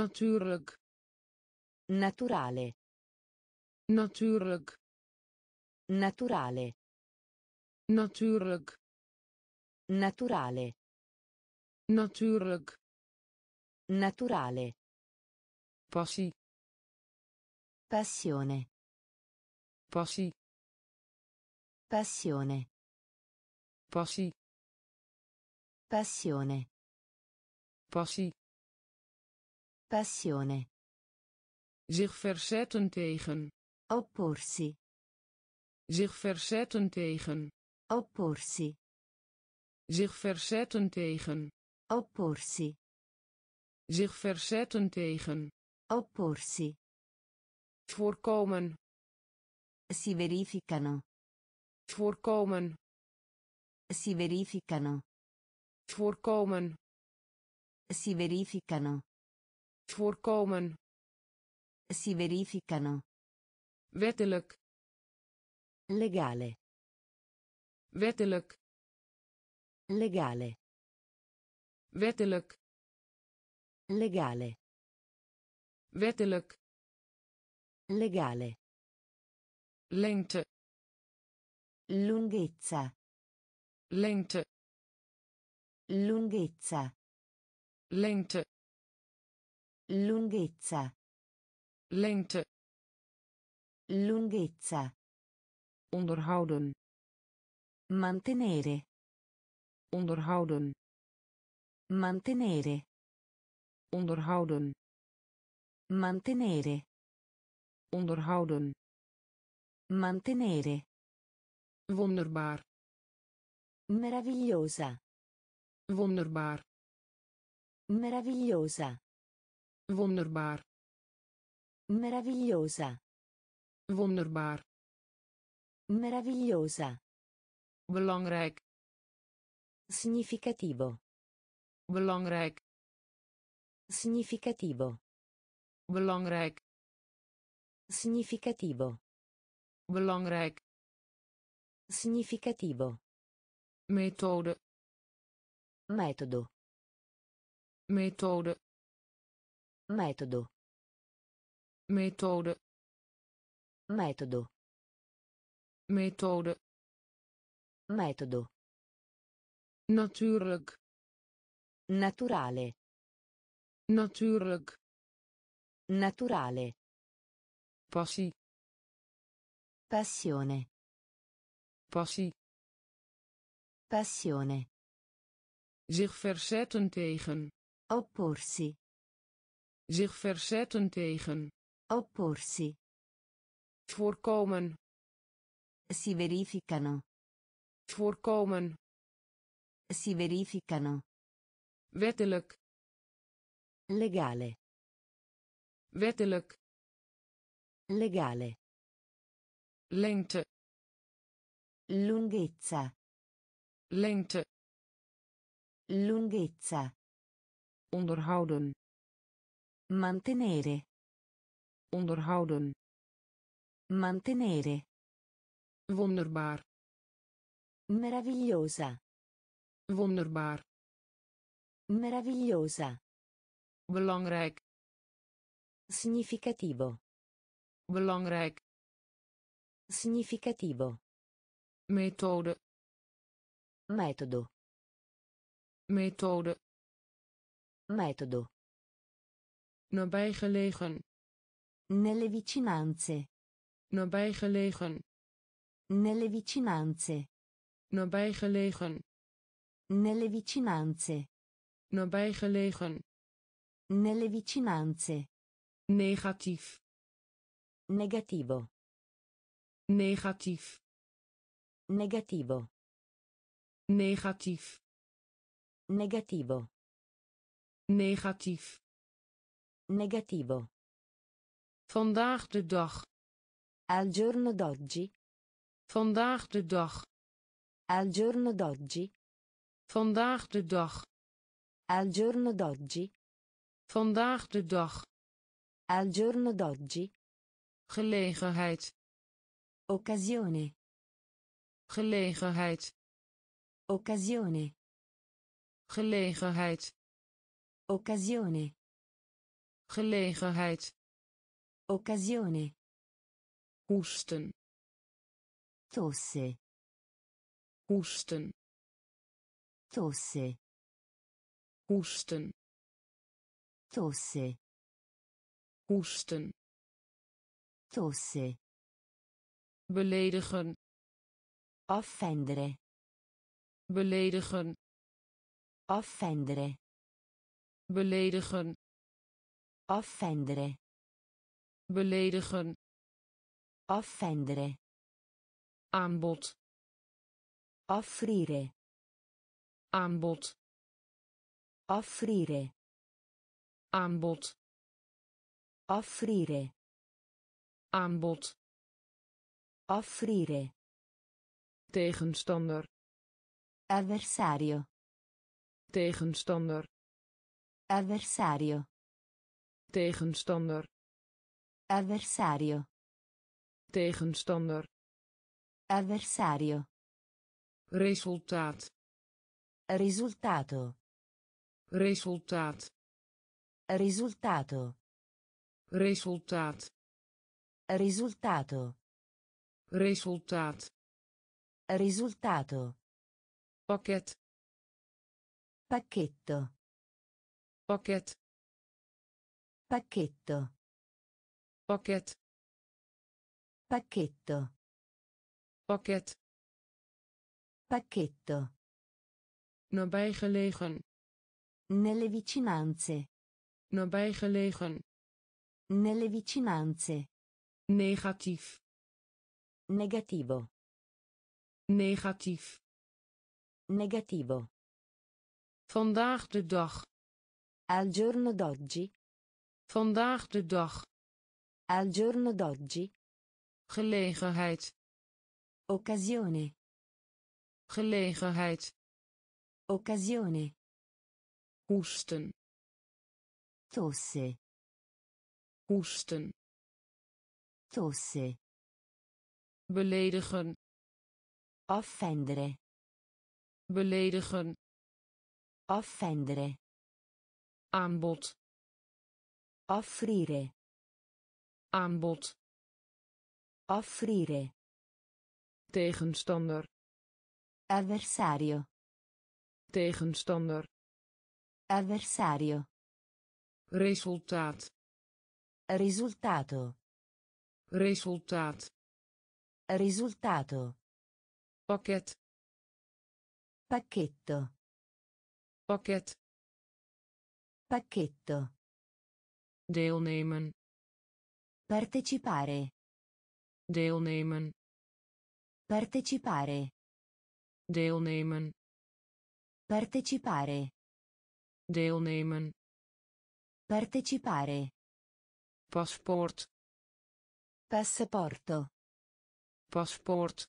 natuurlijk Naturale. natuurlijk Naturale. natuurlijk Naturale. natuurlijk Naturale. passie Passione. passie Passione. passie Passione. passie Passione. zich verzetten tegen Opporsi. zich verzetten tegen Opporsi. zich verzetten tegen Opporsi. zich verzetten tegen Opporsi. voorkomen Si verificano. voorkomen Si verificano. voorkomen Si verificano. Voorkomen Si verificano. wettelijk Legale. wettelijk Legale. wettelijk Legale. wettelijk Legale. lengte Lunghezza. lengte Lunghezza. lengte Lunghezza. lengte Lunghezza. onderhouden Mantenere. onderhouden Mantenere. onderhouden Mantenere. onderhouden Mantenere. wonderbaar Meravigliosa. wonderbaar Meravigliosa. Wonderbaar Meravigliosa. wonderbaar Meravigliosa. belangrijk Significativo. belangrijk Significativo. belangrijk Significativo. belangrijk Significativo. methode Metodo. methode Metodo. methode Metodo. methode Metodo. natuurlijk Naturale. natuurlijk Naturale. passie Passione. passie Passione. zich verzetten tegen Opporsi. Zich verzetten tegen Opporsi. voorkomen Si verificano. voorkomen Si verificano. wettelijk Legale. wettelijk Legale. lengte Lunghezza. lengte Lunghezza. onderhouden Mantenere. onderhouden Mantenere. wonderbaar Meravigliosa. wonderbaar Meravigliosa. belangrijk Significativo. belangrijk Significativo. methode Metodo. methode Metodo. Nabijgelegen Nelle vicinanze. nabijgelegen Nelle vicinanze. nabijgelegen Nelle vicinanze. nabijgelegen Nelle vicinanze. negatief Negativo. negatief Negativo. negatief Negativo. negatief Negativo. vandaag de dag Al giorno d'oggi. vandaag de dag Al giorno d'oggi. vandaag de dag Al giorno d'oggi. vandaag de dag Al giorno d'oggi. gelegenheid Occasione. gelegenheid Occasione. gelegenheid Occasione. Gelegenheid Occasione. hoesten Tosse. hoesten Tosse. hoesten Tosse. hoesten Tosse. beledigen Offendere. beledigen Offendere. beledigen Offendere. beledigen Offendere. aanbod Offrire. aanbod Offrire. aanbod Offrire. aanbod Offrire. tegenstander Avversario. tegenstander Avversario. Tegenstander Avversario. tegenstander Avversario. resultaat Risultato. resultaat Risultato. resultaat Risultato. resultaat Risultato. pakket Pacchetto. pakket Pacchetto. pakket Pacchetto. pakket Pacchetto. nabijgelegen Nelle vicinanze. nabijgelegen Nelle vicinanze. negatief Negativo. negatief Negativo. vandaag de dag Al giorno d'oggi. Vandaag de dag Al giorno d'oggi. gelegenheid Occasione. gelegenheid Occasione. hoesten Tosse. hoesten Tosse. beledigen Offendere. beledigen Offendere. aanbod Offrire. aanbod Offrire. tegenstander Avversario. tegenstander Avversario. resultaat Risultato. resultaat Risultato. pakket Pacchetto. pakket Pacchetto. Deelnemen Partecipare. deelnemen Partecipare. deelnemen Partecipare. deelnemen Partecipare. paspoort Passaporto. paspoort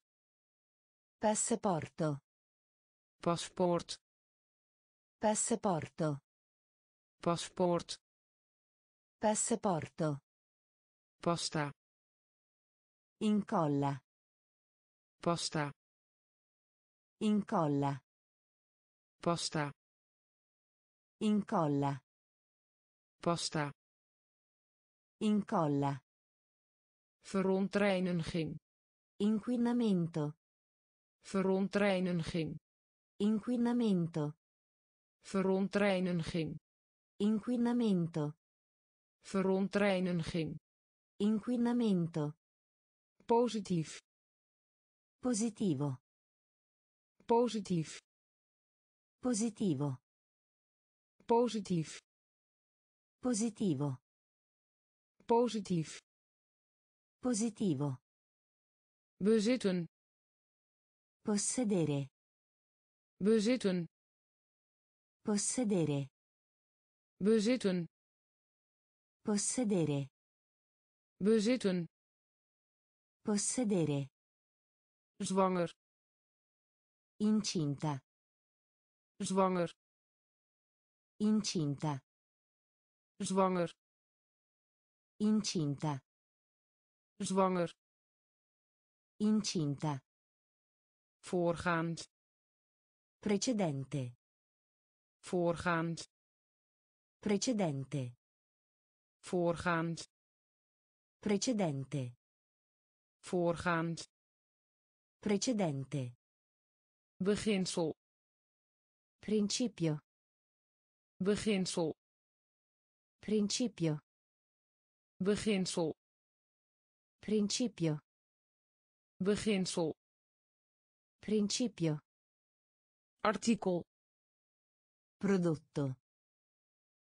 Passaporto. paspoort Passaporto. paspoort Passaporto. pasta Incolla. pasta Incolla. pasta Incolla. pasta Incolla. verontreiniging Inquinamento. verontreiniging Inquinamento. verontreiniging Inquinamento. Verontreiniging Inquinamento. positief Positivo. positief Positivo. positief Positivo. positief Positivo. bezitten Possedere. bezitten Possedere. bezitten Possedere. bezitten Possedere. zwanger Incinta. zwanger Incinta. zwanger Incinta. zwanger Incinta. voorgaand Precedente. voorgaand Precedente. Voorgaand Precedente. voorgaand Precedente. beginsel Principio. beginsel Principio. beginsel Principio. beginsel Principio. artikel Prodotto.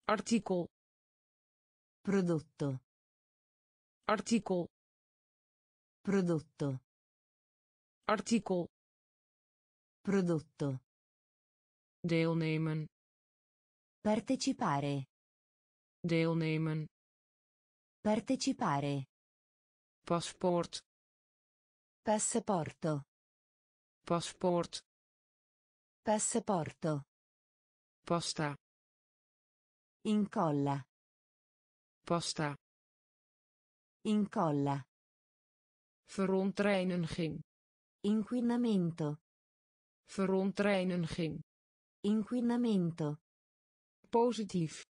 artikel Prodotto. artikel Prodotto. artikel Prodotto. deelnemen Partecipare. deelnemen Partecipare. paspoort Passaporto. paspoort Passaporto. pasta Incolla. Pasta Incolla. verontreiniging Inquinamento. verontreiniging Inquinamento. positief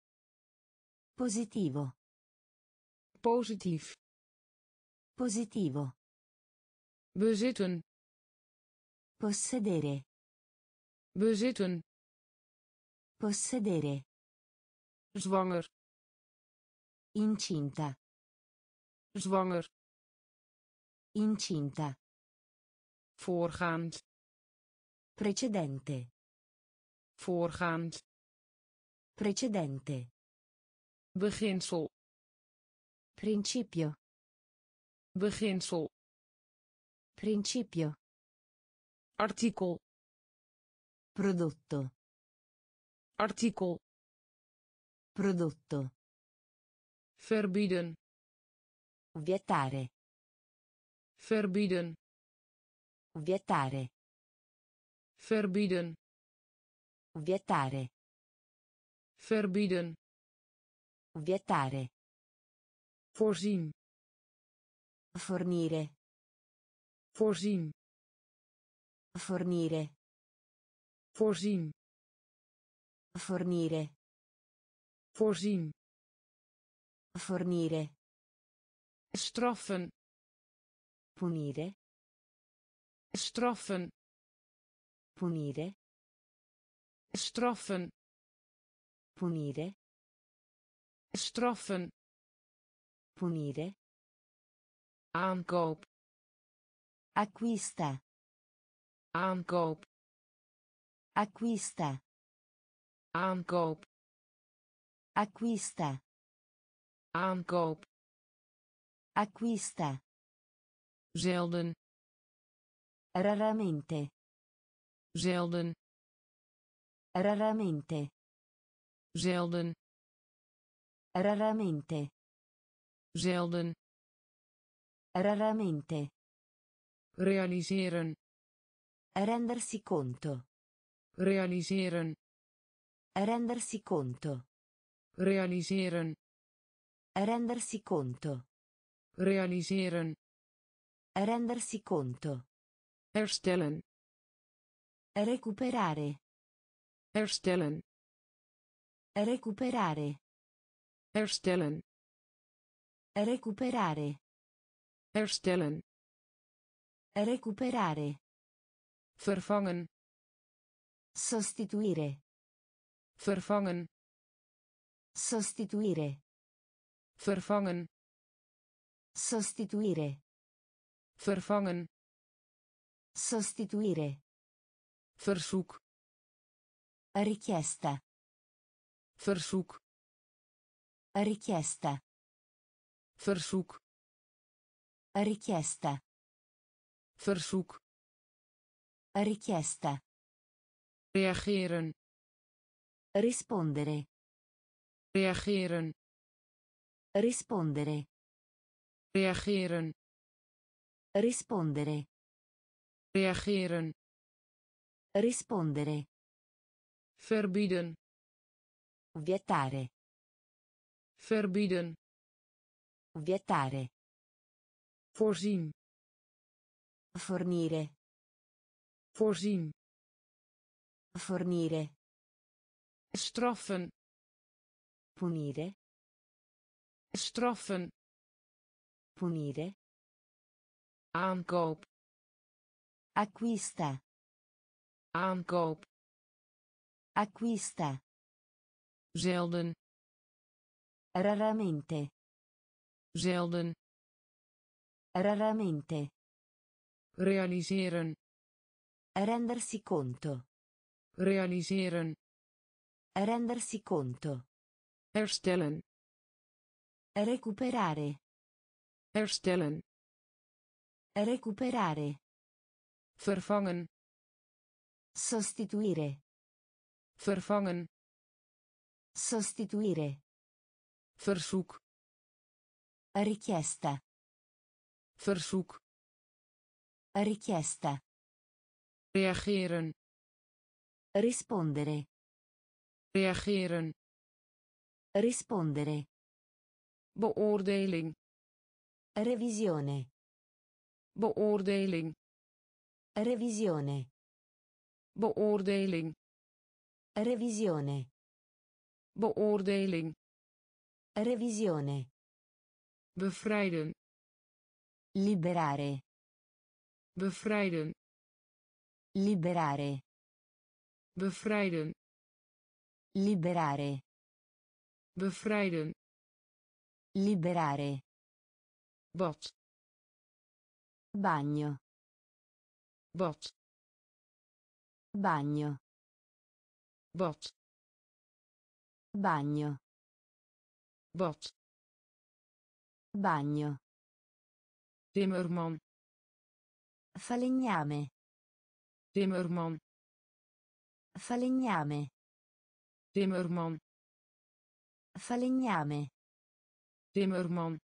Positivo. positief Positivo. bezitten Possedere. bezitten Possedere. zwanger Incinta. zwanger Incinta. voorgaand Precedente. voorgaand Precedente. beginsel Principio. beginsel Principio. artikel Prodotto. artikel Prodotto. Verbieden Vietare. verbieden Vietare. verbieden Vietare. verbieden Vietare. voorzien Fornire. voorzien Fornire. voorzien Fornire. voorzien Fornire. straffen Punire. straffen Punire. straffen Punire. straffen Punire. aankoop Acquista. aankoop Acquista. aankoop Acquista. Aankoop Acquista. zelden Raramente. zelden Raramente. zelden Raramente. zelden Raramente. realiseren Rendersi conto. realiseren Rendersi conto. realiseren Rendersi conto. realiseren Rendersi conto. herstellen Recuperare. herstellen Recuperare. herstellen Recuperare. herstellen Recuperare. vervangen Sostituire. vervangen Sostituire. Vervangen Sostituire. vervangen Sostituire. verzoek Richiesta. verzoek Richiesta. verzoek Richiesta. verzoek Richiesta. reageren Rispondere. reageren Rispondere. reageren Rispondere. reageren Rispondere. verbieden Vietare. verbieden Vietare. voorzien Fornire. voorzien Fornire. straffen Punire. Straffen. Punire. Aankoop. Acquista. Aankoop. Acquista. Zelden. Raramente. Zelden. Raramente. Realiseren. Rendersi conto. Realiseren. Rendersi conto. Herstellen recuperare. Herstellen. Recuperare. Vervangen. Sostituire. Vervangen. Sostituire. Verzoek. Richiesta. Verzoek. Richiesta. Reageren. Rispondere. Reageren. Rispondere beoordeling. Revisione. Beoordeling. Revisione. Beoordeling. Revisione. Beoordeling. Revisione. Bevrijden. Liberare. Bevrijden. Liberare. Bevrijden. Liberare. Bevrijden liberare. Bad bagno. Bad bagno. Bad bagno. Bad bagno. Timmerman falegname. Timmerman falegname. Timmerman falegname timmerman.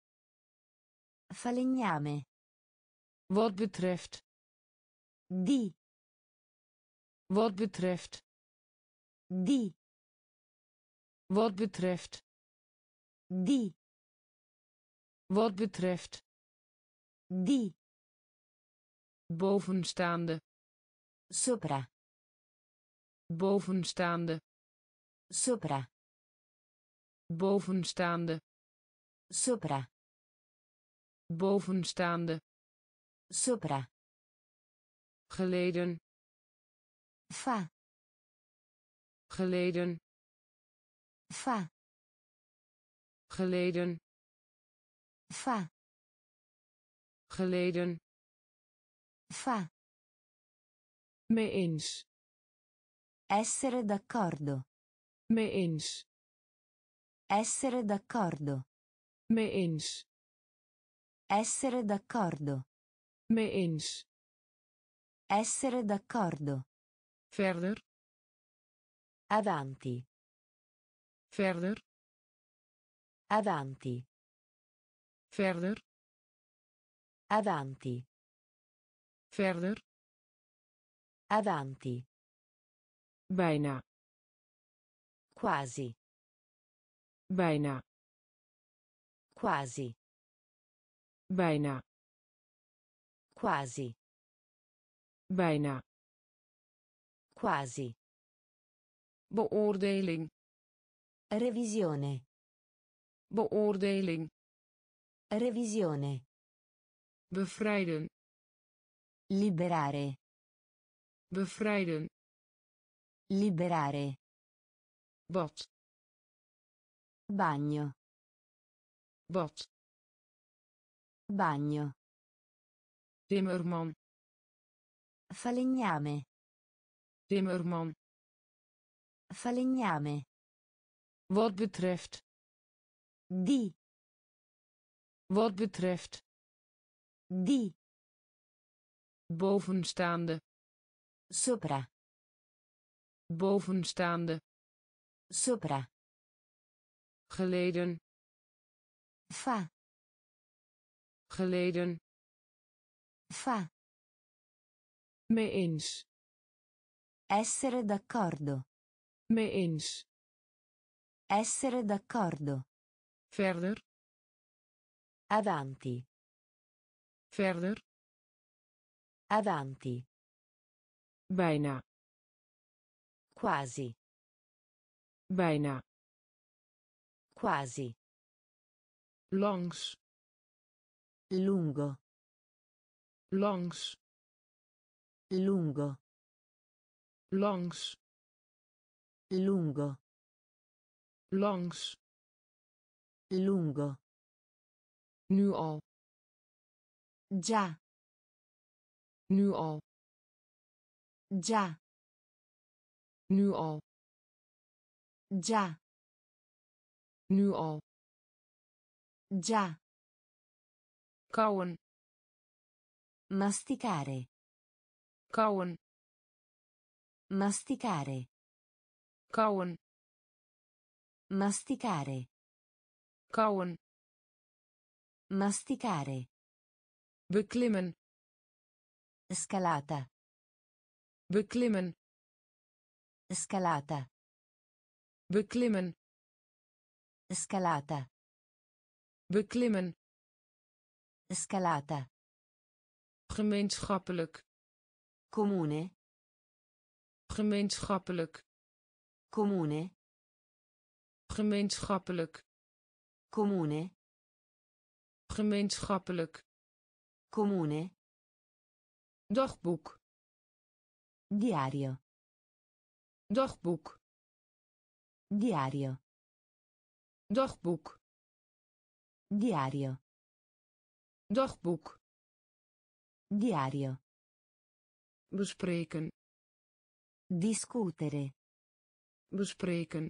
Falegname. Wat betreft. Di. Wat betreft. Di. Wat betreft. Di. Wat betreft. Di. Bovenstaande. Sopra. Bovenstaande. Sopra. Bovenstaande sopra bovenstaande. Sopra geleden. Fa. Geleden. Fa. Geleden. Fa. Geleden. Fa. Mee eens. Essere d'accordo. Mee eens. Essere d'accordo mee eens. Essere d'accordo. Mee eens. Essere d'accordo. Verder. Avanti. Verder. Avanti. Verder. Avanti. Verder. Avanti. Bijna. Quasi. Bijna quasi. Bijna quasi. Bijna quasi. Beoordeling. Revisione. Beoordeling. Revisione. Bevrijden. Liberare. Bevrijden. Liberare. Bad bagno bad bagno. Timmerman. Falegname. Timmerman. Falegname. Wat betreft? Di wat betreft? Di bovenstaande. Sopra. Bovenstaande. Sopra. Geleden fa. Geleden. Fa. Mee eens. Essere d'accordo. Mee eens. Essere d'accordo. Verder. Avanti. Verder. Avanti. Bijna. Quasi. Bijna. Quasi langs lungo. Langs lungo. Langs lungo. Langs lungo. Nu al già. Nu al già. Nu al già. Nu al già. Kauwen masticare. Kauwen masticare. Kauwen masticare. Kauwen masticare. Beklimmen. Scalata. Beklimmen. Scalata. Beklimmen. Scalata beklimmen. Scalata gemeenschappelijk. Comune. Gemeenschappelijk. Comune. Gemeenschappelijk. Comune. Gemeenschappelijk. Comune. Dagboek. Diario. Dagboek. Diario. Dagboek diario. Dagboek. Diario. Bespreken. Discutere. Bespreken.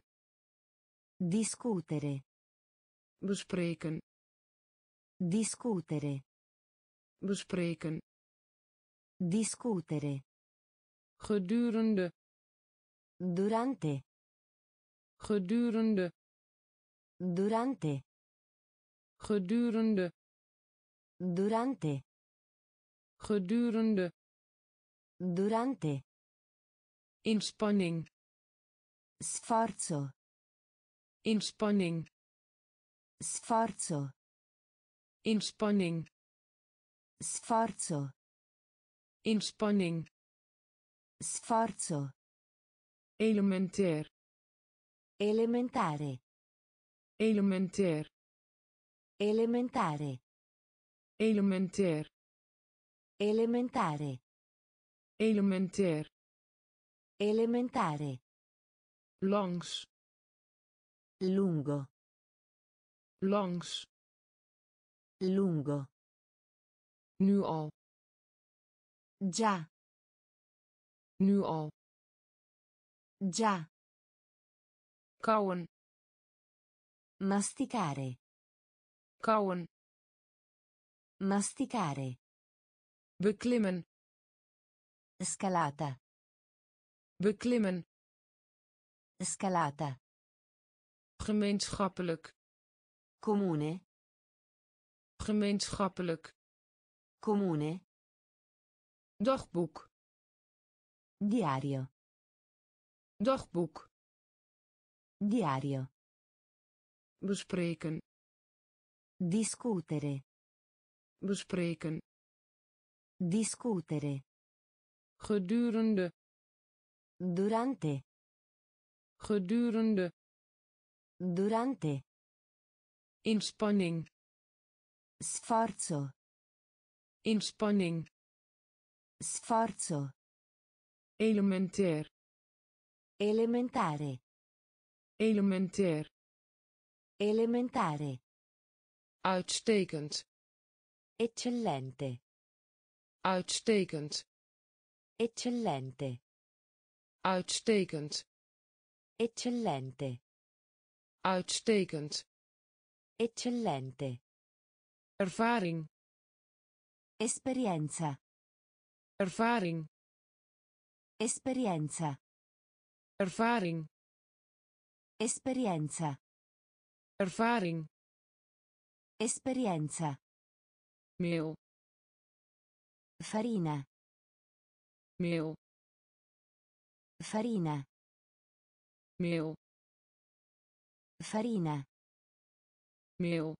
Discutere. Bespreken. Discutere. Bespreken. Discutere. Gedurende. Durante. Gedurende. Durante gedurende durante. gedurende durante. inspanning sforzo. inspanning sforzo. inspanning sforzo. inspanning sforzo. elementair elementare. elementair elementare. Elementair elementare. Elementair elementare. Langs lungo. Langs lungo. Nu al già. Nu al già. Kauwen masticare kauwen masticare. Beklimmen. Scalata. Beklimmen. Scalata. Gemeenschappelijk. Comune. Gemeenschappelijk. Comune. Dagboek. Diario. Dagboek. Diario. Bespreken discutere. Bespreken. Discutere. Gedurende. Durante. Gedurende. Durante. Inspanning. Sforzo. Inspanning. Sforzo. Elementair. Elementare. Elementair. Elementare uitstekend. Eccellente. Uitstekend. Eccellente. Uitstekend. Eccellente. Uitstekend. Eccellente. Ervaring. Esperienza. Ervaring. Esperienza. Ervaring. Esperienza. Ervaring esperienza. Meel farina. Meel farina. Meel farina. Meel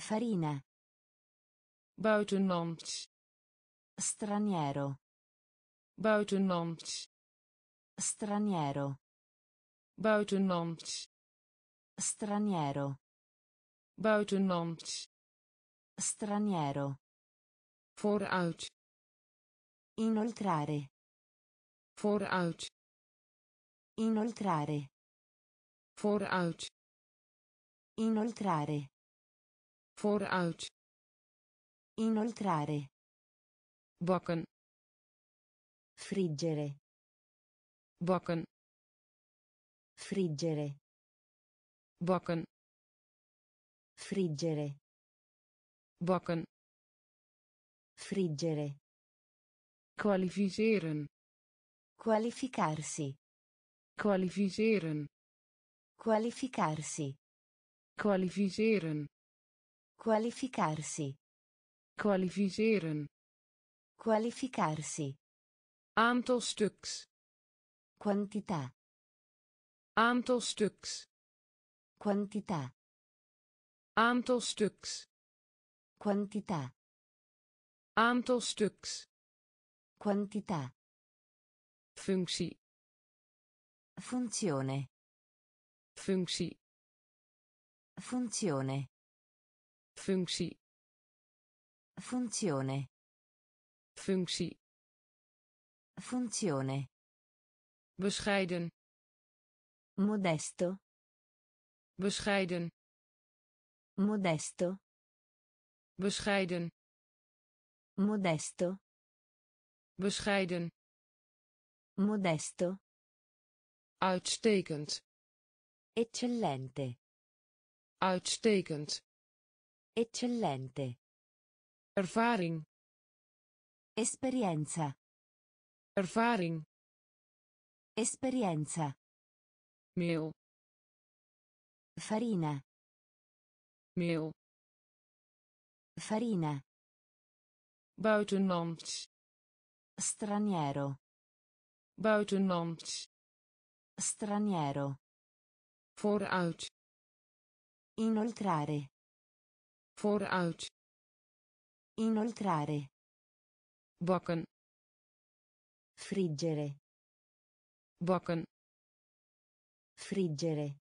farina. Buitenlands straniero. Buitenlands straniero. Buitenlands straniero buitenlands Straniero. vooruit Inoltrare. vooruit Inoltrare. vooruit Inoltrare. vooruit Inoltrare. bakken Friggere. bakken Friggere. bakken Friggere. bakken Friggere. kwalificeren Qualificarsi. kwalificeren Qualificarsi. kwalificeren Qualificarsi. kwalificeren Qualificarsi. aantal stuks Quantità. aantal stuks Quantità. Aantal stuks Quantità. aantal stuks Quantità. functie Funzione. functie Funzione. functie Funzione. functie Funzione. bescheiden Modesto. bescheiden Modesto. bescheiden Modesto. bescheiden Modesto. uitstekend Eccellente. uitstekend Eccellente. ervaring Esperienza. ervaring Esperienza. meel Farina. Meel Farina. buitenlands Straniero. buitenlands Straniero. vooruit Inoltrare. vooruit Inoltrare. bakken Friggere. bakken Friggere.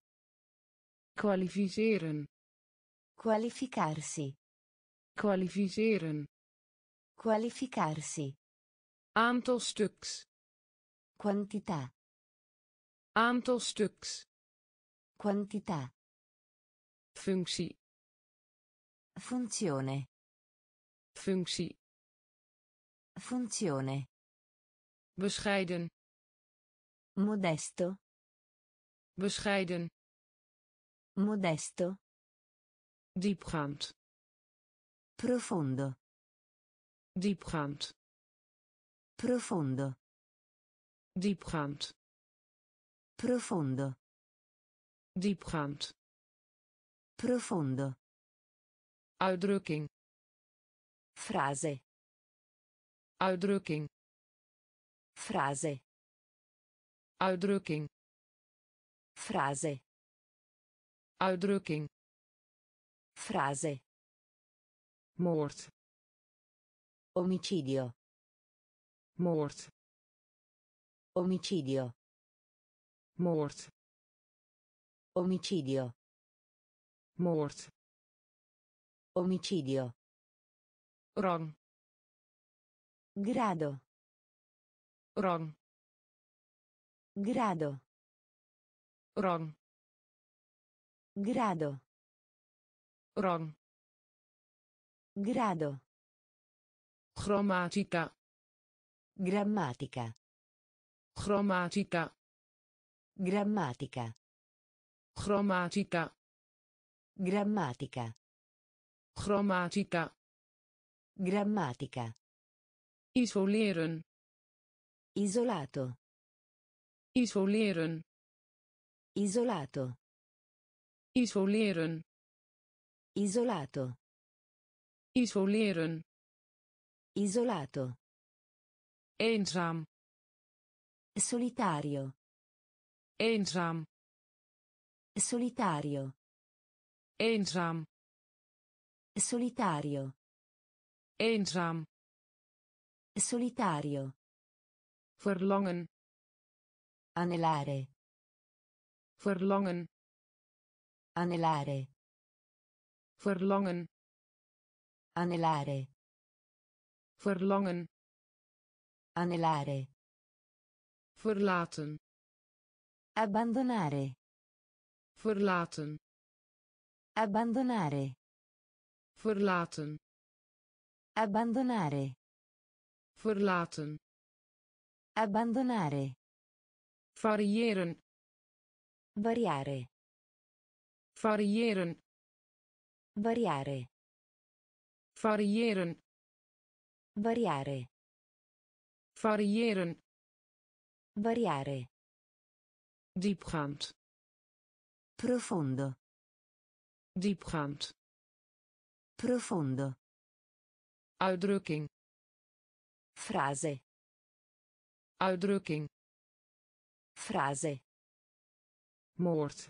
kwalificeren Qualificarsi. kwalificeren Qualificarsi. aantal stuks Quantità. aantal stuks Quantità. functie Funzione. functie Funzione. bescheiden Modesto. bescheiden Modesto. Diepgaand Profondo. diepgaand Profondo. diepgaand Profondo. diepgaand Profondo. uitdrukking Frase. uitdrukking Frase. uitdrukking Frase. uitdrukking Frase. moord Omicidio. moord Omicidio. moord Omicidio. moord Omicidio. rang Grado. rang Grado. rang Grado. Rang Grado. grammatica Grammatica. grammatica Grammatica. grammatica Grammatica. grammatica Grammatica. isoleren Isolato. isoleren Isolato. isoleren Isolato. isoleren Isolato. eenzaam Solitario. eenzaam Solitario. eenzaam Solitario. eenzaam Solitario. verlangen Anelare. verlangen Anelare. Verlangen Anelare. verlangen Anelare. verlaten Abbandonare. verlaten Abbandonare. verlaten Abbandonare. verlaten Abbandonare. variëren Variare. variëren Variare. variëren Variare. variëren Variare. diepgaand Profondo. diepgaand Profondo. uitdrukking Frase. uitdrukking Frase. moord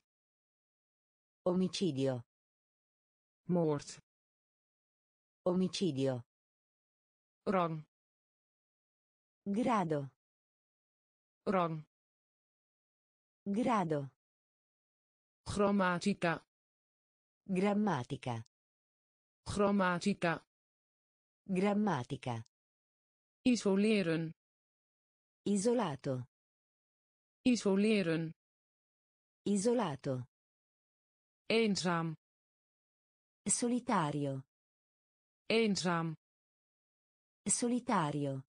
Omicidio. Moord Omicidio. rang Grado. rang Grado. grammatica Grammatica. grammatica Grammatica. isoleren Isolato. isoleren Isolato. eenzaam Solitario. eenzaam Solitario.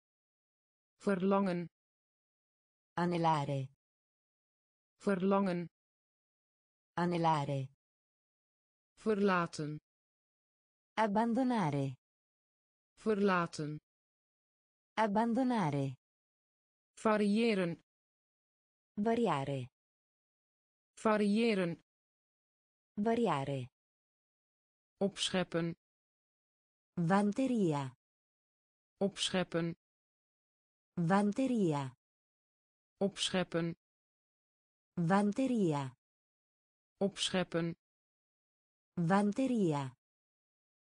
verlangen Anelare. verlangen Anelare. verlaten Abbandonare. verlaten Abbandonare. variëren Variare. variëren Variare. Opscheppen Vanteria. opscheppen Vanteria. opscheppen Vanteria. opscheppen Vanteria.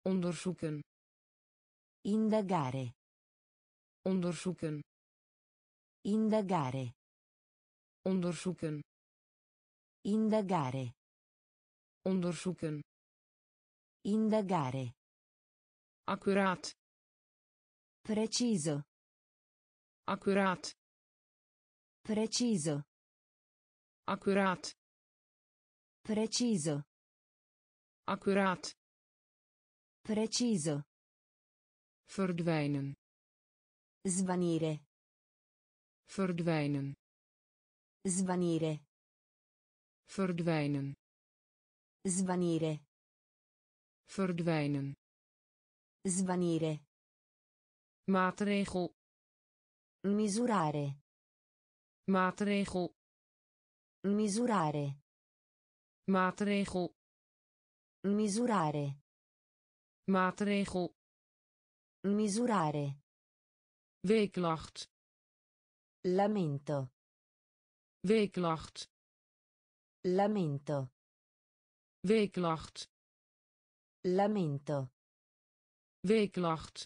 onderzoeken Indagare. onderzoeken Indagare. onderzoeken Indagare. onderzoeken Indagare. accuraat Preciso. accuraat Preciso. accuraat Preciso. accuraat Preciso. verdwijnen Svanire. verdwijnen Svanire. verdwijnen Svanire. Verdwijnen Svanire. maatregel Misurare. maatregel Misurare. maatregel Misurare. maatregel Misurare. weeklacht Lamento. weeklacht Lamento. weeklacht Lamento. weeklacht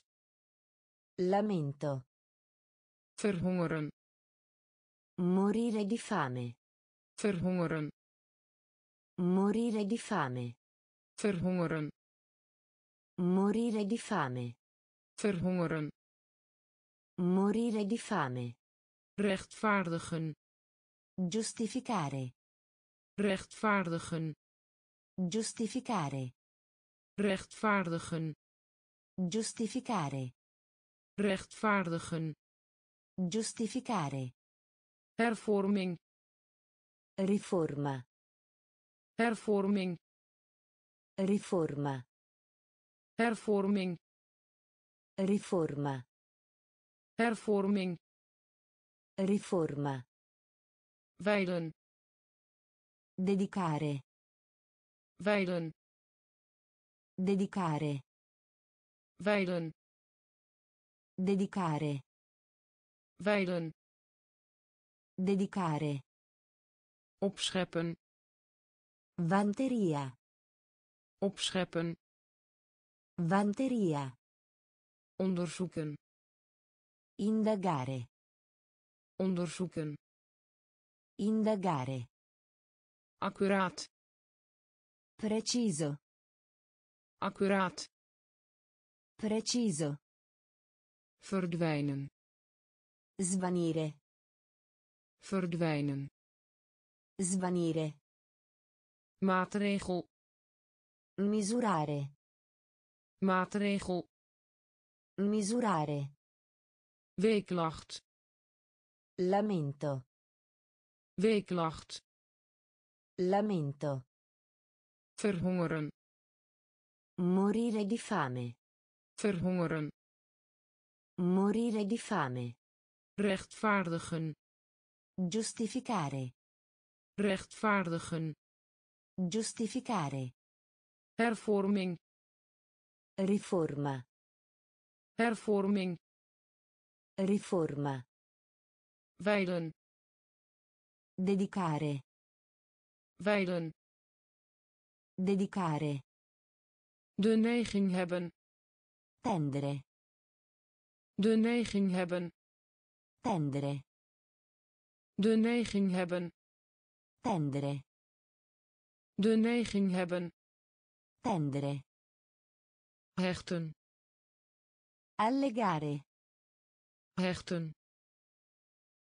Lamento. verhongeren Morire di fame. verhongeren Morire di fame. verhongeren Morire di fame. verhongeren Morire di fame. rechtvaardigen Giustificare. rechtvaardigen Giustificare. Rechtvaardigen Giustificare. rechtvaardigen Giustificare. hervorming Riforma. hervorming Riforma. hervorming Riforma. hervorming Riforma. Dedicare. Dedicare. wijlen Dedicare. wijlen Dedicare. opscheppen Vanteria. opscheppen Vanteria. onderzoeken Indagare. onderzoeken Indagare. accuraat Preciso. Accuraat Preciso. verdwijnen Svanire. verdwijnen Svanire. maatregel Misurare. maatregel Misurare. weeklacht Lamento. weeklacht Lamento. verhongeren Morire di fame. verhongeren Morire di fame. rechtvaardigen Giustificare. rechtvaardigen Giustificare. hervorming Riforma. hervorming Riforma. wijlen Dedicare. wijlen Dedicare. De neiging hebben Tendere. de neiging hebben Tendere. de neiging hebben Tendere. de neiging hebben Tendere. hechten Allegare. hechten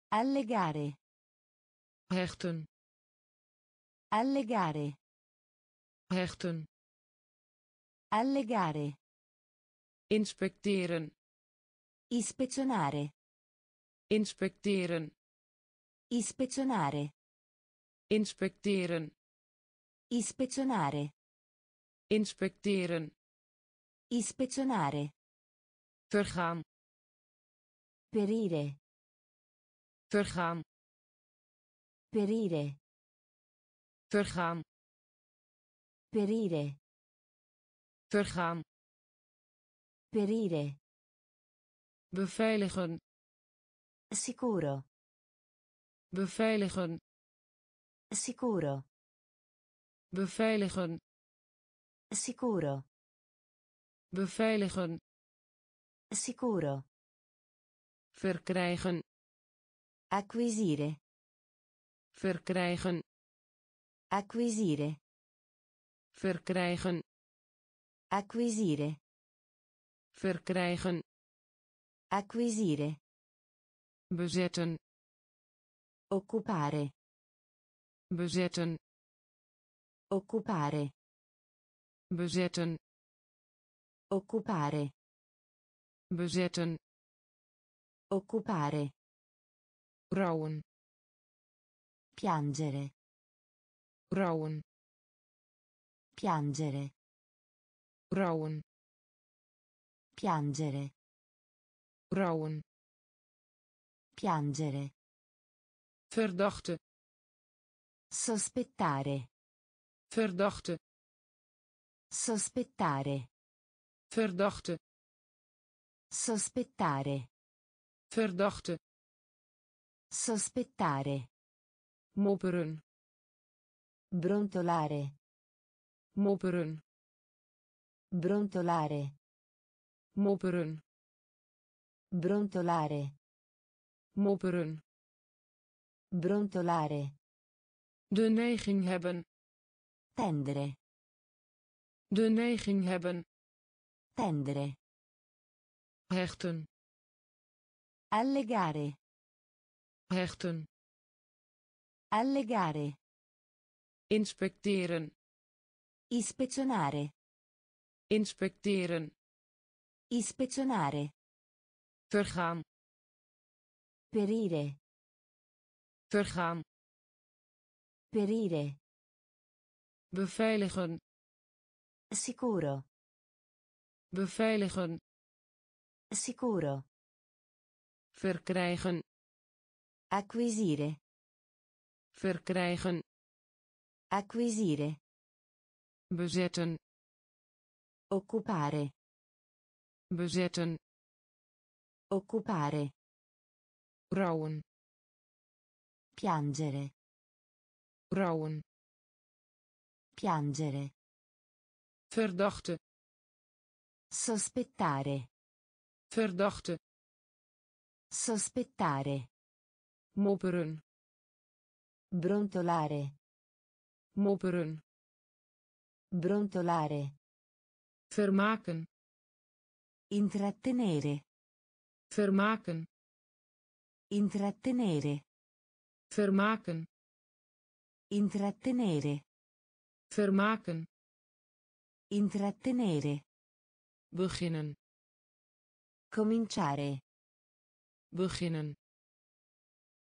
Allegare. hechten Allegare. hechten Allegare. inspecteren Ispezionare. inspecteren Ispezionare. inspecteren Ispezionare. inspecteren Ispezionare. vergaan Perire. vergaan Perire. vergaan Perire. Vergaan Perire. beveiligen Sicuro. beveiligen Sicuro. beveiligen Sicuro. beveiligen Sicuro. verkrijgen Acquisire. verkrijgen Acquisire. verkrijgen Acquisire. verkrijgen Acquisire. bezetten Occupare. bezetten Occupare. bezetten Occupare. bezetten Occupare. rouwen Piangere. rouwen Piangere. Rouwen Piangere. rouwen Piangere. verdachte Sospettare. verdachte Sospettare. verdachte Sospettare. verdachte Sospettare. mopperen Brontolare. mopperen Brontolare. mopperen Brontolare. mopperen Brontolare. de neiging hebben Tendere. de neiging hebben Tendere. hechten Allegare. hechten Allegare. inspecteren Ispezionare. Inspecteren Ispezionare. vergaan Perire. vergaan Perire. beveiligen Sicuro. beveiligen Sicuro. verkrijgen Acquisire. verkrijgen Acquisire. bezetten Occupare. bezetten Occupare. rouwen Piangere. rouwen Piangere. verdachte Sospettare. verdachte Sospettare. mopperen Brontolare. mopperen Brontolare. Vermaken Intrattenere. vermaken Intrattenere. vermaken Intrattenere. vermaken Intrattenere. beginnen Cominciare. beginnen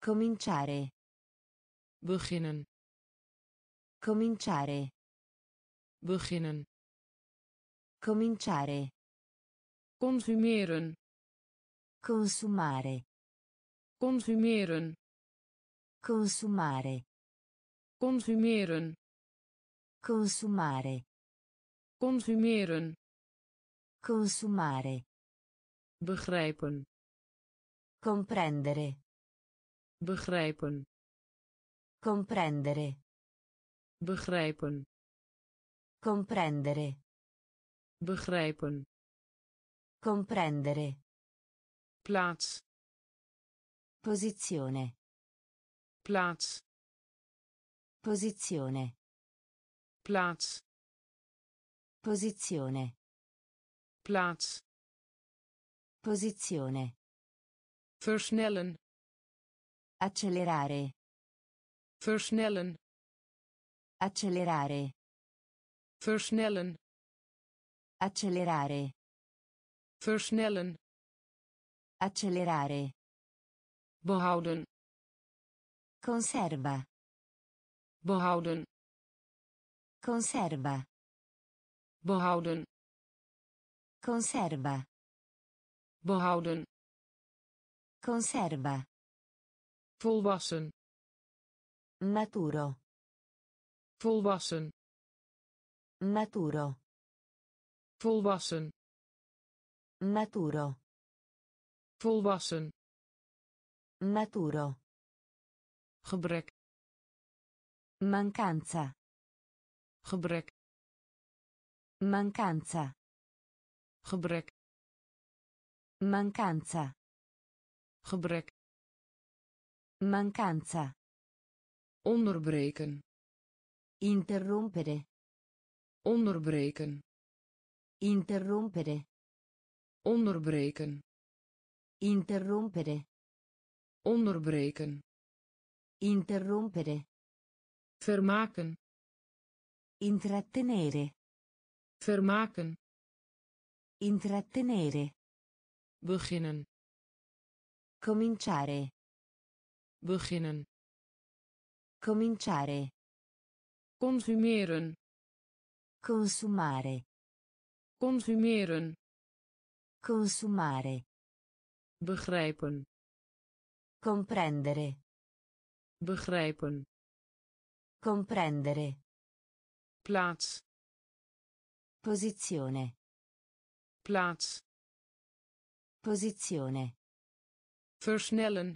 Cominciare. beginnen Cominciare. beginnen Cominciare. consumeren Consumare. consumeren Consumare. consumeren Consumare. consumeren Consumare. begrijpen Comprendere. begrijpen Comprendere. begrijpen Comprendere. Begrijpen Comprendere. plaats Posizione. plaats Posizione. plaats Posizione. plaats Posizione. versnellen Accelerare. versnellen Accelerare. versnellen Accelerare. versnellen Accelerare. behouden Conserva. behouden Conserva. behouden Conserva. behouden Conserva. volwassen Maturo. volwassen Maturo. Volwassen Maturo. volwassen Maturo. gebrek Mancanza. gebrek Mancanza. gebrek Mancanza. gebrek Mancanza. onderbreken Interrompere. onderbreken Interrompere. onderbreken Interrompere. onderbreken Interrompere. vermaken Intrattenere. vermaken Intrattenere. beginnen Cominciare. beginnen Cominciare. consumeren Consumare. Consumeren Consumare. begrijpen Comprendere. begrijpen Comprendere. plaats Posizione. plaats Posizione. versnellen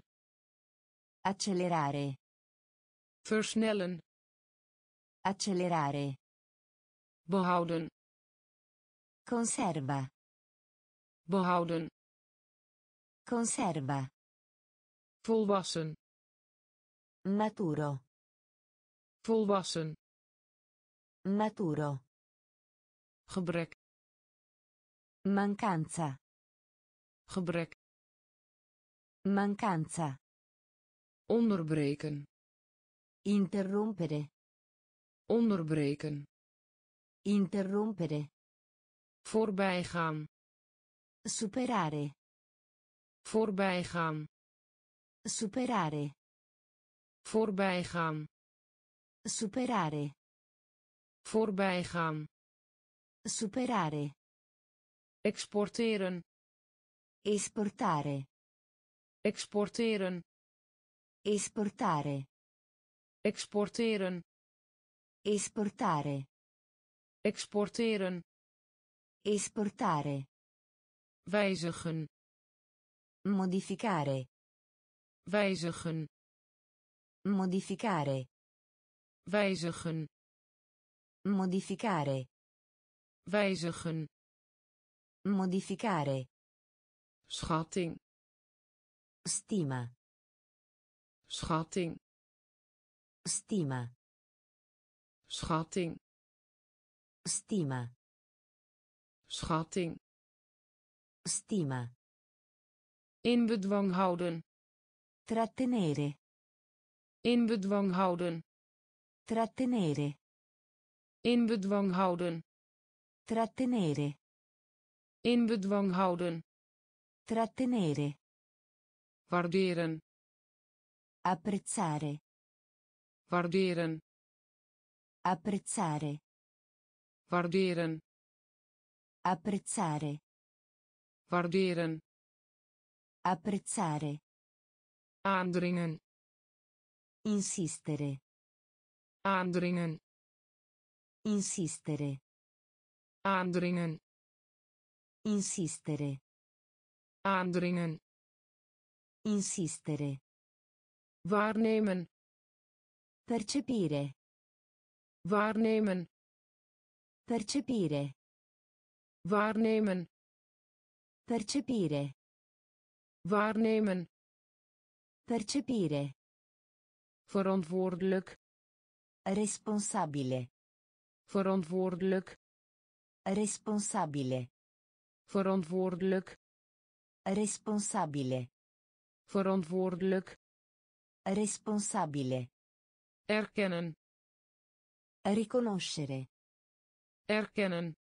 Accelerare. versnellen Accelerare. behouden Conserva. behouden Conserva. volwassen Maturo. volwassen Maturo. gebrek Mancanza. gebrek Mancanza. onderbreken Interrompere. onderbreken Interrompere. Voorbijgaan Superare. voorbijgaan Superare. voorbijgaan Superare. voorbijgaan Superare. exporteren Esportare. exporteren Esportare. exporteren Esportare. exporteren Esportare. wijzigen Modificare. wijzigen Modificare. wijzigen Modificare. wijzigen Modificare. schatting Stima. schatting Stima. schatting Stima. Schatting Stima. in bedwang houden Trattenere. in bedwang houden Trattenere. in bedwang houden Trattenere. in bedwang houden Trattenere. waarderen Apprezzare. waarderen Apprezzare. waarderen Apprezzare. waarderen Apprezzare. aandringen Insistere. aandringen Insistere. aandringen Insistere. aandringen Insistere. waarnemen Percepire. waarnemen Percepire. Waarnemen Percepire. waarnemen Percepire. verantwoordelijk Responsabile. verantwoordelijk Responsabile. verantwoordelijk Responsabile. verantwoordelijk Responsabile. erkennen Riconoscere. erkennen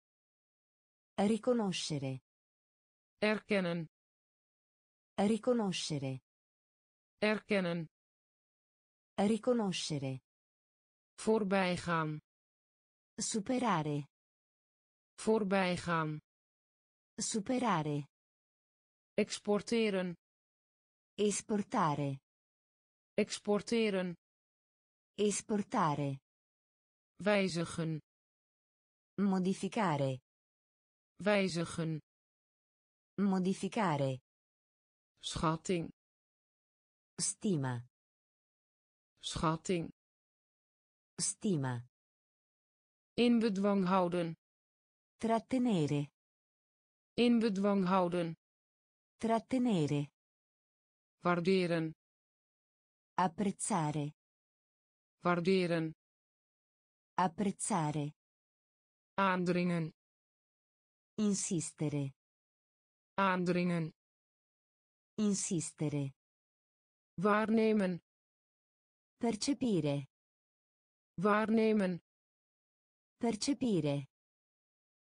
Riconoscere. erkennen Riconoscere. erkennen Riconoscere. voorbijgaan Superare. voorbijgaan Superare. exporteren Esportare. exporteren Esportare. wijzigen Modificare. Wijzigen Modificare. schatting Stima. schatting Stima. in bedwang houden Trattenere. in bedwang houden Trattenere. waarderen Apprezzare. waarderen Apprezzare. aandringen Insistere. aandringen Insistere. waarnemen Percepire. waarnemen Percepire.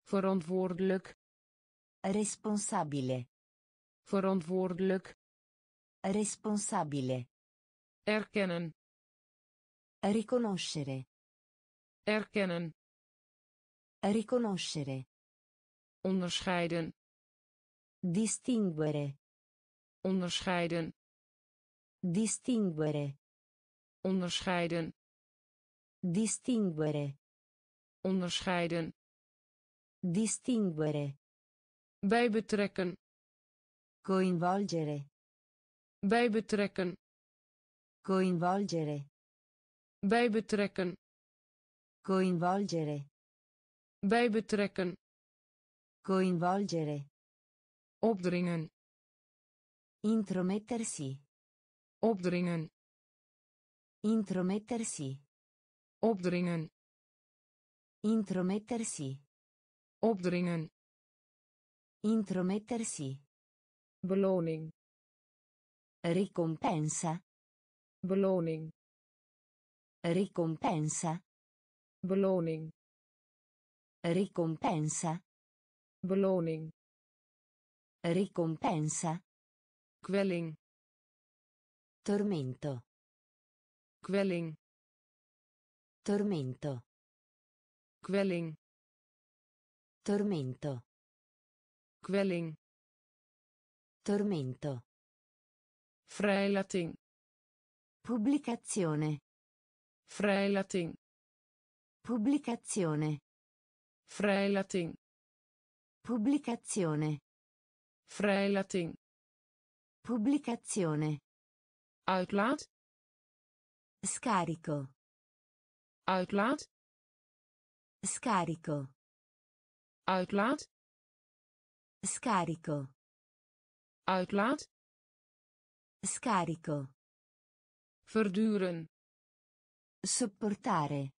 verantwoordelijk Responsabile. verantwoordelijk Responsabile. erkennen Riconoscere. erkennen Riconoscere. Onderscheiden Distinguere. onderscheiden Distinguere. onderscheiden Distinguere. onderscheiden Distinguere. bij betrekken Coinvolgere. bij betrekken Coinvolgere. bij betrekken Coinvolgere. bij betrekken Coinvolgere. opdringen Intromettersi. opdringen Intromettersi. opdringen Intromettersi. opdringen Intromettersi. beloning Ricompensa. beloning Ricompensa. beloning Ricompensa. Beloning Ricompensa. kwelling Tormento. kwelling Tormento. kwelling Tormento. kwelling Tormento. vrijlating Pubblicazione. vrijlating Pubblicazione. vrijlating Pubblicazione. vrijlating Pubblicazione. uitlaat Scarico. uitlaat Scarico. uitlaat Scarico. uitlaat Scarico. verduren Sopportare.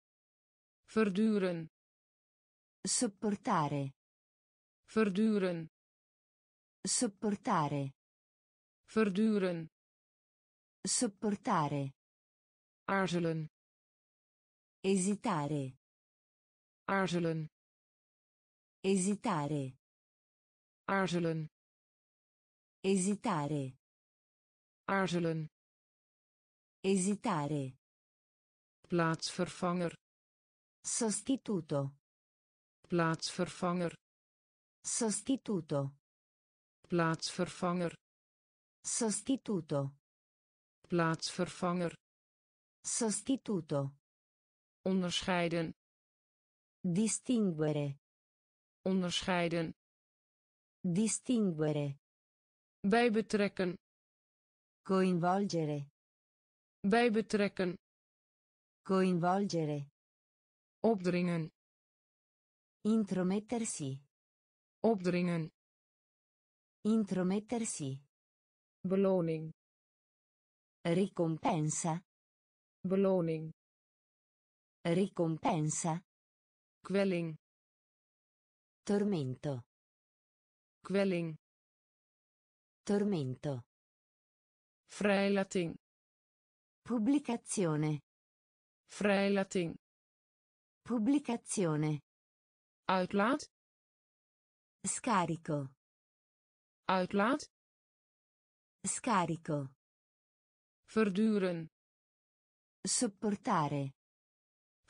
verduren Sopportare. Verduren Sopportare. verduren Sopportare. aarzelen Esitare. aarzelen Esitare. aarzelen Esitare. aarzelen Esitare. plaatsvervanger Sostituto. plaatsvervanger Sostituto. plaatsvervanger Sostituto. plaatsvervanger Sostituto. onderscheiden Distinguere. onderscheiden Distinguere. bij betrekken Coinvolgere. bij betrekken Coinvolgere. opdringen Intromettersi. Opdringen Intromettersi. beloning Ricompensa. beloning Ricompensa. kwelling Tormento. kwelling Tormento. vrijlating Pubblicazione. vrijlating Pubblicazione. uitlaat Scarico. uitlaat Scarico. verduren Sopportare.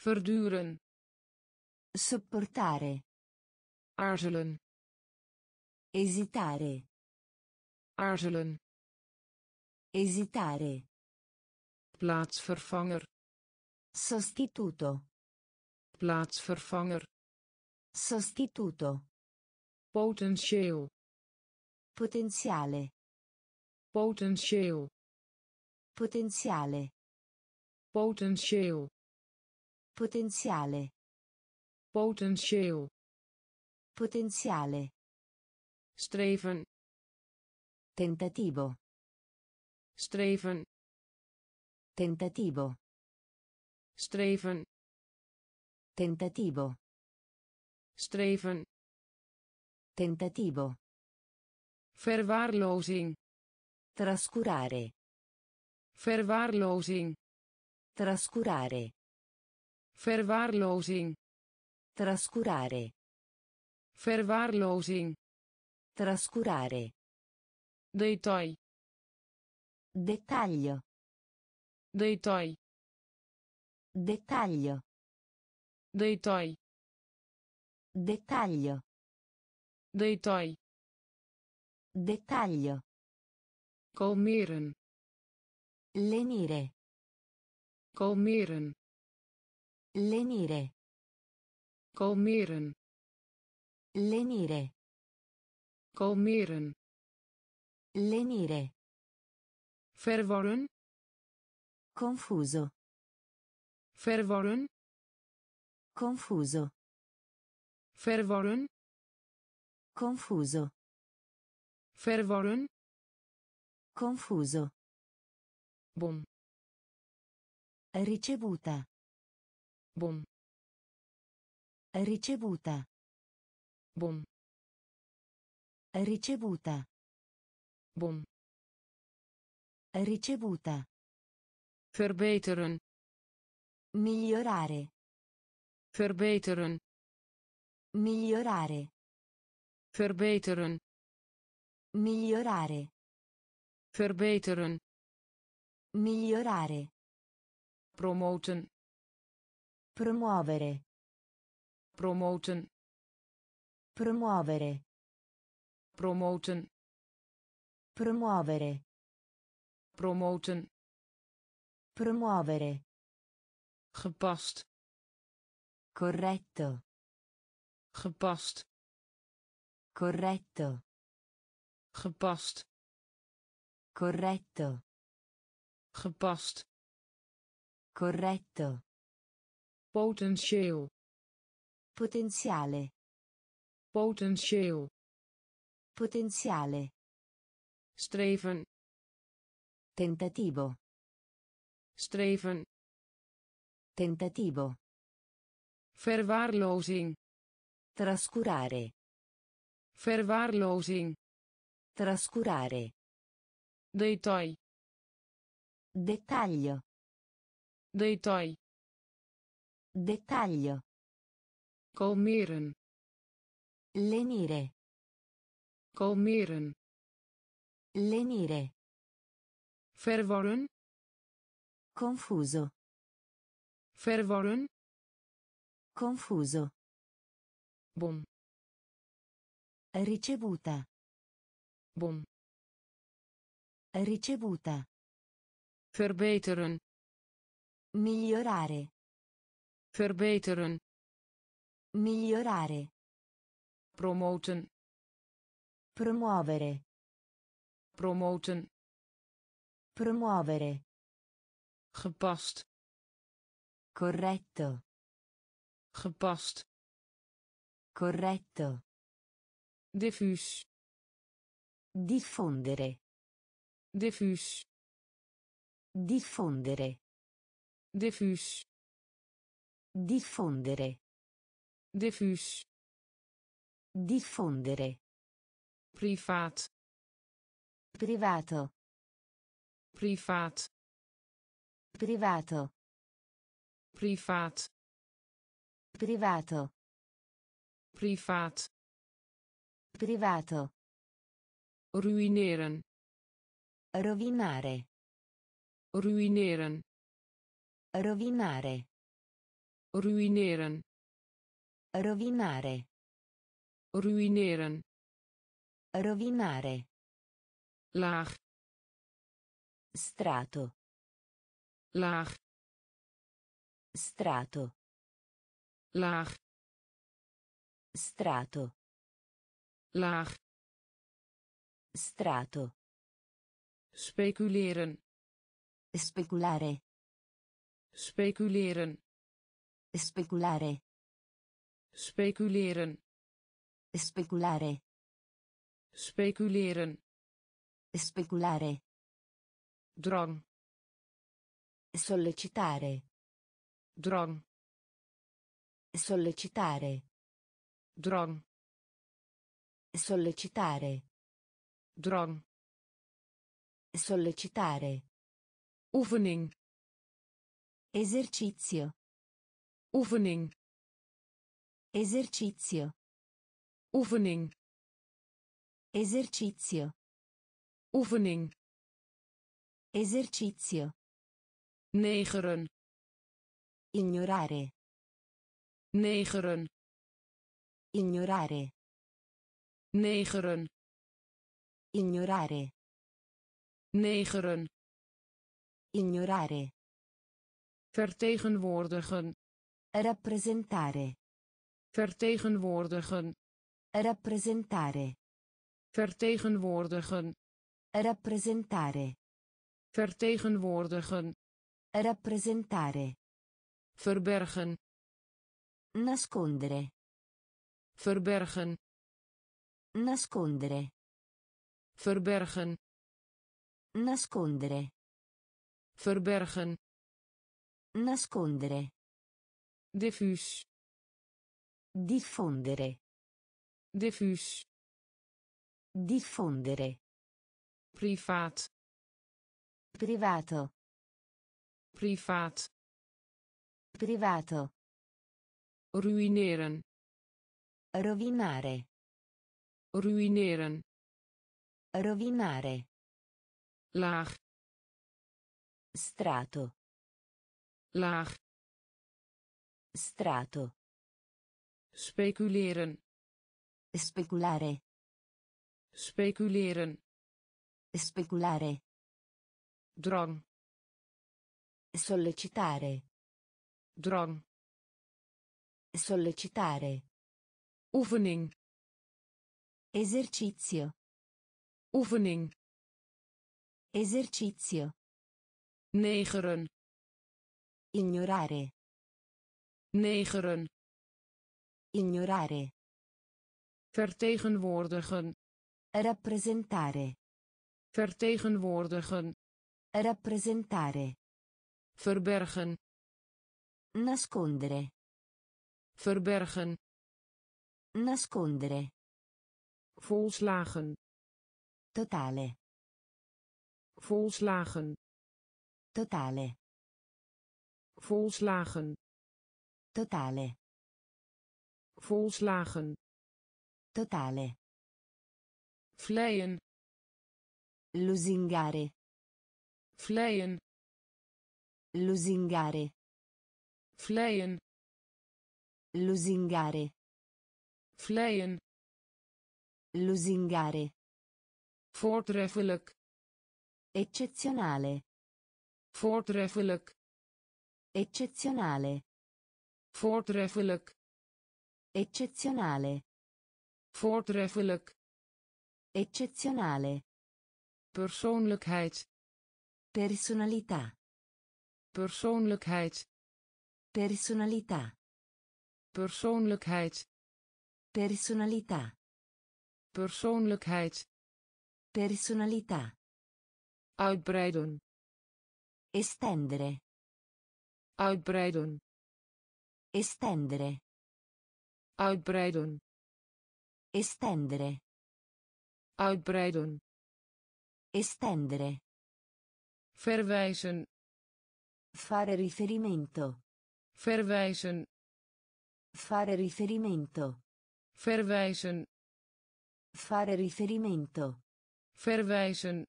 verduren Sopportare. aarzelen Esitare. aarzelen Esitare. plaatsvervanger Sostituto. plaatsvervanger Sostituto. Potentieel Potenziale. potentieel Potenziale. potentieel Potenziale. potentieel Potenziale. streven Tentativo. streven Tentativo. streven Tentativo. streven Tentativo. verwaarlozing Trascurare. verwaarlozing Trascurare. verwaarlozing Trascurare. verwaarlozing Trascurare. detail Dettaglio. detail Dettaglio. detail Dettaglio. Detail Dettaglio. kalmeren Lenire. kalmeren Lenire. kalmeren Lenire. kalmeren Lenire. verwarren Confuso. verwarren Confuso. verwarren Confuso. verwarren Confuso. bom Ricevuta. bom Ricevuta. bom Ricevuta. bom Ricevuta. verbeteren Migliorare. verbeteren Migliorare. Verbeteren Migliorare. verbeteren Migliorare. promoten Promuovere. promoten Promuovere. promoten Promuovere. promoten Promuovere. gepast Corretto. gepast Corretto. gepast Corretto. gepast Corretto. potentieel Potenziale. potentieel Potenziale. streven Tentativo. streven Tentativo. verwaarlozing Trascurare. Verwaarlozing Trascurare. detail Dettaglio. detail Dettaglio. kalmeren Lenire. kalmeren Lenire. verwarren Confuso. verwarren Confuso. bon Ricevuta. bon Ricevuta. verbeteren Migliorare. verbeteren Migliorare. promoten Promuovere. promoten Promuovere. gepast Corretto. gepast Corretto. Diffuus Diffondere. diffuus Diffondere. diffuus Diffondere. diffuus Diffondere. privaat Privato. privaat Privato. privaat Privato. privaat Privato. ruïneren Rovinare. ruïneren Rovinare. ruïneren Rovinare. ruïneren Rovinare. laag Strato. laag Strato. laag Strato. Laag Strato. speculeren Speculare. speculeren Speculare. speculeren Speculare. speculeren Speculare. drang Sollecitare. drang Sollecitare. drang Sollecitare. drang Sollecitare. oefening Esercizio. oefening Esercizio. oefening Esercizio. oefening Esercizio. negeren Ignorare. negeren Ignorare. Negeren Ignorare. negeren Ignorare. vertegenwoordigen Rappresentare. vertegenwoordigen Rappresentare. vertegenwoordigen Rappresentare. vertegenwoordigen Rappresentare. verbergen Nascondere. verbergen Nascondere. verbergen Nascondere. verbergen Nascondere. diffuus Diffondere. diffuus Diffondere. privaat Privato. privaat Privato. ruïneren Rovinare. Ruïneren Rovinare. laag Strato. laag Strato. speculeren Speculare. speculeren Speculare. drang Sollecitare. drang Sollecitare. oefening Esercizio. oefening Esercizio. negeren Ignorare. negeren Ignorare. vertegenwoordigen Rappresentare. vertegenwoordigen Rappresentare. verbergen Nascondere. verbergen Nascondere. Volslagen Totale. volslagen Totale. volslagen Totale. volslagen Totale. vleien Lusingare. vleien Lusingare. vleien Lusingare. vleien Lusingare. voortreffelijk Eccezionale. voortreffelijk Eccezionale. voortreffelijk Eccezionale. voortreffelijk Eccezionale. persoonlijkheid Personalità. persoonlijkheid Personalità. persoonlijkheid Personalità. Persoonlijkheid Personalità. uitbreiden Estendere. uitbreiden Estendere. uitbreiden Estendere. uitbreiden Estendere. verwijzen Fare riferimento. verwijzen Fare riferimento. verwijzen Fare riferimento. verwijzen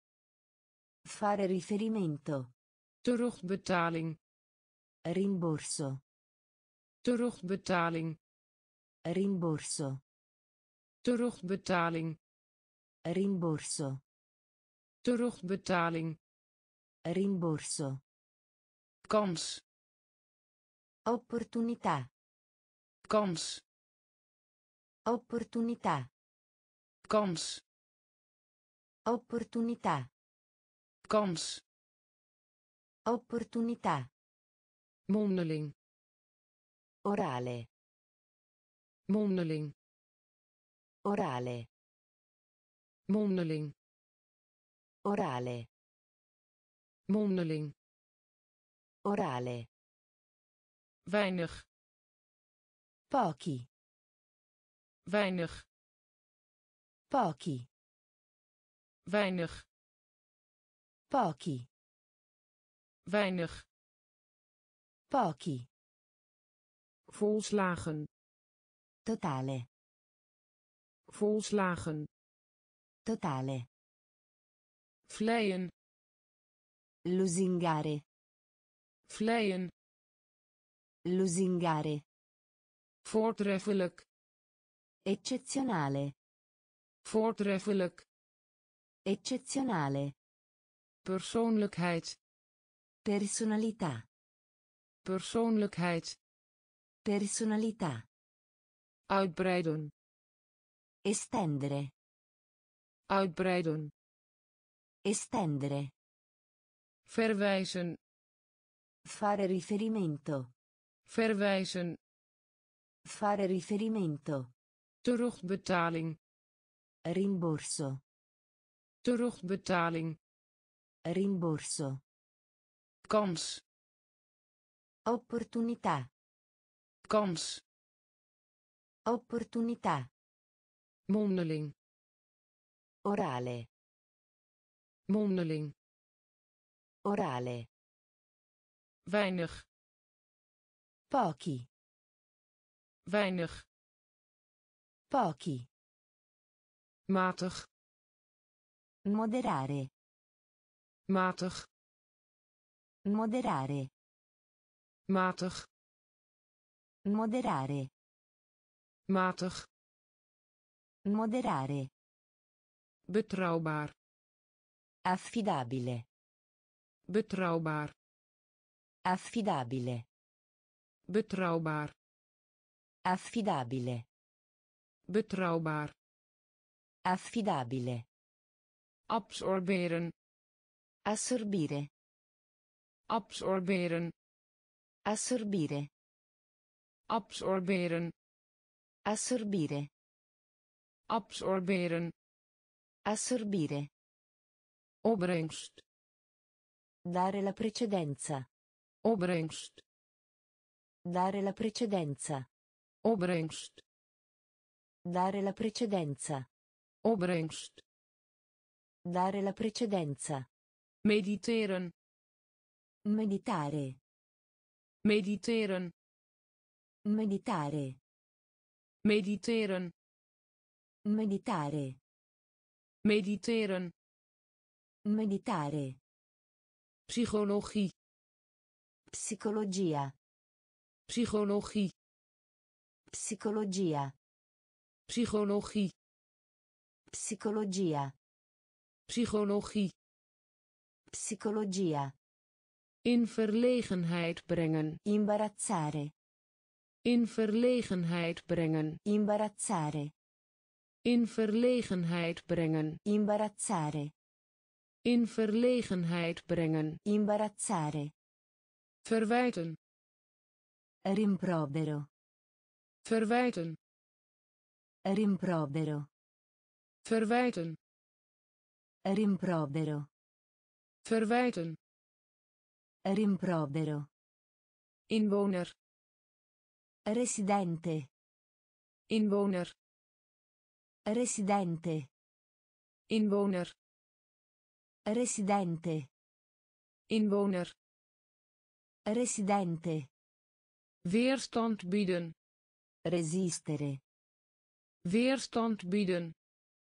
Fare riferimento. terugbetaling Rimborso. terugbetaling Rimborso. terugbetaling Rimborso. terugbetaling Rimborso. kans Opportunità. kans Opportunità. Kans Opportunità. kans Opportunità. mondeling Orale. mondeling Orale. mondeling Orale. mondeling Orale. weinig Pochi. weinig Pochi. weinig Pochi. weinig Pochi. volslagen Totale. volslagen Totale. vleien Lusingare. vleien Lusingare. voortreffelijk Eccezionale. Voortreffelijk Eccezionale. persoonlijkheid Personalità. persoonlijkheid Personalità. uitbreiden Estendere. uitbreiden Estendere. verwijzen Fare riferimento. verwijzen Fare riferimento. terugbetaling Rimborso. terugbetaling Rimborso. kans Opportunità. kans Opportunità. mondeling Orale. mondeling Orale. weinig Pochi. weinig Pochi. Matig Moderare. matig Moderare. matig Moderare. matig Moderare. betrouwbaar Affidabile. betrouwbaar Affidabile. betrouwbaar Affidabile. betrouwbaar Affidabile. absorberen Assorbire. absorberen Assorbire. absorberen Assorbire. absorberen Assorbire. opbrengst Dare la precedenza. opbrengst Dare la precedenza. opbrengst Dare la precedenza. Opbrengst Dare la precedenza. mediteren Meditare. mediteren Meditare. mediteren Meditare. mediteren Meditare. psychologie Psicologia. psychologie Psicologia. psychologie Psicologia. psychologie Psicologia. in verlegenheid brengen Imbarazzare. in verlegenheid brengen Imbarazzare. in verlegenheid brengen Imbarazzare. in verlegenheid brengen Imbarazzare. verwijten Rimprovero. verwijten Rimprovero. Verwijten Rimprovero. verwijten Rimprovero. inwoner Residente. inwoner Residente. inwoner Residente. inwoner Residente. weerstand bieden Resistere. weerstand bieden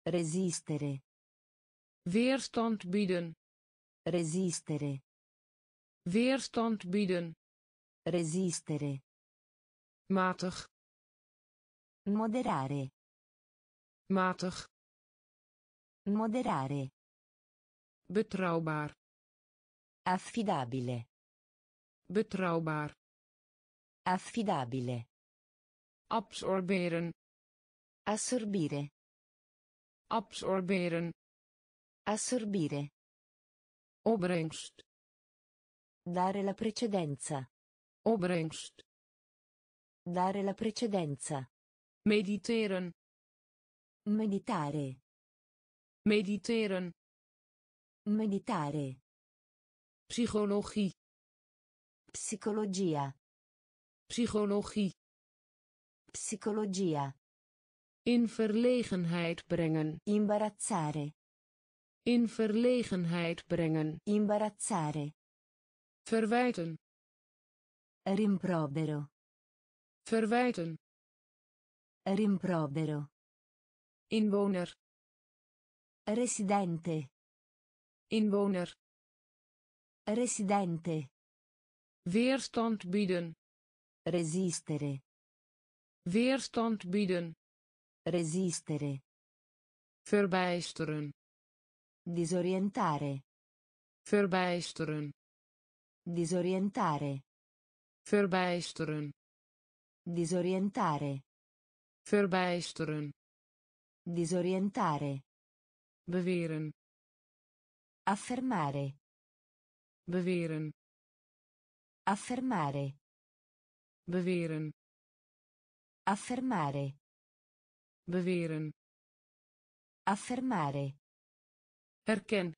Resistere. weerstand bieden Resistere. weerstand bieden Resistere. matig Moderare. matig Moderare. betrouwbaar Affidabile. betrouwbaar Affidabile. absorberen Assorbire. Absorberen Assorbire. opbrengst Dare la precedenza. opbrengst Dare la precedenza. mediteren Meditare. mediteren Meditare. psychologie Psicologia. psychologie Psicologia. In verlegenheid brengen Imbarazzare. in verlegenheid brengen Imbarazzare. verwijten Rimprovero. verwijten Rimprovero. inwoner Residente. inwoner Residente. weerstand bieden Resistere. weerstand bieden Resistere. verbijsteren Disorientare. verbijsteren Disorientare. verbijsteren Disorientare. verbijsteren Disorientare. beweren Affermare. beweren Affermare. beweren Affermare. Beweren Affermare. herken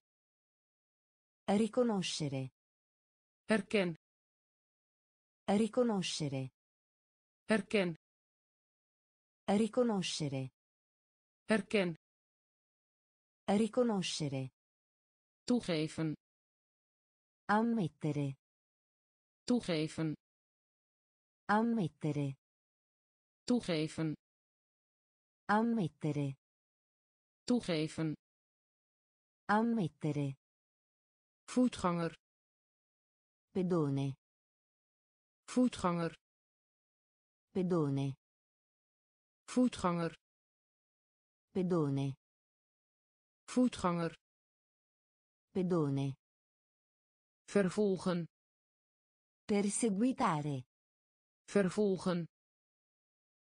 Riconoscere. herken Riconoscere. herken Riconoscere. herken Riconoscere. toegeven Ammettere. toegeven Ammettere. toegeven Ammettere. toegeven Ammettere. voetganger Pedone. voetganger Pedone. voetganger Pedone. voetganger Pedone. vervolgen Perseguitare. vervolgen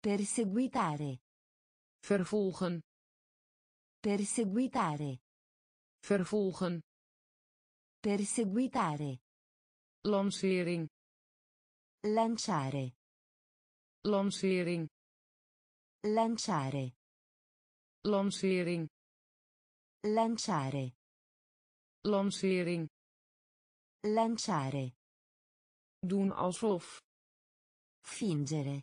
Perseguitare. Vervolgen Perseguitare. vervolgen Perseguitare. lancering Lanciare. lancering Lanciare. lancering Lanciare. lancering Lanciare. doen alsof Fingere.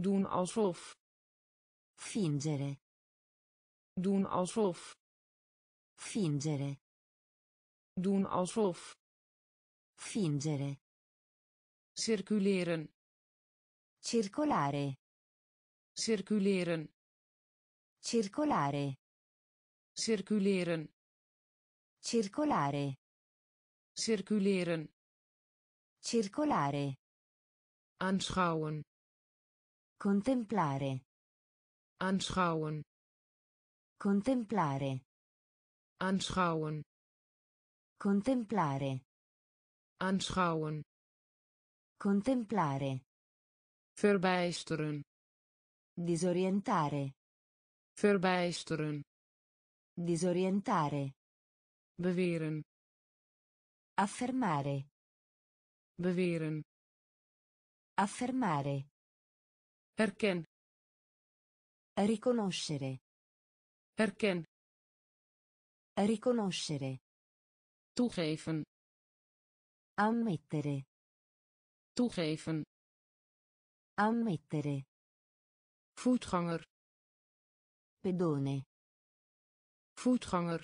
doen alsof Fingere. Doen alsof. Fingere. Doen alsof. Fingere. Circuleren. Circolare. Circuleren. Circolare. Circuleren. Circolare. Circuleren. Circolare. Aanschouwen. Contemplare. Aanschouwen. Contemplare. Aanschouwen. Contemplare. Aanschouwen. Contemplare. Verbijsteren. Disorientare. Verbijsteren. Disorientare. Beweren. Affermare. Beweren. Affermare. Herken. Riconoscere. Herken. Riconoscere. Toegeven. Ammettere. Toegeven. Ammettere. Voetganger. Pedone. Voetganger.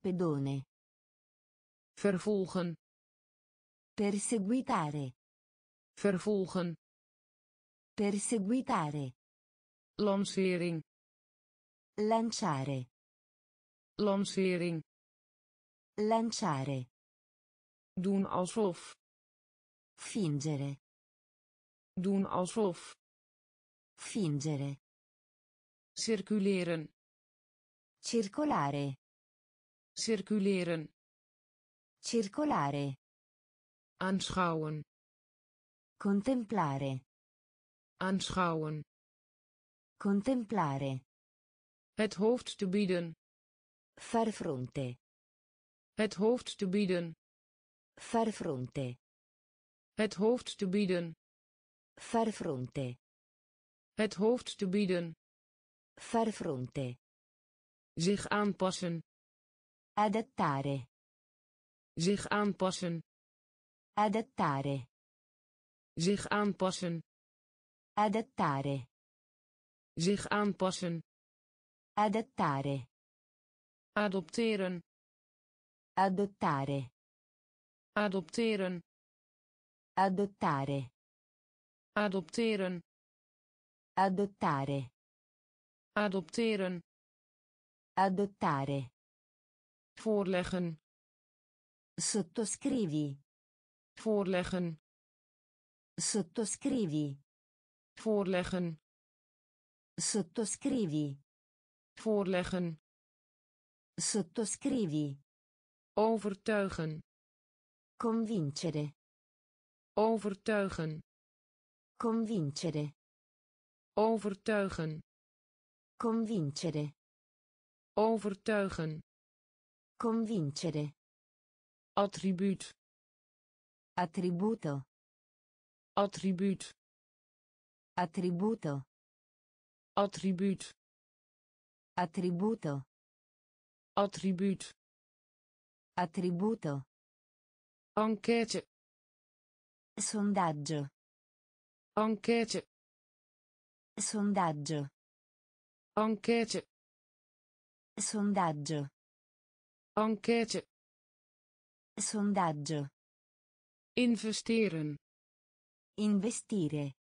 Pedone. Vervolgen. Perseguitare. Vervolgen. Perseguitare. Lancering. Lanciare. Lancering. Lanciare. Doen alsof. Fingere. Doen alsof. Fingere. Circuleren. Circolare. Circuleren. Circolare. Aanschouwen. Contemplare. Aanschouwen. Contemplare. Het hoofd te bieden. Far fronte. Het hoofd te bieden. Far fronte. Het hoofd te bieden. Far fronte. Het hoofd te bieden. Far fronte. Zich aanpassen. Adattare. Zich aanpassen. Adattare. Zich aanpassen. Adattare. Zich aanpassen. Adattare. Adopteren. Adottare. Adopteren. Adottare. Adopteren. Adottare. Adopteren. Adottare. Voorleggen. Sottoscrivi. Voorleggen. Sottoscrivi. Voorleggen. Sottoscrivi. Voorleggen. Sottoscrivi. Overtuigen. Convincere. Overtuigen. Convincere. Overtuigen. Convincere. Overtuigen. Convincere. Attribuut. Attributo. Attribuut. Attributo. Attribuut. Attributo. Attribuut. Attributo. Enquête. Sondaggio. Enquête. Sondaggio. Enquête. Sondaggio. Enquête. Sondaggio. Investeren. Investire.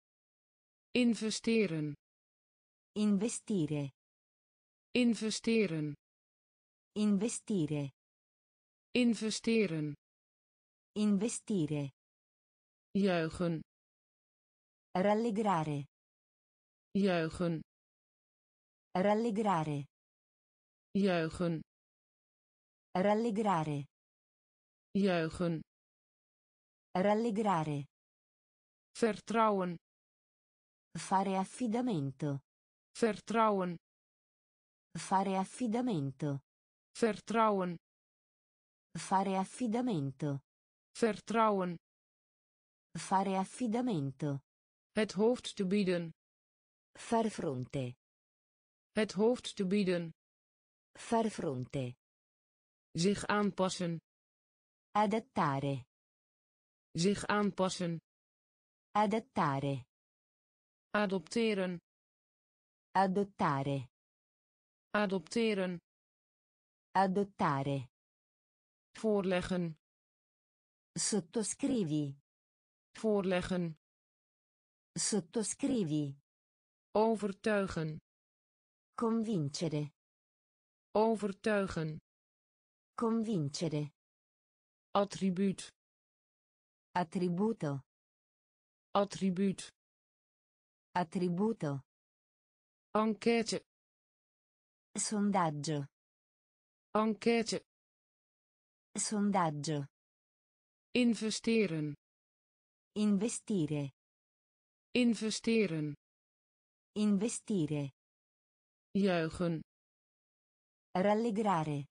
Investeren. Investire. Investeren. Investire. Investeren. Investire. Juichen. Rallegrare. Juichen. Rallegrare. Juichen. Rallegrare. Juichen. Rallegrare. Vertrouwen. Fare affidamento. Vertrouwen. Fare affidamento. Vertrouwen. Fare affidamento. Vertrouwen. Fare affidamento. Het hoofd te bieden. Far fronte. Het hoofd te bieden. Far fronte. Zich aanpassen. Adattare. Zich aanpassen. Adattare. Adopteren. Adottare. adopteren Adottare. voorleggen Sottoscrivi. voorleggen Sottoscrivi. overtuigen Convincere. overtuigen Convincere. attribuut Attributo. attribuut Attributo. Enquête Sondaggio. enquête Sondaggio. investeren Investire. investeren Investire. juichen Rallegrare.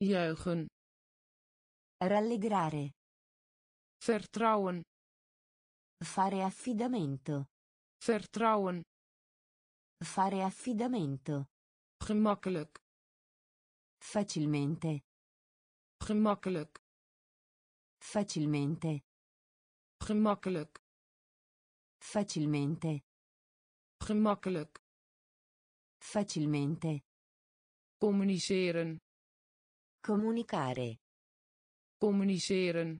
juichen Rallegrare. vertrouwen Fare affidamento. vertrouwen Fare affidamento. gemakkelijk Facilmente. gemakkelijk Facilmente. gemakkelijk Facilmente. gemakkelijk Facilmente. communiceren Comunicare. communiceren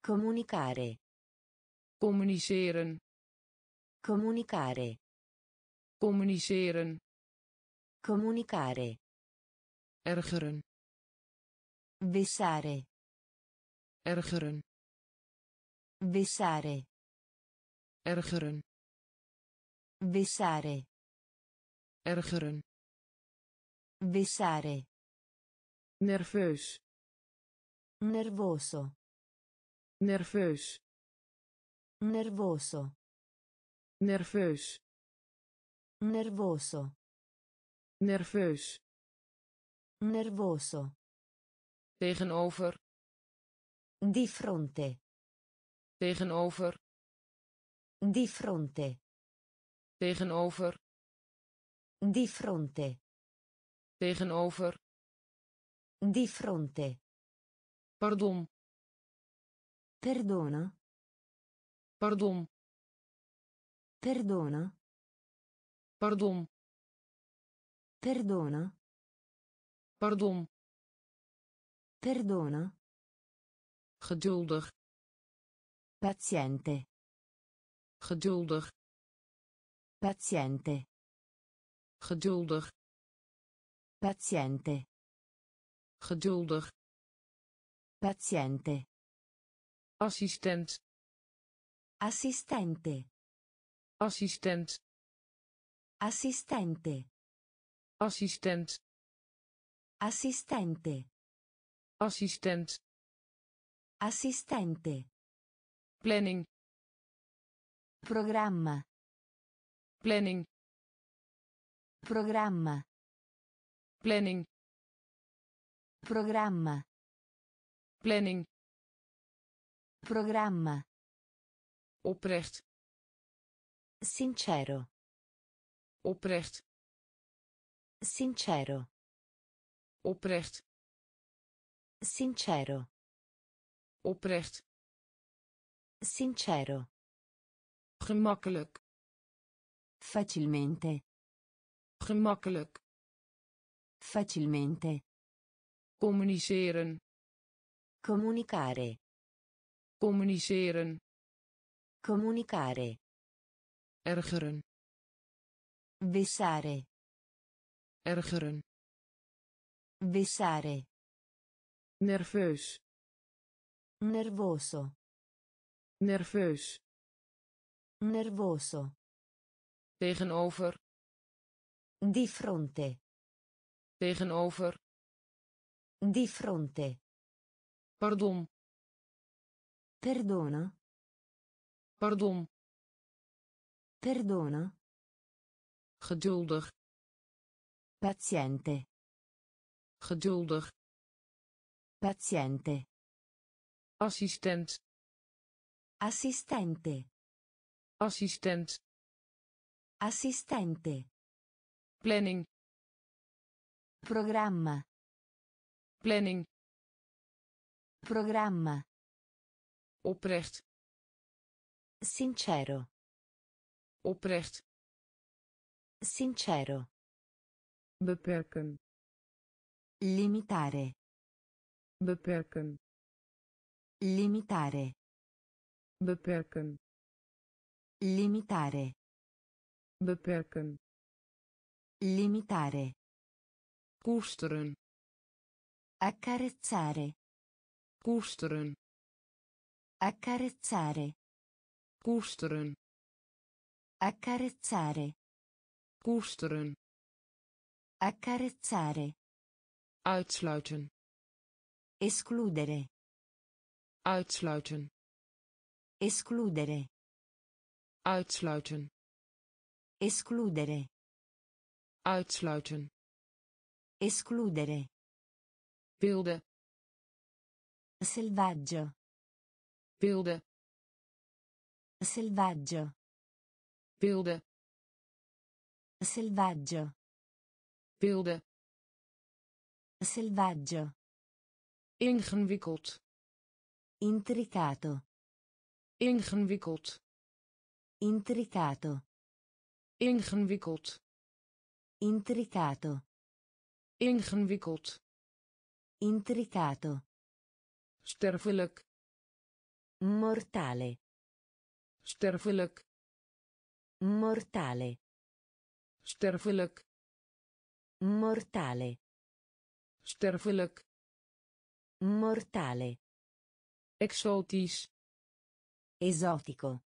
Comunicare. communiceren Comunicare. Communiceren Comunicare. ergeren Vessare. ergeren Vessare. ergeren Vessare. ergeren Vessare. nerveus Nervoso. nerveus Nervoso. nerveus Nervoso. nerveus Nervoso. tegenover Di fronte. tegenover Di fronte. tegenover Di fronte. tegenover Di fronte. pardon Perdona. pardon Perdona. Pardon Perdona. pardon Perdona. geduldig Paziente. geduldig Paziente. geduldig Paziente. geduldig Paziente. assistent Assistente. assistent Assistente. assistent Assistente. assistent Assistente. planning Programma. planning Programma. planning Programma. planning Programma. oprecht Sincero. Oprecht Sincero. oprecht Sincero. oprecht Sincero. gemakkelijk Facilmente. gemakkelijk Facilmente. communiceren Comunicare. communiceren Comunicare. ergeren Vessare. ergeren Vessare. nerveus Nervoso. nerveus Nervoso. tegenover Di fronte. tegenover Di fronte. pardon Perdona. pardon Perdona. Geduldig Paziente. geduldig Paziente. assistent Assistente. assistent Assistente. planning Programma. planning Programma. oprecht Sincero. oprecht Sincero. beperken Limitare. beperken Limitare. beperken Limitare. beperken Limitare. koesteren Accarezzare. koesteren Accarezzare. koesteren Accarezzare. Koesteren Accarezzare. uitsluiten Escludere. uitsluiten Escludere. uitsluiten Escludere. uitsluiten Escludere. wilde Selvaggio. wilde Selvaggio. wilde Selvaggio. wilde Selvaggio. ingewikkeld Intricato. ingewikkeld Intricato. ingewikkeld Intricato. ingewikkeld Intricato. sterfelijk Mortale. sterfelijk Mortale. Sterfelijk Mortale. sterfelijk Mortale. exotisch Esotico.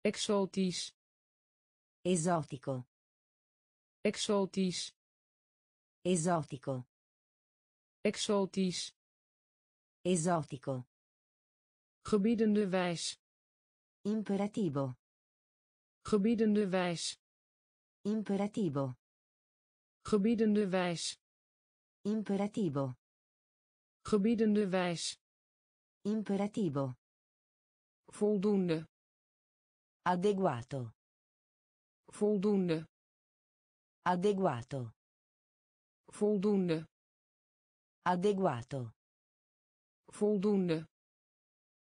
exotisch Esotico. exotisch Esotico. exotisch Esotico. gebiedende wijs Imperativo. gebiedende wijs Imperativo. gebiedende wijs Imperativo. gebiedende wijs Imperativo. voldoende Adeguato. voldoende Adeguato. voldoende Adeguato. voldoende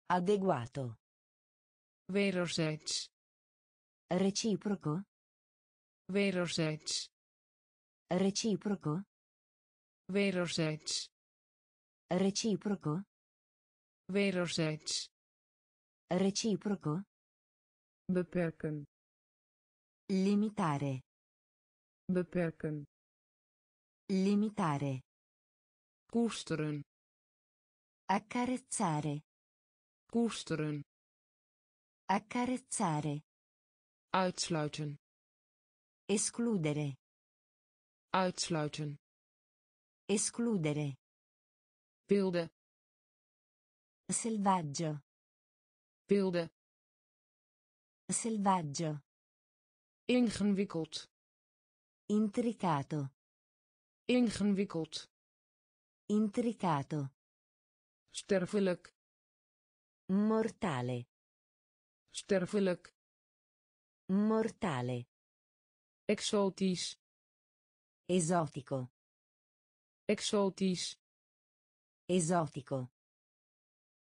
Adeguato. wederzijds Reciproco. Wederzijds Reciproco. wederzijds Reciproco. wederzijds Reciproco. beperken Limitare. beperken Limitare. koesteren Accarezzare. koesteren Accarezzare. uitsluiten Escludere. uitsluiten Escludere. wilde Selvaggio. wilde Selvaggio. ingewikkeld Intricato. ingewikkeld Intricato. sterfelijk Mortale. sterfelijk Mortale. Exotisch Esotico. exotisch Esotico.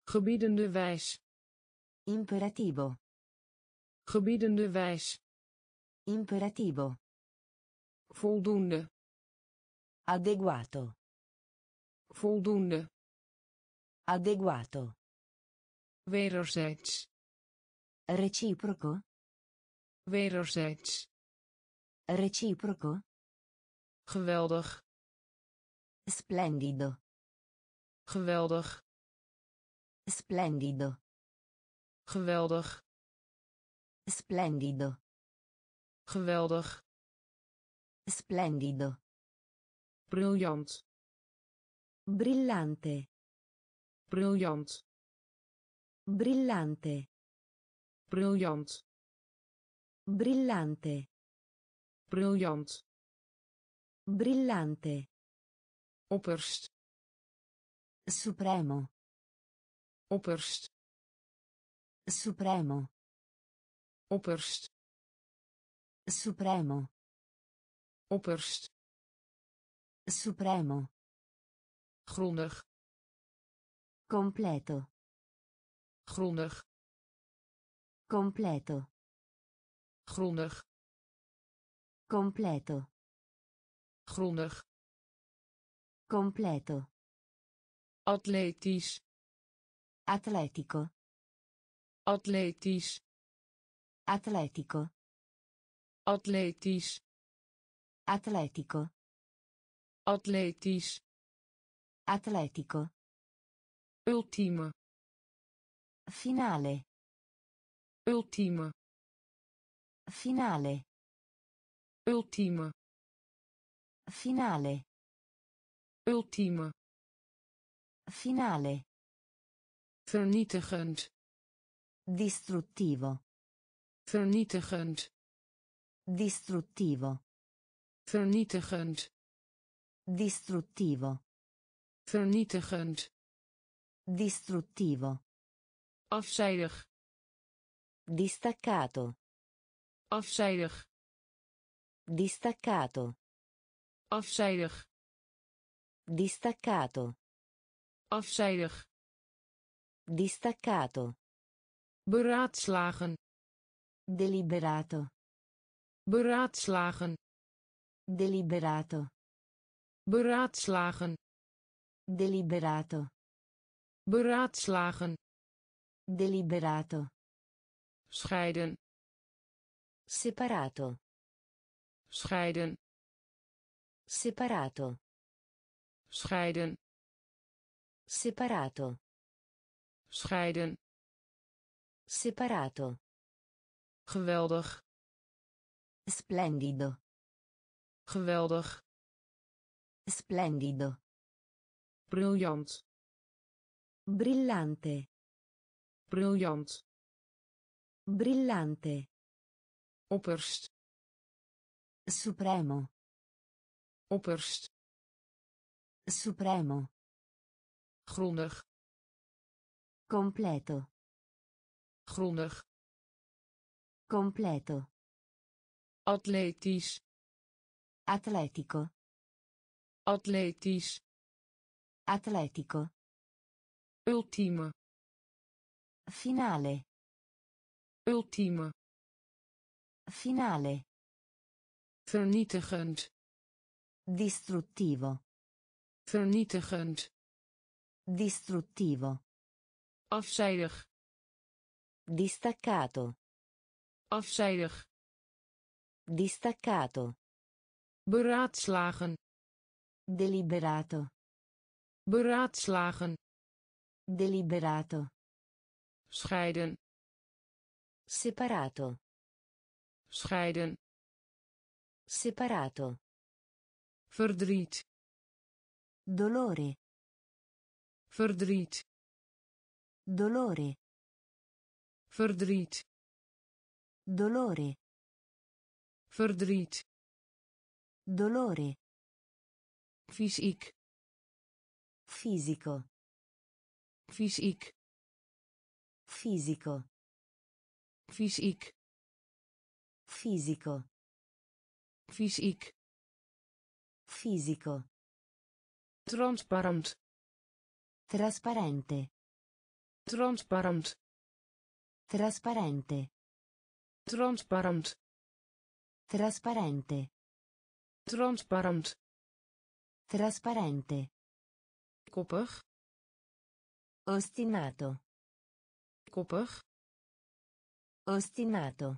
gebiedende wijs Imperativo. gebiedende wijs Imperativo. voldoende Adeguato. voldoende Adeguato. wederzijds Reciproco. wederzijds Reciproco. geweldig Splendido. geweldig Splendido. geweldig Splendido. geweldig Splendido. briljant Brillante. briljant Brillante. briljant Brillante. Briljant Brillante. opperst Supremo. opperst Supremo. opperst Supremo. opperst Supremo. grondig Completo. grondig Completo. grondig Completo. grondig Completo. atletisch Atletico. atletisch Atletico. atletisch Atletico. atletisch Atletico. ultieme Finale. ultieme Finale. Ultieme Finale. ultieme Finale. vernietigend Distruttivo. vernietigend Distruttivo. vernietigend Distruttivo. vernietigend Distruttivo. afzijdig Distaccato. afzijdig Distaccato. afzijdig Distaccato. afzijdig Distaccato. beraadslagen Deliberato. beraadslagen Deliberato. beraadslagen Deliberato. beraadslagen Deliberato. scheiden Separato. Scheiden Separato. scheiden Separato. scheiden Separato. geweldig Splendido. geweldig Splendido. briljant Brillante. briljant Brillante. opperst Supremo. opperst Supremo. grondig Completo. grondig Completo. atletisch Atletico. atletisch Atletico. ultieme Finale. ultieme Finale. Vernietigend Distruttivo. vernietigend Distruttivo. afzijdig Distaccato. afzijdig Distaccato. beraadslagen Deliberato. beraadslagen Deliberato. scheiden Separato. scheiden Separato. verdriet Dolore. verdriet Dolore. verdriet Dolore. verdriet Dolore. fysiek Fisico. fysiek Fisico. fysiek Fisico. Fysiek Fisico. transparant Trasparente. transparant Trasparente. transparant Trasparente. transparant Trasparente. koppig Ostinato. koppig Ostinato.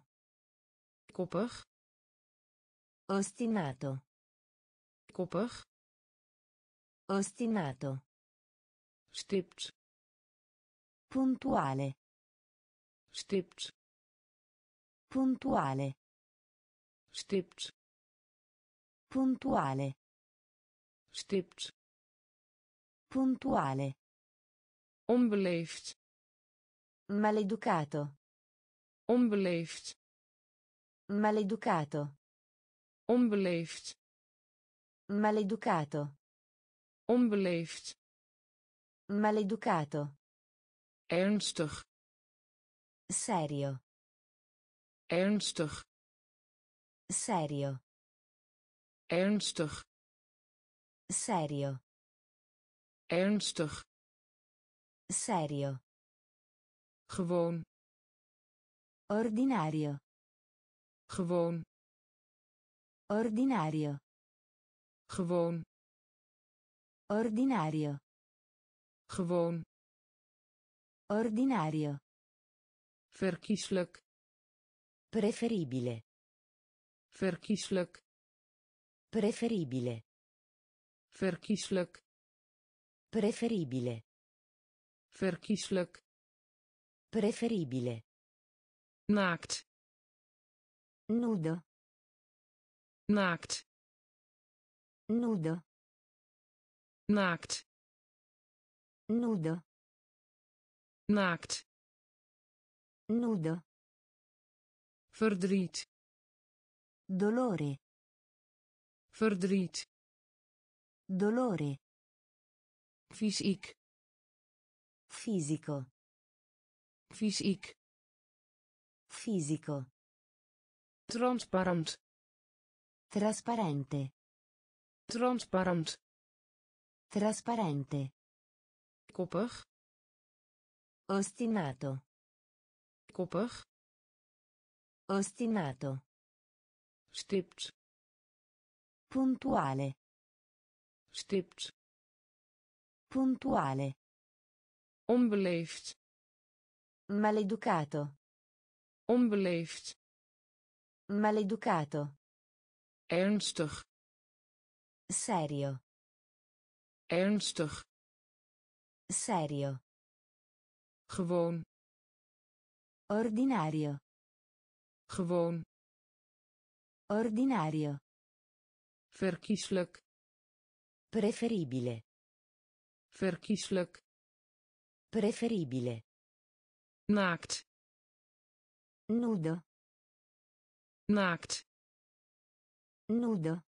koppig Ostinato. koppig Ostinato. stipt Puntuale. stipt Puntuale. stipt Puntuale. stipt Puntuale. onbeleefd Maleducato. onbeleefd Maleducato. Onbeleefd Maleducato. onbeleefd Maleducato. ernstig Serio. ernstig Serio. ernstig Serio. ernstig Serio. gewoon Ordinario. gewoon Ordinario. gewoon Ordinario. gewoon Ordinario. verkieslijk Preferibile. verkieslijk Preferibile. verkieslijk Preferibile. verkieslijk Preferibile. naakt Nudo. Naakt Nudo. naakt Nudo. naakt Nudo. verdriet Dolore. verdriet Dolore. fysiek Fisico. fysiek Fisico. transparant Trasparente. transparant Trasparente. koppig Ostinato. koppig Ostinato. stipt Puntuale. stipt Puntuale. onbeleefd Maleducato. onbeleefd Maleducato. Ernstig Serio. ernstig Serio. gewoon Ordinario. gewoon Ordinario. verkieslijk Preferibile. verkieslijk Preferibile. naakt Nudo. naakt Nudo.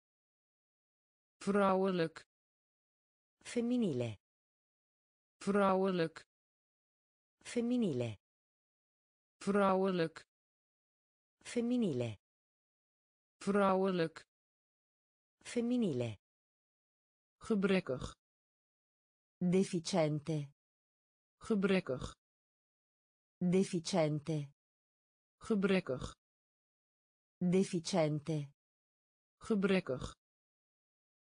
vrouwelijk Femminile. vrouwelijk Femminile. vrouwelijk Femminile. vrouwelijk Femminile. gebrekkig Deficiente. gebrekkig Deficiente. gebrekkig Deficiente. Gebrekkig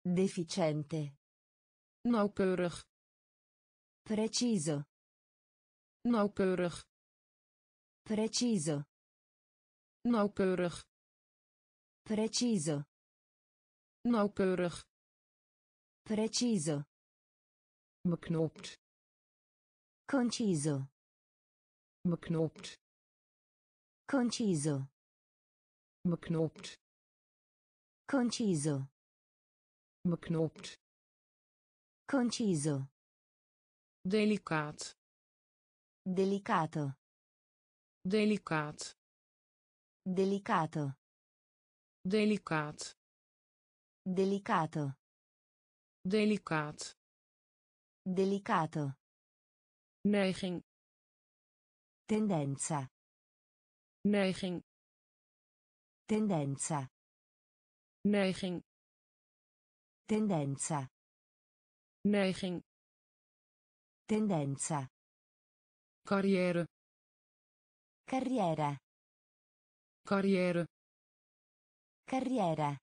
Deficiente. nauwkeurig Preciso. nauwkeurig Preciso. nauwkeurig Preciso. nauwkeurig Preciso. beknopt Conciso. beknopt Conciso. beknopt Conciso. beknopt Conciso. delicaat Delicato. delicaat Delicato. delicaat Delicato. delicaat Delicato. neiging Tendenza. neiging Tendenza. Neiging Tendenza. neiging Tendenza. carrière Carriera. carrière Carriera.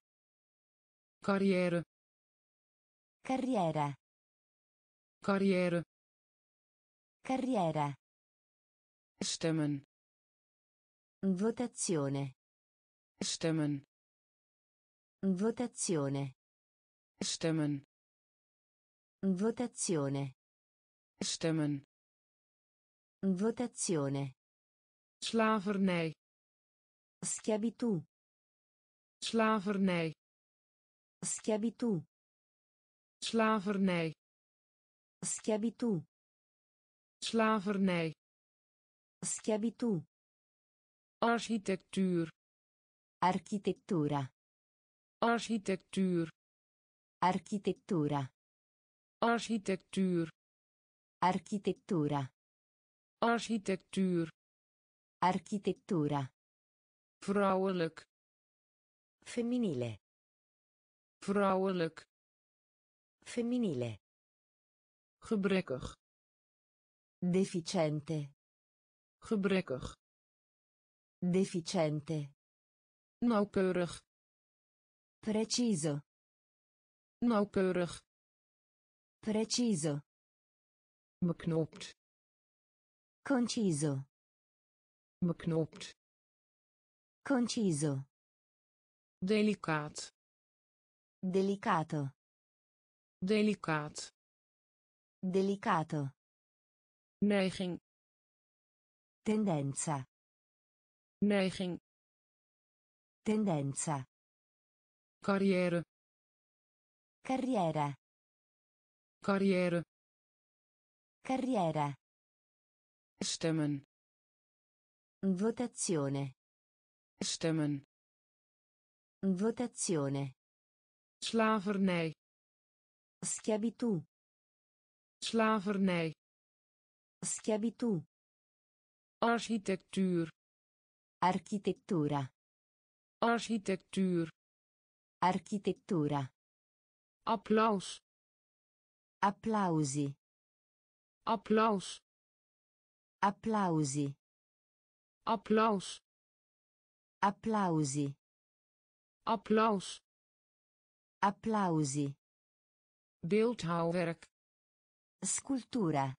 carrière Carriera. carrière Carriera. stemmen Votazione. stemmen Votazione. stemmen Votazione. stemmen Votazione. slavernij Schiavitù. slavernij Schiavitù. slavernij Schiavitù. slavernij Schiavitù. architectuur Architettura. Architectuur Architettura. architectuur Architettura. architectuur Architettura. vrouwelijk Femminile. vrouwelijk Femminile. gebrekkig Deficiente. gebrekkig Deficiente. nauwkeurig Preciso. nauwkeurig Preciso. beknopt Conciso. beknopt Conciso. delicaat Delicato. delicaat Delicato. neiging Tendenza. neiging Tendenza. Carrière Carriera. carrière Carriera. stemmen Votazione. stemmen Votazione. slavernij Schiavitù. slavernij Schiavitù. architectuur Architettura. architectuur Architettura. applaus Applausi. applaus Applausi. applaus Applausi. applaus Applausi. beeldhouwwerk Scultura.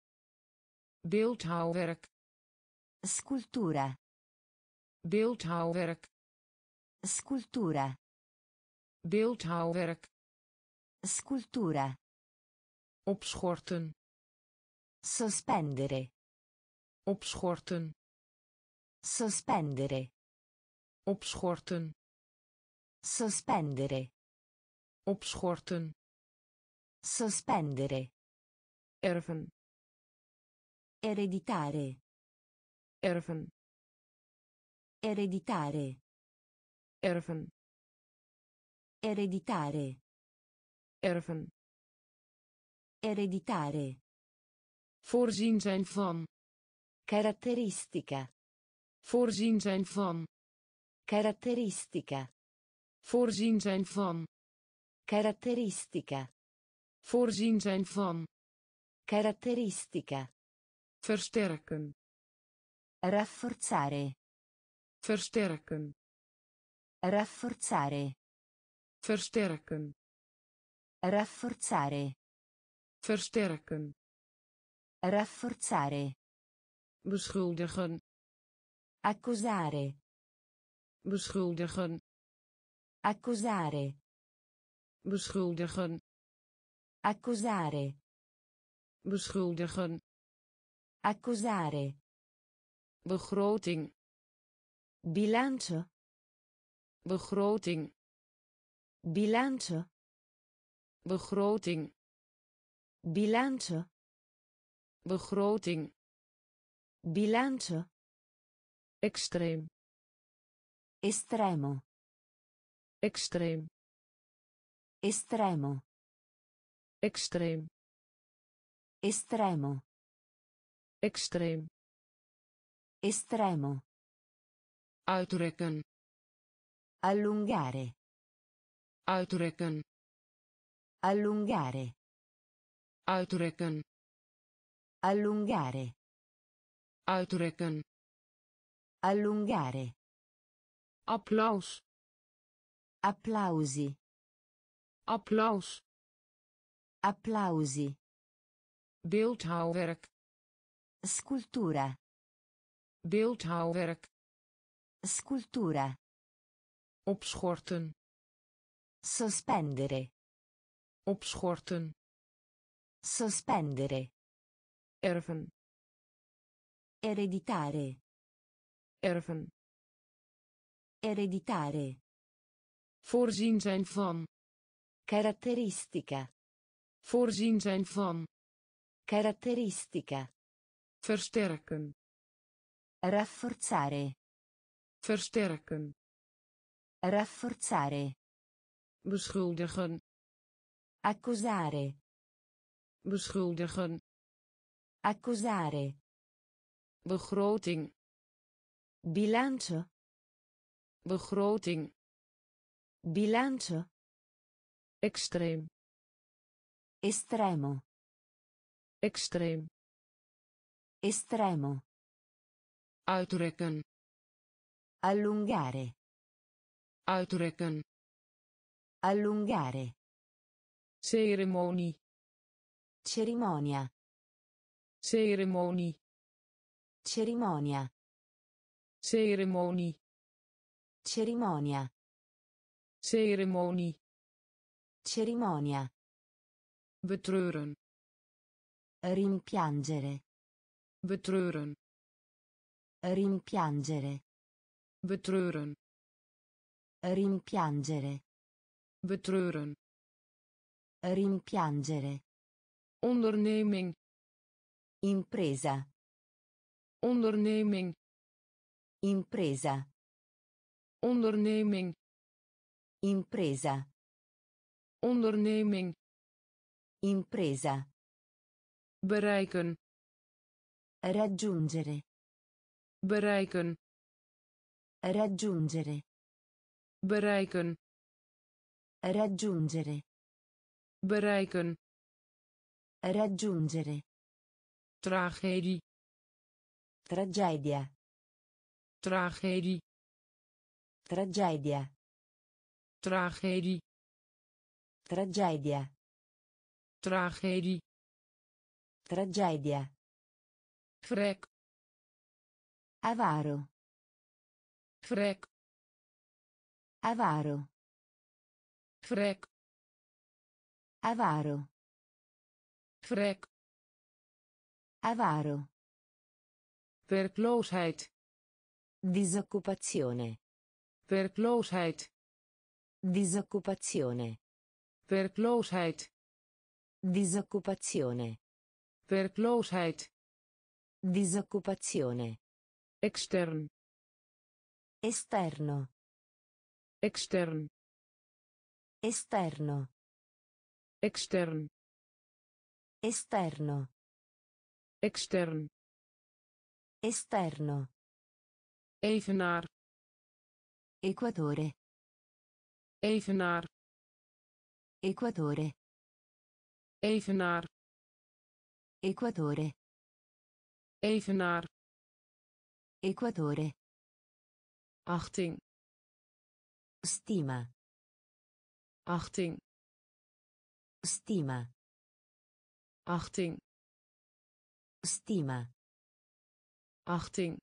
beeldhouwwerk Scultura. beeldhouwwerk Scultura. Beeldhouwwerk Scultura. opschorten Sospendere. opschorten Sospendere. opschorten Sospendere. opschorten Sospendere. erven Ereditare. erven Ereditare. erven Ereditare. erven Ereditare. voorzien zijn van Caratteristica. voorzien zijn van Caratteristica. voorzien zijn van Caratteristica. voorzien zijn van Caratteristica. versterken Rafforzare. versterken Rafforzare. Versterken Rafforzare. versterken Rafforzare. beschuldigen Accusare. beschuldigen Accusare. beschuldigen Accusare. beschuldigen Accusare. begroting Bilancio. begroting Bilancio. begroting Bilancio. begroting Bilancio. extreem Estremo. extreem Estremo. extreem Estremo. extreem Estremo. uitrekken Allungare. Uitrekken Allungare. uitrekken Allungare. uitrekken Allungare. applaus Applausi. applaus Applausi. beeldhouwwerk Scultura. beeldhouwwerk Scultura. opschorten Sospendere. opschorten Sospendere. erven Ereditare. erven Ereditare. voorzien zijn van Caratteristica. voorzien zijn van Caratteristica. versterken Rafforzare. versterken Rafforzare. Beschuldigen Accusare. beschuldigen Accusare. begroting Bilancio. begroting Bilancio. extreem Estremo. extreem Estremo. uitrekken Allungare. uitrekken Allungare. ceremonie Cerimonia. ceremonie Cerimonia. ceremonie Cerimonia. ceremonie Cerimonia. betreuren Rimpiangere. betreuren Rimpiangere. betreuren Rimpiangere. Betreuren Rimpiangere. onderneming Impresa. onderneming Impresa. onderneming Impresa. onderneming Impresa. bereiken Raggiungere. bereiken Raggiungere. bereiken Raggiungere. bereiken Raggiungere. tragedie Tragedia. tragedie Tragedia. tragedie Tragedia. tragedie Tragedia. vrek Avaro. vrek Avaro. Vrek Avaro. vrek Avaro. werkloosheid Disoccupazione. werkloosheid Disoccupazione. werkloosheid Disoccupazione. werkloosheid Disoccupazione. extern Esterno. extern Esterno. extern Esterno. extern Esterno. evenaar Equatore. evenaar Equatore. evenaar Equatore. evenaar Equatore. achting Stima. Achting Stima. achting Stima. achting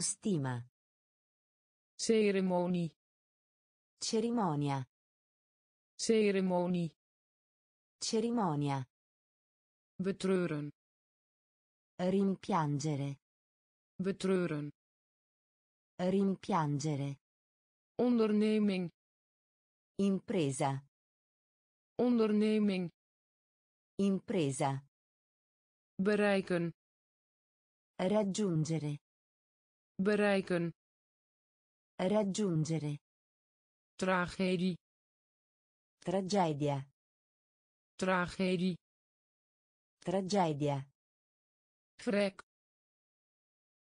Stima. ceremonie Cerimonia. ceremonie Cerimonia. betreuren Rimpiangere. betreuren Rimpiangere. onderneming Impresa. onderneming Impresa. bereiken Raggiungere. bereiken Raggiungere. tragedie Tragedia. tragedie Tragedia. vrek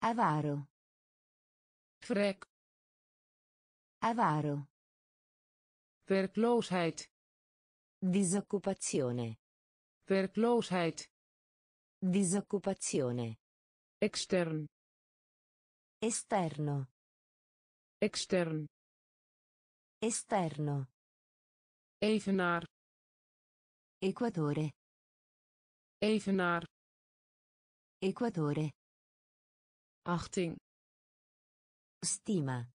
Avaro. vrek Avaro. Werkloosheid Disoccupazione. werkloosheid Disoccupazione. extern Esterno. extern Esterno. evenaar Equatore. evenaar Equatore. achting Stima.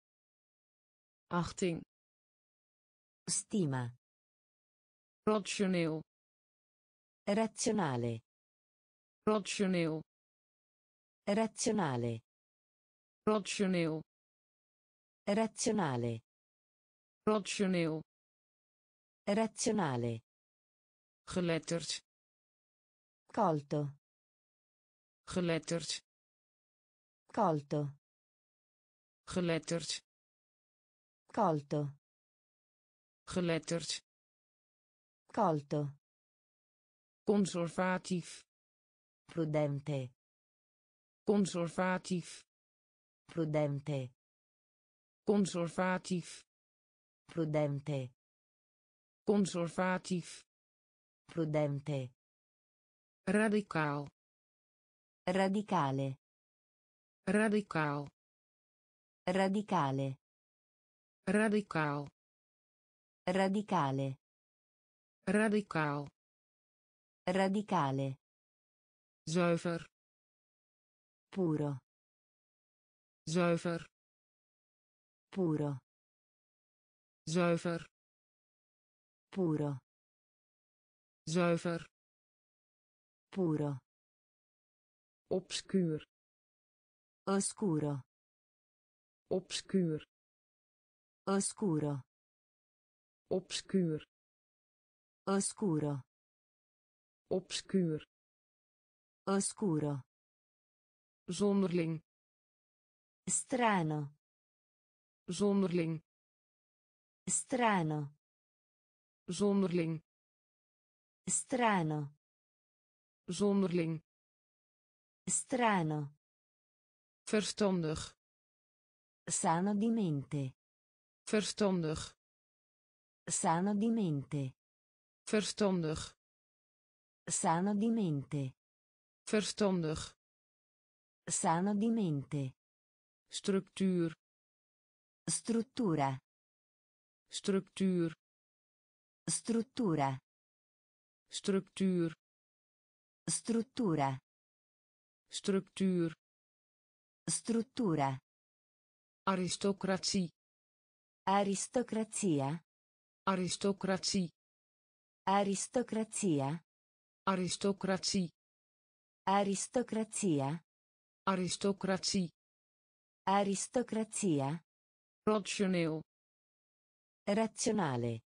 achting Stima. rationeel Razionale. rationeel Razionale. rationeel Razionale. rationeel Razionale. geletterd Colto. geletterd Colto. geletterd Colto. Geletterd Colto. conservatief Prudente. conservatief Prudente. conservatief Prudente. conservatief Prudente. radicaal Radicale. radicaal Radicale. radicaal Radicale. Radicaal. Radicale. Zuiver. Puro. Zuiver. Puro. Zuiver. Puro. Zuiver. Puro. Obscuur. Oscuro. Obscuur. Oscuro. Obscuur. Oscuro. Obscuur. Oscuro. Zonderling. Strano. Zonderling. Strano. Zonderling. Strano. Zonderling. Strano. Verstandig. Sano di mente. Verstandig. Sano di mente. Verstandig. Sano di mente. Verstandig. Sano di mente. Structuur. Struttura. Structuur. Struttura. Structuur. Struttura. Structuur. Struttura. Aristocratie. Aristocrazia. Aristocratie. Aristocrazia. Aristocratie. Aristocrazia. Aristocratie. Aristocrazia. Rationeel. Razionale.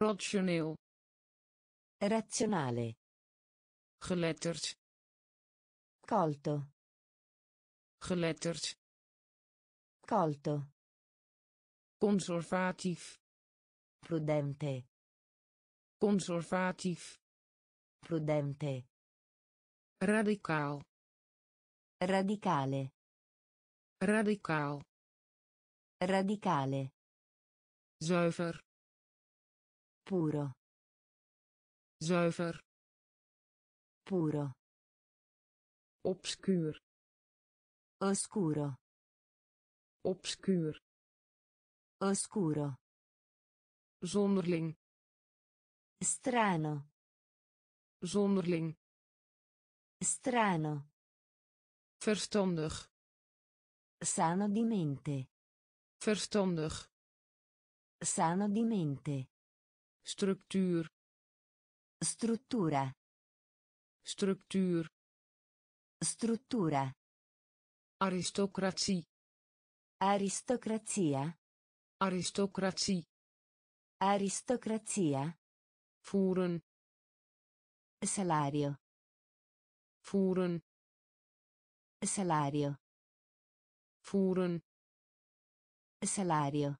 Rationeel. Razionale. Geletterd. Colto. Geletterd. Colto. Conservatief. Prudente. Conservatief. Prudente. Radicaal. Radicale. Radicaal. Radicale. Zuiver. Puro. Zuiver. Puro. Obscuur. Oscuro. Obscuur. Oscuro. Zonderling. Strano. Zonderling. Strano. Verstandig. Sano di mente. Verstandig. Sano di mente. Structuur. Struttura. Structuur. Struttura. Aristocratie. Aristocrazia. Aristocratie. Aristocrazia. Voeren. Salario. Voeren. Salario. Voeren. Salario.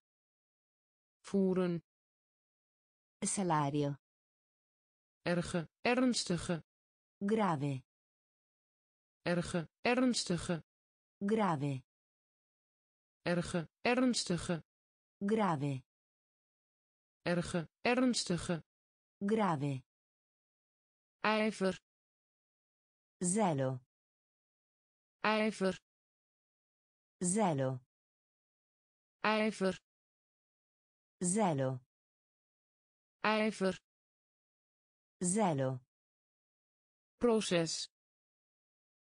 Voeren. Salario. Erge. Ernstige. Grave. Erge. Ernstige. Grave. Erge. Ernstige. Grave. Erge. Ernstige. Grave. Ijver. Zelo. Ijver. Zelo. Ijver. Zelo. Ijver. Zelo. Proces.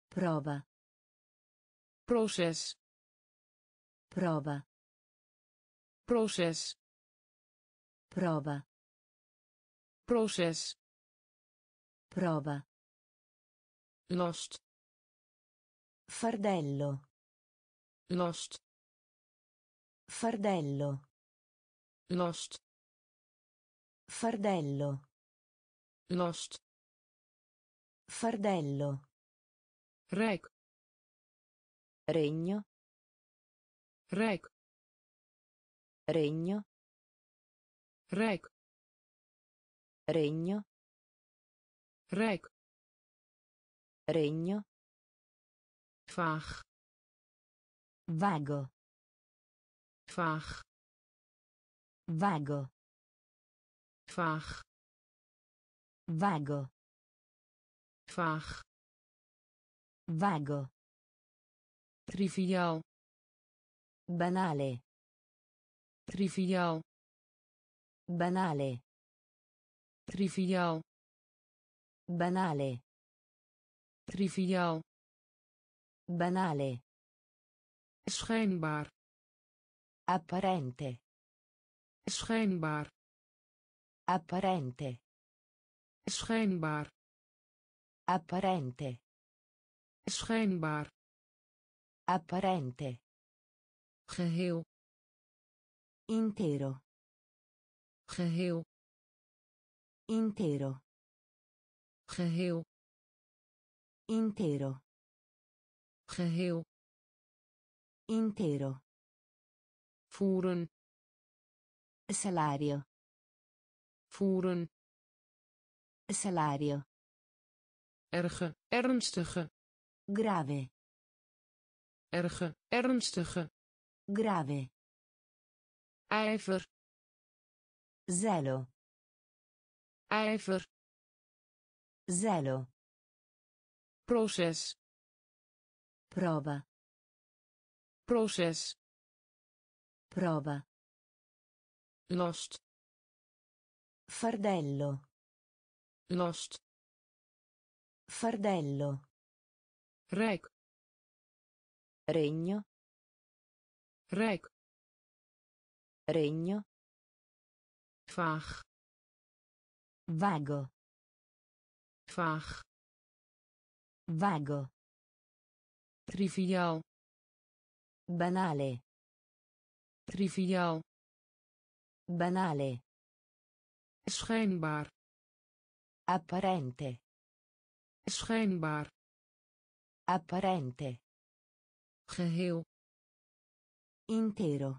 Prova. Proces. Prova. Proces. Prova. Proces. Prova. Last. Fardello. Last. Fardello. Last. Fardello. Last. Fardello. Rijk. Regno. Rijk. Regno. Rijk. Regno. Rijk. Regno. Vaag. Vago. Vaag. Vago. Vaag. Vago. Vaag. Vago. Triviaal. Banale. Triviaal. Banale. triviaal banale. Triviaal banale. Schijnbaar. Apparente. Schijnbaar. Apparente. Schijnbaar. Apparente. Schijnbaar. Apparente. Geheel. Intero geheel. Intero. Geheel. Intero. Geheel. Intero. Voeren. Salario. Voeren. Salario. Erge ernstige. Grave. Erge ernstige. Grave. Ijver zelo. Ijver. Zelo. Proces. Prova proces. Prova last fardello. Last fardello. Rijk regno. Rijk regno vaag vago. Vaag vago. Triviaal. Banale. Triviaal. Banale. Schijnbaar. Apparente. Schijnbaar. Apparente. Geheel. Intero.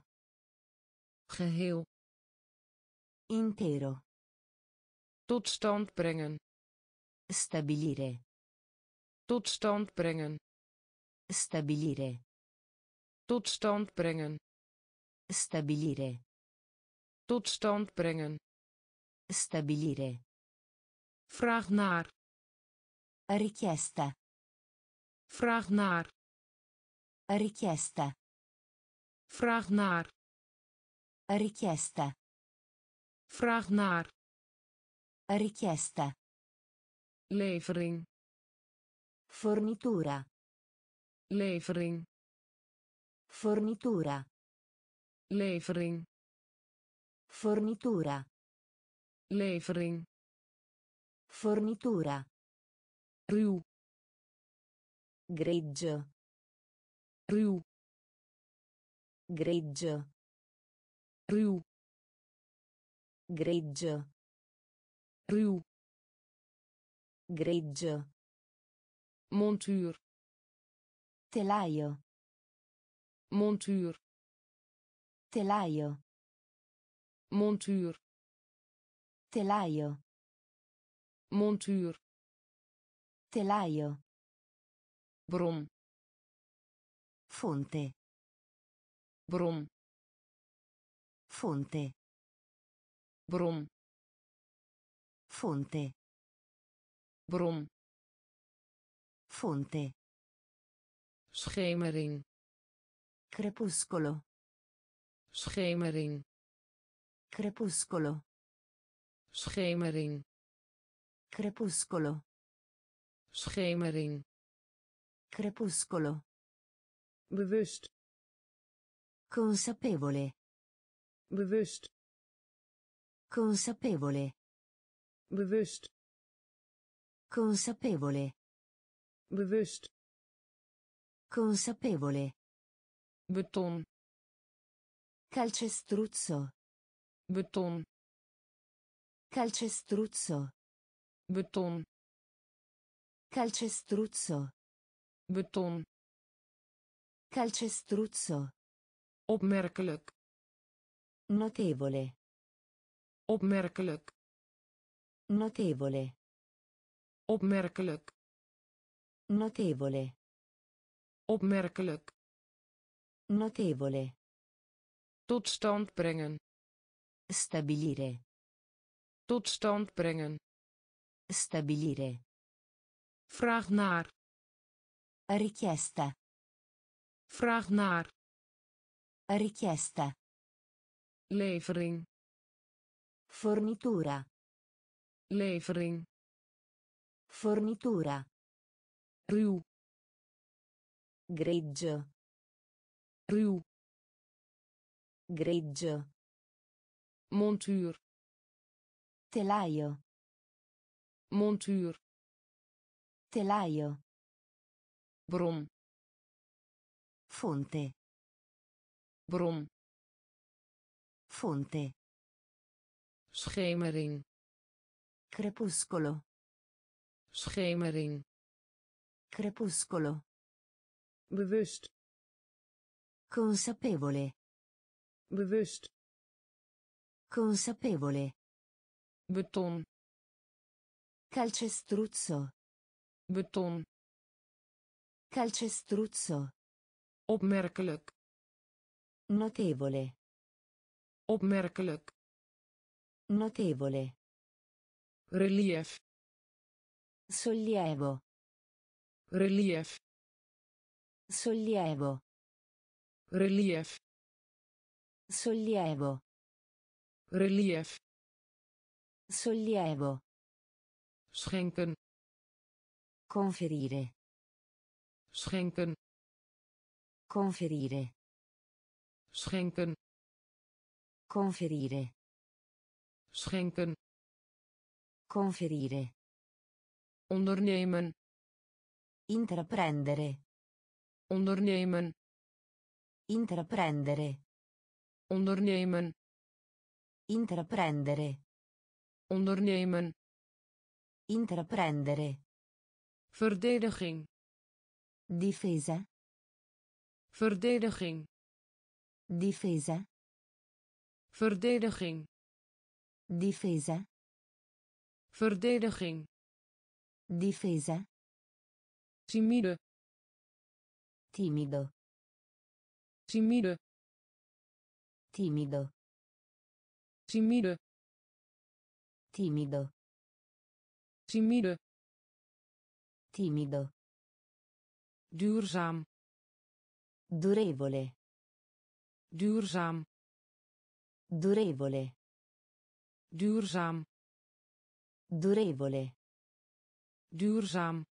Geheel intero. Tot stand brengen. Stabilire. Tot stand brengen. Stabilire. Tot stand brengen. Stabilire. Tot stand brengen. Stabilire. Vraag naar. Richiesta. Vraag naar. Richiesta. Vraag naar. Richiesta vraag naar. Richiesta. Levering. Fornitura. Levering. Fornitura. Levering. Fornitura. Levering. Fornitura. Ruw. Greggio. Ruw. Greggio. Ruw greggio ruw greggio montuur telaio. Montuur telaio. Montuur telaio. Montuur telaio. Bron fonte. Bron fonte bron fonte. Bron fonte. Schemering. Crepuscolo. Schemering. Crepuscolo. Schemering. Crepuscolo. Schemering. Crepuscolo. Bewust. Consapevole. Bewust consapevole. Bewust. Consapevole. Bewust. Consapevole. Beton. Calcestruzzo. Beton. Calcestruzzo. Beton. Calcestruzzo. Beton. Calcestruzzo. Opmerkelijk. Notevole opmerkelijk. Notevole. Opmerkelijk. Notevole. Opmerkelijk. Notevole. Tot stand brengen. Stabilire. Tot stand brengen. Stabilire. Vraag naar. Richiesta. Vraag naar. Richiesta. Levering fornitura levering Fornitura. ruw Greggio. ruw Greggio. montuur Telaio. montuur Telaio. bron Fonte. bron Fonte. Schemering Crepuscolo. schemering Crepuscolo. bewust Consapevole. bewust Consapevole. beton Calcestruzzo. beton Calcestruzzo. opmerkelijk Notevole. opmerkelijk Notevole. relief Sollievo. relief Sollievo. relief Sollievo. relief Sollievo. schenken Conferire. schenken Conferire. schenken Conferire. Schenken Conferire. ondernemen Intraprendere. ondernemen Intraprendere. ondernemen Intraprendere. ondernemen Intraprendere. verdediging Difesa. verdediging Difesa. verdediging Difesa. verdediging Difesa. timide Timido. timide Timido. timide Timido. timide Timido. duurzaam Durevole. duurzaam Durevole. Duurzaam Durevole. duurzaam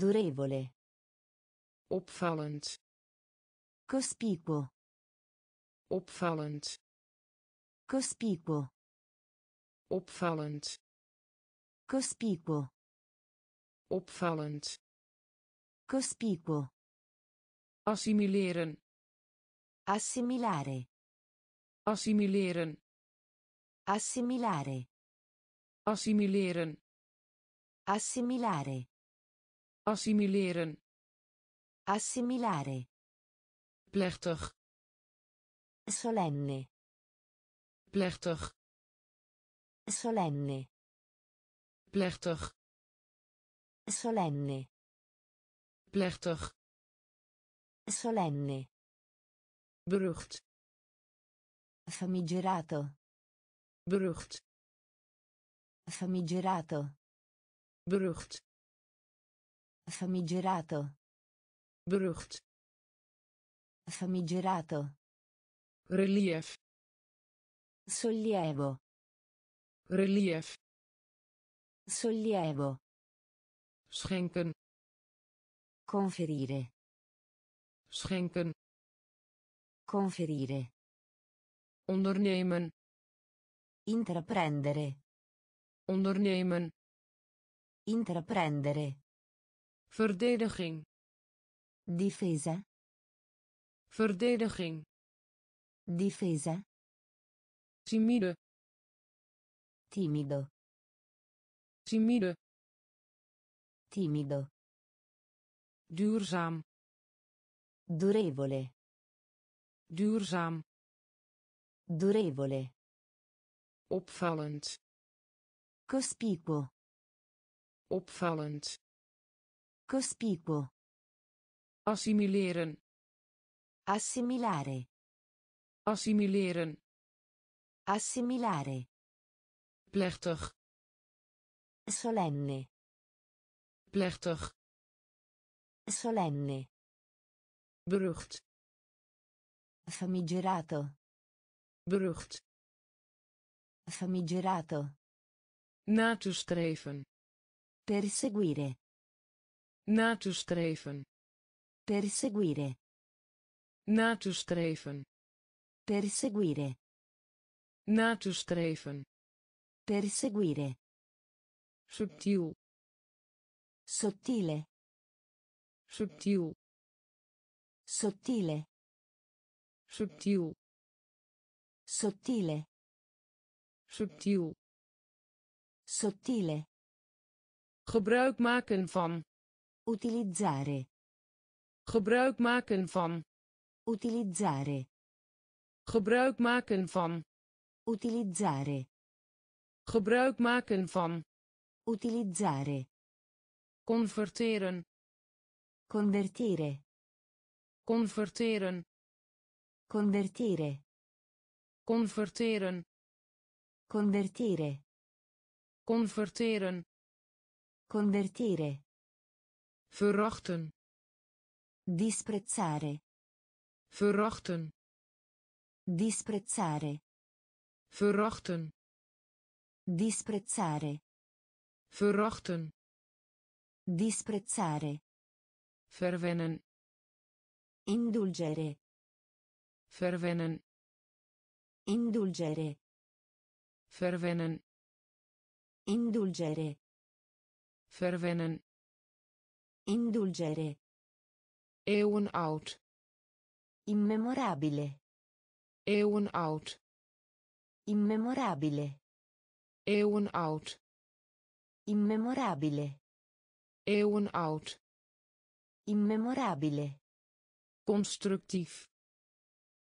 Durevole. opvallend Cospicuo. opvallend Cospicuo. opvallend Cospicuo. opvallend Cospicuo. assimileren Assimilare. assimileren Assimilare. assimileren Assimilare. assimileren Assimilare. plechtig Solenne. plechtig Solenne. plechtig Solenne. plechtig Solenne. berucht Famigerato. Berucht Famigerato. berucht Famigerato. berucht Famigerato. relief Sollievo. relief Sollievo. schenken Conferire. schenken Conferire. ondernemen Intraprendere. ondernemen Intraprendere. verdediging Difesa. verdediging Difesa. timide Timido. timide Timido. duurzaam Durevole. duurzaam Durevole. Opvallend Cospicuo. opvallend Cospicuo. assimileren Assimilare. assimileren Assimilare. plechtig Solenne. plechtig Solenne. berucht Famigerato. berucht Famigerato. Na te streven. Perseguire. Na te streven. Perseguire. Na te streven. Perseguire. Na te streven. Perseguire. Subtiel. Sottile. Subtiel. Sottile. Subtiel. Sottile. Subtiel. Sottile. Gebruik maken van. Utilizzare. Gebruik maken van. Utilizzare. Gebruik maken van. Utilizzare. Gebruik maken van. Utilizzare. Converteren. Convertire. Converteren. Convertire. Converteren. Convertire. Converteren. Convertire. Verachten. Disprezzare. Verachten. Disprezzare. Verachten. Disprezzare. Verachten. Disprezzare. Verwennen. Indulgere. Verwennen. Indulgere. Verwennen. Indulgere. Verwennen. Indulgere. Eeuwenoud. Immemorabile. Eeuwenoud. Immemorabile. Eeuwenoud. Immemorabile. Eeuwenoud. Immemorabile. Constructief.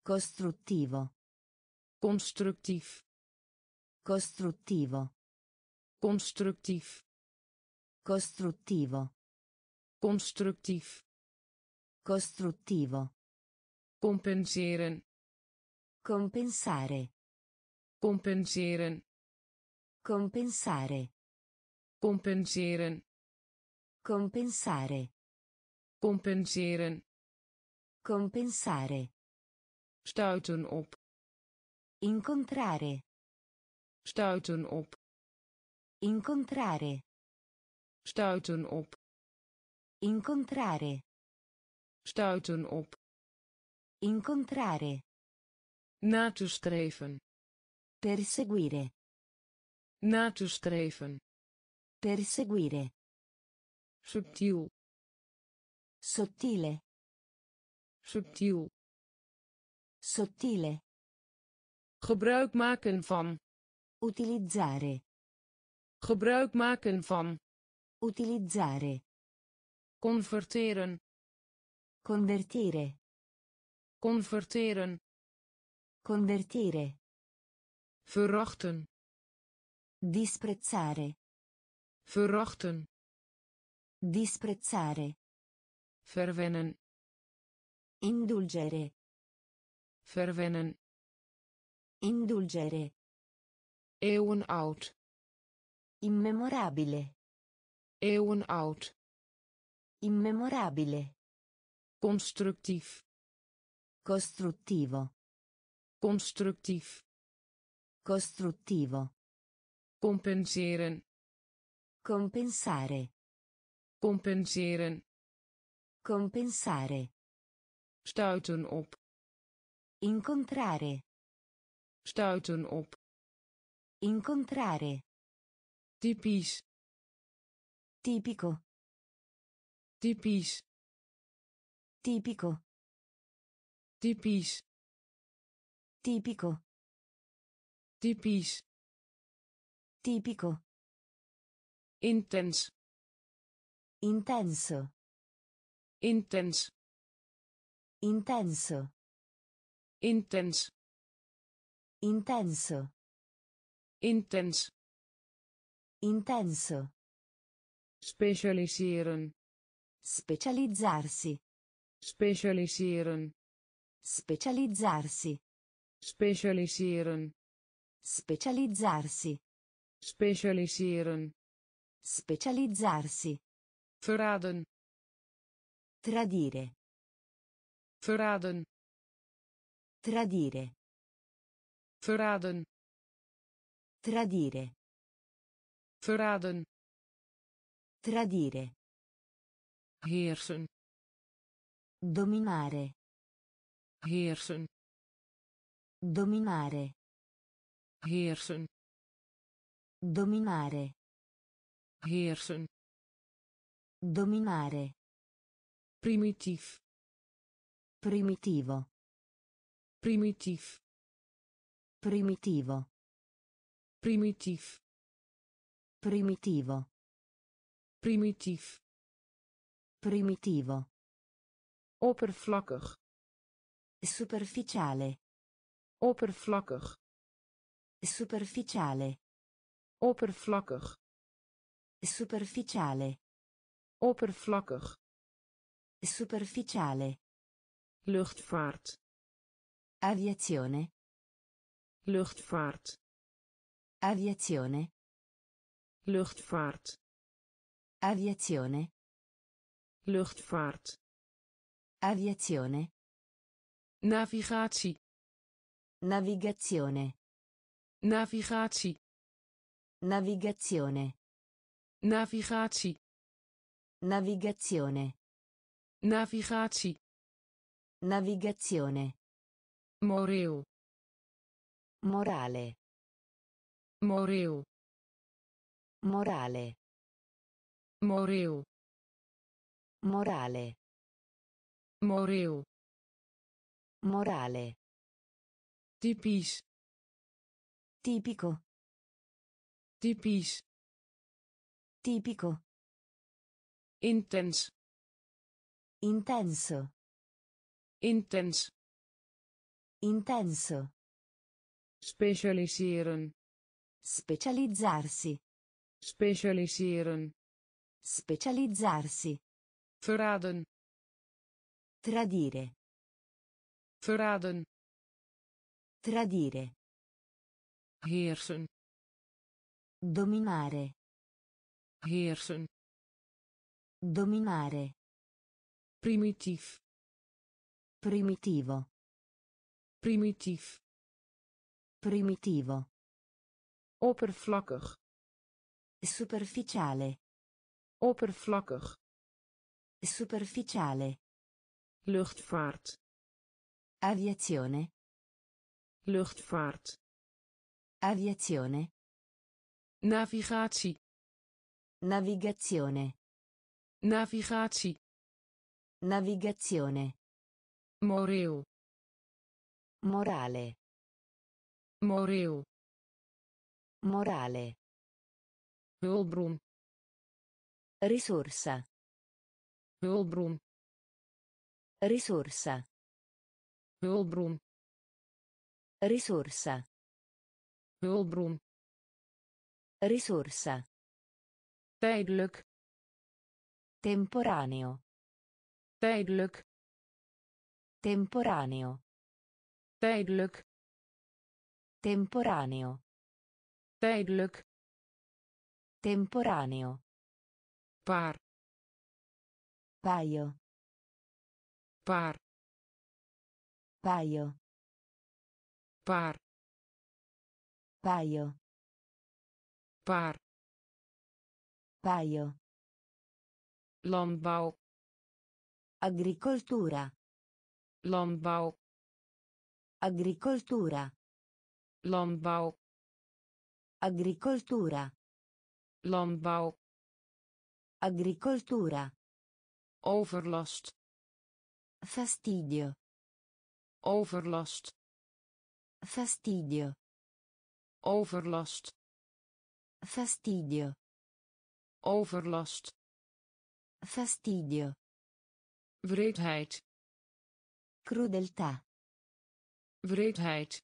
Costruttivo. Constructief. Costruttivo. Constructief. Costruttivo. Constructief. Costruttivo. Compenseren. Compensare. Compenseren. Compensare. Compenseren. Compensare. Compenseren. Compensare. Stuiten op. Incontrare. Stuiten op. Incontrare. Stuiten op. Incontrare. Stuiten op. Incontrare. Na te streven. Perseguire. Na te streven. Perseguire. Subtiel. Sottile. Subtiel. Sottile. Gebruik maken van. Utilizzare. Gebruik maken van. Utilizzare. Converteren. Convertire. Converteren. Convertire. Verachten. Disprezzare. Verachten. Disprezzare. Verwennen. Indulgere. Verwennen. Indulgere. Eeuwenoud. Immemorabile. Eeuwenoud. Immemorabile. Constructief. Costruttivo. Constructief. Costruttivo. Compenseren. Compensare. Compenseren. Compensare. Stuiten op. Incontrare. Stuiten op. Incontrare. Typisch. Tipico. Typisch. Tipico. Typisch. Tipico. Typisch. Tipico. Intens. Intenso. Intens. Intenso. Intens. Intenso. Intens. Intenso. Specialiseren. Specializzarsi. Specialiseren. Specializzarsi. Specialiseren. Specializzarsi. Specialiseren. Specializzarsi. Verraden. Tradire. Verraden. Tradire. Verraden. Tradire. verraden Tradire. heersen Dominare. heersen Dominare. heersen Dominare. heersen Dominare. primitief Primitivo. primitief Primitivo. Primitief Primitivo. primitief Primitivo. oppervlakkig Superficiale. oppervlakkig Superficiale. oppervlakkig Superficiale. oppervlakkig Superficiale. luchtvaart Aviazione. luchtvaart Aviazione. luchtvaart Aviazione. luchtvaart Aviazione. navigatie Navigazione. navigatie Navigazione. navigatie Navigazione. navigatie Navigazione. moreel Morale. Moreel Morale. moreel Morale. moreel Morale. typisch Tipico. typisch Tipico. intens Intenso. intens Intenso. specialiseren Specializzarsi. specialiseren Specializzarsi. verraden Tradire. verraden Tradire. heersen Dominare. heersen Dominare. primitief Primitivo. primitief Primitivo. Oppervlakkig Superficiale. oppervlakkig Superficiale. luchtvaart Aviazione. luchtvaart Aviazione. navigatie Navigazione. navigatie Navigazione. moreel Morale. moreel Morale. hulpbron Risorsa. hulpbron Risorsa. hulpbron Risorsa. hulpbron Risorsa. tijdelijk Temporaneo. tijdelijk Temporaneo. tijdelijk Temporaneo. Tijdelijk Temporaneo. paar Paio. paar Paio. paar Paio. paar Paio. landbouw Agricoltura. landbouw Agricoltura. landbouw Agricoltura. landbouw Agricoltura. overlast Fastidio. overlast Fastidio. overlast Fastidio. overlast Fastidio. wreedheid Crudeltà. wreedheid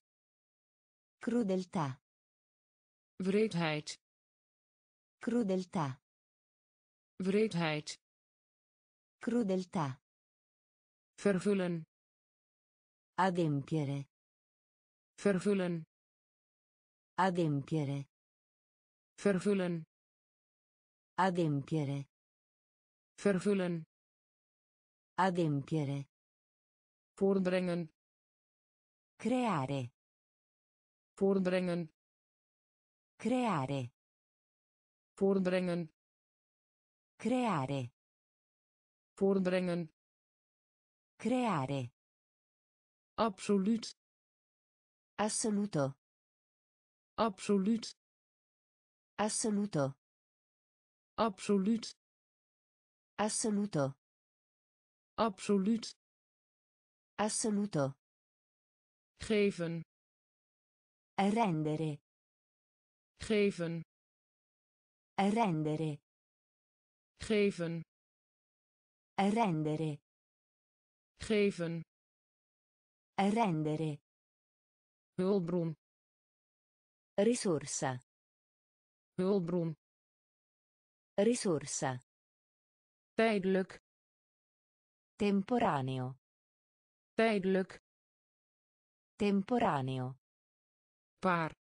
Crudeltà. Wreedheid Crudeltà. wreedheid Crudeltà. vervullen Adempiere. vervullen Adempiere. vervullen Adempiere. vervullen Adempiere. voortbrengen Creare. voortbrengen Creare. voortbrengen Creare. voortbrengen Creare. absoluut Assoluto. absoluut Assoluto. absoluut Assoluto. absoluut Assoluto. geven Rendere. Geven Rendere. geven Rendere. geven Rendere. hulpbron Risorsa. hulpbron Risorsa. tijdelijk Temporaneo. tijdelijk Temporaneo. paar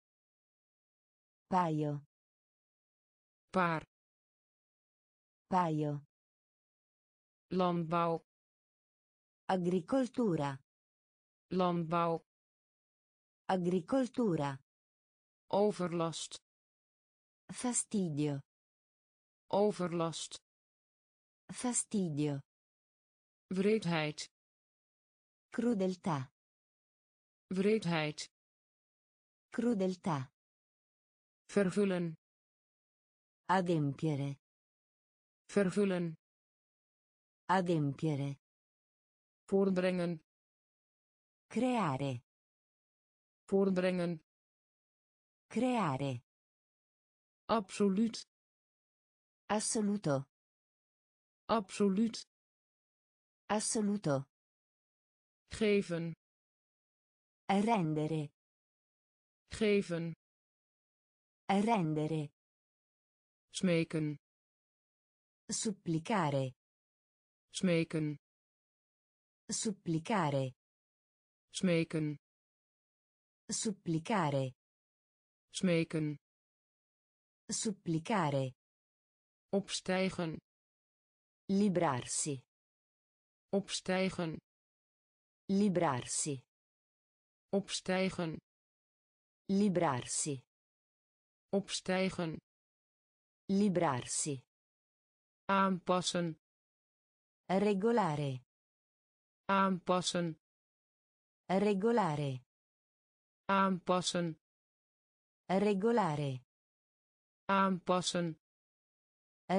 Paio. paar Paio. landbouw Agricoltura. landbouw Agricoltura. overlast Fastidio. overlast Fastidio. wreedheid Crudeltà. wreedheid Crudeltà. Vervullen Adempiere. vervullen Adempiere. voortbrengen Creare. voortbrengen Creare. absoluut Assoluto. absoluut Assoluto. geven Rendere. geven Rendere. smeken Supplicare. smeken Supplicare. smeken Supplicare. smeken Supplicare. opstijgen Librarsi. opstijgen Librarsi. opstijgen Librarsi. Opstijgen Librarsi. aanpassen Regolare. aanpassen Regolare. aanpassen Regolare. aanpassen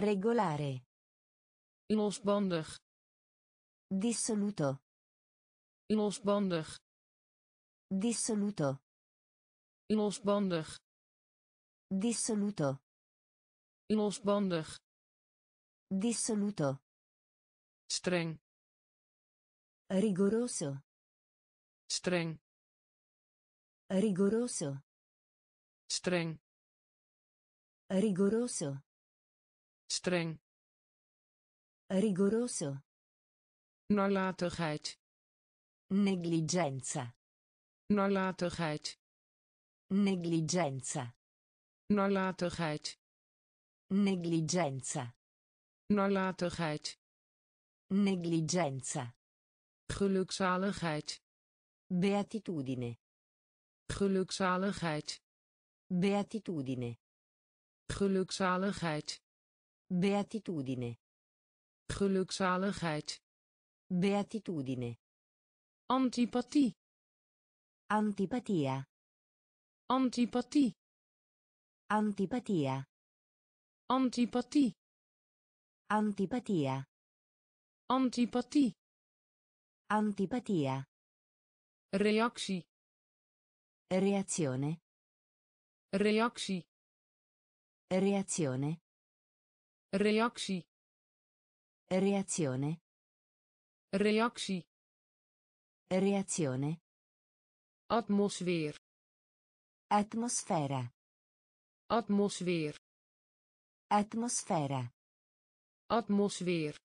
Regolare. losbandig Dissoluto. losbandig Dissoluto. losbandig Dissoluto. losbandig Dissoluto. streng Rigoroso. streng Rigoroso. streng Rigoroso. streng Rigoroso. nalatigheid Negligenza. nalatigheid Negligenza. Nalatigheid Negligenza. nalatigheid Negligenza. gelukzaligheid Beatitudine. gelukzaligheid Beatitudine. gelukzaligheid Beatitudine. gelukzaligheid Beatitudine. antipathie Antipatia. antipathie Antipatia. antipathie Antipatia. antipathie Antipatia. reactie Reazione. reactie Reazione. reactie Reazione. reactie Reazione. atmosfeer Atmosfera. Atmosfeer Atmosfera. atmosfeer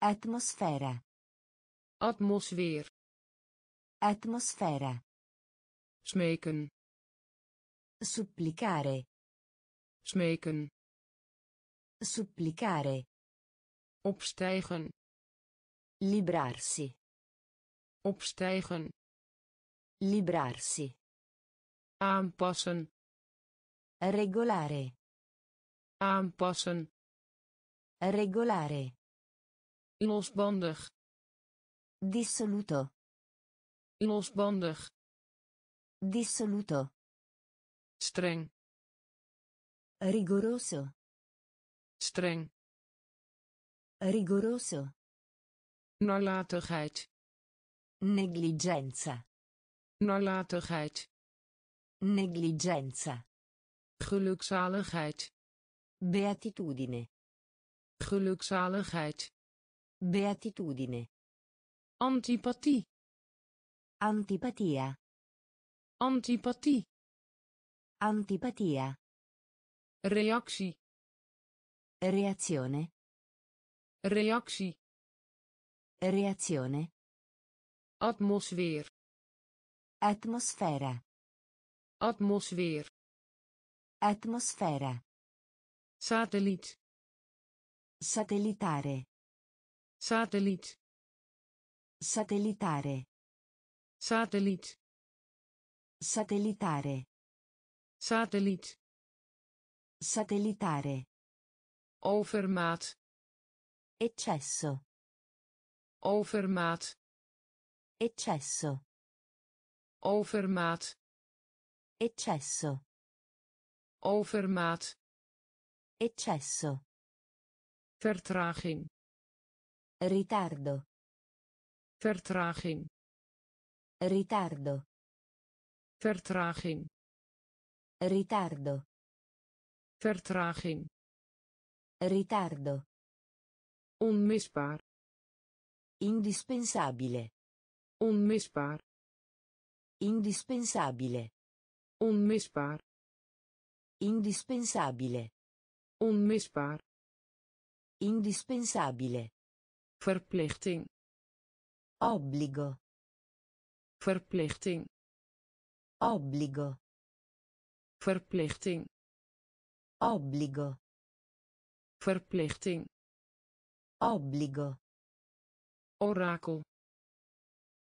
Atmosfera. atmosfeer Atmosfera. smeken Supplicare. smeken Supplicare. opstijgen Librarsi. opstijgen Librarsi. aanpassen Regolare. aanpassen Regolare. losbandig Dissoluto. losbandig Dissoluto. streng Rigoroso. streng Rigoroso. nalatigheid Negligenza. nalatigheid Negligenza. Gelukzaligheid Beatitudine. gelukzaligheid Beatitudine. antipathie Antipatia. antipathie Antipatia. reactie Reazione. reactie Reazione. atmosfeer Atmosfera. atmosfeer Atmosfera. satelliet Satellitare. satelliet Satellitare. satelliet Satellitare. satelliet Satellitare. overmaat Eccesso. overmaat Eccesso. overmaat Eccesso. Overmaat Eccesso. vertraging Ritardo. vertraging Ritardo. vertraging Ritardo. vertraging Ritardo. onmisbaar Indispensabile. onmisbaar Indispensabile. onmisbaar Indispensabile. onmisbaar Indispensabile. verplichting Obbligo. verplichting Obbligo. verplichting Obbligo. verplichting Obbligo. orakel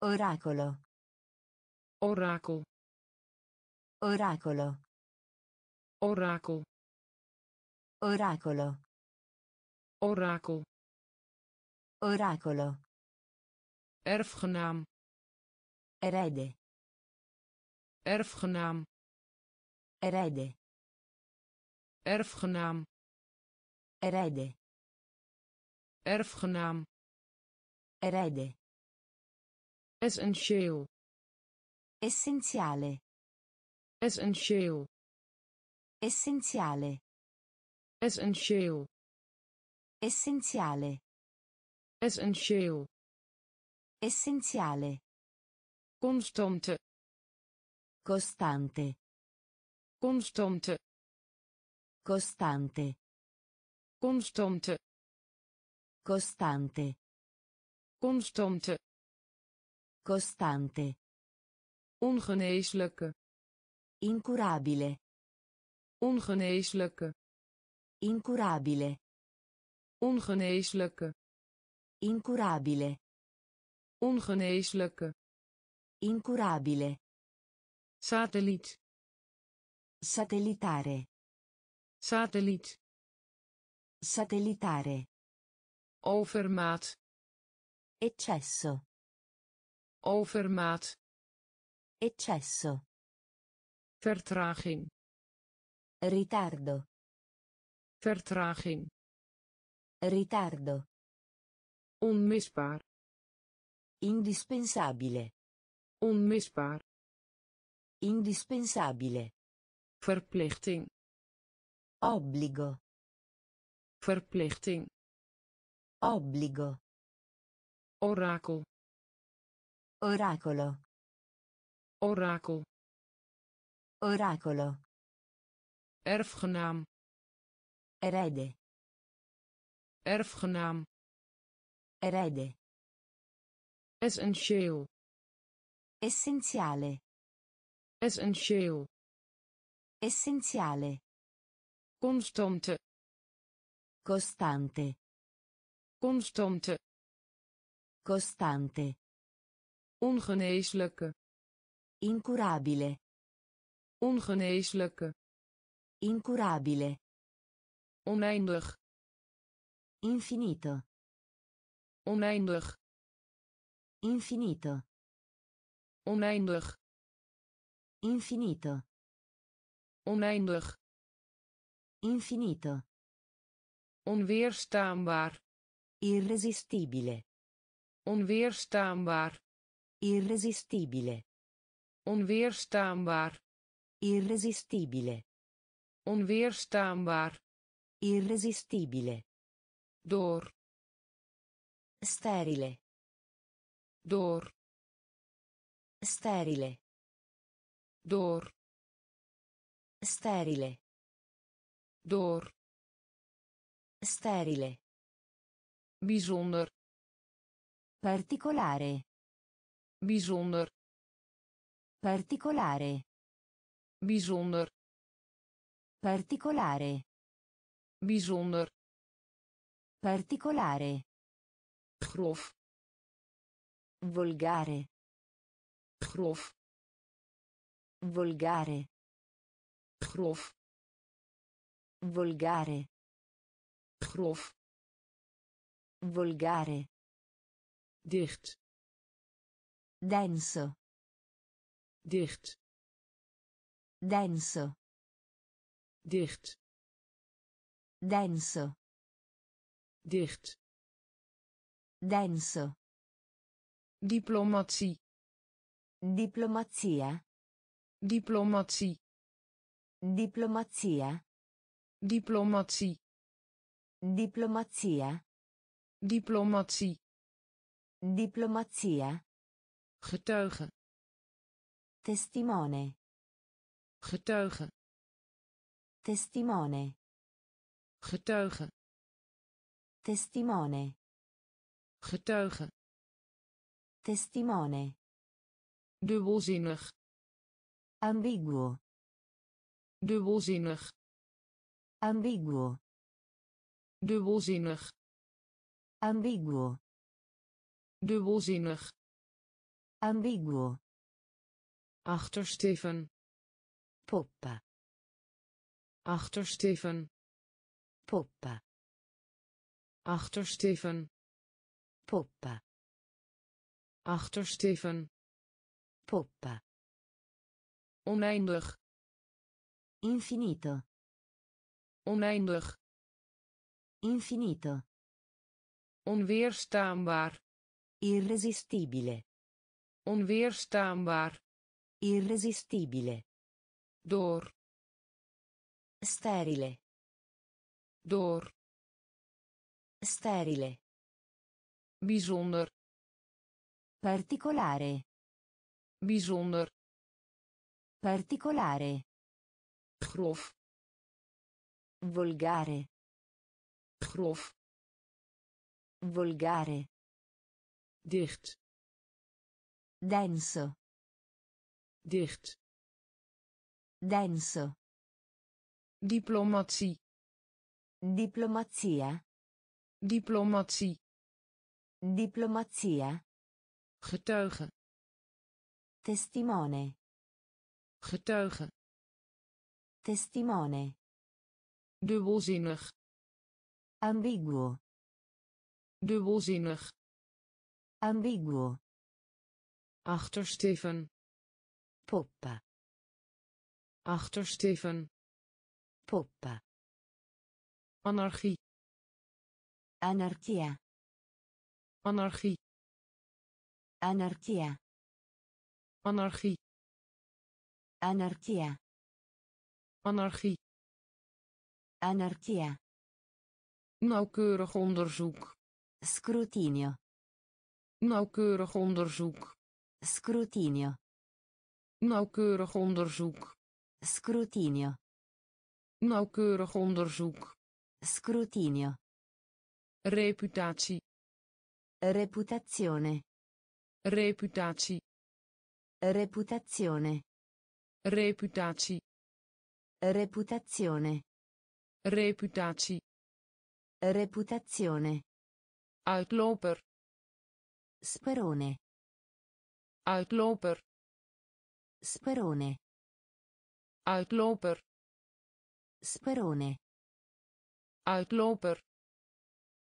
Oracolo. orakel Oracolo. Orakel Oracolo. orakel Oracolo. erfgenaam Erede. erfgenaam Erede. erfgenaam Erede. erfgenaam Erede. essentieel Essenziale. essentieel Essenziale. essentieel Essenziale. essentieel Essenziale. constante Costante. constante Costante. constante Costante. constante Costante. ongeneeslijke Incurabile. Ongeneeslijke Incurabile. ongeneeslijke Incurabile. ongeneeslijke Incurabile. satelliet Satellitare. satelliet Satellitare. overmaat Eccesso. overmaat Eccesso. vertraging Ritardo. vertraging Ritardo. onmisbaar Indispensabile. onmisbaar Indispensabile. verplichting Obbligo. verplichting Obbligo. orakel Oracolo. orakel Oracolo. Erfgenaam Erede. erfgenaam Erede. essentieel Essenziale. essentieel Essenziale. constante Costante. constante Costante. ongeneeslijke Incurabile. ongeneeslijke Incurabile. oneindig Infinito. oneindig Infinito. oneindig Infinito. oneindig Infinito. onweerstaanbaar Irresistibile. onweerstaanbaar Irresistibile. onweerstaanbaar Irresistibile. Onweerstaanbaar Irresistibile. door Sterile. door Sterile. door Sterile. door Sterile. bijzonder Particolare. bijzonder Particolare. bijzonder Particolare. bijzonder Particolare. grof Volgare. grof Volgare. grof Volgare. grof Volgare. dicht Denso. dicht Denso. Dicht Denso. dicht Denso. diplomatie Diplomazia. diplomatie Diplomazia. diplomatie Diplomazia. diplomatie Diplomazia. getuige Testimone. getuige Testimone. getuige Testimone. getuige Testimone. dubbelzinnig Ambiguo. dubbelzinnig Ambiguo. dubbelzinnig Ambiguo. dubbelzinnig Ambiguo. achtersteven Poppa. Achtersteven Poppa. achtersteven Poppa. achtersteven Poppa. oneindig Infinito. oneindig Infinito. onweerstaanbaar Irresistibile. onweerstaanbaar Irresistibile. door Sterile. door Sterile. bijzonder Particolare. bijzonder Particolare. grof Volgare. grof Volgare. dicht Denso. dicht Denso. Diplomatie Diplomazia. diplomatie Diplomazia. getuige Testimone. getuige Testimone. dubbelzinnig Ambiguo. dubbelzinnig Ambiguo. achtersteven Poppa. achtersteven Poppa. anarchie Anarchia. anarchie Anarchia. anarchie Anarchia. anarchie Anarchia. nauwkeurig onderzoek Scrutinio. nauwkeurig onderzoek Scrutinio. nauwkeurig onderzoek Scrutinio. Nauwkeurig onderzoek Scrutinio. reputatie Reputazione. reputatie Reputazione. reputatie Reputazione. reputatie Reputazione. uitloper Sperone. uitloper Sperone. uitloper Sperone. uitloper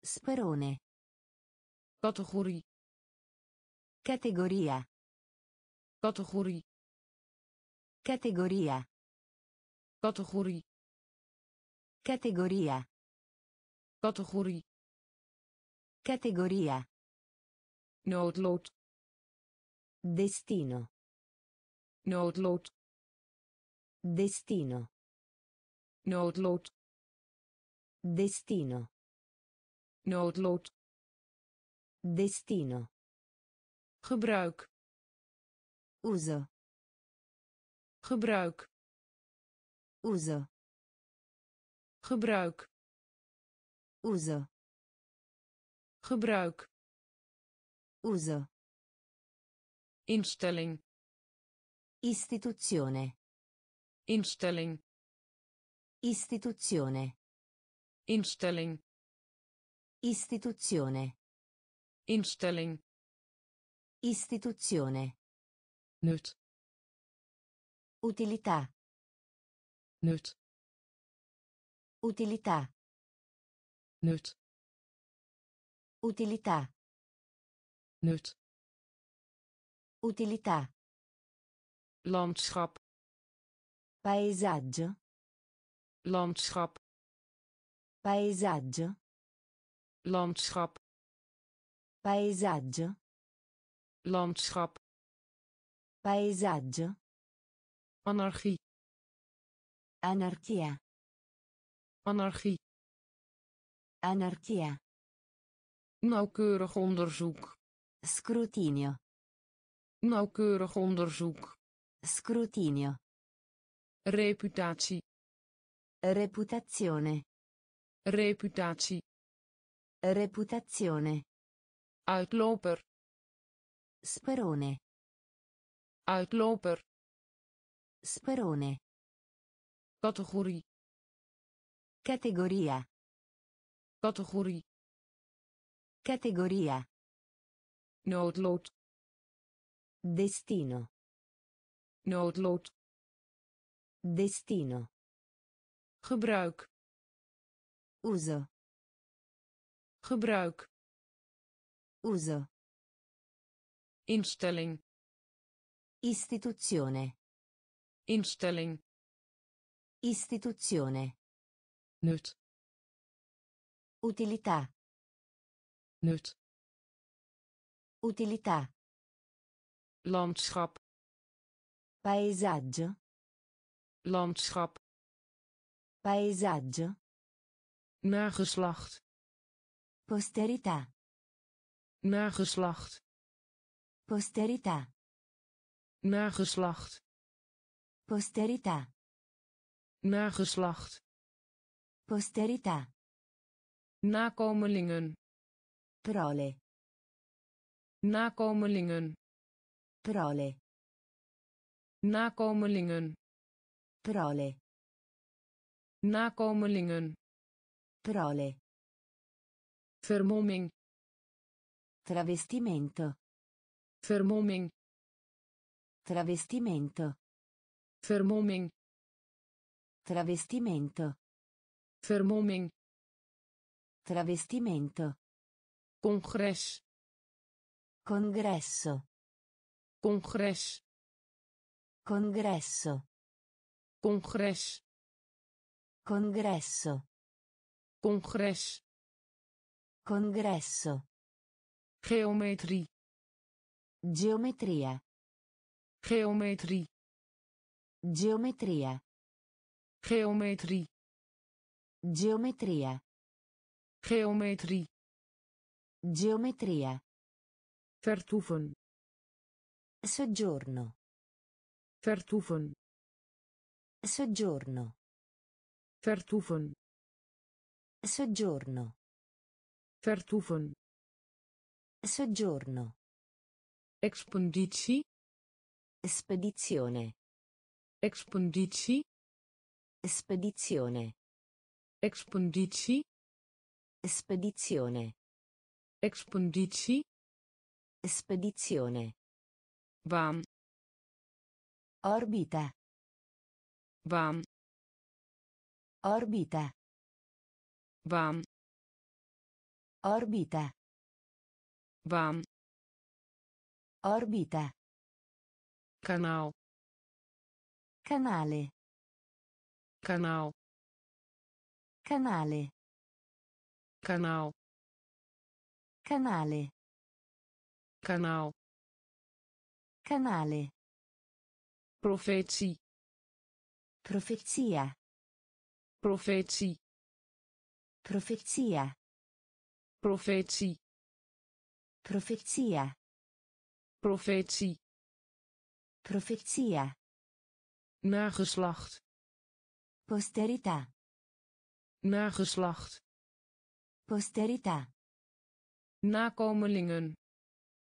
Sperone. categorie Categoria. categorie Categoria. categorie Categoria. categorie Categoria. noodlood Destino. noodlood Destino. Noodlood Destino. noodlood Destino. gebruik Uso. gebruik Uso. gebruik Uso. gebruik Uso. instelling Istituzione. instelling Istituzione. instelling Istituzione. instelling Istituzione. nut Utilità. nut Utilità. nut Utilità. nut Utilità. landschap Paesaggio. Landschap Paesaggio. landschap Paesaggio. landschap Paesaggio. anarchie Anarchia. anarchie Anarchia. nauwkeurig onderzoek Scrutinio. nauwkeurig onderzoek Scrutinio. reputatie Reputazione. reputatie Reputazione. uitloper Sperone. uitloper Sperone. categorie Categoria. categorie Categoria. noodlood Destino. noodlood Destino. Gebruik Uso. gebruik Uso. instelling Istituzione. instelling Istituzione. nut Utilità. nut Utilità. landschap Paesaggio. landschap Paesaggio. nageslacht Posterità. nageslacht Posterità. nageslacht Posterità. nageslacht Posterità. nakomelingen Prole. nakomelingen Prole. nakomelingen Prole. Nakomelingen Prole. vermomming Travestimento. vermomming Travestimento. vermomming Travestimento. vermomming Travestimento. congres Congresso. congres Congresso. congres Congresso. congres Congresso. geometrie Geometria. geometrie Geometria. geometrie Geometria. geometrie Geometria. vertoeven Soggiorno. vertoeven Soggiorno. Vertoeven Soggiorno. vertoeven Soggiorno. expeditie Spedizione. expeditie Spedizione. expeditie Spedizione. expeditie Spedizione. baan baan Orbita. baan Orbita. kanaal Canale. kanaal Canale. kanaal Canale. kanaal Canale. profetie Profezia. Profetie Profezia. profetie Profezia. profetie Profezia. nageslacht Posterità. nageslacht Posterità. nakomelingen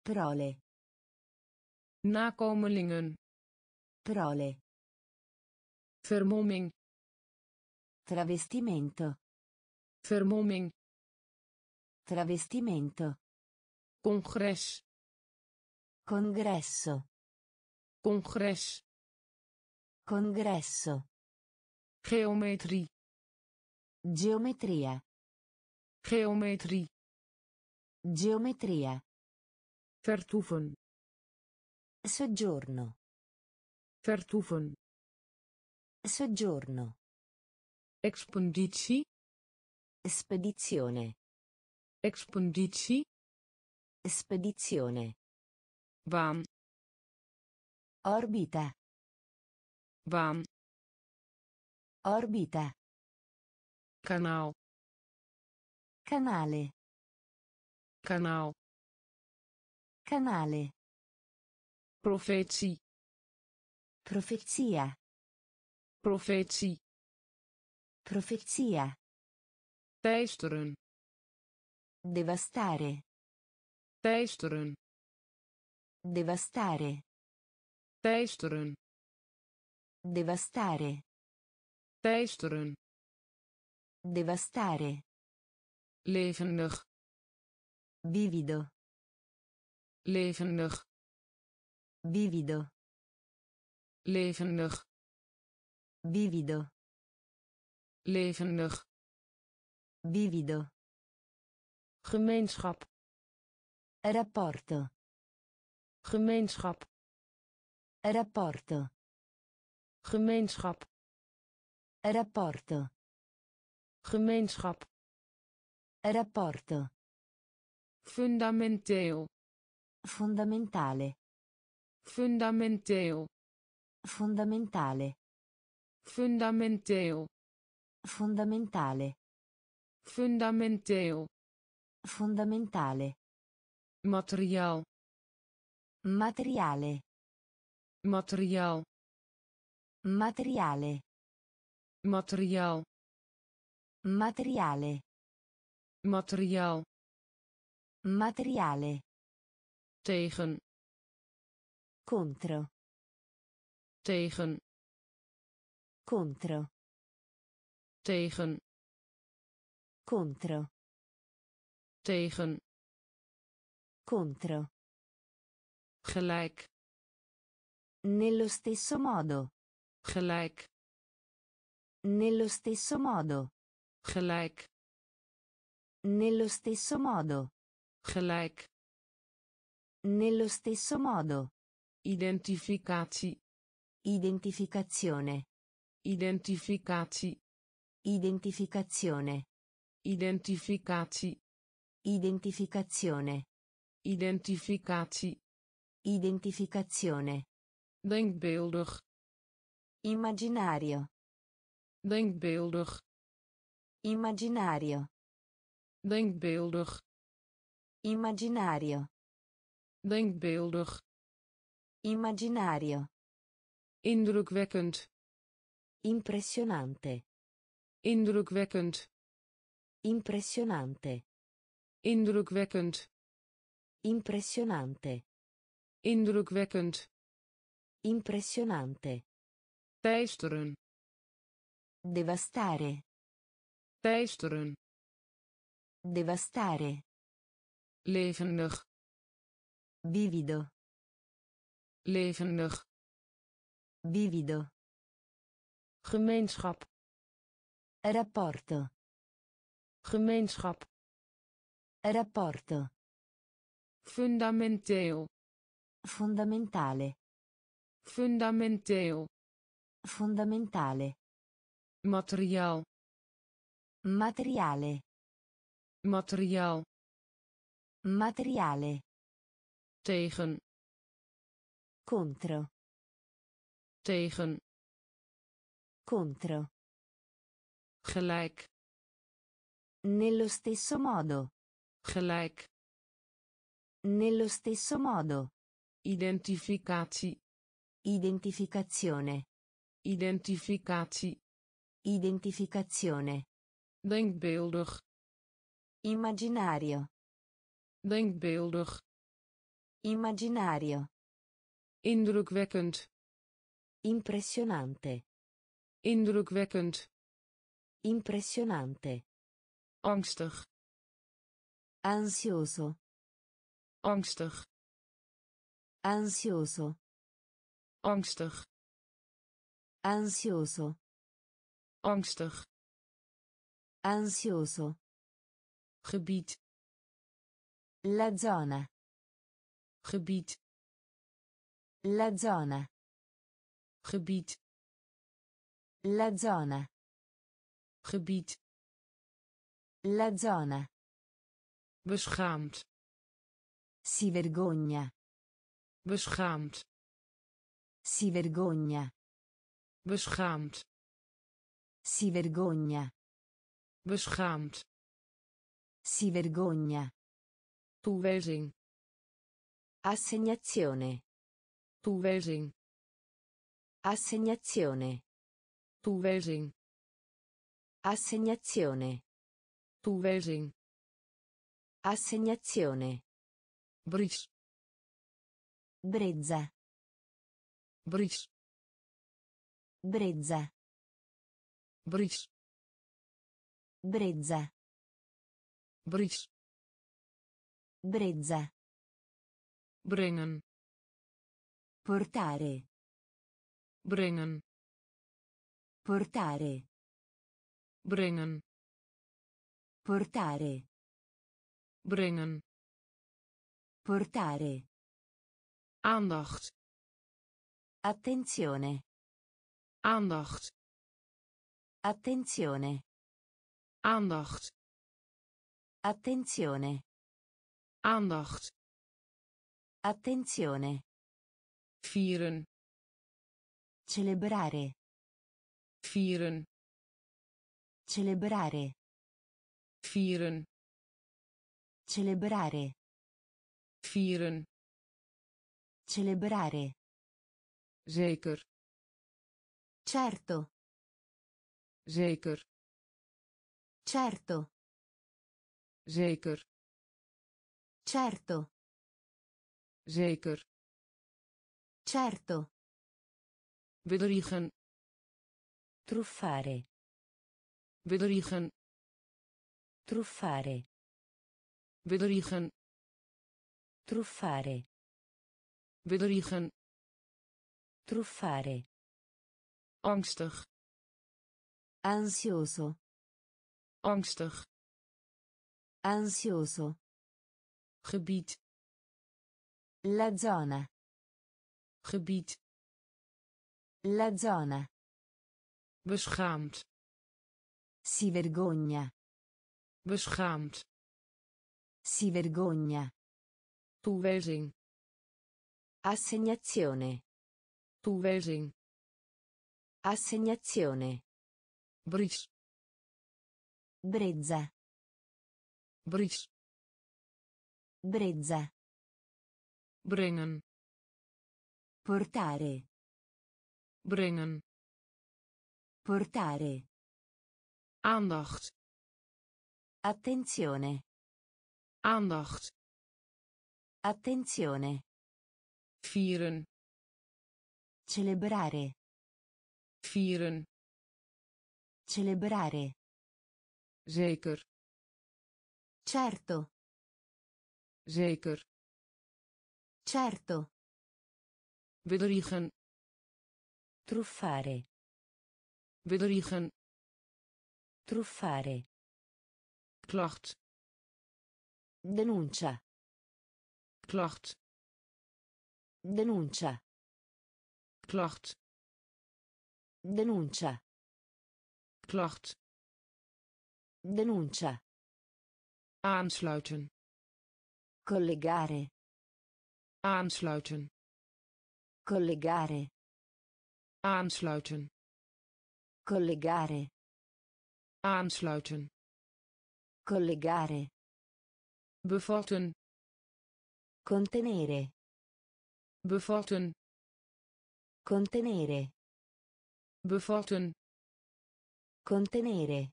Prole. nakomelingen Prole. vermomming Travestimento. vermomming Travestimento. congres Congresso. congres Congresso. geometrie Geometria. geometrie Geometria. vertoeven Soggiorno. vertoeven Soggiorno. Expeditie Spedizione. expeditie Spedizione. baan Orbita. baan Orbita. kanaal Canale. kanaal Canale. profetie Profezia. profetie Profezia. teisteren Devastare. teisteren Devastare. teisteren Devastare. teisteren Devastare. levendig Vivido. levendig Vivido. levendig Vivido. Levendig Vivido. gemeenschap Rapporto. gemeenschap Rapporto. gemeenschap Rapporto. gemeenschap Rapporto. fundamenteel Fondamentale. fundamenteel Fondamentale. fundamenteel Fondamentale. fundamenteel Fondamentale. materiaal Materiale. materiaal Materiale. materiaal Materiale. materiaal Materiale. tegen Contro. tegen Contro. Tegen Contro. tegen Contro. gelijk Nello stesso modo. gelijk Nello stesso modo. gelijk Nello stesso modo. gelijk Nello stesso modo. identificatie Identificazione. identificatie Identificazione. identificatie Identificazione. identificatie Identificazione. denkbeeldig Immaginario. denkbeeldig Immaginario. denkbeeldig Immaginario. denkbeeldig Immaginario. indrukwekkend Impressionante. Indrukwekkend Impressionante. indrukwekkend Impressionante. indrukwekkend Impressionante. teisteren Devastare. teisteren Devastare. levendig Vivido. levendig Vivido. gemeenschap Rapporto. gemeenschap Rapporto. fundamenteel Fondamentale. fundamenteel Fondamentale. materiaal Materiale. materiaal Materiale. tegen Contro. tegen Contro. Gelijk Nello stesso modo. gelijk Nello stesso modo. identificatie Identificazione. identificatie Identificazione. denkbeeldig Immaginario. denkbeeldig Immaginario. indrukwekkend Impressionante. indrukwekkend Impressionante. angstig Ansioso. angstig Ansioso. angstig Ansioso. angstig Ansioso. gebied La zona. gebied La zona. gebied La zona. Gebied La zona. beschaamd Si vergogna. beschaamd Si vergogna. beschaamd Si vergogna. beschaamd Si vergogna. toewijzing Assegnazione. toewijzing Assegnazione. toewijzing Assegnazione. toewijzing Assegnazione. bries Brezza. bries Brezza. bries Brezza. bries Brezza. brengen Portare. brengen Portare. Brengen Portare. brengen Portare. aandacht Attenzione. aandacht Attenzione. aandacht Attenzione. aandacht Attenzione. vieren Celebrare. vieren Celebrare. vieren Celebrare. vieren Celebrare. zeker Certo. zeker Certo. zeker Certo. zeker Certo. bedriegen Truffare. Bedriegen Truffare. bedriegen Truffare. bedriegen Truffare. angstig Ansioso. angstig Ansioso. gebied La zona. gebied La zona. beschaamd Si vergogna. beschaamd Si vergogna. toewijzing Assegnazione. toewijzing Assegnazione. bries Brezza. bries Brezza. brengen Portare. brengen Portare. Aandacht Attenzione. aandacht Attenzione. vieren Celebrare. vieren Celebrare. zeker Certo. zeker Certo. bedriegen Truffare. bedriegen Truffare. klacht Denuncia. klacht Denuncia. klacht Denuncia. klacht Denuncia. aansluiten Collegare. aansluiten Collegare. aansluiten Collegare. Aansluiten Collegare. bevatten Contenere. bevatten Contenere. bevatten Contenere.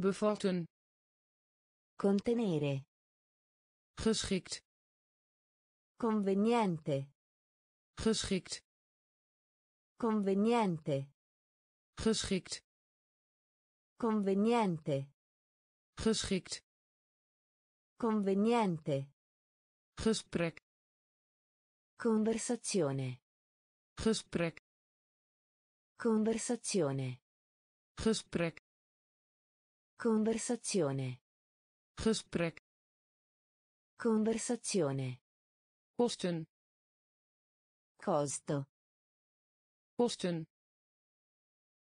bevatten Contenere. geschikt Conveniente. geschikt Conveniente. geschikt Conveniente. geschikt Conveniente. gesprek Conversazione. gesprek Conversazione. gesprek Conversazione. gesprek Conversazione. kosten Costo. kosten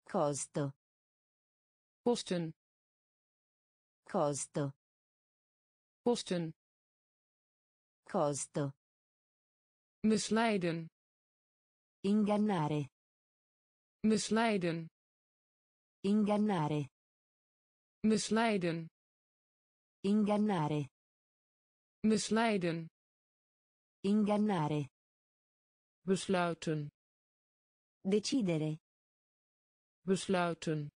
Costo. Kosten Costo. kosten Costo. misleiden Ingannare. misleiden Ingannare. misleiden Ingannare. misleiden Ingannare. besluiten Decidere. besluiten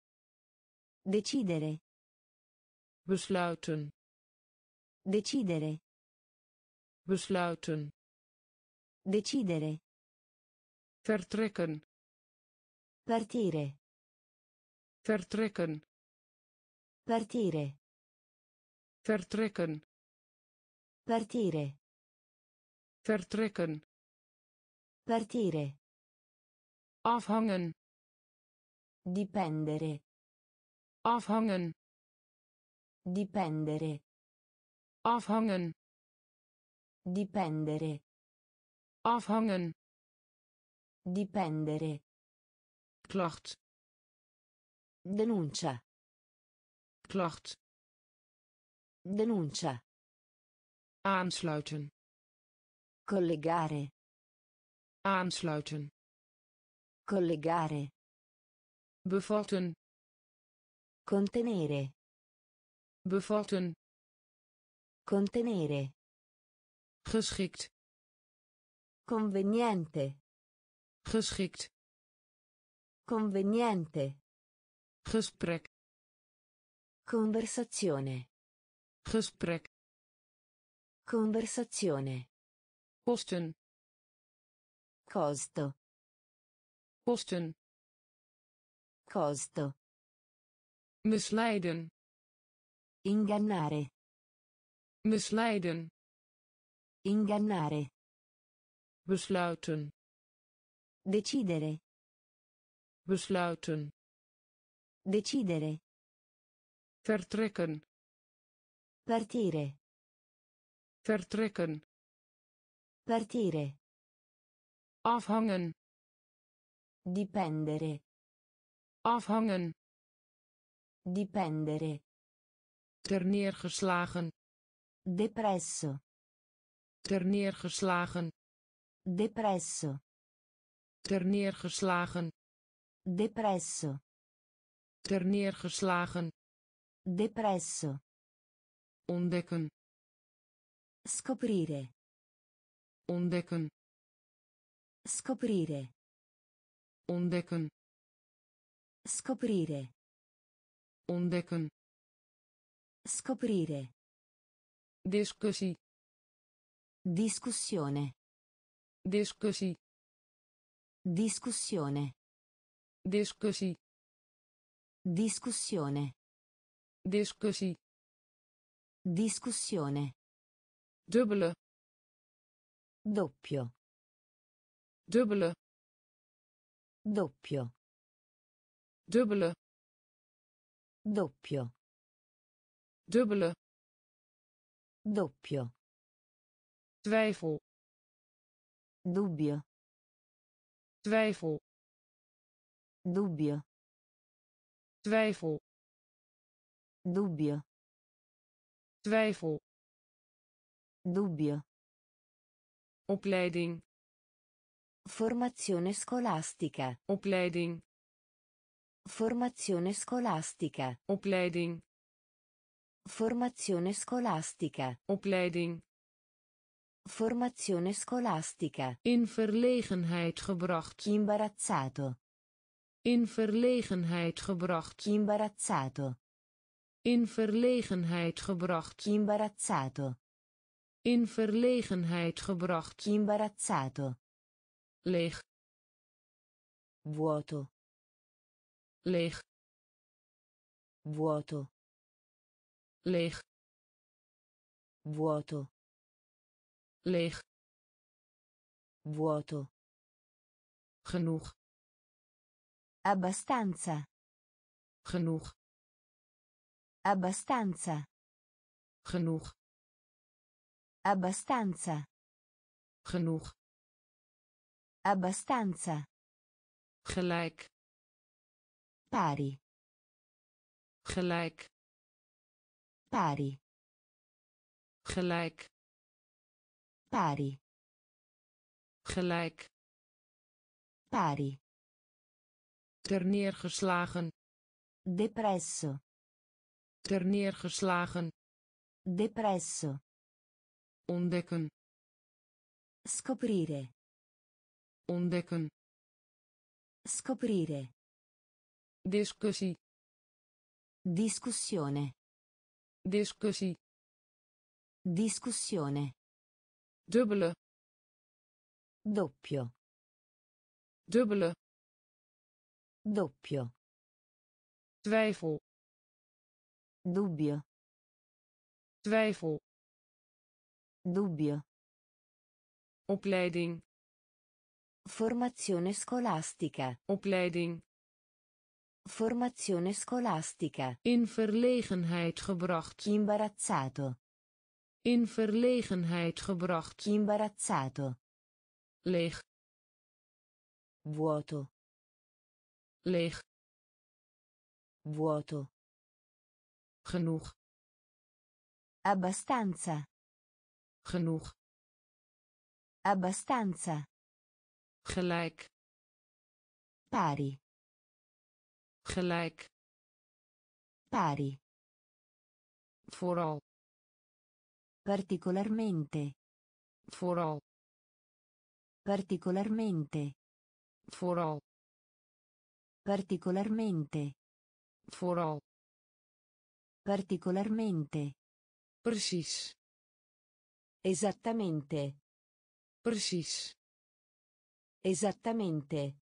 Decidere. besluiten Decidere. besluiten Decidere. vertrekken Partire. vertrekken Partire. vertrekken Partire. vertrekken Partire. afhangen Dipendere. Afhangen Dipendere. afhangen Dipendere. afhangen Dipendere. klacht Denuncia. klacht Denuncia. aansluiten Collegare. aansluiten Collegare. bevatten Contenere. bevatten Contenere. geschikt Conveniente. geschikt Conveniente. gesprek Conversazione. gesprek Conversazione. kosten Costo. kosten Costo. Misleiden Ingannare. misleiden Ingannare. besluiten Decidere. besluiten Decidere. vertrekken Partire. vertrekken Partire. afhangen Dipendere. afhangen Dipendere. terneergeslagen Depresso. terneergeslagen Depresso. terneergeslagen Depresso. terneergeslagen Depresso. ontdekken Scoprire. ontdekken Scoprire. ontdekken Scoprire. Ontdekken Scoprire. discussie Discussione. discussie Discussione. discussie Discussione. discussie Discussione. dubbele Doppio. dubbele Doppio. dubbele Doppio. dubbele. Doppio. Twijfel. Dubbio. Twijfel. Dubbio. Twijfel. Dubbio. Twijfel. Dubbio. Opleiding. Formazione scolastica. Opleiding formazione scolastica. Opleiding formazione scolastica. Opleiding formazione scolastica. In verlegenheid gebracht. Imbarazzato. In verlegenheid gebracht. Imbarazzato. In verlegenheid gebracht. Imbarazzato. In verlegenheid gebracht. Imbarazzato. Leeg vuoto leeg vuoto. Leeg vuoto. Leeg vuoto. Genoeg. Abbastanza. Genoeg. Abbastanza. Genoeg. Abbastanza. Genoeg. Abbastanza. Gelijk pari. Gelijk. Pari. Gelijk. Pari. Gelijk. Pari. Terneergeslagen depresso. Terneergeslagen depresso. Ontdekken. Scoprire. Ontdekken. Scoprire discussie discussione. Discussie discussione. Dubbele doppio. Dubbele doppio. Twijfel. Dubbio. Twijfel. Dubbio. Opleiding. Formazione scolastica. Opleiding formazione scolastica. In verlegenheid gebracht. Imbarazzato. In verlegenheid gebracht. Imbarazzato. Leeg. Vuoto. Leeg. Vuoto. Genoeg. Abbastanza. Genoeg. Abbastanza. Gelijk. Pari gelijk. Pari. Vooral. Particolarmente. Vooral. Particolarmente. Vooral. Particolarmente. Vooral. Particolarmente. Precies. Esattamente. Precies. Esattamente.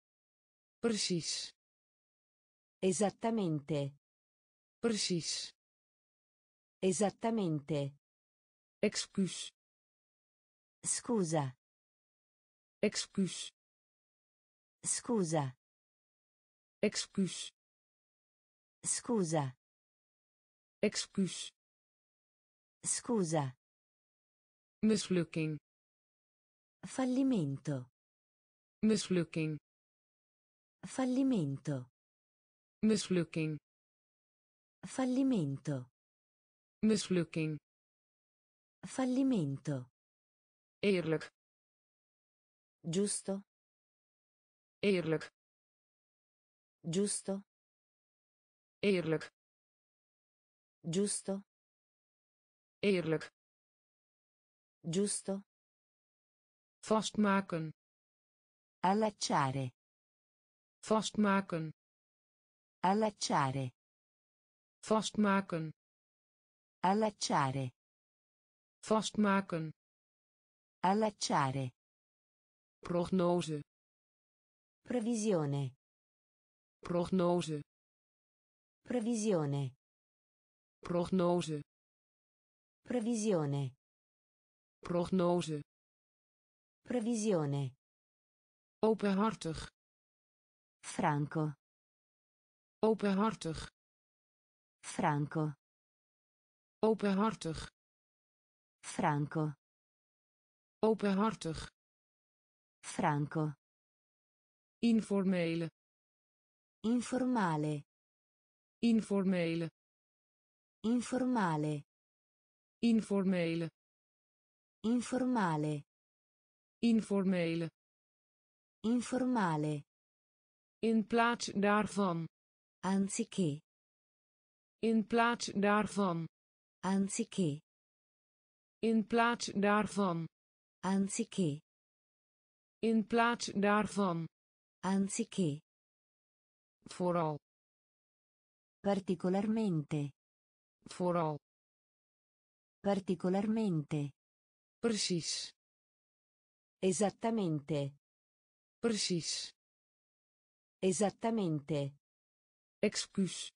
Precies esattamente. Precies. Esattamente. Excuus. Scusa. Excuus. Scusa. Excuus. Scusa. Excuus. Scusa. Mislukking. Fallimento. Mislukking. Fallimento mislukking. Fallimento. Mislukking. Fallimento. Eerlijk. Giusto. Eerlijk. Giusto. Eerlijk. Giusto. Eerlijk. Giusto. Vastmaken. Allacciare. Vastmaken allacciare. Vastmaken allacciare. Vastmaken allacciare. Prognose. Previsione. Prognose. Previsione. Prognose. Previsione. Prognose. Previsione. Openhartig. Franco openhartig franco Openhartig. Franco. Openhartig. Franco. Informele. Informale. Informele. Informale. Informele. Informale. Informele. Informale. In plaats daarvan. Anziché. In plaats daarvan. Anziché. In plaats daarvan. Anziché. In plaats daarvan. Anziché. Vooral. Particolarmente. Vooral. Particolarmente. Precies. Esattamente. Precies. Esattamente. Excuus.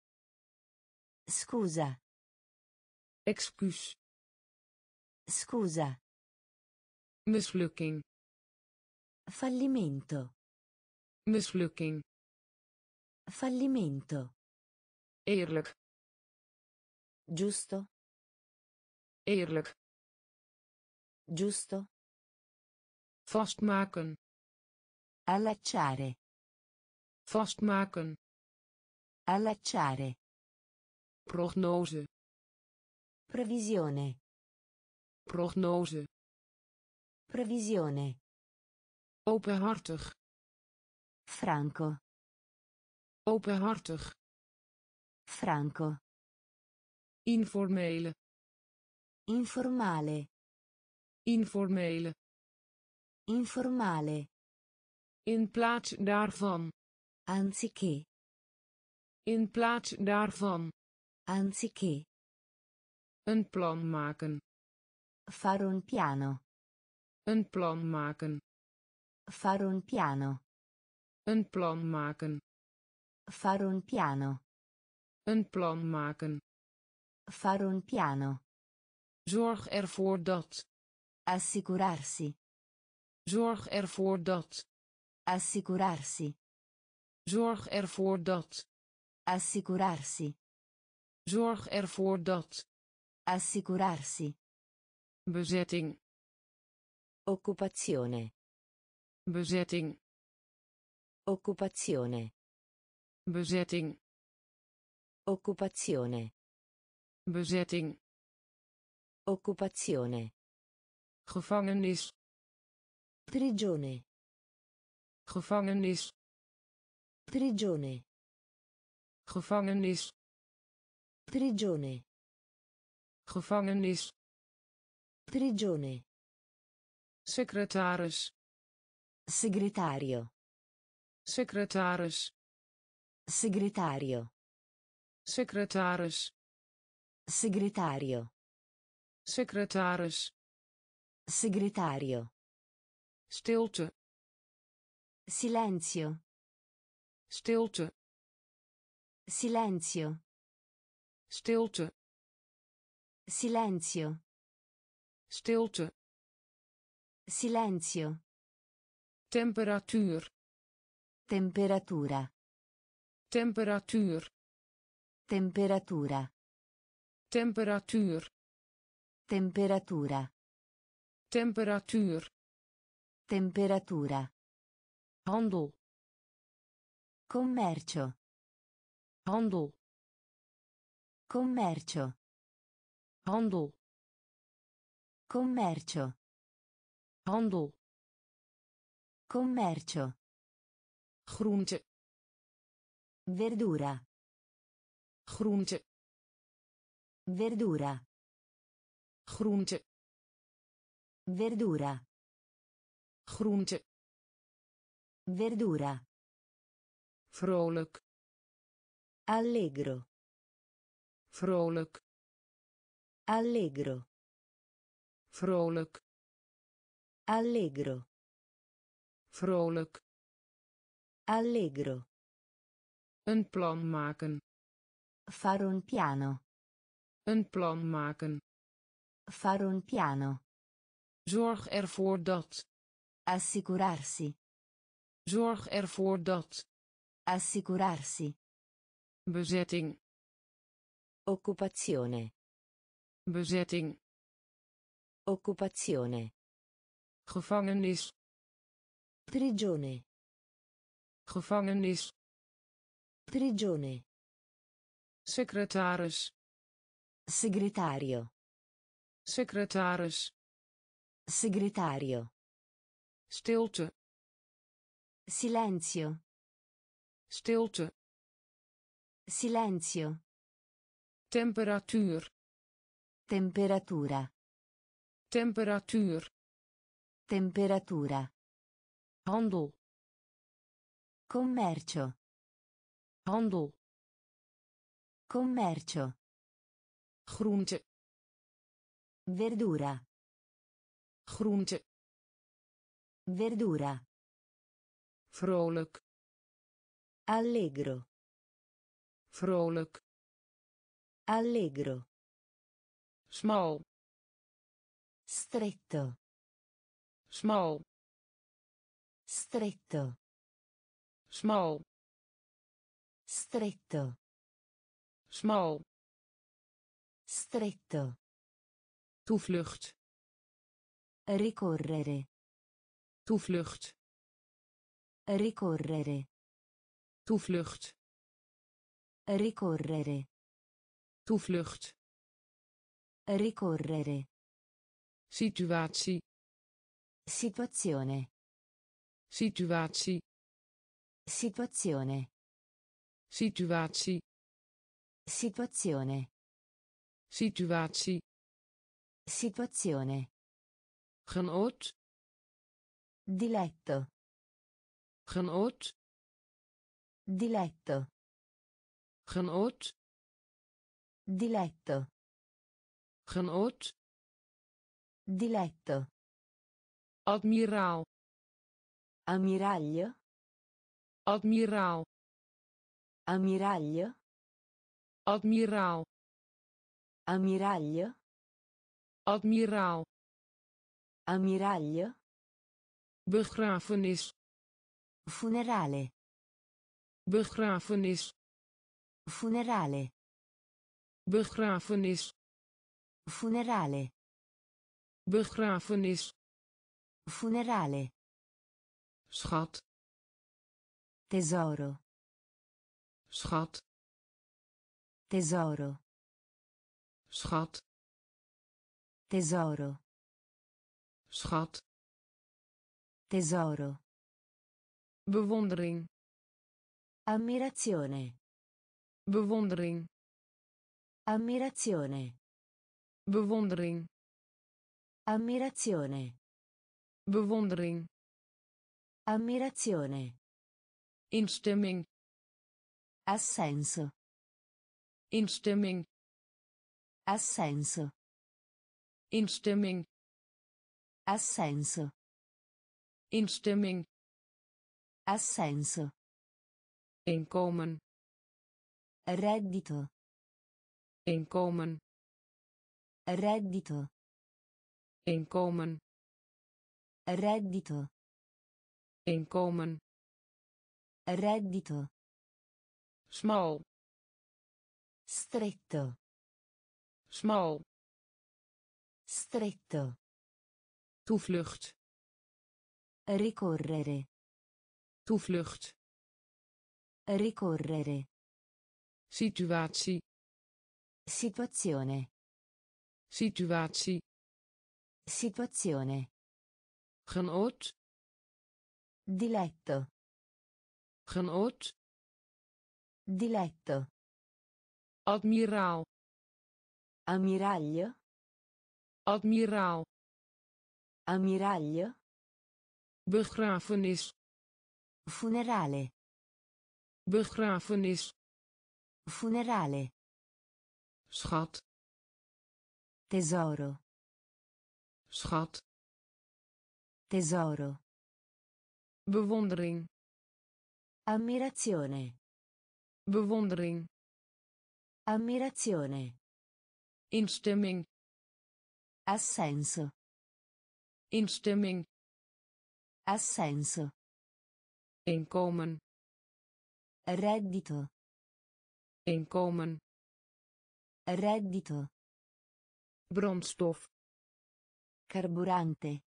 Scusa. Excuus. Scusa. Mislukking. Fallimento. Mislukking. Fallimento. Eerlijk. Giusto. Eerlijk. Giusto. Vastmaken. Allacciare. Vastmaken. Allacciare. Prognose. Previsione. Prognose. Previsione. Openhartig. Franco. Openhartig. Franco. Informele. Informale. Informele. Informale. In plaats daarvan. Anziché. In plaats daarvan. Anziché. Een plan maken. Fare un piano. Een plan maken. Fare un piano. Een plan maken. Fare un piano. Een plan maken. Fare un piano. Zorg ervoor dat. Assicurarsi. Zorg ervoor dat. Assicurarsi. Zorg ervoor dat. Assicurarsi. Zorg ervoor dat. Assicurarsi. Bezetting. Occupazione. Bezetting. Occupazione. Bezetting. Occupazione. Bezetting. Occupazione. Gevangenis. Prigione. Gevangenis. Prigione. Gevangenis. Prigione. Gevangenis. Prigione. Secretaris. Segretario. Secretaris. Segretario. Secretaris. Segretario. Secretaris. Segretario. Stilte. Silenzio. Stilte. Silenzio. Stilte. Silenzio. Stilte. Silenzio. Temperatuur. Temperatura. Temperatuur. Temperatura. Temperatuur. Temperatura. Temperatuur. Temperatura. Handel. Commercio. Handel. Commercio. Handel. Commercio. Handel. Commercio. Groente. Verdura. Groente. Verdura. Groente. Verdura. Groente. Verdura. Vrolijk. Allegro. Vrolijk. Allegro. Vrolijk. Allegro. Vrolijk. Allegro. Een plan maken. Fare un piano. Een plan maken. Fare un piano. Zorg ervoor dat. Assicurarsi. Zorg ervoor dat. Assicurarsi. Bezetting. Occupazione. bezetting Occupazione. gevangenis Prigione. gevangenis Prigione. secretaris Segretario. secretaris Segretario. stilte Silenzio. stilte Silenzio. temperatuur Temperatura. temperatuur Temperatura. handel Commercio. handel Commercio. groente Verdura. groente Verdura. vrolijk Allegro. Vrolijk Allegro. smal Stretto. smal Stretto. smal Stretto. smal Stretto. toevlucht Ricorrere. toevlucht Ricorrere. toevlucht Ricorrere. toevlucht Ricorrere. situatie Situazione. situatie Situazione. situatie Situazione. situatie Situazione. genoot Diletto. genoot Diletto. Genoot Diletto. genoot Diletto. admiraal Ammiraglio. admiraal Ammiraglio. admiraal Ammiraglio. admiraal Ammiraglio. begrafenis Funerale. begrafenis Funerale. begrafenis Funerale. begrafenis Funerale. schat Tesoro. schat Tesoro. schat Tesoro. schat Tesoro. bewondering Ammirazione. Bewondering Ammirazione. bewondering Ammirazione. bewondering Ammirazione. instemming Assenso. instemming Assenso. instemming Assenso. instemming Assenso. inkomen Reddito. inkomen Reddito. inkomen Reddito. inkomen Reddito. smal Stretto. smal Stretto. toevlucht Ricorrere. toevlucht Ricorrere. Situatie Situazione. situatie Situazione. genoot Diletto. genoot Diletto. admiraal Ammiraglio. admiraal Ammiraglio. begrafenis Funerale. begrafenis Funerale. schat Tesoro. schat Tesoro. bewondering Ammirazione. bewondering Ammirazione. instemming Assenso. instemming Assenso. inkomen Reddito. Inkomen Reddito. brandstof Carburante.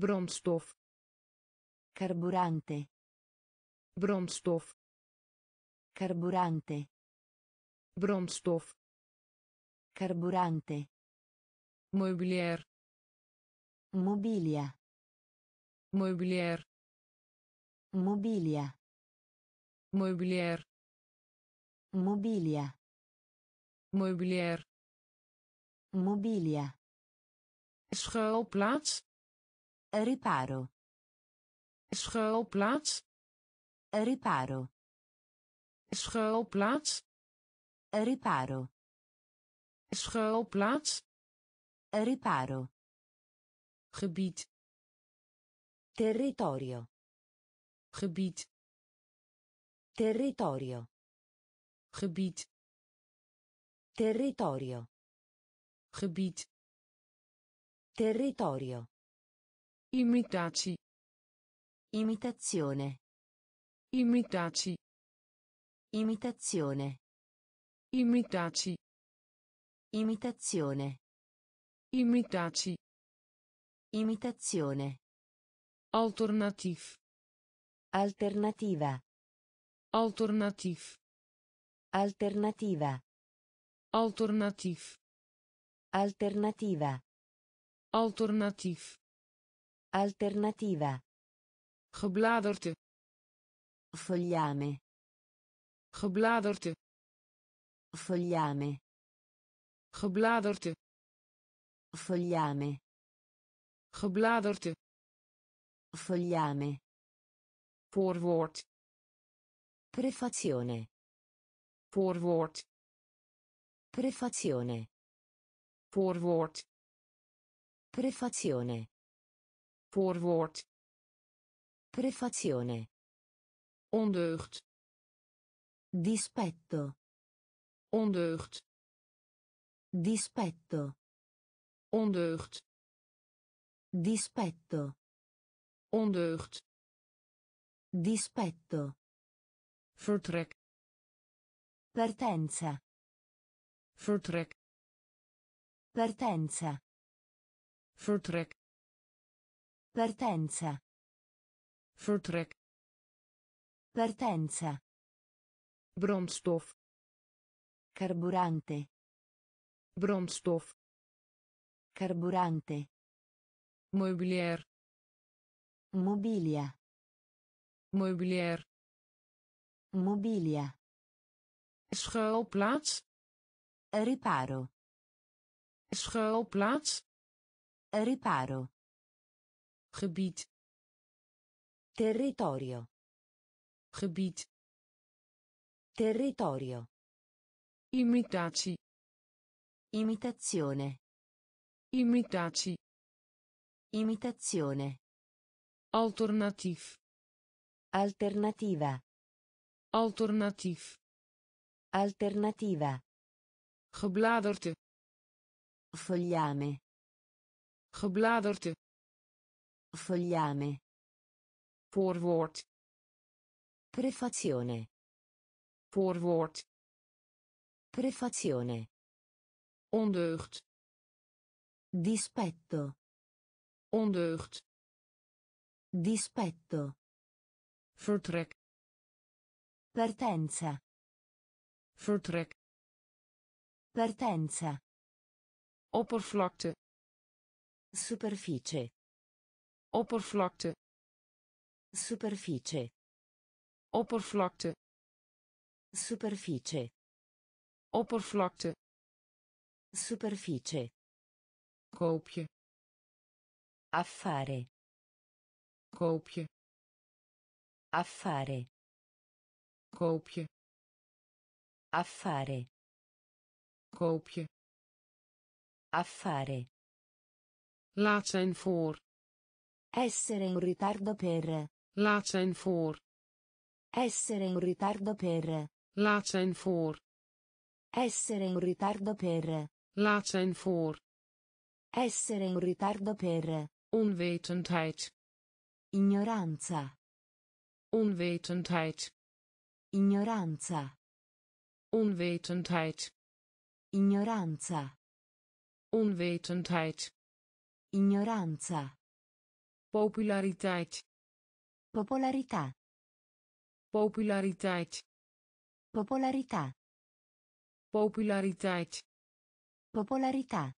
brandstof Carburante. brandstof Carburante. brandstof Carburante. meubilair Mobilia. meubilair Mobilia. meubilair Mobilia. meubilair Mobilia. schuilplaats Riparo. schuilplaats Riparo. schuilplaats Riparo. schuilplaats Riparo. gebied Territorio. gebied Territorio. Gebied Territorio. gebied Territorio. imitatie Imitazione. imitatie Imitazione. imitatie Imitazione. imitatie Imitazione. alternatief Alternativa. alternatief Alternativa. alternatief Alternativa. alternatief Alternativa. gebladerte Fogliame. gebladerte Fogliame. gebladerte Fogliame. gebladerte Fogliame. voorwoord Prefazione. Voorwoord Prefazione. voorwoord Prefazione. voorwoord Prefazione. ondeugd Dispetto. ondeugd Dispetto. ondeugd Dispetto. ondeugd Dispetto. vertrek Partenza. vertrek Partenza. vertrek Partenza. vertrek Partenza. brandstof Carburante. brandstof Carburante. meubilair Mobilia. meubilair Mobilia. Schuilplaats Riparo. schuilplaats Riparo. gebied Territorio. gebied Territorio. imitatie Imitazione. imitatie Imitazione. alternatief Alternativa. alternatief Alternativa. gebladerte Fogliame. gebladerte Fogliame. voorwoord Prefazione. voorwoord Prefazione. ondeugd Dispetto. ondeugd Dispetto. vertrek Partenza. Vertrek Partenza. oppervlakte Superficie. oppervlakte Superficie. oppervlakte Superficie. oppervlakte Superficie. koopje Affare. koopje Affare. koopje Affare. koopje Affare. laat zijn voor Essere in ritardo per. laat zijn voor Essere in ritardo per. laat zijn voor Essere in ritardo per. laat zijn voor Essere in ritardo per. onwetendheid Ignoranza. onwetendheid Ignoranza. Onwetendheid Ignoranza. onwetendheid Ignoranza. populariteit Popolarità. populariteit Popolarità. populariteit Popolarità.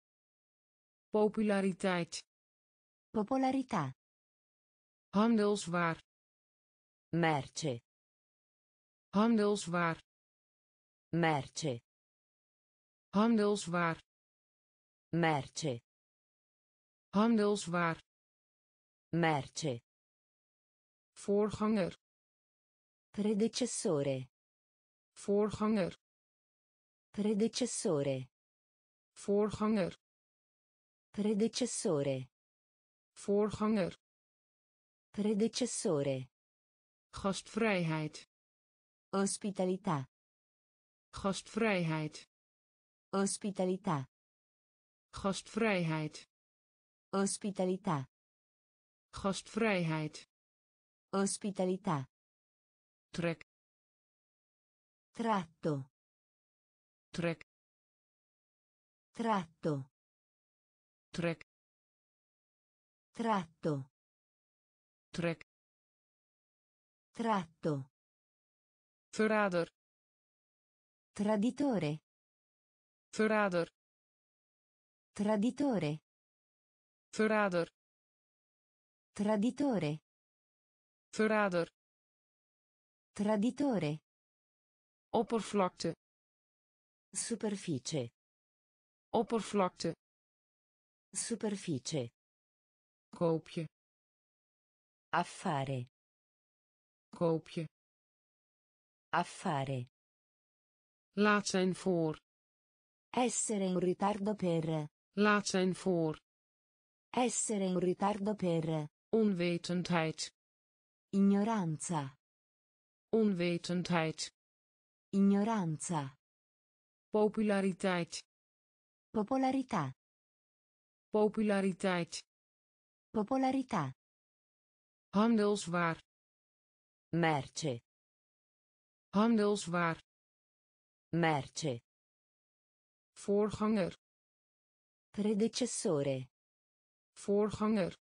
populariteit Popolarità. handelswaar Merce. handelswaar Merce. handelswaar Merce. handelswaar Merce. voorganger Predecessore. voorganger Predecessore. voorganger Predecessore. voorganger Predecessore. gastvrijheid Ospitalità. Gastvrijheid Ospitalità. gastvrijheid Ospitalità. gastvrijheid Ospitalità. trek Tratto. trek Tratto. trek Tratto. trek Tratto. verrader Traditore. verrader Traditore. verrader Traditore. verrader Traditore. oppervlakte Superficie. oppervlakte Superficie. koopje Affare. koopje Affare. Laat zijn voor Essere in ritardo per. laat zijn voor Essere in ritardo per. onwetendheid Ignoranza. onwetendheid Ignoranza. populariteit Popolarità. populariteit Popolarità. handelswaar Merce. handelswaar Merce. voorganger Predecessore. voorganger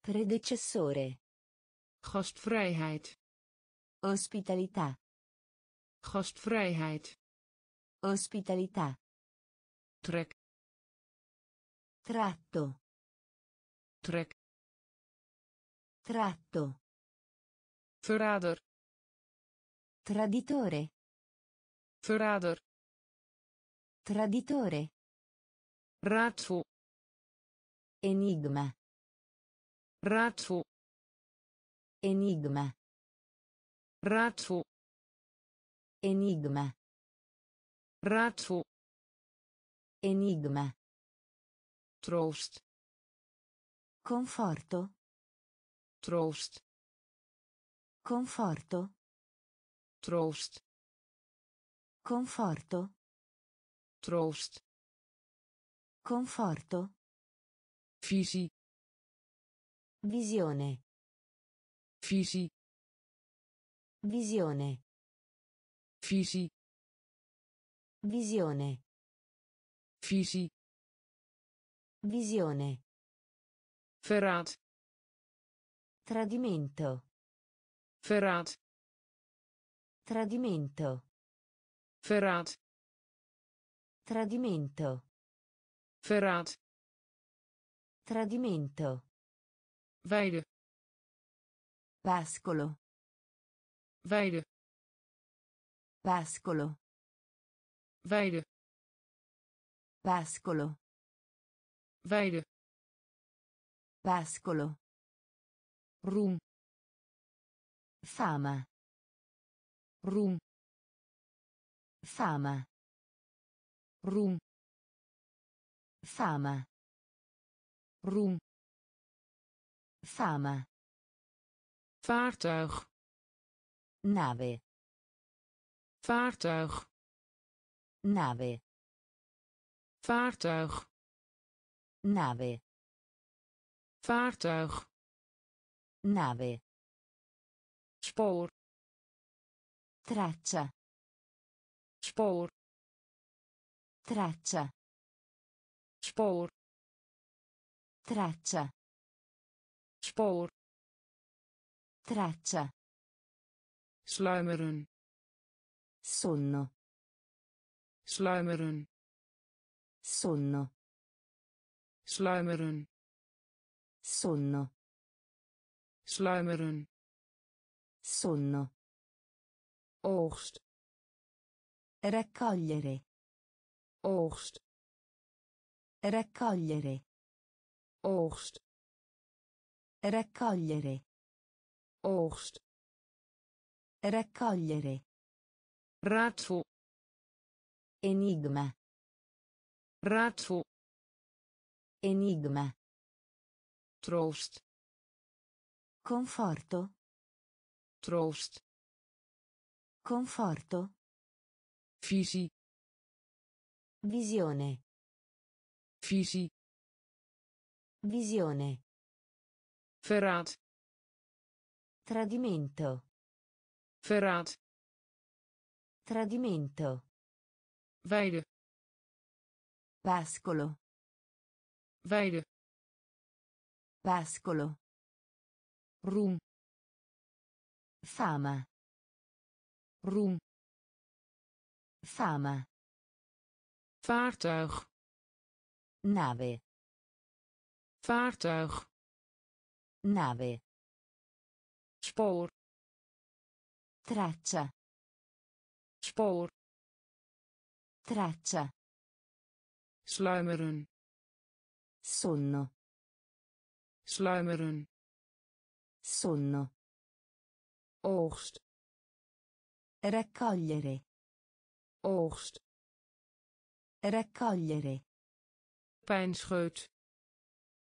Predecessore. gastvrijheid Ospitalità. gastvrijheid Ospitalità. trek Tratto. trek Tratto. verrader Traditore. Verrader Traditore. raadsel Enigma. raadsel Enigma. raadsel Enigma. raadsel Enigma. troost Conforto. troost Conforto. troost Conforto. troost Conforto. visie Visione. visie Visione. visie Visione. visie Visione. verraad Tradimento. verraad Tradimento. Verraad Tradimento. verraad Tradimento. weide Pascolo. weide Pascolo. weide Pascolo. weide Pascolo. roem Fama. roem Fama. roem Fama. roem Fama. vaartuig Nave. vaartuig Nave. vaartuig Nave. vaartuig Nave. spoor Traccia. Spoor Traccia. spoor Traccia. spoor Traccia. sluimeren Sonno. sluimeren Sonno. sluimeren Sonno. sluimeren Sonno. oogst Raccogliere. oogst Raccogliere. oogst Raccogliere. oogst Raccogliere. raadsel Enigma. raadsel Enigma. troost Conforto. troost Conforto. Visie Visione. visie Visione. verraad Tradimento. verraad Tradimento. weide Pascolo. weide Pascolo. roem Fama. roem Fama. vaartuig Nave. vaartuig Nave. spoor Traccia. spoor Traccia. sluimeren Sonno. sluimeren Sonno. oogst Raccogliere. Oogst Raccogliere. pijnscheut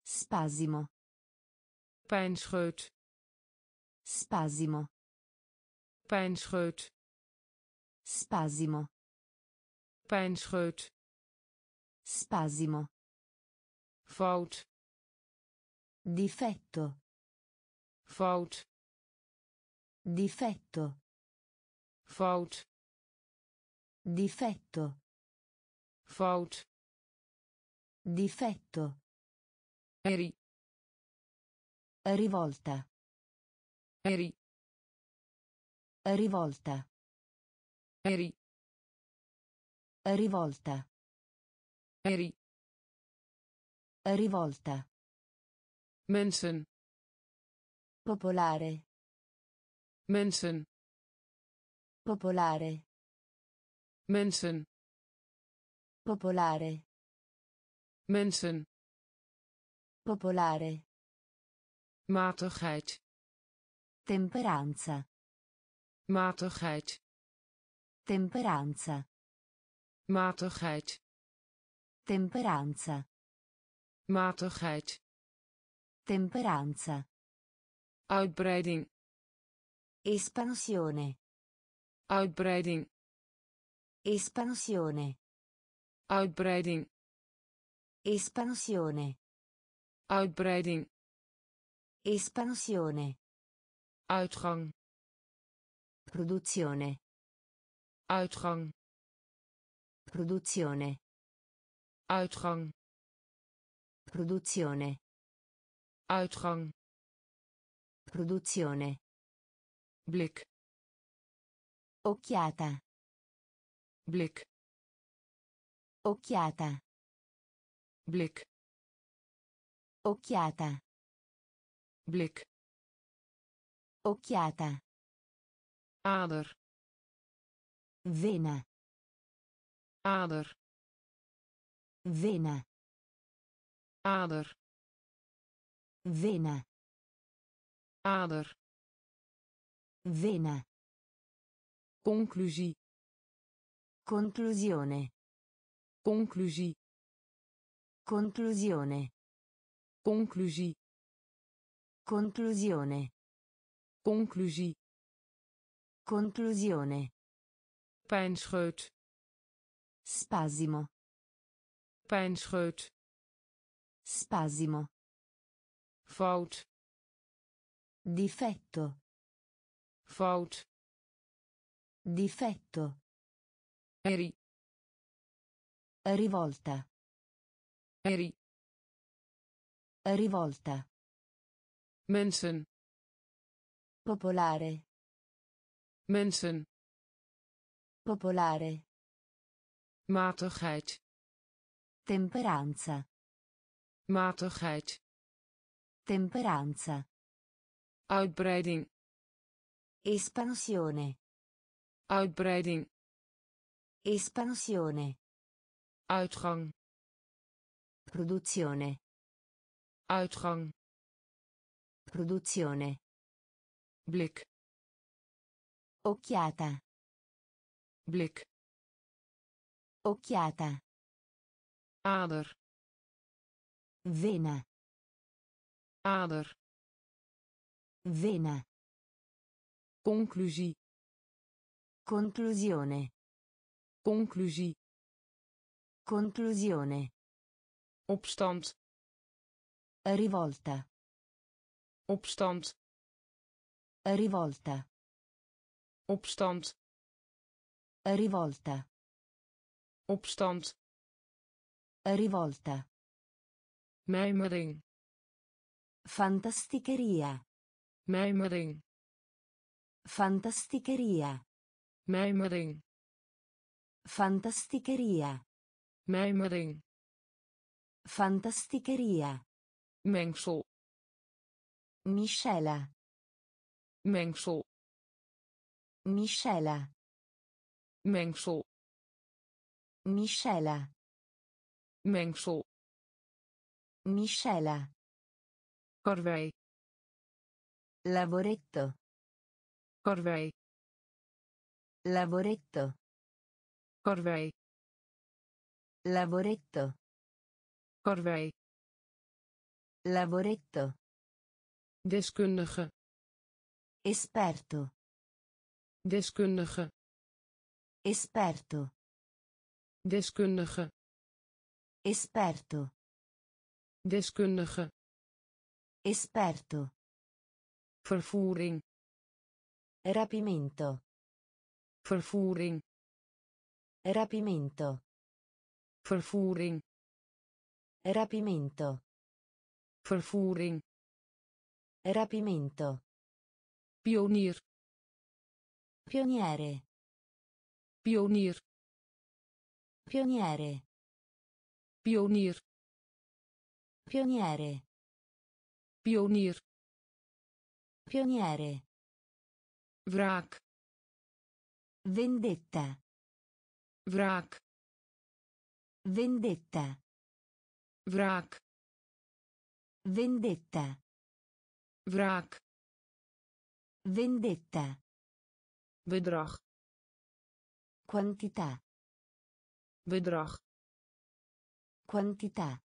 Spasimo. pijnscheut Spasimo. pijnscheut Spasimo. pijnscheut Spasimo. fout Difetto. fout Difetto. fout Difetto. fout Difetto. herrie Rivolta. herrie Rivolta. herrie Rivolta. herrie Rivolta. mensen Popolare. mensen Popolare. Mensen Popolare. mensen Popolare. matigheid Temperanza. matigheid Temperanza. matigheid Temperanza. matigheid Temperanza. uitbreiding Espansione. uitbreiding Espansione. uitbreiding Espansione. uitbreiding Espansione. uitgang Produzione. uitgang Produzione. uitgang Produzione. uitgang Produzione. blik Occhiata. Blik Occhiata. blik Occhiata. blik Occhiata. ader Vena. ader Vena. ader Vena. ader Vena. conclusie Conclusione. conclusie Conclusione. conclusie Conclusione. conclusie Conclusione. pijnscheut Spasimo. pijnscheut Spasimo. fout Difetto. fout Difetto. Herrie Rivolta. herrie Rivolta. mensen Popolare. mensen Popolare. matigheid Temperanza. matigheid Temperanza. uitbreiding Espansione. uitbreiding Espansione. uitgang Produzione. uitgang Produzione. blik Occhiata. blik Occhiata. ader Vena. ader Vena. conclusie Conclusione. Conclusie Conclusione. opstand Rivolta. opstand Rivolta. opstand Rivolta. opstand Rivolta. mijmering Fantasticheria. mijmering Fantasticheria. mijmering Fantasticheria. mijmering Fantasticheria. mengsel Miscela. mengsel Miscela. mengsel Miscela. mengsel Miscela. karwei Lavoretto. karwei Lavoretto. Karwei Lavoretto. karwei Lavoretto. deskundige Esperto. deskundige Esperto. deskundige Esperto. deskundige Esperto. vervoering Rapimento. vervoering Rapimento. vervoering Rapimento. vervoering Rapimento. pionier Pioniere. pionier Pioniere. pionier Pioniere. pionier Pioniere. wraak Vendetta. Wraak Vendetta. wraak Vendetta. wraak Vendetta. bedrag Quantità. bedrag Quantità.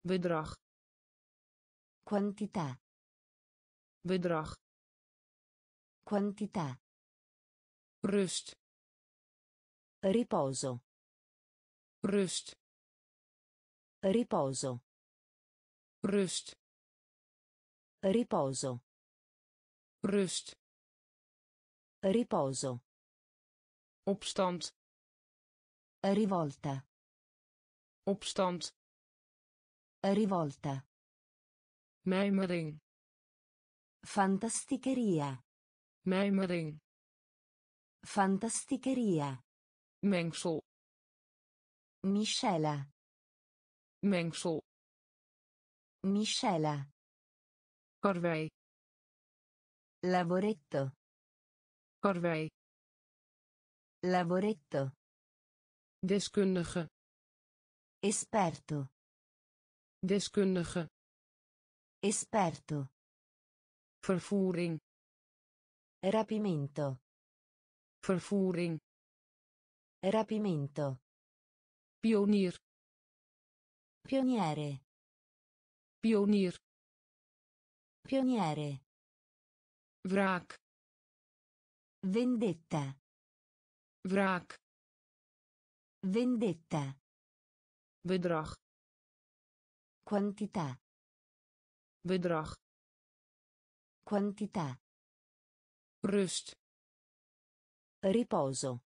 bedrag Quantità. bedrag Quantità. rust Riposo. rust Riposo. rust Riposo. rust Riposo. opstand Rivolta. opstand Rivolta. mijmering Fantasticheria. mijmering Fantasticheria. Mengsel Miscela. mengsel Miscela. karwei Lavoretto. karwei Lavoretto. deskundige Esperto. deskundige Esperto. vervoering Rapimento. vervoering Rapimento. pionier Pioniere. pionier Pioniere. wraak Vendetta. wraak Vendetta. bedrag Quantità. bedrag Quantità. rust Riposo.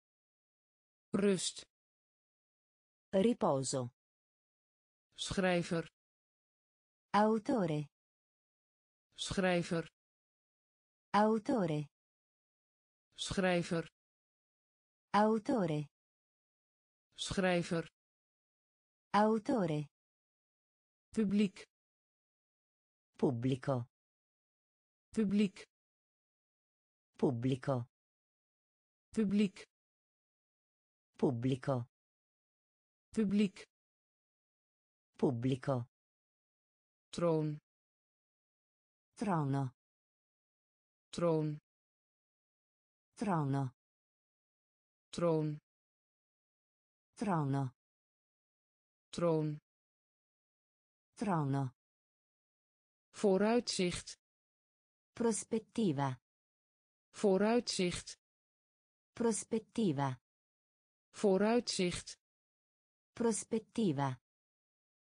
Rust Riposo. schrijver Autore. schrijver Autore. schrijver Autore. schrijver Autore. publiek Pubblico. publiek Pubblico. publiek Pubblico. publiek Pubblico. troon Trono. troon Trono. troon Trono. troon Trono. vooruitzicht Prospettiva. vooruitzicht Prospettiva. Vooruitzicht Prospettiva.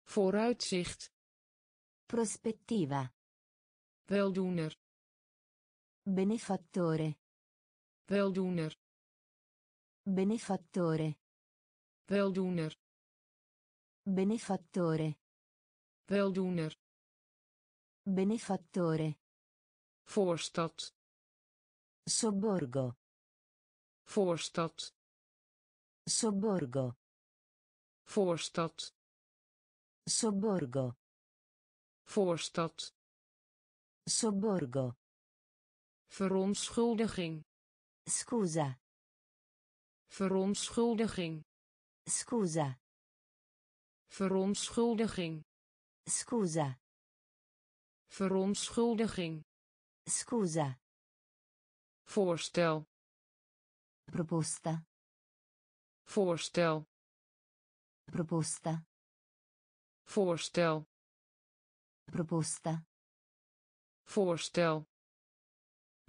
vooruitzicht Prospettiva. weldoener Benefattore. weldoener Benefattore. weldoener Benefattore. weldoener Benefattore. voorstad Sobborgo. voorstad Sobborgo. voorstad Sobborgo. voorstad Sobborgo. verontschuldiging Scusa. verontschuldiging Scusa. verontschuldiging Scusa. verontschuldiging Scusa. voorstel Proposta. Voorstel Proposta. voorstel Proposta. voorstel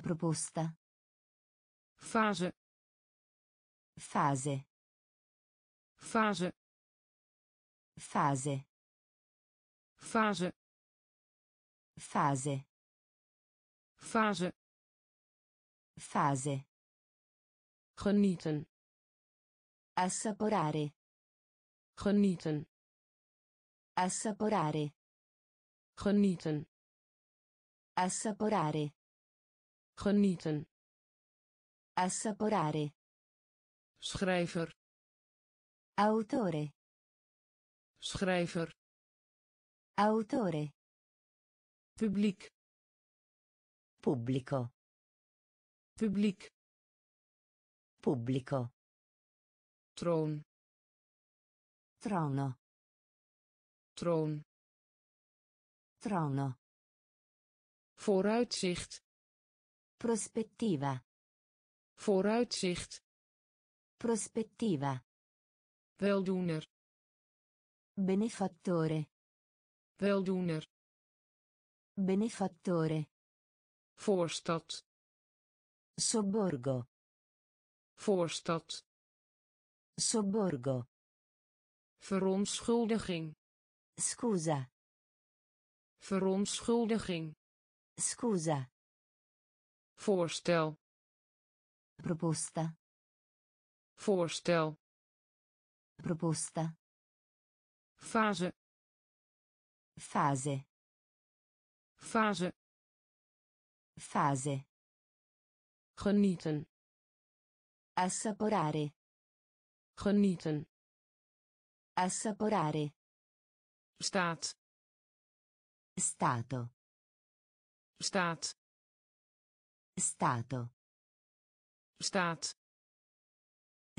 Proposta. fase Fase. fase Fase. fase Fase. fase Fase. genieten Assaporare. genieten Assaporare. genieten Assaporare. genieten Assaporare. schrijver Autore. schrijver Autore. publiek Pubblico. publiek Pubblico. Troon Trono. troon vooruitzicht Prospettiva. vooruitzicht Prospettiva. weldoener Benefattore. weldoener Benefattore. voorstad Sobborgo. voorstad Sobborgo. verontschuldiging Scusa. verontschuldiging Scusa. voorstel Proposta. voorstel Proposta. fase Fase. fase Fase. genieten Assaporare. Genieten Assaporare. staat Stato. staat Stato. staat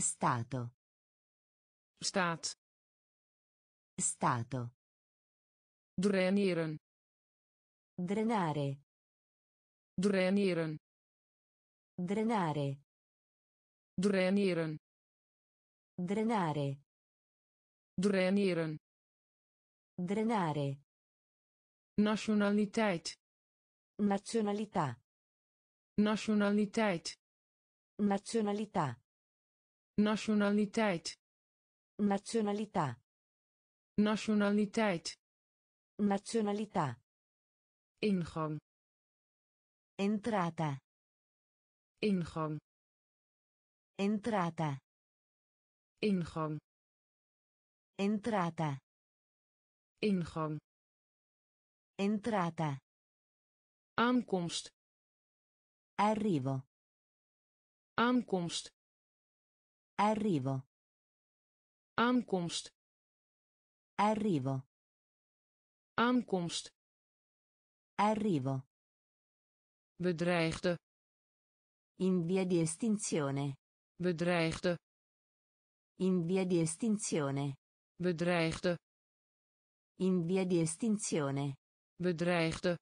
Stato. staat Stato. draineren Drenare. draineren Drenare. draineren Drenare. draineren Drenare. nationaliteit Nazionalità. nationaliteit Nazionalità. nationaliteit Nazionalità. nationaliteit Nazionalità. ingang Entrata. ingang Entrata. Ingang Entrata. ingang Entrata. aankomst Arrivo. aankomst Arrivo. aankomst Arrivo. aankomst Arrivo. bedreigde In via di estinzione. bedreigde In via di estinzione. bedreigde In via di estinzione. bedreigde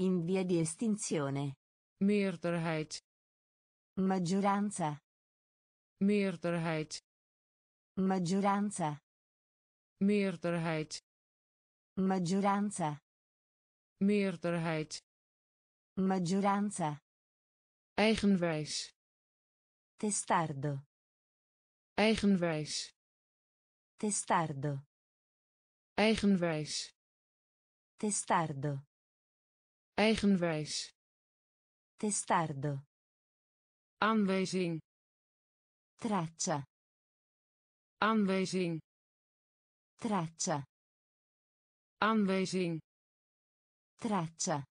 In via di estinzione. meerderheid Maggioranza. meerderheid Maggioranza. meerderheid Maggioranza. meerderheid Maggioranza. eigenwijs Testardo. Eigenwijs Testardo. eigenwijs Testardo. eigenwijs Testardo. aanwijzing Traccia. aanwijzing Traccia. aanwijzing Traccia.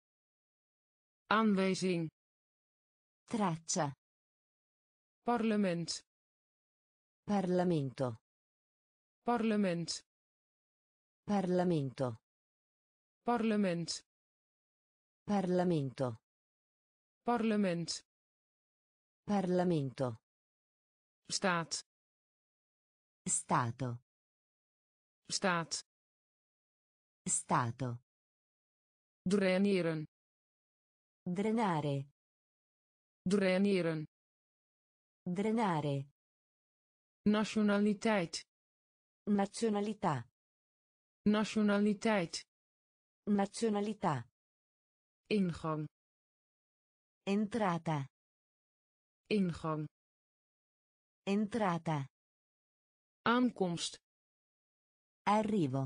aanwijzing Traccia. parlement Parlamento. parlement Parlamento. parlement Parlamento. parlement Parlamento. staat Stato. staat Stato. draineren Drenare. draineren Drenare. Nationaliteit Nazionalità. nationaliteit Nazionalità. ingang Entrata. ingang Entrata. aankomst Arrivo.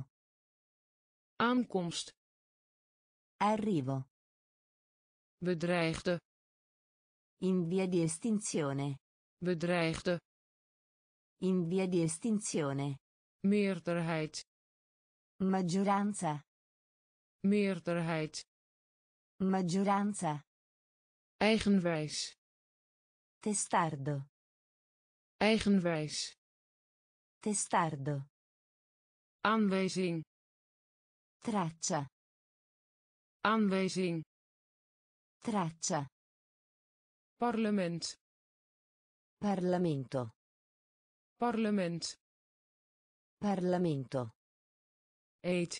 aankomst Arrivo. bedreigde In via di estinzione. bedreigde In via di estinzione. meerderheid Maggioranza. meerderheid Maggioranza. eigenwijs Testardo. eigenwijs Testardo. aanwijzing Traccia. aanwijzing Traccia. parlement Parlamento. Parlement Parlamento. eet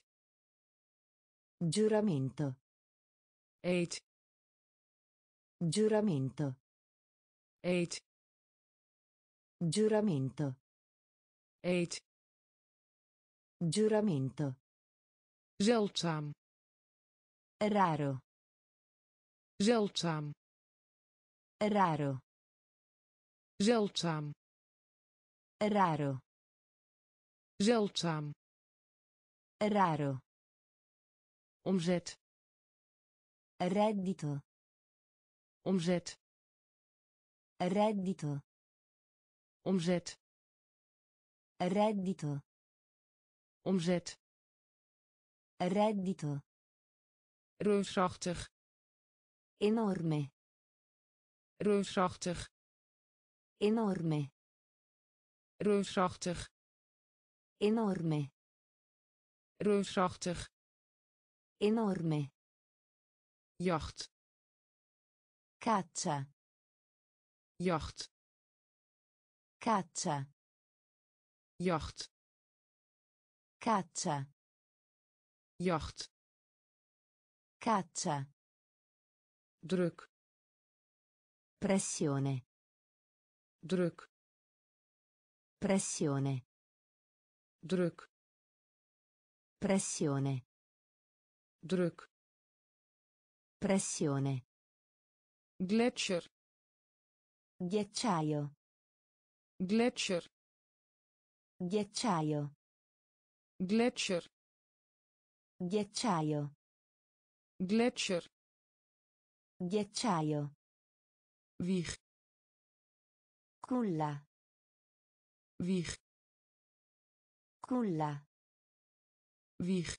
Giuramento. eet Giuramento. eet Giuramento. eet Giuramento. zeldzaam Raro. zeldzaam Raro. zeldzaam Raro. zeldzaam Raro. omzet Reddito. omzet Reddito. omzet Reddito. omzet Reddito. reusachtig Enorme. reusachtig Enorme. Reusachtig Enorme. reusachtig Enorme. jacht Caccia. jacht Caccia. jacht Caccia. jacht Caccia. druk Pressione. druk Pressione. druk Pressione. druk Pressione. gletsjer Ghiacciaio. gletsjer Ghiacciaio. gletsjer Ghiacciaio. gletsjer Ghiacciaio. wieg Culla. Wieg Culla. wieg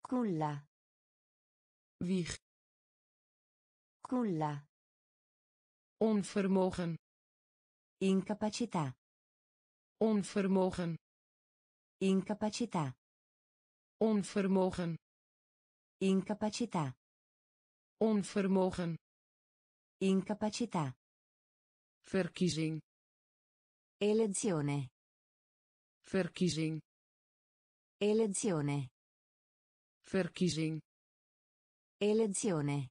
Culla. wieg Culla. onvermogen Incapacità. onvermogen Incapacità. onvermogen Incapacità. onvermogen Incapacità. verkiezing Elezione. verkiezing Elezione. verkiezing Elezione.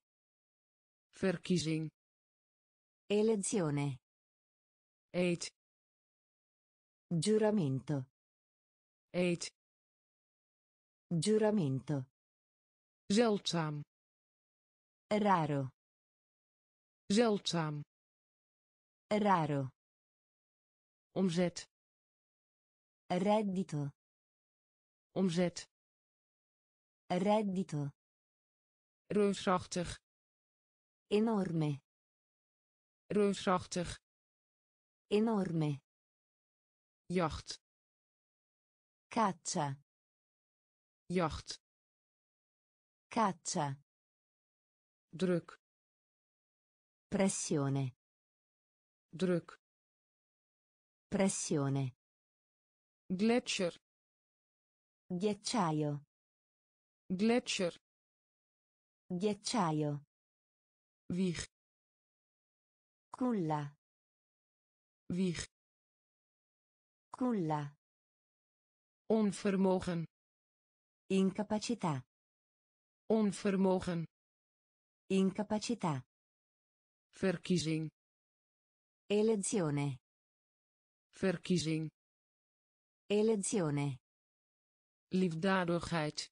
verkiezing Elezione. eet Giuramento. eet Giuramento. zeldzaam Raro. zeldzaam Raro. Omzet Reddito. omzet Reddito. reusachtig Enorme. reusachtig Enorme. jacht Caccia. jacht Caccia. druk Pressione. druk Pressione. gletsjer Ghiacciaio. gletsjer Ghiacciaio. wieg Culla. wieg Culla. onvermogen Incapacità. onvermogen Incapacità. verkiezing Elezione. Verkiezing Elezione. liefdadigheid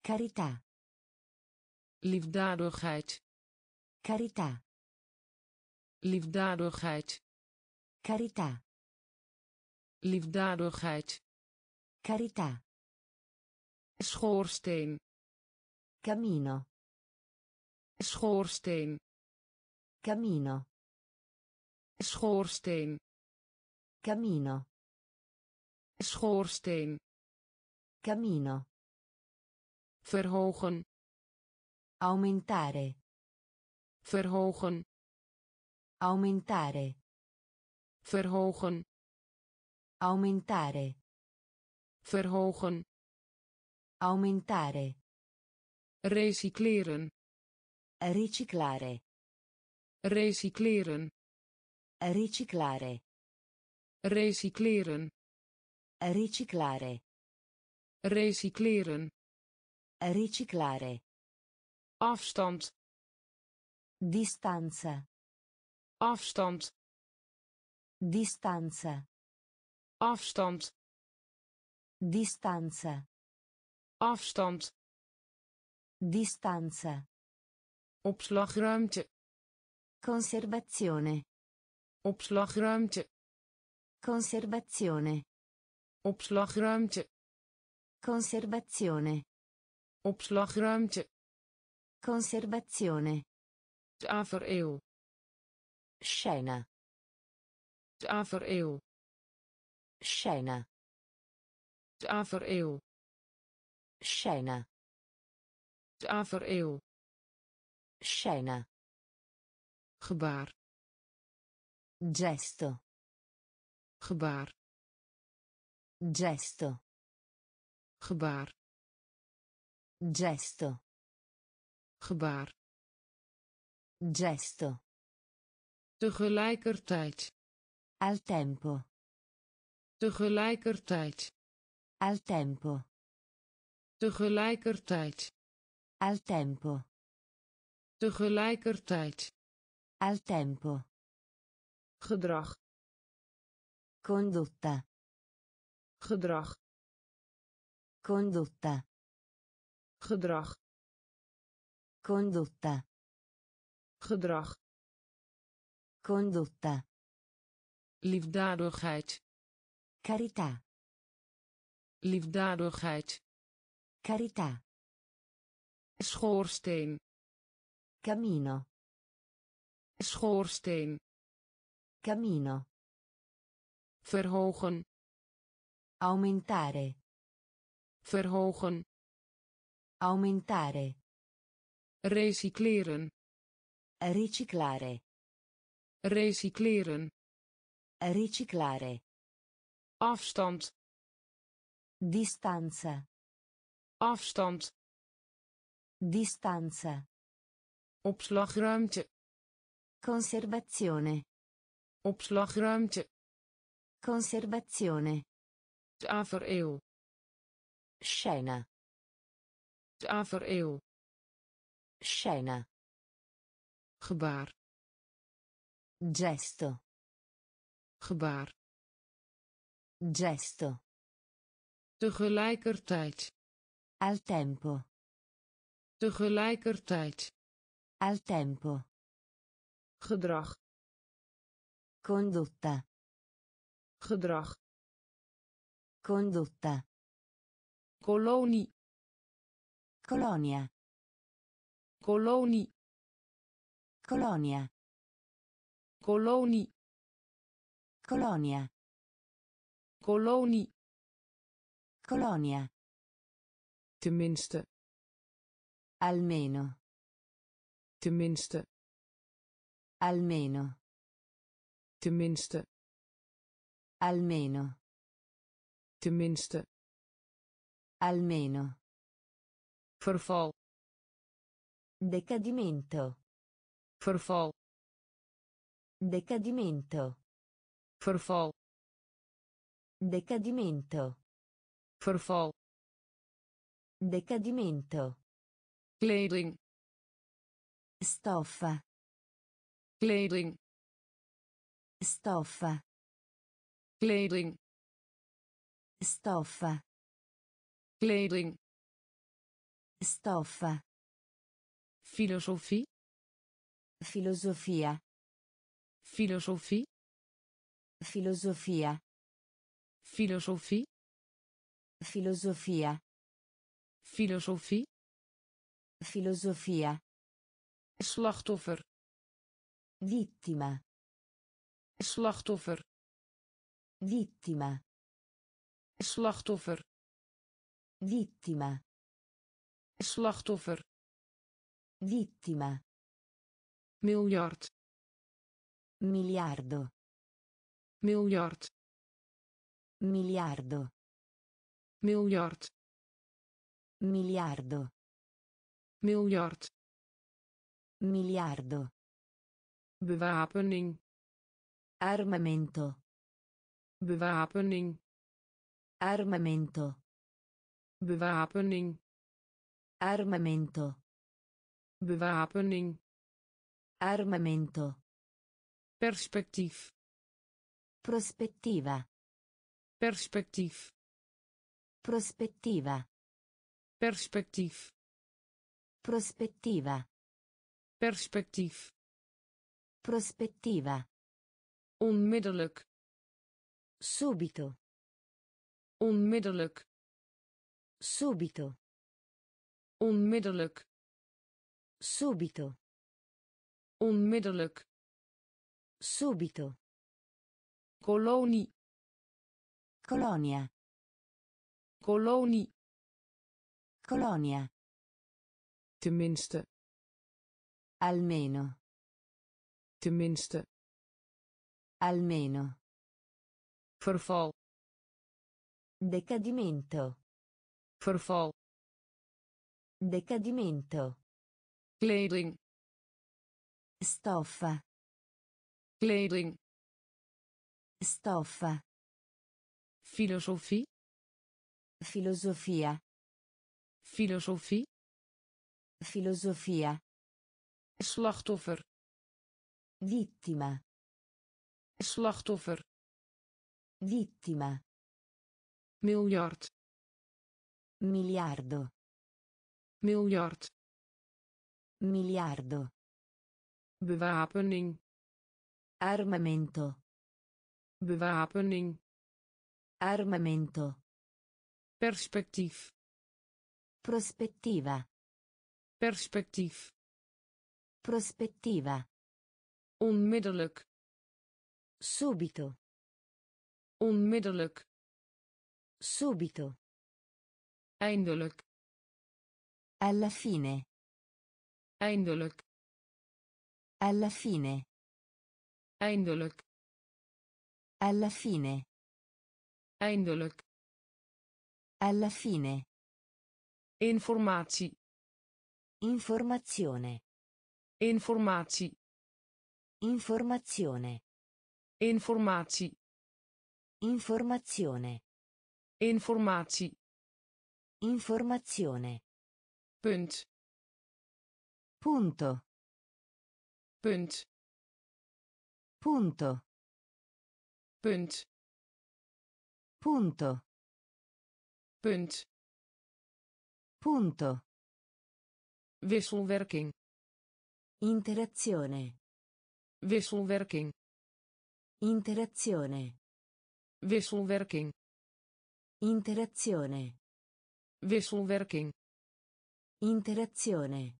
Carità. liefdadigheid Carità. liefdadigheid Carità. liefdadigheid Carità. schoorsteen Camino. schoorsteen Camino. schoorsteen Camino. schoorsteen Camino. verhogen Aumentare. verhogen Aumentare. verhogen Aumentare. verhogen Aumentare. recycleren Riciclare. recycleren Riciclare. Recycleren Riciclare. recycleren Riciclare. afstand Distanza. afstand Distanza. afstand Distanza. afstand Distanza. opslagruimte Conservazione. opslagruimte Conservazione. opslagruimte Conservazione. opslagruimte Conservazione. tafereel Scena. tafereel Scena. tafereel Scena. tafereel Scena. gebaar Gesto. Gebaar Gesto. gebaar Gesto. gebaar Gesto. tegelijkertijd Al tempo. tegelijkertijd Al tempo. tegelijkertijd Al tempo. tegelijkertijd Al tempo. gedrag Condotta. gedrag Condotta. gedrag Condotta. gedrag Condotta. liefdadigheid Carità. liefdadigheid Carità. schoorsteen Camino. schoorsteen Camino. Verhogen Aumentare. verhogen Aumentare. recycleren Riciclare. recycleren Riciclare. afstand Distanza. afstand Distanza. opslagruimte Conservazione. opslagruimte Conservazione. tafereel Scena. tafereel Scena. gebaar Gesto. gebaar Gesto. tegelijkertijd Al tempo. tegelijkertijd Al tempo. gedrag Condotta. Gedrag Condotta. kolonie Colonia. kolonie Colonia. kolonie Colonia. kolonie Colonia. tenminste Almeno. tenminste Almeno. tenminste Almeno. tenminste Almeno. verval Decadimento. verval Decadimento. verval Decadimento. verval Decadimento. kleding Stoffa. kleding Stoffa. Kleding Stoffa. kleding Stoffa. filosofie Filosofia. filosofie Filosofia. filosofie Filosofia. filosofie Filosofia. slachtoffer Vittima. slachtoffer Vittima. slachtoffer Vittima. slachtoffer Vittima. miljard Miliardo. miljard Miliardo. miljard Miliardo. miljard Miliardo. bewapening Armamento. Bewapening Armamento. bewapening Armamento. bewapening Armamento. perspectief Prospettiva. perspectief Prospettiva. perspectief Prospettiva. perspectief Prospettiva. onmiddellijk Subito. onmiddellijk Subito. onmiddellijk Subito. onmiddellijk Subito. kolonie Colonia. kolonie Colonia. tenminste Almeno. tenminste Almeno. Verval Decadimento. verval Decadimento. kleding Stoffa. kleding Stoffa. filosofie Filosofia. filosofie Filosofia. slachtoffer Vittima. slachtoffer Vittima. miljard Miliardo. miljard Miliardo. bewapening Armamento. bewapening Armamento. perspectief Prospettiva. perspectief Prospettiva. onmiddellijk Subito. Onmiddellijk Subito. eindelijk Alla fine. eindelijk Alla fine. eindelijk Alla fine. eindelijk Alla fine. informatie Informazione. informatie Informazione. informatie Informazione. informatie Informazione. punt Punto. punt Punto. punt Punto. punt Punto. wisselwerking Interazione. wisselwerking Interazione. Wisselwerking Interazione. wisselwerking Interazione.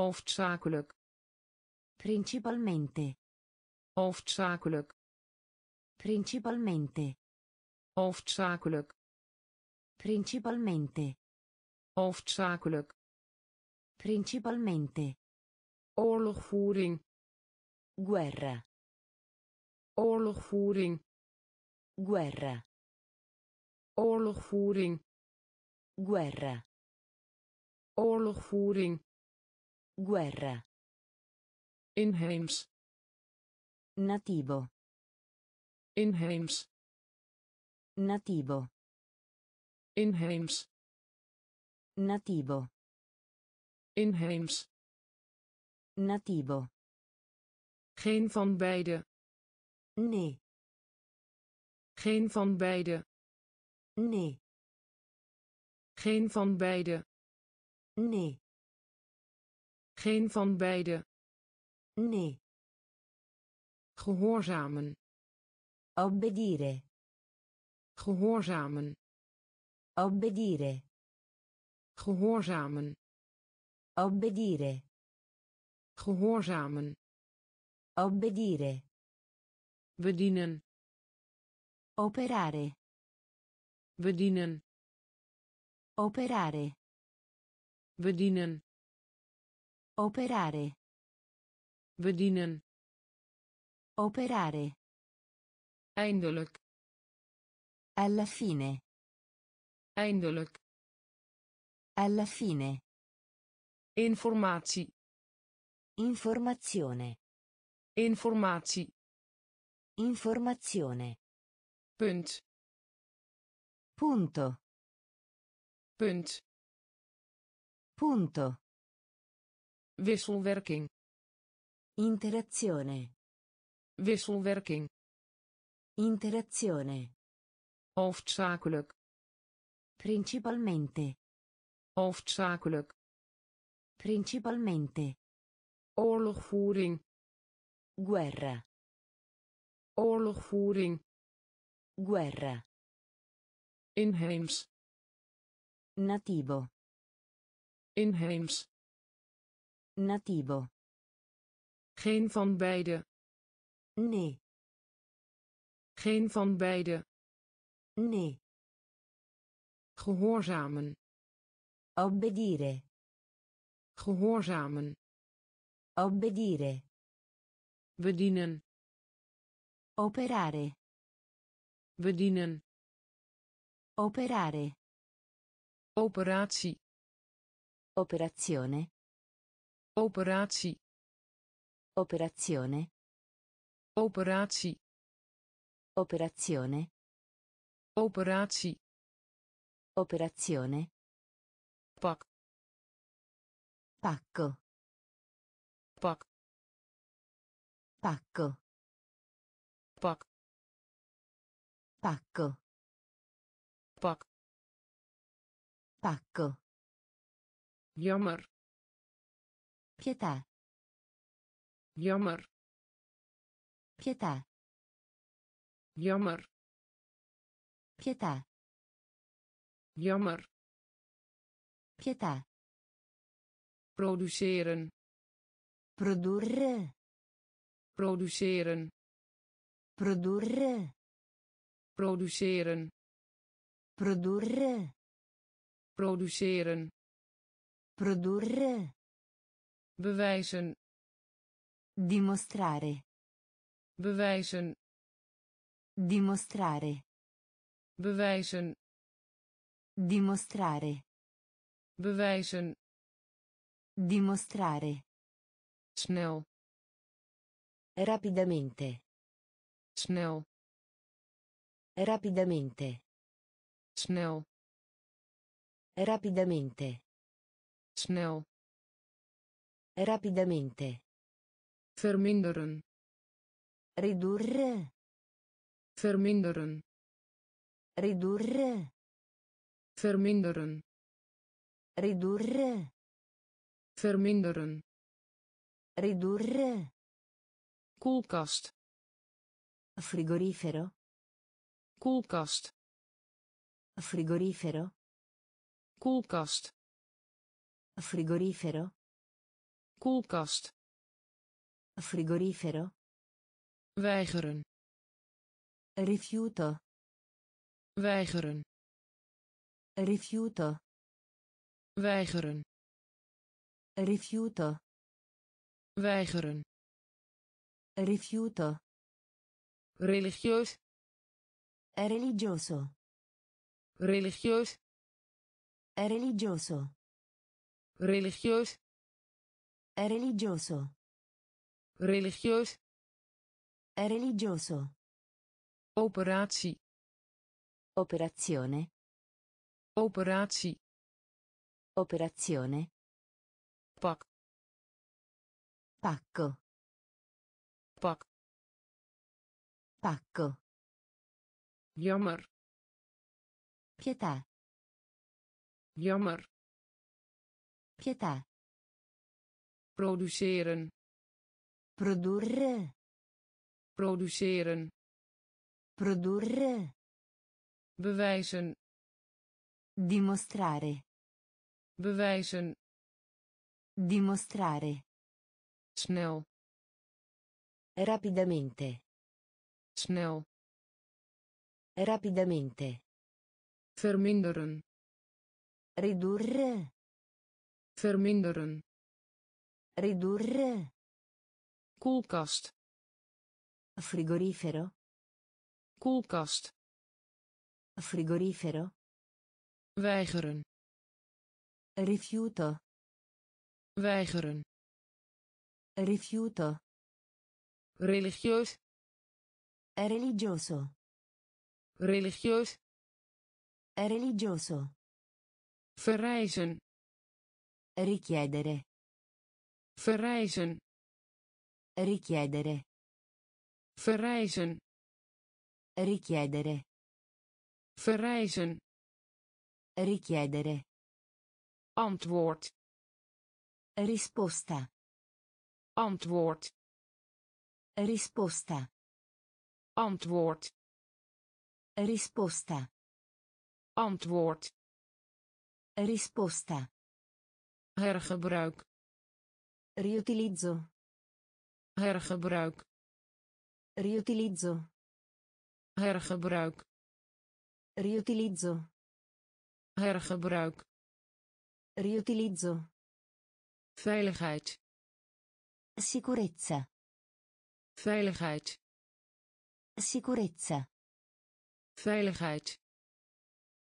hoofdzakelijk Principalmente. hoofdzakelijk Principalmente. hoofdzakelijk Principalmente. hoofdzakelijk Principalmente. oorlogvoering Guerra. oorlogvoering Guerra. oorlogvoering Guerra. oorlogvoering Guerra. inheems Nativo. inheems Nativo. inheems Nativo. inheems Nativo. geen van beide Nee. Geen van beide Nee. geen van beide Nee. geen van beide Nee. gehoorzamen Obbedire. gehoorzamen Obbedire. gehoorzamen Obbedire. gehoorzamen Obbedire. bedienen Operare. bedienen Operare. bedienen Operare. bedienen Operare. eindelijk Alla fine. eindelijk Alla fine. informatie Informazione. informatie Informazione. Punt Punto. punt Punto. wisselwerking Interazione. wisselwerking Interazione. hoofdzakelijk Principalmente. hoofdzakelijk Principalmente. oorlogvoering Guerra. oorlogvoering Guerra. inheems Nativo. inheems Nativo. geen van beide Nee. geen van beide Nee. gehoorzamen Obbedire. gehoorzamen Obbedire. bedienen Operare. Bedienen Operare. operatie Operazione. operatie Operazione. operatie Operazione. operatie Operazione. pak Pacco. pak Pacco. pak Pacco. pak Pacco. jammer Pietà. jammer Pietà. jammer Pietà. jammer Pietà. produceren Produrre. produceren Produrre. Produceren Produrre. produceren Produrre. bewijzen Dimostrare. bewijzen Dimostrare. bewijzen Dimostrare. bewijzen Dimostrare. snel Rapidamente. snel Rapidamente. snel Rapidamente. snel Rapidamente. verminderen Ridurre. verminderen Ridurre. verminderen Ridurre. verminderen Ridurre. koelkast Frigorifero. Koelkast Frigorifero. koelkast Frigorifero. koelkast Frigorifero. weigeren Rifiuto. weigeren Rifiuto. weigeren Rifiuto. weigeren Rifiuto. religieus religioso. religieus religioso. religieus religioso. religieus religioso. operatie Operazione. operatie Operazione. pak Pacco. pak Pacco. Jammer Pietà. jammer Pietà. produceren Produrre. produceren Produrre. bewijzen Dimostrare. bewijzen Dimostrare. snel Rapidamente. snel Rapidamente. verminderen Ridurre. verminderen Ridurre. koelkast Frigorifero. koelkast Frigorifero. weigeren Rifiuto. weigeren Rifiuto. religieus religioso. Religieus religioso. verrijzen Richiedere. verrijzen Richiedere. verrijzen Richiedere. verrijzen Richiedere. antwoord Risposta. antwoord Risposta. antwoord Risposta. antwoord Risposta. hergebruik Riutilizzo. hergebruik Riutilizzo. hergebruik Riutilizzo. hergebruik Riutilizzo. veiligheid Sicurezza. veiligheid Sicurezza. Veiligheid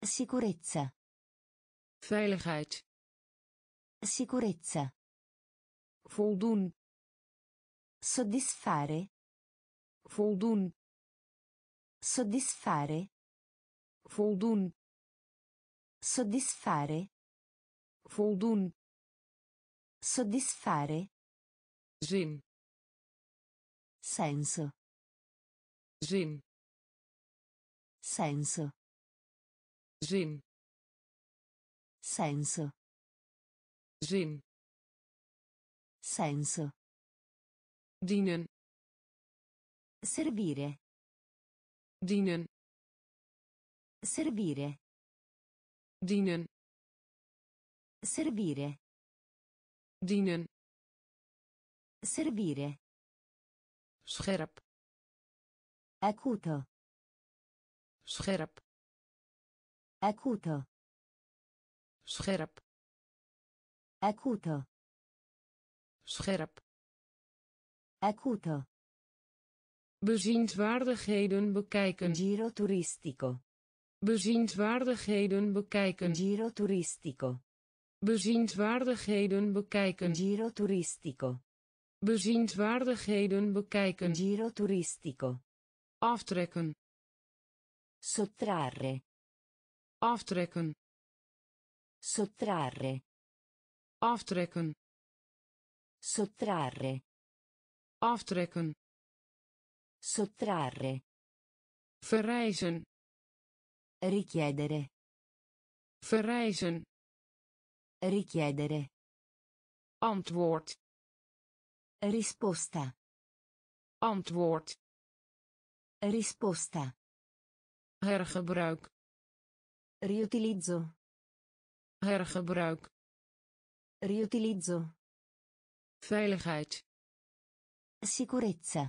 Sicurezza. veiligheid Sicurezza. voldoen Soddisfare. voldoen Soddisfare. voldoen Soddisfare. voldoen Soddisfare. zin Senso. zin Senso. zin Senso. zin Senso. dienen Servire. dienen Servire. dienen Servire. dienen Servire. scherp Acuto. Scherp Acuto. scherp Acuto. scherp Acuto. bezienswaardigheden bekijken Giro turistico. bezienswaardigheden bekijken Giro turistico. bezienswaardigheden bekijken Giro turistico. bezienswaardigheden bekijken Giro turistico. aftrekken Sottrarre. aftrekken Sottrarre. aftrekken Sottrarre. aftrekken Sottrarre. verrijzen Richiedere. verrijzen Richiedere. antwoord Risposta. antwoord Risposta. Hergebruik Riutilizzo. hergebruik Riutilizzo. veiligheid Sicurezza.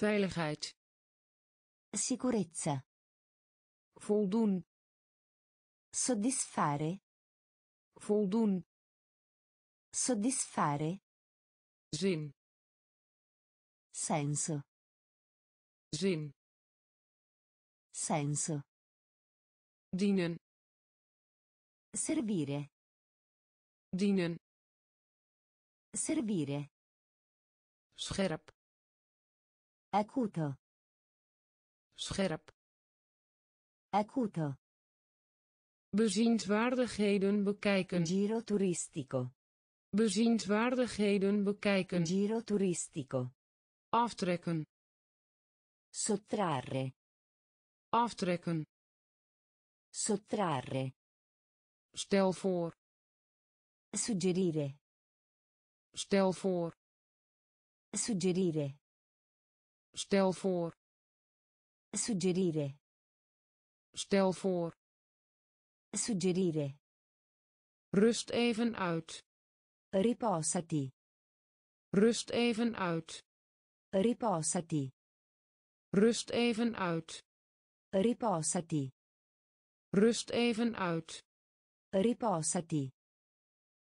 veiligheid Sicurezza. voldoen Soddisfare. voldoen Soddisfare. zin Senso. zin Senso. dienen Servire. dienen Servire. scherp Acuto. scherp Acuto. bezienswaardigheden bekijken Giro turistico. bezienswaardigheden bekijken Giro turistico. aftrekken Sottrarre. Aftrekken Sottrarre. stel voor Suggerire. stel voor Suggerire. stel voor Suggerire. stel voor Suggerire. rust even uit Riposati. rust even uit Riposati. rust even uit Riposati. rust even uit Riposati.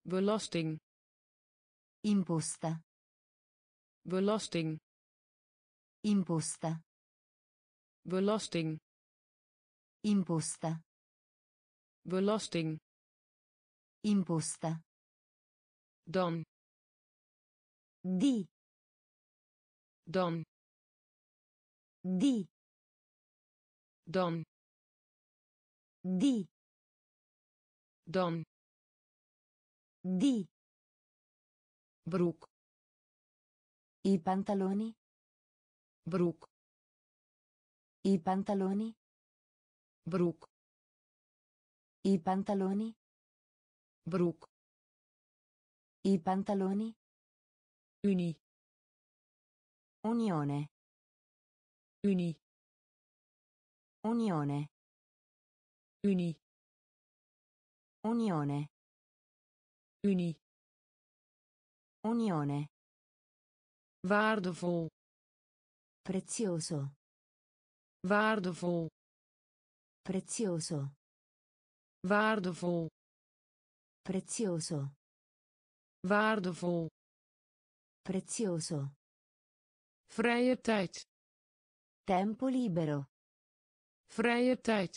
belasting Imposta. belasting Imposta. belasting Imposta. belasting Imposta. dan Di. dan Di. Dan Di. dan Di. broek I pantaloni. broek I pantaloni. broek I pantaloni. broek I pantaloni. unie Unione. unie Unione. unie Unione. unie Unione. waardevol Prezioso. waardevol Prezioso. waardevol Prezioso. waardevol Prezioso. vrije tijd Tempo libero. Vrije tijd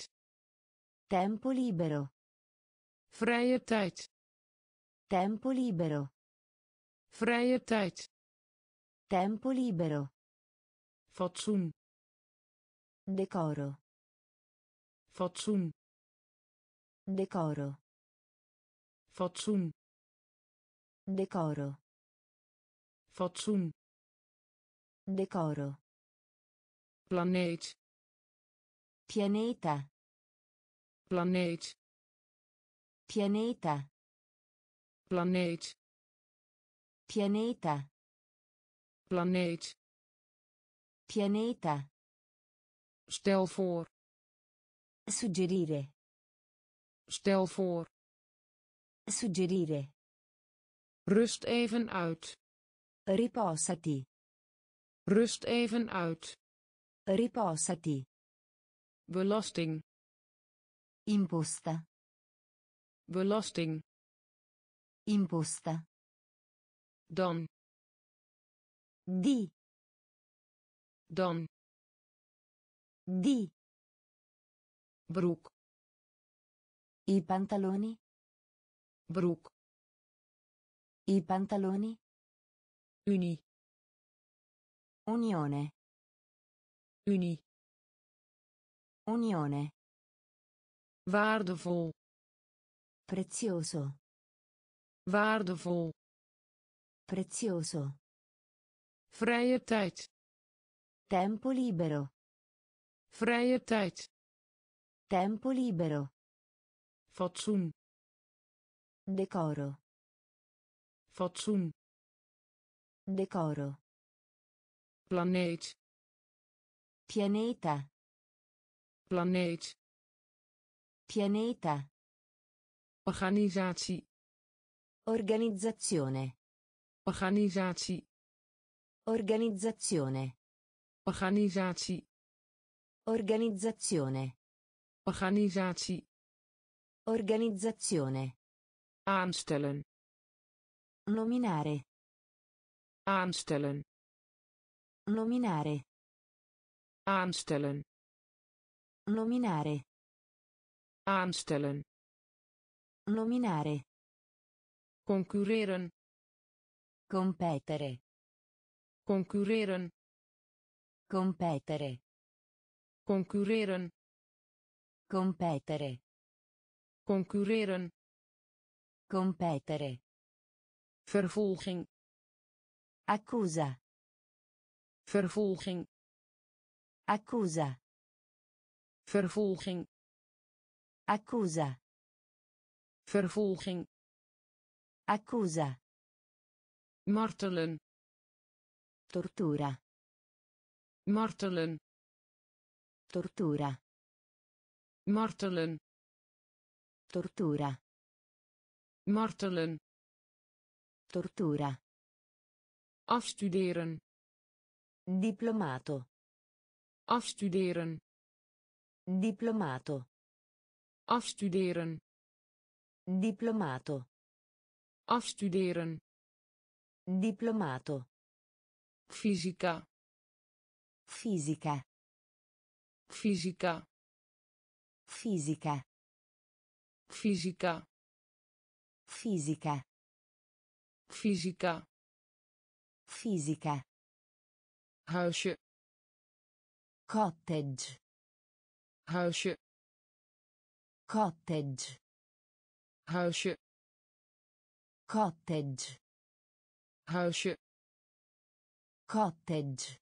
Tempo libero. vrije tijd Tempo libero. vrije tijd Tempo libero. fatsoen Decoro. fatsoen Decoro. fatsoen Decoro. fatsoen Decoro. planeet Pianeta. planeet Pianeta. planeet Pianeta. planeet Pianeta. stel voor Suggerire. stel voor Suggerire. rust even uit Riposati. rust even uit Riposati. Belasting Imposta. belasting Imposta. dan Di. dan Di. broek I pantaloni. broek I pantaloni. unie Unione. unie Unione. waardevol Prezioso. waardevol Prezioso. vrije tijd Tempo libero. vrije tijd Tempo libero. fatsoen Decoro. fatsoen Decoro. planeet Pianeta. Planeet Pianeta. organisatie Organizzazione. organisatie Organizzazione. organisatie Organizzazione. organisatie Organizzazione. aanstellen Nominare. aanstellen Nominare. aanstellen Nominare. aanstellen Nominare. concurreren Competere. concurreren Competere. concurreren Competere. concurreren Competere. vervolging Accusa. vervolging Accusa. Vervolging Accusa. vervolging Accusa. martelen Tortura. martelen Tortura. martelen Tortura. martelen Tortura. afstuderen Diplomato. afstuderen Diplomato. afstuderen Diplomato. afstuderen Diplomato. fysica Fisica. fysica Fisica. fysica Fisica. fysica Fisica. huisje Cottage. Huisje Cottage. huisje Cottage. huisje Cottage.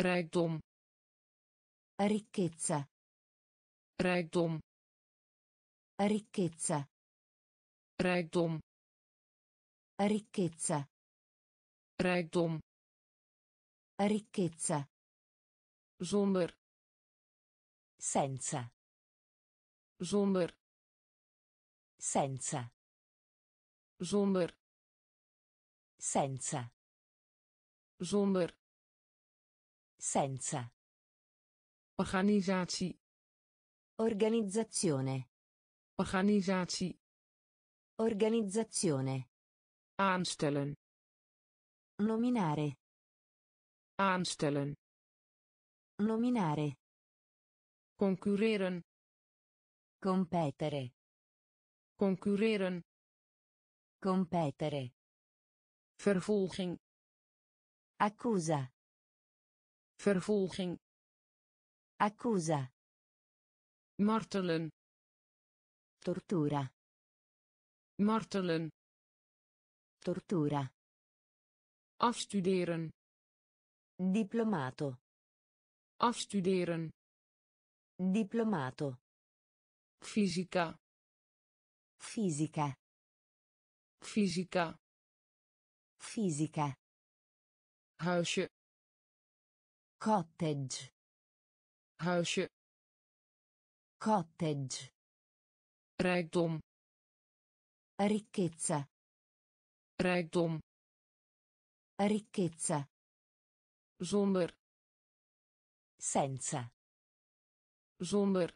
rijkdom Ricchezza. rijkdom Ricchezza. rijkdom Ricchezza. rijkdom Ricchezza. zonder Senza. zonder Senza. zonder Senza. zonder Senza. organisatie Organizzazione. organisatie Organizzazione. aanstellen Nominare. aanstellen Nominare. Concurreren Competere. concurreren Competere. vervolging Accusa. vervolging Accusa. martelen Tortura. martelen Tortura. afstuderen Diplomato. afstuderen Diplomato. fysica Fisica. fysica Fisica. huisje Cottage. huisje Cottage. rijkdom Ricchezza. rijkdom Ricchezza. zonder Senza. Zonder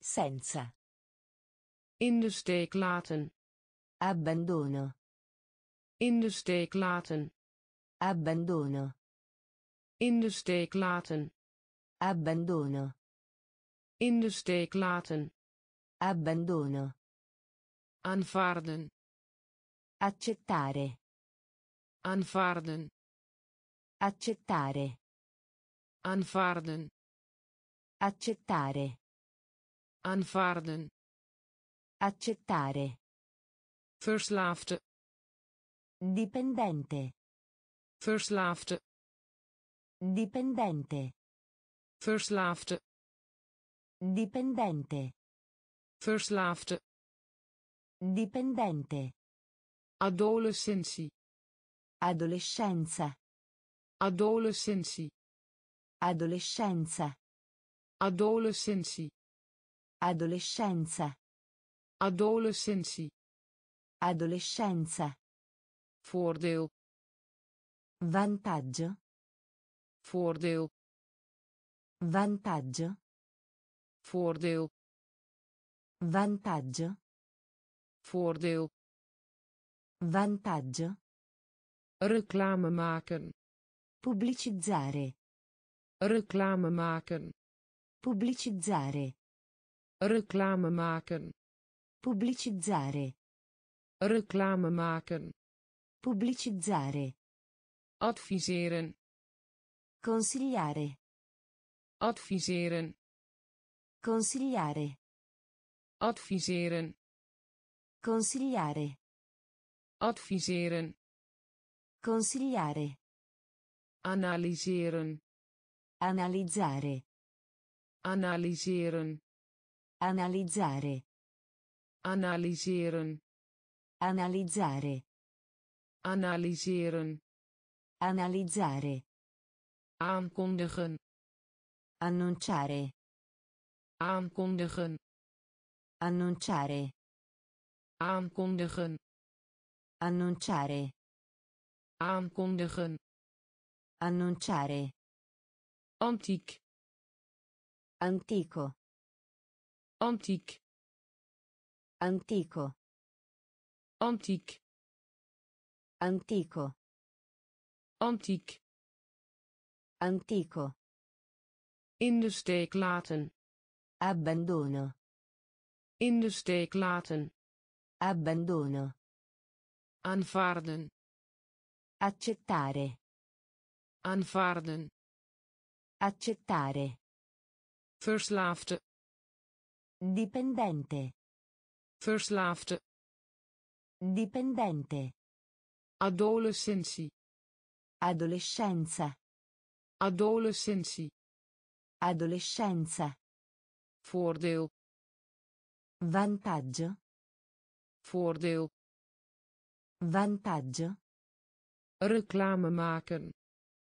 Senza. In de steek laten. Abbandono. In de steek laten. Abbandono. In de steek laten. Abbandono. In de steek laten. Abbandono. Aanvaarden. Accettare. Aanvaarden. Accettare. Aanvaarden. Accettare. Aanvaarden. Accettare. Verslaafde. Dipendente. Verslaafde. Dipendente. Verslaafde. Dipendente. Verslaafde. Dipendente. Adolescentie. Adolescenza. Adolescentie. Adolescenza. Adolescentie. Adolescenza. Adolescentie. Adolescenza. Voordeel. Vantaggio. Voordeel. Vantaggio. Voordeel. Vantaggio. Voordeel. Vantaggio. Reclame maken. Pubblicizzare. Reclame maken. Pubblicizzare. Reclame maken. Pubblicizzare. Reclame maken. Pubblicizzare. Adviseren. Consigliare. Adviseren. Consigliare. Adviseren. Consigliare. Adviseren. Consigliare. Analyseren. Analizzare. Analyseren. Analizzare. Analyseren. Analizzare. Analyseren. Analizzare. Aankondigen. Annunciare. Aankondigen. Annunciare. Aankondigen. Annunciare. Aankondigen. Annunciare. Antiek. Antico. Antiek. Antico. Antiek. Antico. Antiek. Antico. In de steek laten. Abbandono. In de steek laten. Abbandono. Aanvaarden. Accettare. Aanvaarden. Accettare. Verslaafde. Dipendente. Verslaafde. Dipendente. Adolescentie. Adolescenza. Adolescentie. Adolescenza. Voordeel. Vantaggio. Voordeel. Vantaggio. Reclame maken.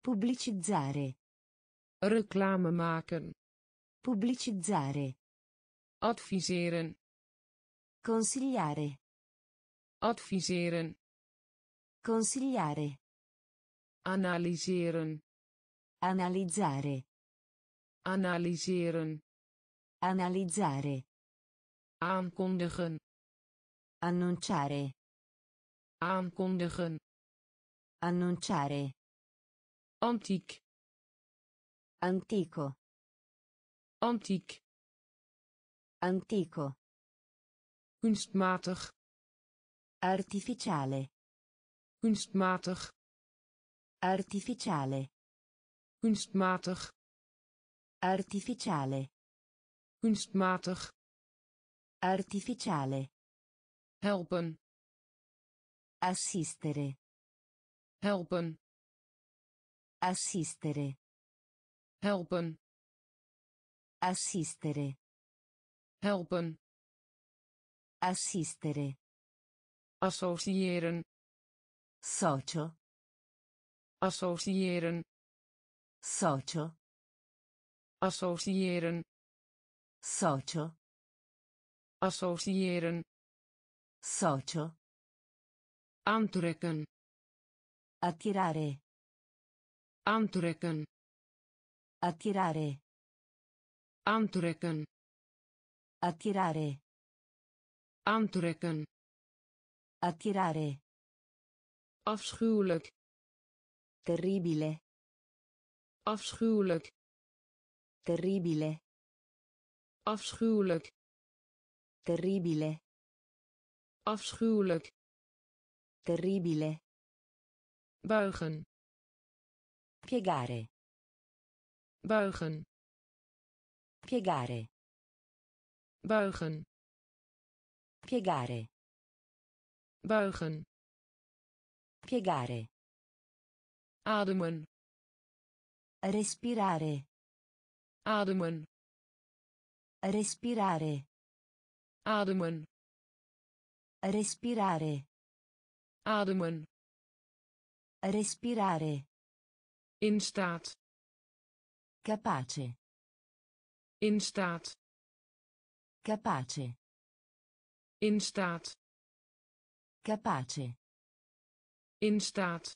Pubblicizzare. Reclame maken. Pubblicizzare. Adviseren. Consigliare. Adviseren. Consigliare. Analyseren. Analizzare. Analyseren. Analizzare. Aankondigen. Annunciare. Aankondigen. Annunciare. Antiek. Antico. Antiek. Antico. Kunstmatig. Artificiale. Kunstmatig. Artificiale. Kunstmatig. Artificiale. Kunstmatig. Artificiale. Helpen. Assistere. Helpen. Assistere. Helpen. Assistere. Helpen. Assistere. Associëren. Socio. Associëren. Socio. Associëren. Socio. Associëren. Socio. Aantrekken. Attirare. Aantrekken. Attirare. Aantrekken. Attirare. aantrekken Attirare. afschuwelijk Terribile. afschuwelijk Terribile. afschuwelijk Terribile. afschuwelijk Terribile. buigen Piegare. buigen Piegare. buigen Piegare. buigen Piegare. ademen Respirare. ademen Respirare. ademen Respirare. ademen Respirare. in staat Capace. In staat Capace. in staat Capace. in staat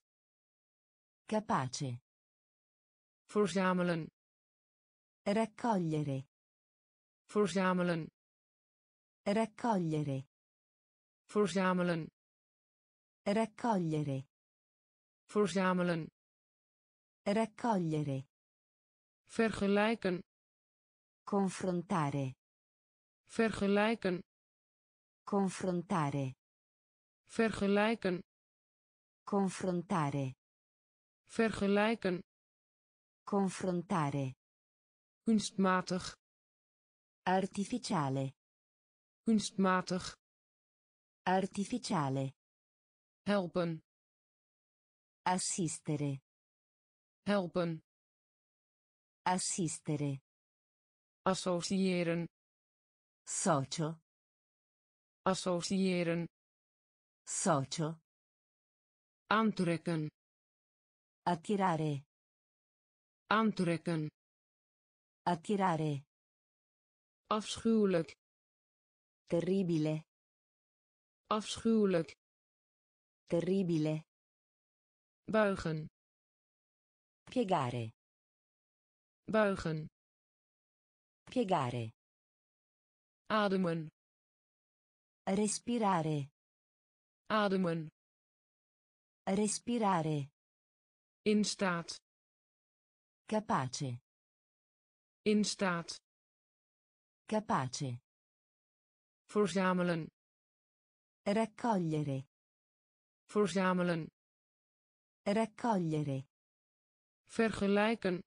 Capace. verzamelen Raccogliere. verzamelen Raccogliere. verzamelen Raccogliere. verzamelen Raccogliere. vergelijken Confrontare. vergelijken Confrontare. vergelijken Confrontare. vergelijken Confrontare. kunstmatig Artificiale. kunstmatig Artificiale. helpen Assistere. helpen Assistere. Associëren Socio. associëren Socio. aantrekken Attirare. aantrekken Attirare. afschuwelijk Terribile. afschuwelijk Terribile. buigen Piegare. buigen Piegare. ademen Respirare. ademen Respirare. in staat Capace. in staat Capace. verzamelen Raccogliere. verzamelen Raccogliere. vergelijken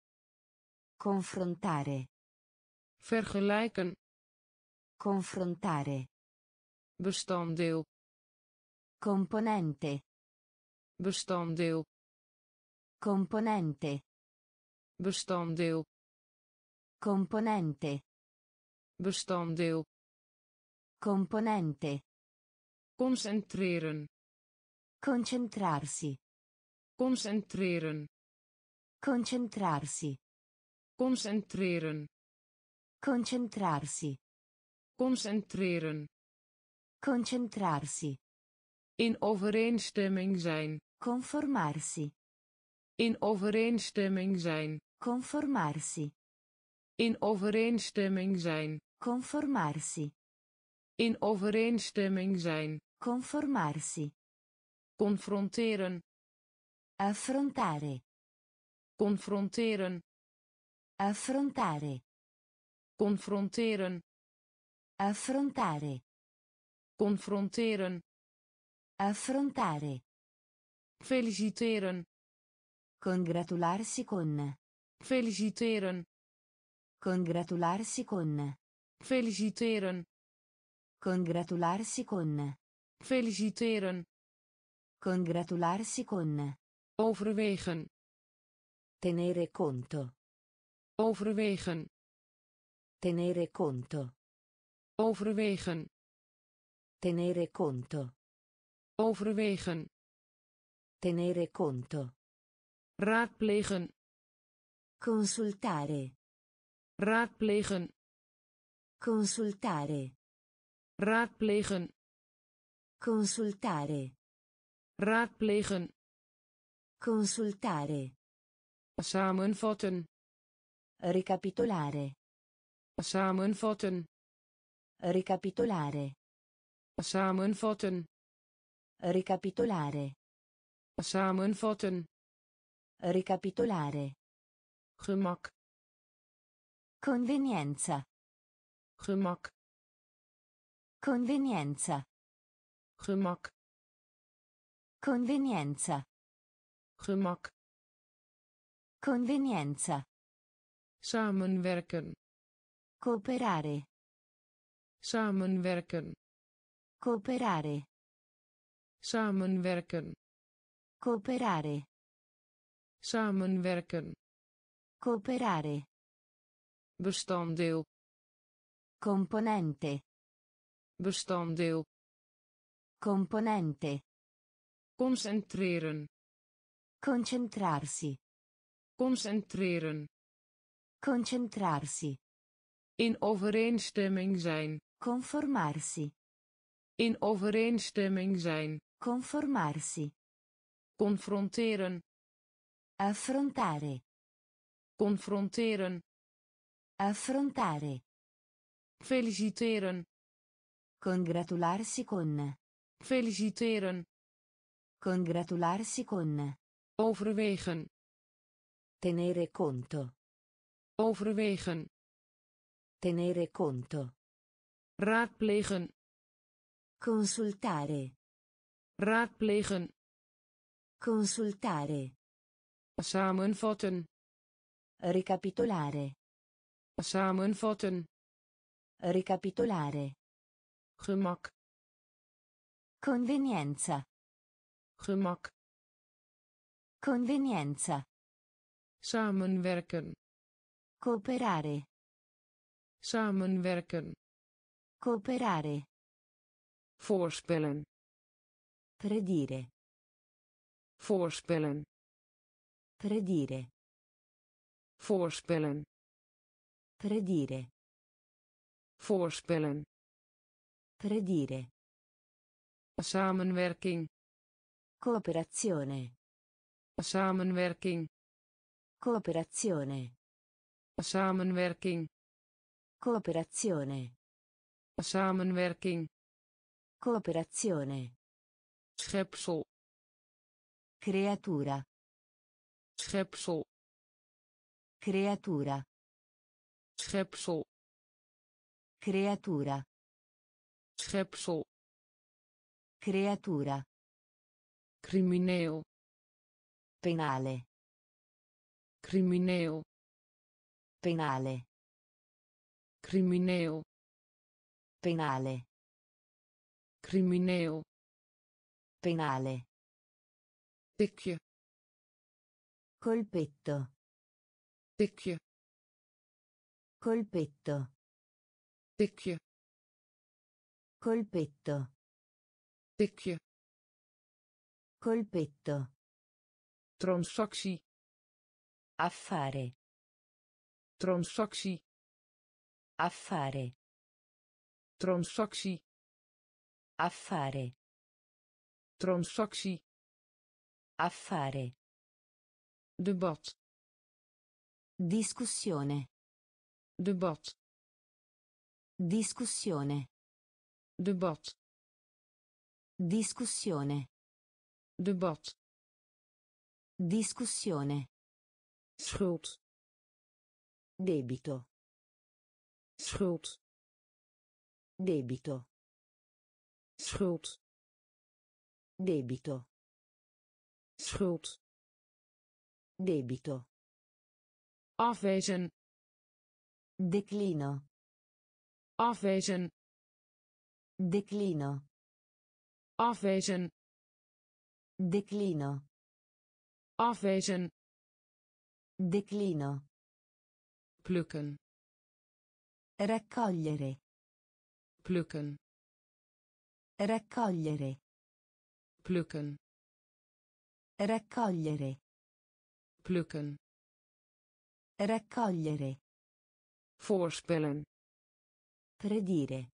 Confrontare. Vergelijken Confrontare. bestanddeel Componente. bestanddeel Componente. bestanddeel Componente. bestanddeel Componente. concentreren Concentrarsi. concentreren Concentrarsi. concentreren Concentrarsi. concentreren Concentrarsi. in overeenstemming zijn Conformarsi. in overeenstemming zijn Conformarsi. in overeenstemming zijn Conformarsi. in overeenstemming zijn Conformarsi. confronteren Affrontare. confronteren Affrontare. Confronteren Affrontare. confronteren Affrontare. feliciteren Congratularsi con. feliciteren Congratularsi con. feliciteren Congratularsi con. feliciteren Congratularsi con. overwegen Tenere conto. overwegen Tenere conto. overwegen Tenere conto. overwegen Tenere conto. raadplegen Consultare. raadplegen Consultare. raadplegen Consultare. raadplegen Consultare. samenvatten Ricapitolare. Samenvatten Ricapitolare. samenvatten Ricapitolare. samenvatten Ricapitolare. gemak Convenienza. gemak Convenienza. gemak Convenienza. gemak Convenienza. samenwerken Cooperare. samenwerken Cooperare. samenwerken Cooperare. samenwerken Cooperare. bestanddeel Componente. bestanddeel Componente. concentreren Concentrarsi. concentreren Concentrarsi. In overeenstemming zijn Conformarsi. in overeenstemming zijn Conformarsi. confronteren Affrontare. confronteren Affrontare. feliciteren Congratularsi con. feliciteren Congratularsi con. overwegen Tenere conto. overwegen Tenere conto. raadplegen Consultare. raadplegen Consultare. samenvatten Ricapitolare. samenvatten Ricapitolare. gemak Convenienza. gemak Convenienza. samenwerken Cooperare. Samenwerken Cooperare. voorspellen Predire. voorspellen Predire. voorspellen Predire. voorspellen Predire. samenwerking Cooperazione. samenwerking Cooperazione. samenwerking Cooperazione. samenwerking Cooperazione. schepsel Creatura. schepsel Creatura. schepsel Creatura. schepsel Creatura. crimineel Penale. crimineel Penale. Crimineel Penale. crimineel Penale. tikje Colpetto. tikje Colpetto. tikje Colpetto. tikje Colpetto. transactie Affare. transactie Affare. transactie Affare. transactie Affare. debat Discussione. debat Discussione. debat Discussione. debat Discussione. schuld Debito. Schuld Debito. schuld Debito. schuld Debito. afwezen Declino. afwezen Declino. afwezen Declino. afwezen Declino. plukken Raccogliere. plukken Raccogliere. plukken Raccogliere. plukken Raccogliere. voorspellen Predire.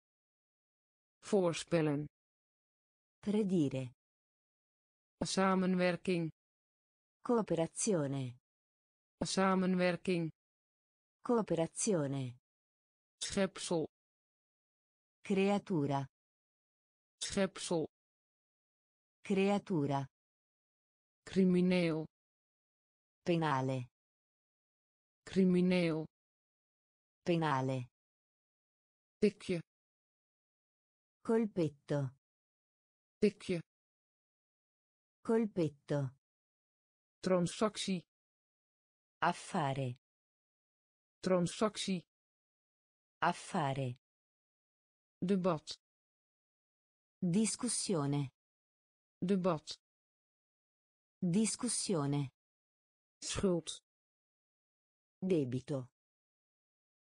voorspellen Predire. samenwerking Cooperazione. samenwerking Cooperazione. Schepsel Creatura. schepsel Creatura. crimineel Penale. crimineel Penale. tikje Colpetto. tikje Colpetto. transactie Affare. transactie Affare. debat Discussione. debat Discussione. schuld Debito.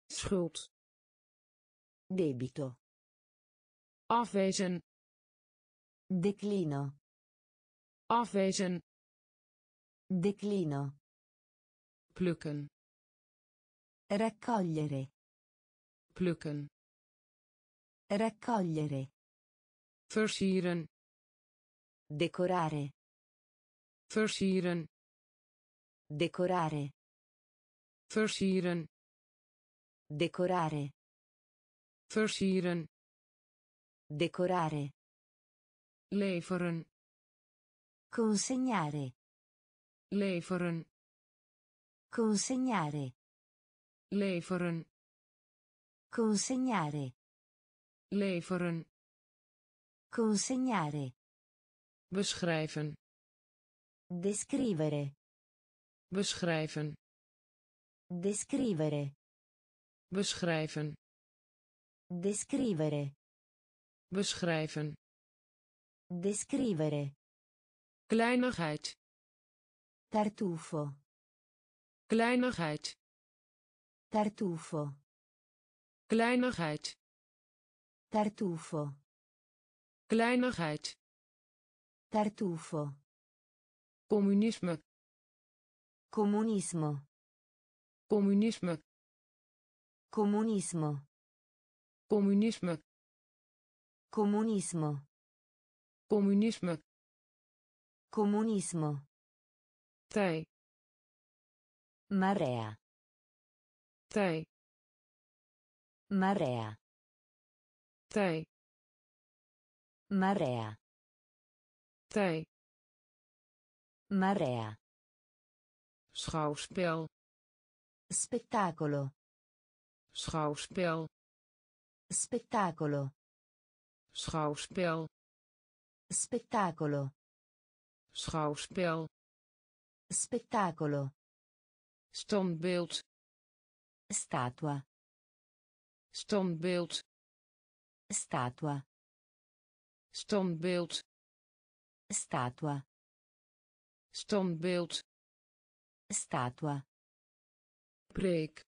schuld Debito. afwezen Declino. afwezen Declino. plukken Raccogliere. Plukken Raccogliere. versieren Decorare. versieren Decorare. versieren Decorare. versieren Decorare. leveren Consegnare. leveren Consegnare. leveren Consegnare. leveren Consegnare. beschrijven Descrivere. beschrijven Descrivere. beschrijven Descrivere. beschrijven Descrivere. kleinigheid Tartufo. kleinigheid Tartufo. Kleinigheid Tartufo. kleinigheid Tartufo. communisme Comunismo. communisme Comunismo. communisme Comunismo. communisme Comunismo. tij Marea. tij Marea. tij Marea. tij Marea. schouwspel Spettacolo. schouwspel Spettacolo. schouwspel Spettacolo. schouwspel Spettacolo. standbeeld Statua. Standbeeld Statua. standbeeld Statua. standbeeld Statua. preek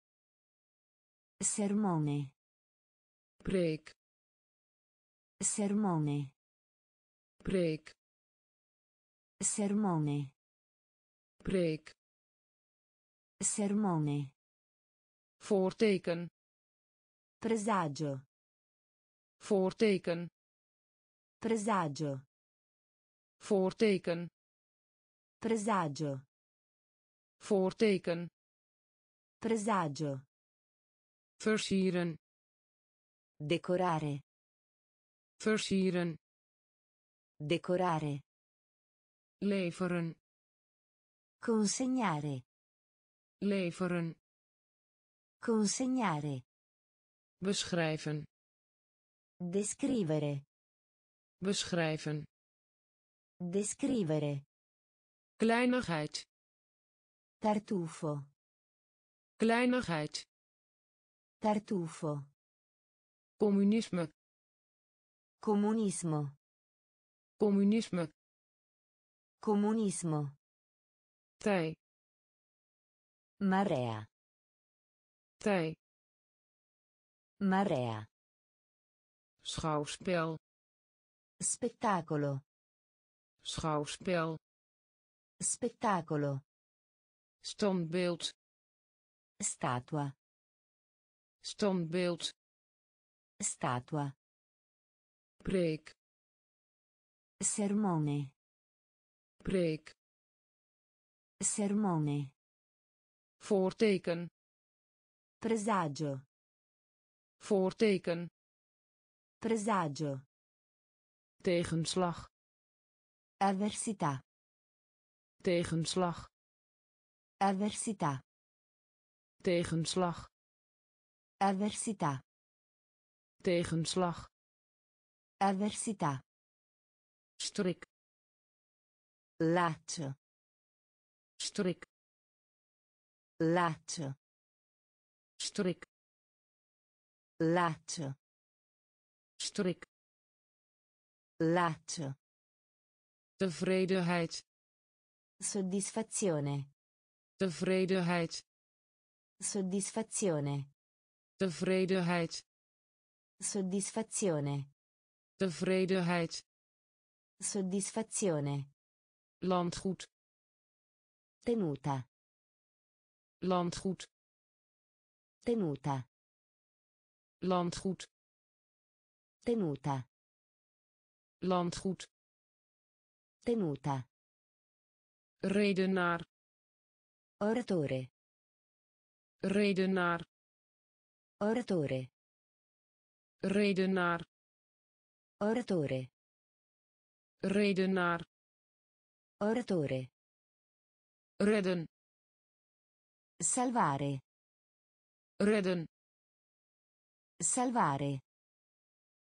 Sermone. preek Sermone. preek Sermone. preek Sermone. voorteken Presagio. voorteken Presagio. voorteken Presagio. voorteken Presagio. versieren Decorare. versieren Decorare. leveren Consegnare. leveren Consegnare. Beschrijven Descrivere. beschrijven Descrivere. kleinigheid Tartufo. kleinigheid Tartufo. communisme Comunismo. communisme Comunismo. tij Marea. tij Marea. schouwspel Spettacolo. schouwspel Spettacolo. standbeeld Statua. standbeeld Statua. preek Sermone. preek Sermone. voorteken Presagio. Voorteken Presagio. tegenslag Avversità. tegenslag Avversità. tegenslag Avversità. tegenslag strik Laccio. strik Laccio. strik Laccio. strik Laccio. tevredenheid Soddisfazione. tevredenheid Soddisfazione. tevredenheid Soddisfazione. tevredenheid Soddisfazione. landgoed Tenuta. landgoed Tenuta. Landgoed Tenuta. landgoed Tenuta. redenaar Oratore. redenaar Oratore. redenaar Oratore. redenaar Oratore. redden Salvare. redden Salvare.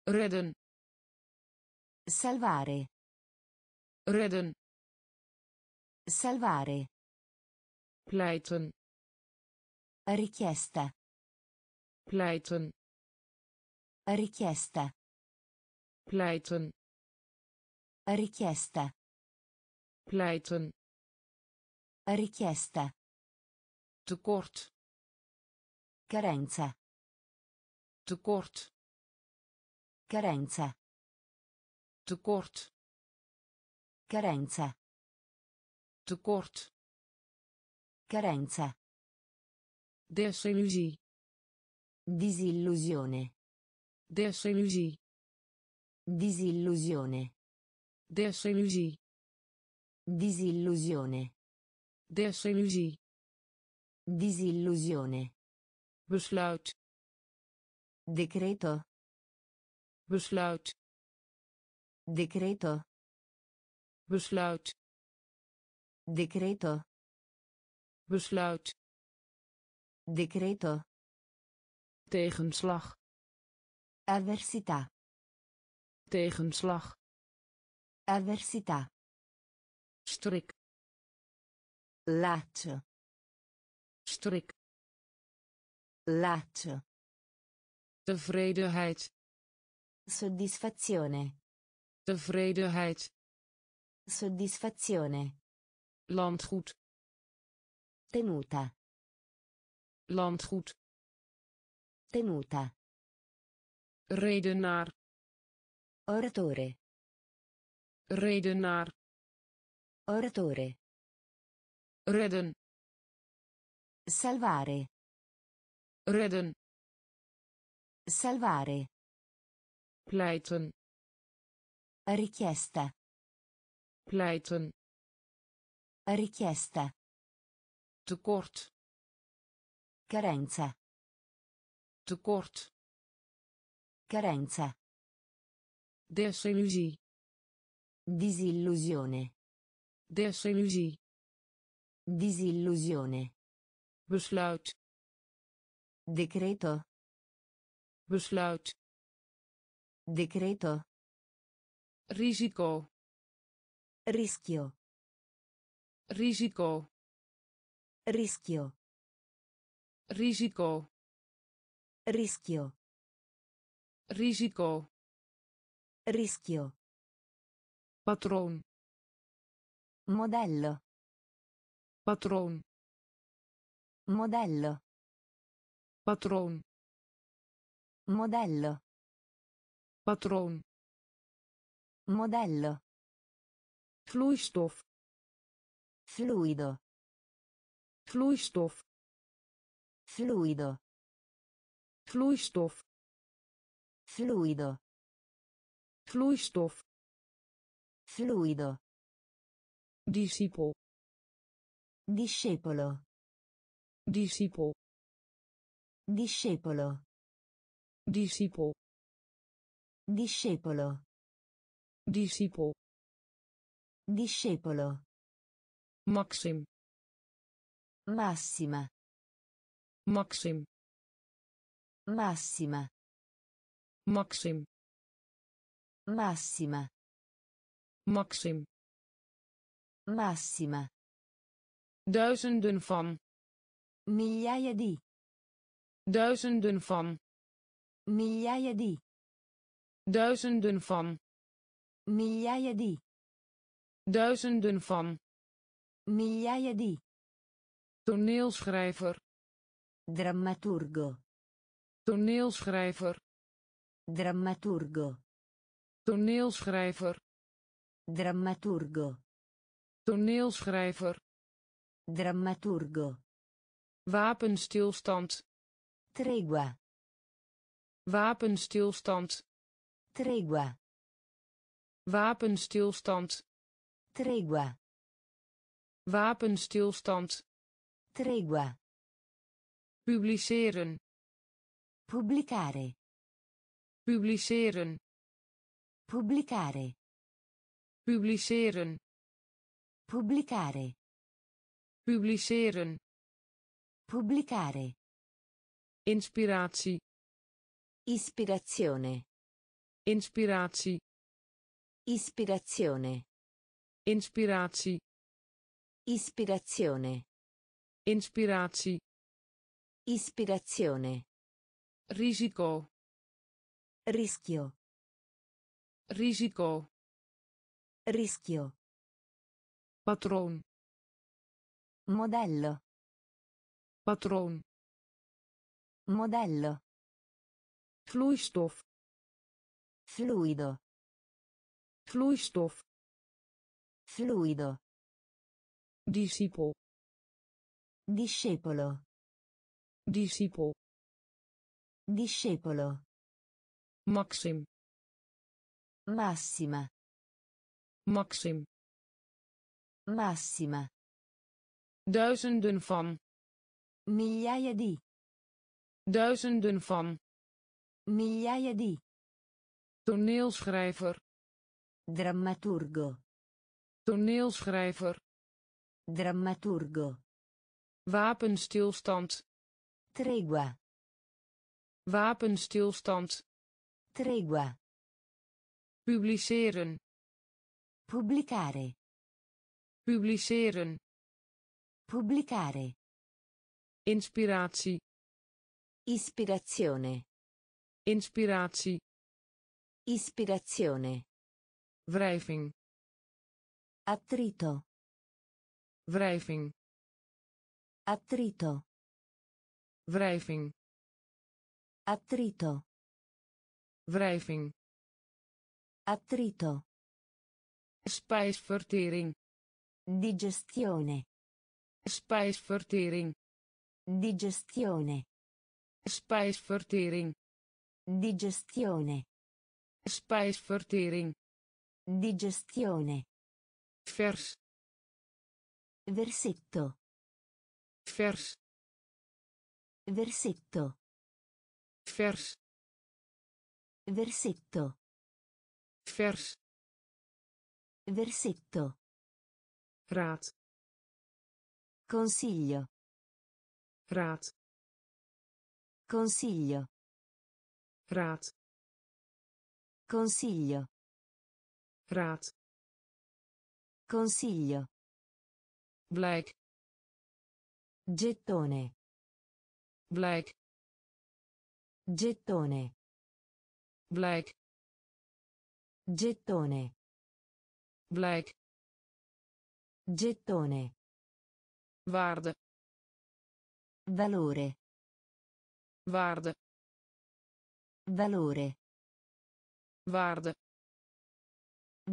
redden Salvare. redden Salvare. pleiten Richiesta. pleiten Richiesta. pleiten Richiesta. pleiten Richiesta. tekort Carenza. Tekort Carenza. tekort Carenza. tekort Carenza. desillusie Disillusione. desillusie Disillusione. desillusie Disillusione. desillusie Disillusione. besluit Decreto. besluit Decreto. besluit Decreto. besluit Decreto. tegenslag Avversità. tegenslag Avversità. strik Laccio. strik Laccio. Tevredenheid Soddisfazione. tevredenheid Soddisfazione. landgoed Tenuta. landgoed Tenuta. redenaar Oratore. redenaar Oratore. redden Salvare. redden Salvare. pleiten Richiesta. pleiten Richiesta. tekort Carenza. tekort Carenza. desillusie Disillusione. desillusie Disillusione. besluit Decreto. Besluit Decreto. risico Rischio. risico Rischio. risico Rischio. risico Rischio. patroon Modello. patroon Modello. patroon Modello. patroon Modello. vloeistof Fluido. vloeistof Fluido. vloeistof Fluido. vloeistof Fluido. discipel Discepolo. discipel Discepolo. Discipel Discepolo. discipel Discepolo. maxim Massima. maxim Massima. maxim Massima. maxim Massima. duizenden van Migliaia di. duizenden van Migliaia di. duizenden van Migliaia di. duizenden van Migliaia di. toneelschrijver Drammaturgo. toneelschrijver Drammaturgo. toneelschrijver Drammaturgo. toneelschrijver Drammaturgo. wapenstilstand Tregua. Wapenstilstand Tregua. wapenstilstand Tregua. wapenstilstand Tregua. publiceren Pubblicare. publiceren Pubblicare. publiceren Pubblicare. publiceren Pubblicare. inspiratie Ispirazione. inspiratie Ispirazione. inspiratie Ispirazione. inspiratie Ispirazione. risico Rischio. risico Rischio. patroon Modello. patroon Modello. Vloeistof Fluido. vloeistof Fluido. discipel Discepolo. discipel Discepolo. maxim Massima. maxim Massima. duizenden van Migliaia di. duizenden van Migliaia di. toneelschrijver Drammaturgo. toneelschrijver Drammaturgo. wapenstilstand Tregua. wapenstilstand Tregua. publiceren Pubblicare. publiceren Pubblicare. inspiratie Ispirazione. Inspiratie Ispirazione. wrijving Attrito. wrijving Attrito. wrijving Attrito. wrijving Attrito. spijsvertering Digestione. spijsvertering Digestione. spijsvertering Digestione. spijsvertering Digestione. vers Versetto. vers Versetto. vers Versetto. vers Versetto. raad Consiglio. raad Consiglio. Raad Consiglio. raad Consiglio. blijk Gettone. blijk Gettone. blijk Gettone. blijk Gettone. waarde Valore. waarde Valore. waarde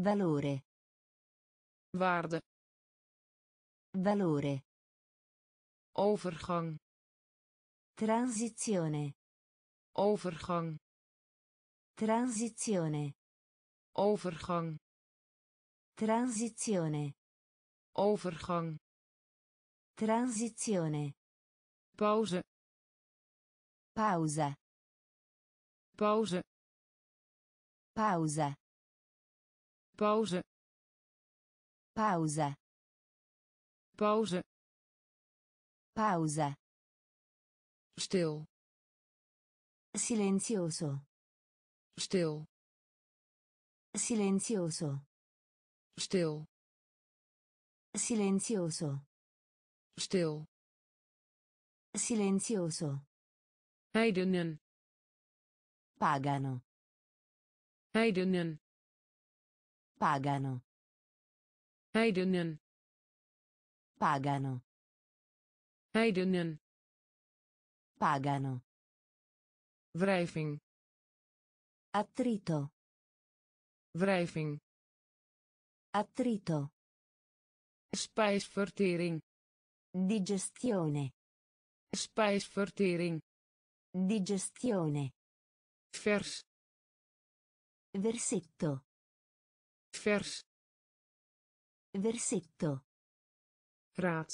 Valore. waarde Valore. overgang Transizione. overgang Transizione. overgang Transizione. overgang Transizione. pauze Pausa. Pauze Pausa. pauze Pausa. pauze Pausa. stil Silenzioso. stil Silenzioso. stil Silenzioso. stil Silenzioso. heidenen Pagano. heidenen Pagano. heidenen Pagano. heidenen Pagano. wrijving Attrito. wrijving Attrito. spijsvertering Digestione. spijsvertering Digestione. Vers Versetto. vers Versetto. raad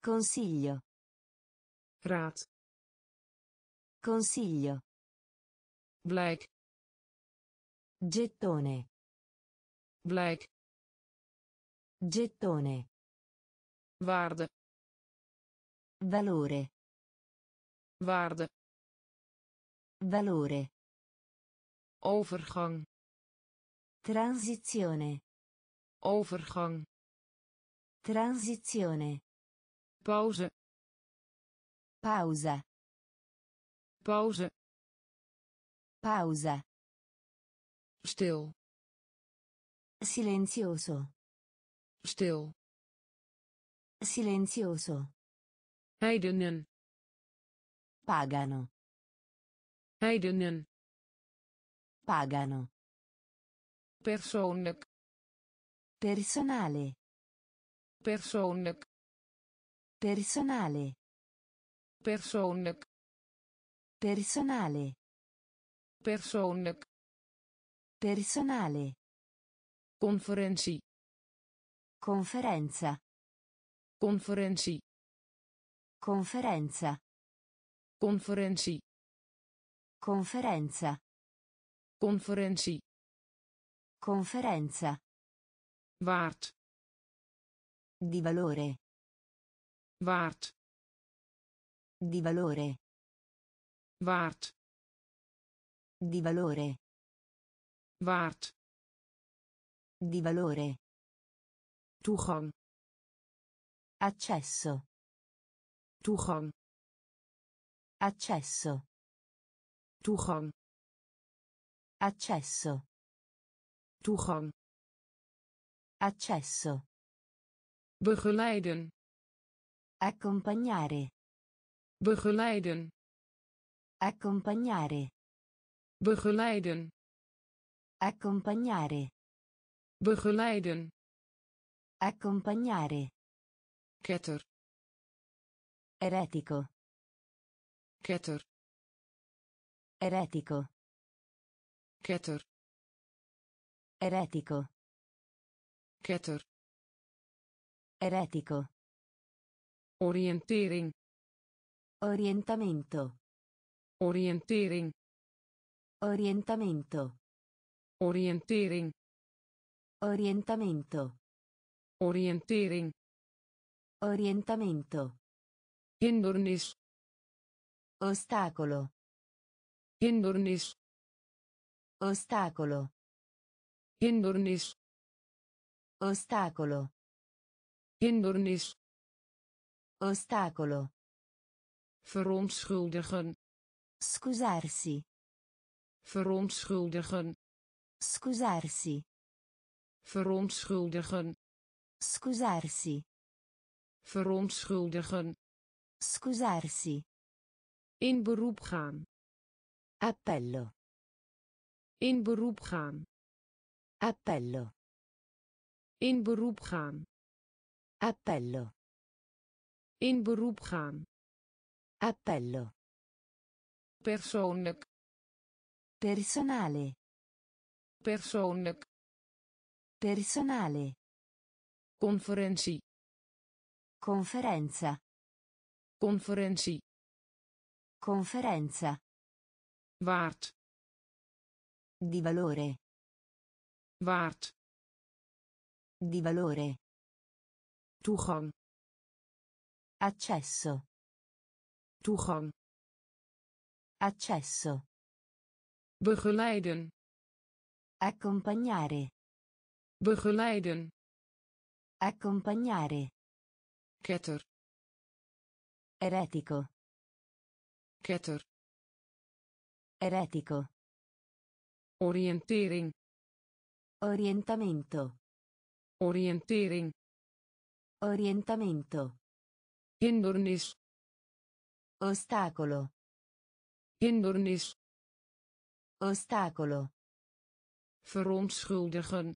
Consiglio. raad Consiglio. blijk Gettone. blijk Gettone. waarde Valore. waarde Valore. overgang Transizione. overgang Transizione. pauze Pausa. pauze Pausa. stil Silenzioso. stil Silenzioso. heidenen Pagano. Heidenen Pagano. persoonlijk Personale. persoonlijk Personale. persoonlijk Personale. persoonlijk Personale. conferentie Conferenza. conferentie Conferenza. conferentie Conferenza. conferentie Conferenza. waard Di valore. waard Di valore. waard Di valore. waard Di valore. toegang Accesso. toegang Accesso. Toegang Accesso. toegang Accesso. begeleiden Accompagnare. begeleiden Accompagnare. begeleiden Accompagnare. begeleiden Accompagnare. ketter Eretico. ketter Eretico. ketter Eretico. ketter Eretico. oriëntering Orientamento. oriëntering Orientamento. oriëntering Orientamento. oriëntering Orientamento. hindernis Ostacolo. Hindernis Ostacolo. hindernis Ostacolo. hindernis Ostacolo. verontschuldigen Scusarsi. verontschuldigen Scusarsi. verontschuldigen Scusarsi. verontschuldigen Scusarsi. in beroep gaan Appello. in beroep gaan Appello. in beroep gaan Appello. in beroep gaan Appello. persoonlijk Personale. persoonlijk Personale. conferentie Conferenza. conferentie Conferenza. Waard Di valore. waard Di valore. toegang Accesso. toegang Accesso. begeleiden Accompagnare. begeleiden Accompagnare. ketter Eretico. ketter Eretico. oriëntering Orientamento. oriëntering Orientamento. hindernis Ostacolo. hindernis Ostacolo. verontschuldigen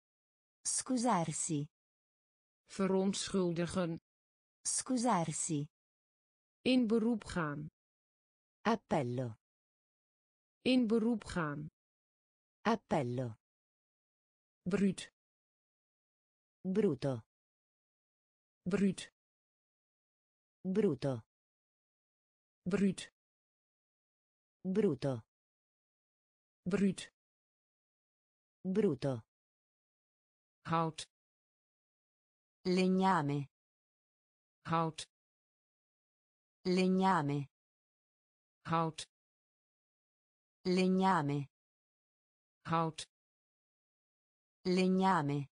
Scusarsi. verontschuldigen Scusarsi. in beroep gaan Appello. In beroep gaan Appello. bruut Bruto. bruut Bruto. bruut Bruto. bruut Bruto. hout Legname. hout Legname. hout Legname. hout Legname.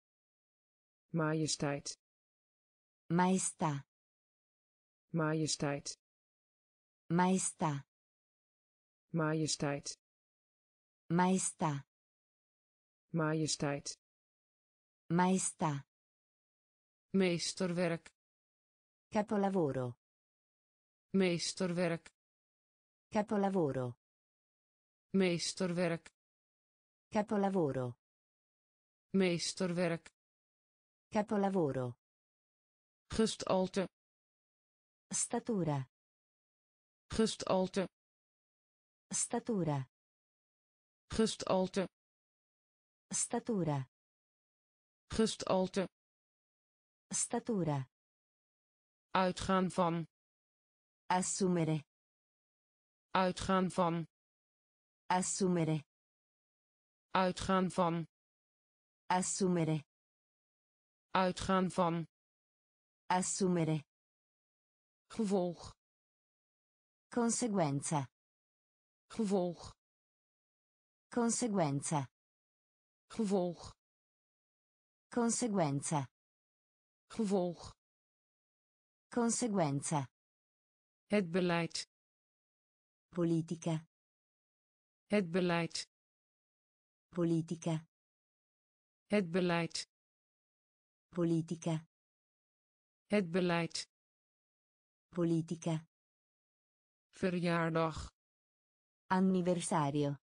majesteit Maestà. majesteit Maestà. majesteit Maestà. majesteit Maestà. meesterwerk Capolavoro. meesterwerk Capolavoro. Meesterwerk Capolavoro. meesterwerk Capolavoro. gestalte Statura. gestalte Statura. gestalte Statura. gestalte Statura. uitgaan van Assumere. uitgaan van Assumere. uitgaan van Assumere. uitgaan van Assumere. gevolg Conseguenza. gevolg Conseguenza. gevolg Conseguenza. gevolg Conseguenza. het beleid Politica. Het beleid Politica. het beleid Politica. het beleid Politica. verjaardag Anniversario.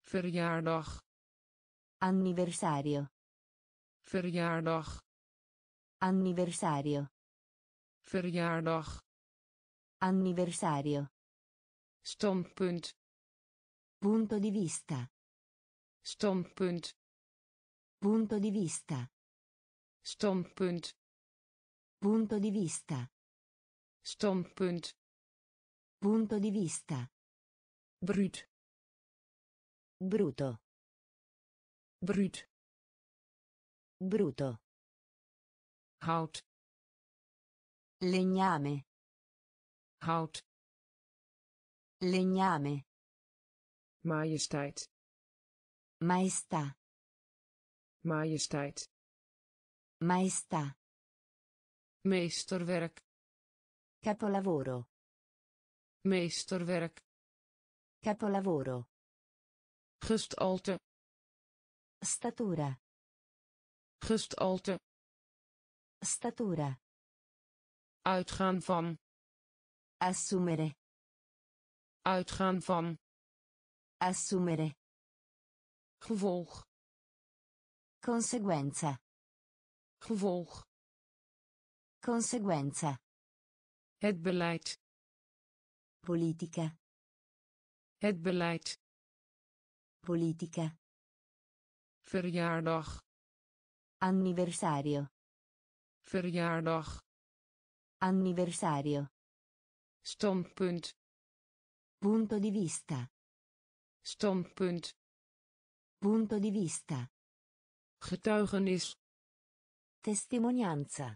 verjaardag Anniversario. verjaardag Anniversario. verjaardag Anniversario. standpunt Punto di vista. standpunt Punto di vista. standpunt Punto di vista. standpunt Punto di vista. bruut Bruto. bruut Bruto. hout Legname. hout Legname. Majesteit Maestà. majesteit Maestà. meesterwerk Capolavoro. meesterwerk Capolavoro. gestalte Statura. gestalte Statura. uitgaan van Assumere. uitgaan van Assumere. gevolg Conseguenza. gevolg Conseguenza. het beleid Politica. het beleid Politica. verjaardag Anniversario. verjaardag Anniversario. standpunt Punto di vista. Standpunt Punto di vista. getuigenis Testimonianza.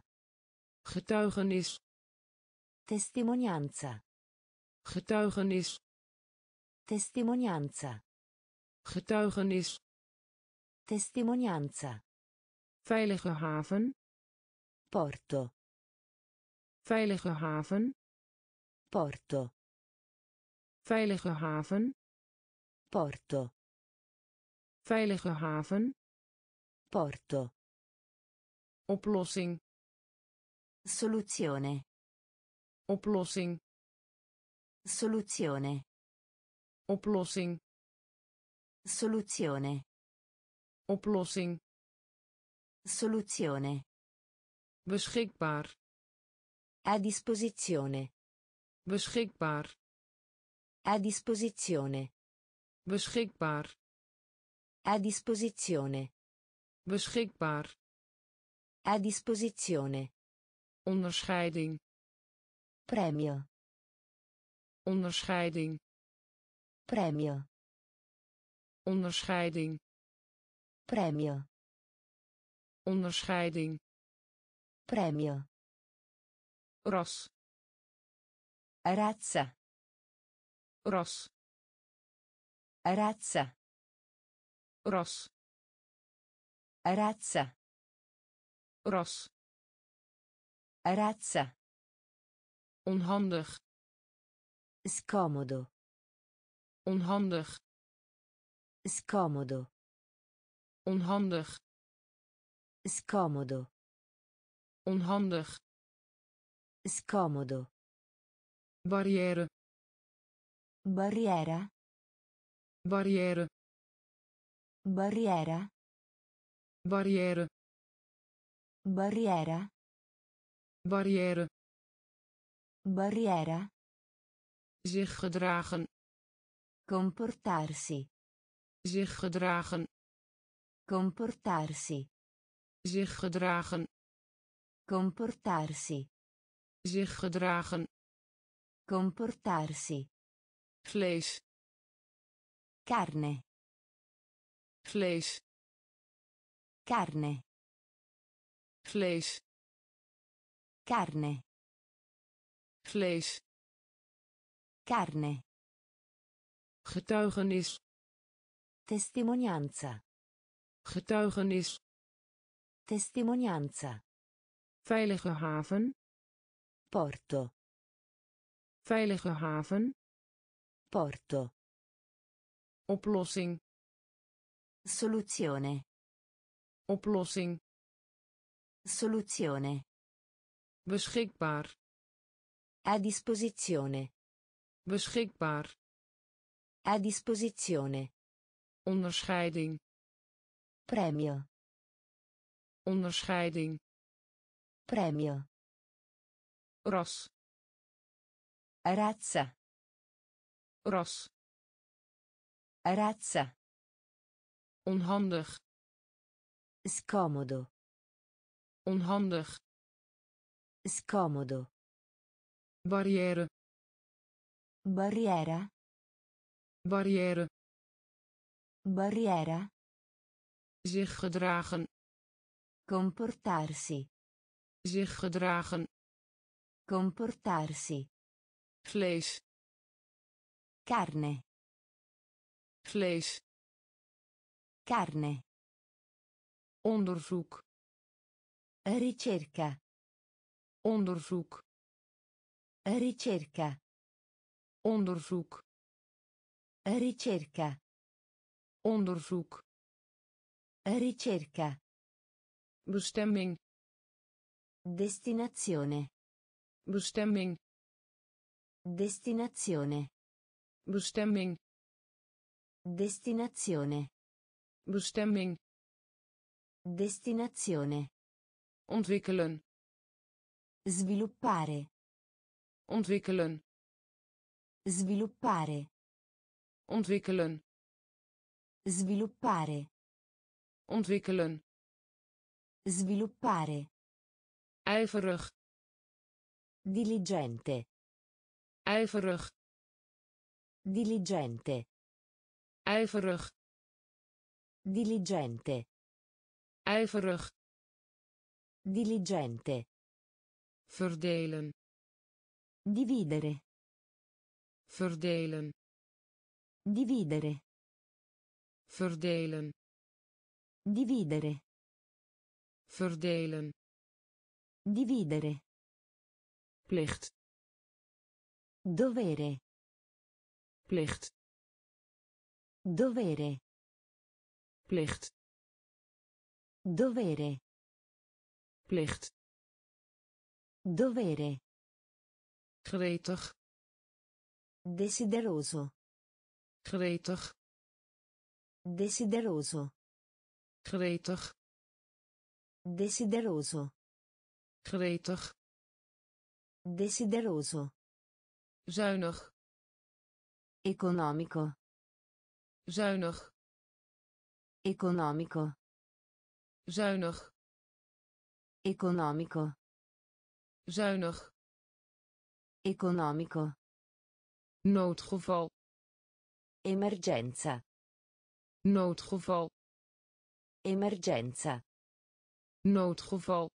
getuigenis Testimonianza. getuigenis Testimonianza. getuigenis Testimonianza. veilige haven Porto. veilige haven Porto. veilige haven Porto. veilige haven Porto. oplossing Soluzione. oplossing Soluzione. oplossing Soluzione. oplossing Soluzione. beschikbaar A disposizione. beschikbaar A disposizione. Beschikbaar A disposizione. beschikbaar A disposizione. onderscheiding Premio. onderscheiding Premio. onderscheiding Premio. onderscheiding Premio. ras Razza. ras Razza. ras Razza. ras Razza. onhandig Scomodo. onhandig Scomodo. onhandig Scomodo. onhandig Scomodo. barrière Barriera. Barrière Barriera. barrière Barriera. barrière Barriera. zich gedragen Comportarsi. zich gedragen Comportarsi. zich gedragen Comportarsi. zich gedragen Comportarsi. vlees Carne. vlees Carne. vlees Carne. vlees Carne. getuigenis Testimonianza. getuigenis Testimonianza. veilige haven Porto. veilige haven Porto. Oplossing Soluzione. oplossing Soluzione. beschikbaar A disposizione. beschikbaar A disposizione. onderscheiding Premio. onderscheiding Premio. ras Razza. ras Razza. onhandig Scomodo. onhandig Scomodo. barrière Barriera. barrière Barriera. zich gedragen Comportarsi. zich gedragen Comportarsi. vlees Carne. Vlees Carne. onderzoek Ricerca. onderzoek Ricerca. onderzoek Ricerca. onderzoek Ricerca. bestemming Destinazione. bestemming Destinazione. bestemming Destinazione. bestemming Destinazione. ontwikkelen Sviluppare. ontwikkelen Sviluppare. ontwikkelen Sviluppare. ontwikkelen Sviluppare. ijverig Diligente. ijverig Diligente. IJverig Diligente. ijverig Diligente. verdelen Dividere. verdelen Dividere. verdelen Dividere. verdelen Dividere. plicht Dovere. plicht Dovere. plicht Dovere. plicht Dovere. gretig Desideroso. gretig Desideroso. gretig Desideroso. gretig Desideroso. zuinig Economico. Zuinig Economico. zuinig Economico. zuinig Economico. noodgeval Emergenza. noodgeval Emergenza. noodgeval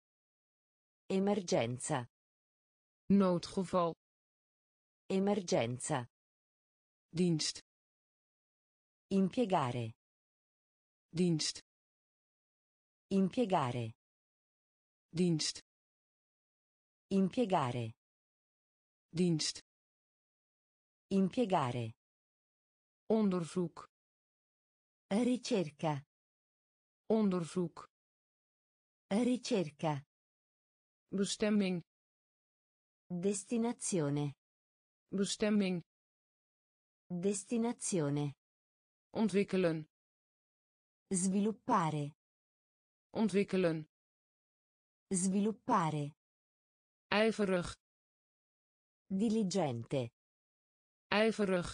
Emergenza. noodgeval Emergenza. dienst Impiegare. dienst Impiegare. dienst Impiegare. dienst Impiegare. onderzoek Ricerca. onderzoek Ricerca. bestemming Destinazione. bestemming Destinazione. Ontwikkelen Sviluppare. ontwikkelen Sviluppare. ijverig Diligente. ijverig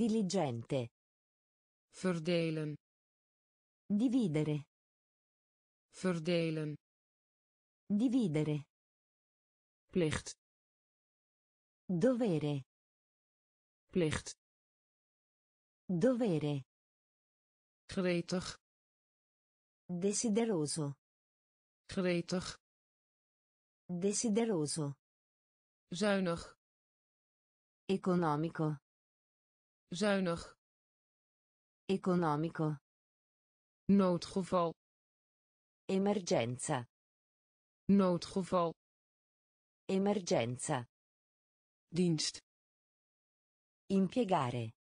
Diligente. verdelen Dividere. verdelen Dividere. plicht Dovere. plicht Dovere. gretig Desideroso. gretig Desideroso. zuinig Economico. zuinig Economico. noodgeval Emergenza. noodgeval Emergenza. dienst Impiegare.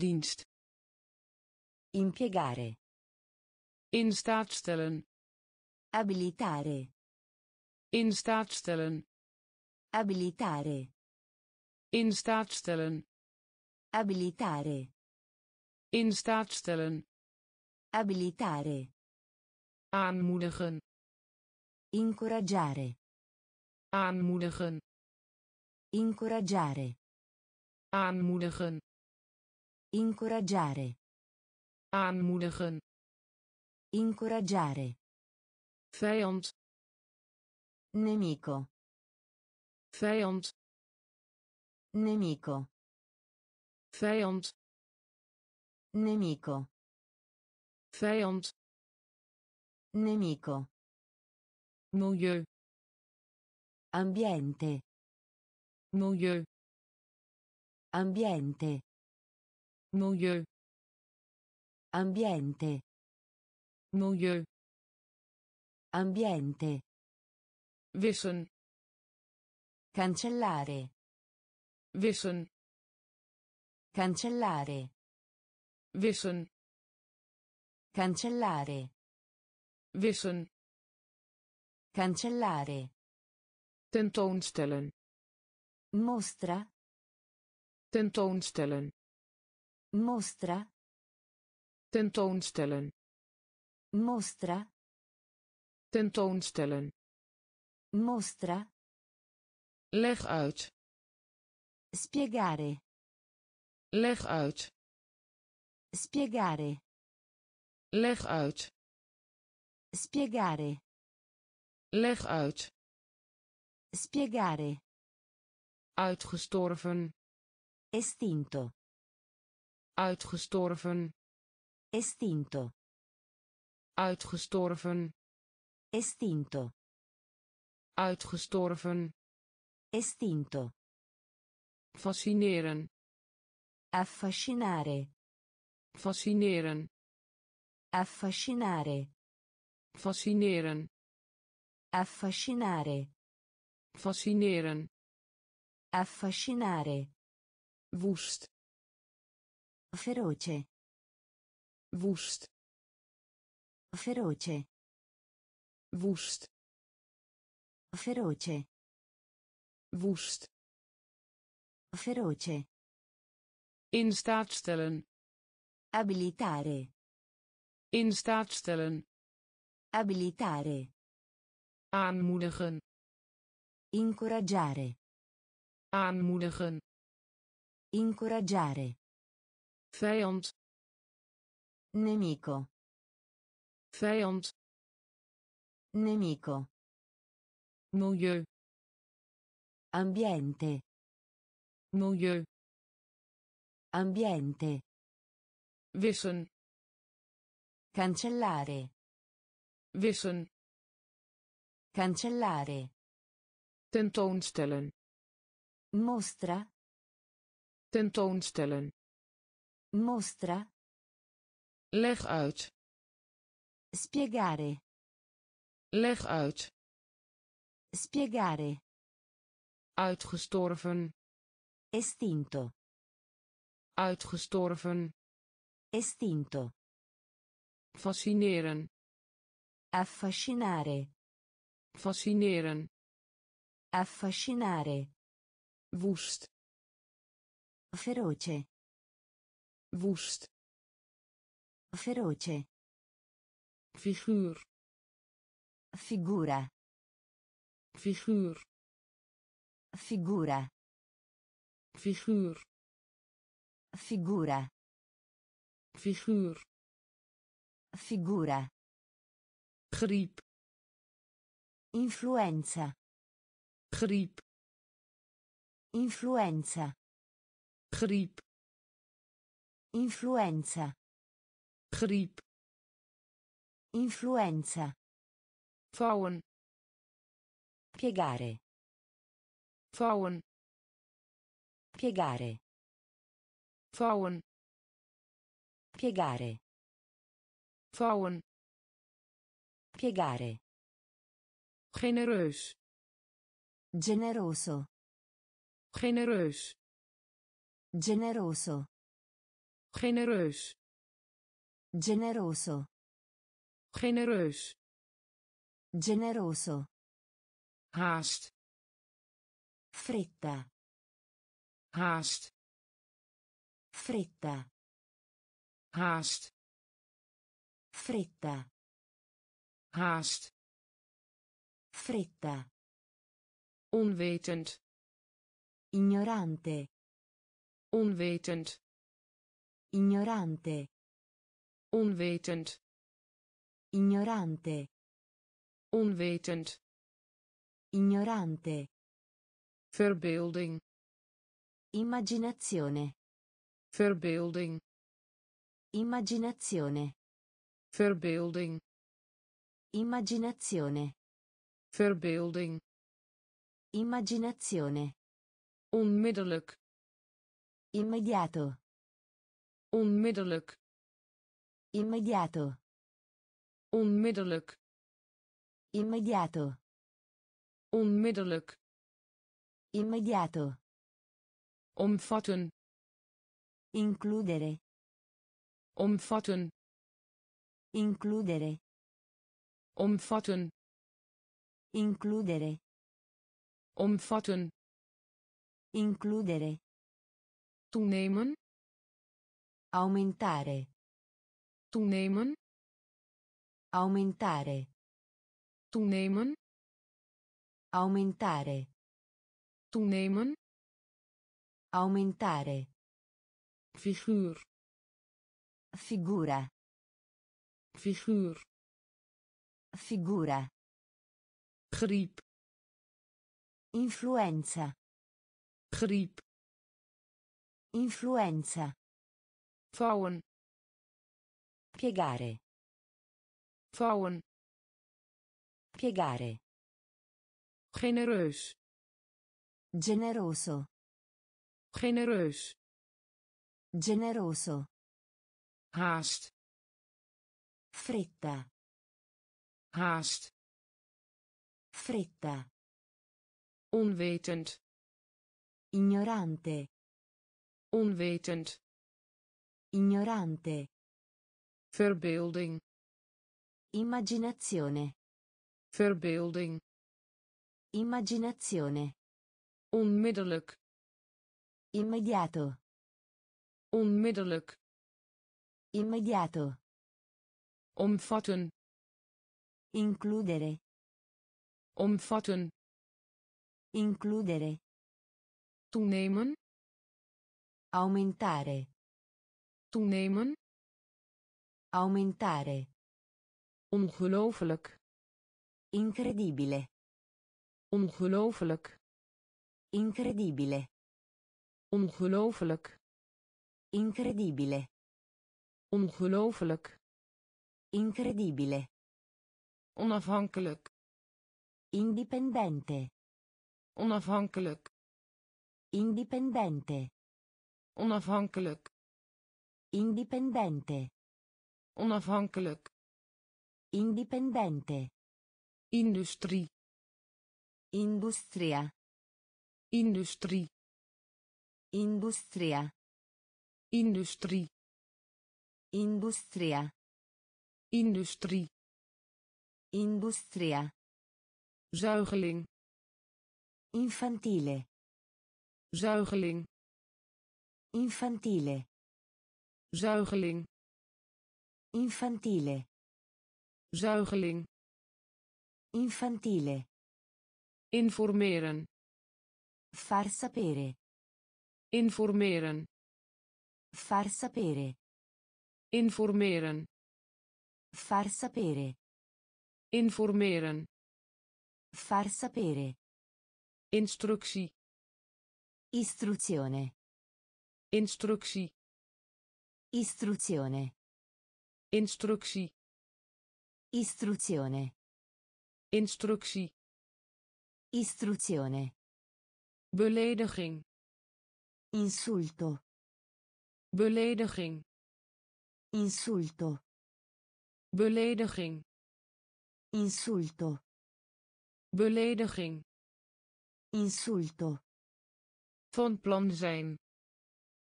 Dienst Impiegare. in staat stellen Abilitare. in staat stellen Abilitare. in staat stellen Abilitare. in staat stellen Abilitare. aanmoedigen Incoraggiare. aanmoedigen Incoraggiare. aanmoedigen Incoraggiare. aanmoedigen Incoraggiare. vijand Nemico. vijand Nemico. vijand Nemico. vijand Nemico. milieu Ambiente. milieu Ambiente. Milieu Ambiente. milieu Ambiente. wissen Cancellare. wissen Cancellare. wissen Cancellare. wissen Cancellare. tentoonstellen Mostra. tentoonstellen Mostra. tentoonstellen Mostra. tentoonstellen Mostra. leg uit Spiegare. leg uit Spiegare. leg uit Spiegare. leg uit Spiegare. uitgestorven Estinto. Uitgestorven Estinto. uitgestorven Estinto. uitgestorven Estinto. fascineren Affascinare. fascineren Affascinare. fascineren Affascinare. fascineren Affascinare. woest Feroce. woest Feroce. woest Feroce. woest Feroce. in staat stellen Abilitare. in staat stellen Abilitare. aanmoedigen Incoraggiare. aanmoedigen Incoraggiare. Vijand Nemico. vijand Nemico. milieu Ambiente. milieu Ambiente. wissen Cancellare. wissen Cancellare. tentoonstellen Mostra. tentoonstellen Mostra. leg uit Spiegare. leg uit Spiegare. uitgestorven Estinto. uitgestorven Estinto. fascineren Affascinare. fascineren Affascinare. woest Feroce. Woest Feroce. figuur Figura. figuur Figura. figuur Figura. figuur Figura. griep Influenza. griep Influenza. griep Influenza. griep Influenza. vouwen Piegare. vouwen Piegare. vouwen Piegare. vouwen Piegare. genereus Generoso. genereus Generoso. Genereus Generoso. genereus Generoso. haast Fretta. haast Fretta. haast Fretta. haast Fretta. onwetend Ignorante. onwetend Ignorante. onwetend Ignorante. onwetend Ignorante. verbeelding Immaginazione. verbeelding Immaginazione. verbeelding Immaginazione. verbeelding Immaginazione. onmiddellijk Immediato. Onmiddellijk Immediato. onmiddellijk Immediato. onmiddellijk Immediato. omvatten Includere. omvatten Includere. omvatten Includere. omvatten Includere. toenemen Aumentare. toenemen Aumentare. toenemen Aumentare. toenemen Aumentare. figuur Figura. figuur Figura. griep Influenza. griep Influenza. Vouwen Piegare. vouwen Piegare. genereus Generoso. genereus Generoso. haast Fretta. haast Fretta. onwetend Ignorante. onwetend Ignorante. verbeelding Immaginazione. verbeelding Immaginazione. onmiddellijk Immediato. onmiddellijk Immediato. omvatten Includere. omvatten Includere. toenemen Aumentare. Toenemen Aumentare. ongelooflijk Incredibile. ongelooflijk Incredibile. ongelooflijk Incredibile. ongelooflijk Incredibile. onafhankelijk Indipendente. onafhankelijk Indipendente. onafhankelijk Indipendente. onafhankelijk Indipendente. industrie Industria. industrie Industria. industrie Industria. industrie Industria. zuigeling Infantile. zuigeling Infantile. Zuigeling Infantile. zuigeling Infantile. informeren Far sapere. informeren Far sapere. informeren Far sapere. informeren Far sapere. instructie Istruzione. instructie Istruzione. instructie Istruzione. instructie Istruzione. belediging Insulto. belediging Insulto. belediging Insulto. belediging Insulto. van plan zijn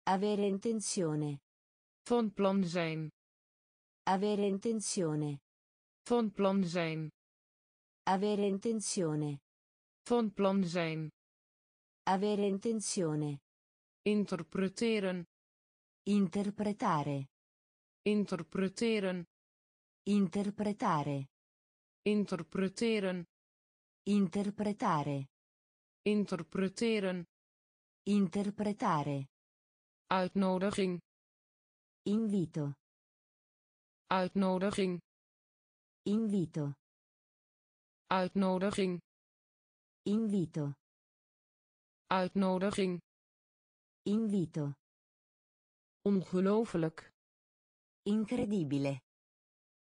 Avere intenzione. Van plan zijn Avere intenzione. van plan zijn Avere intenzione. van plan zijn Avere intenzione. interpreteren Interpretare. interpreteren Interpretare. interpreteren Interpretare. interpreteren Interpretare. uitnodiging Invito. uitnodiging Invito. uitnodiging Invito. uitnodiging Invito. ongelooflijk Incredibile.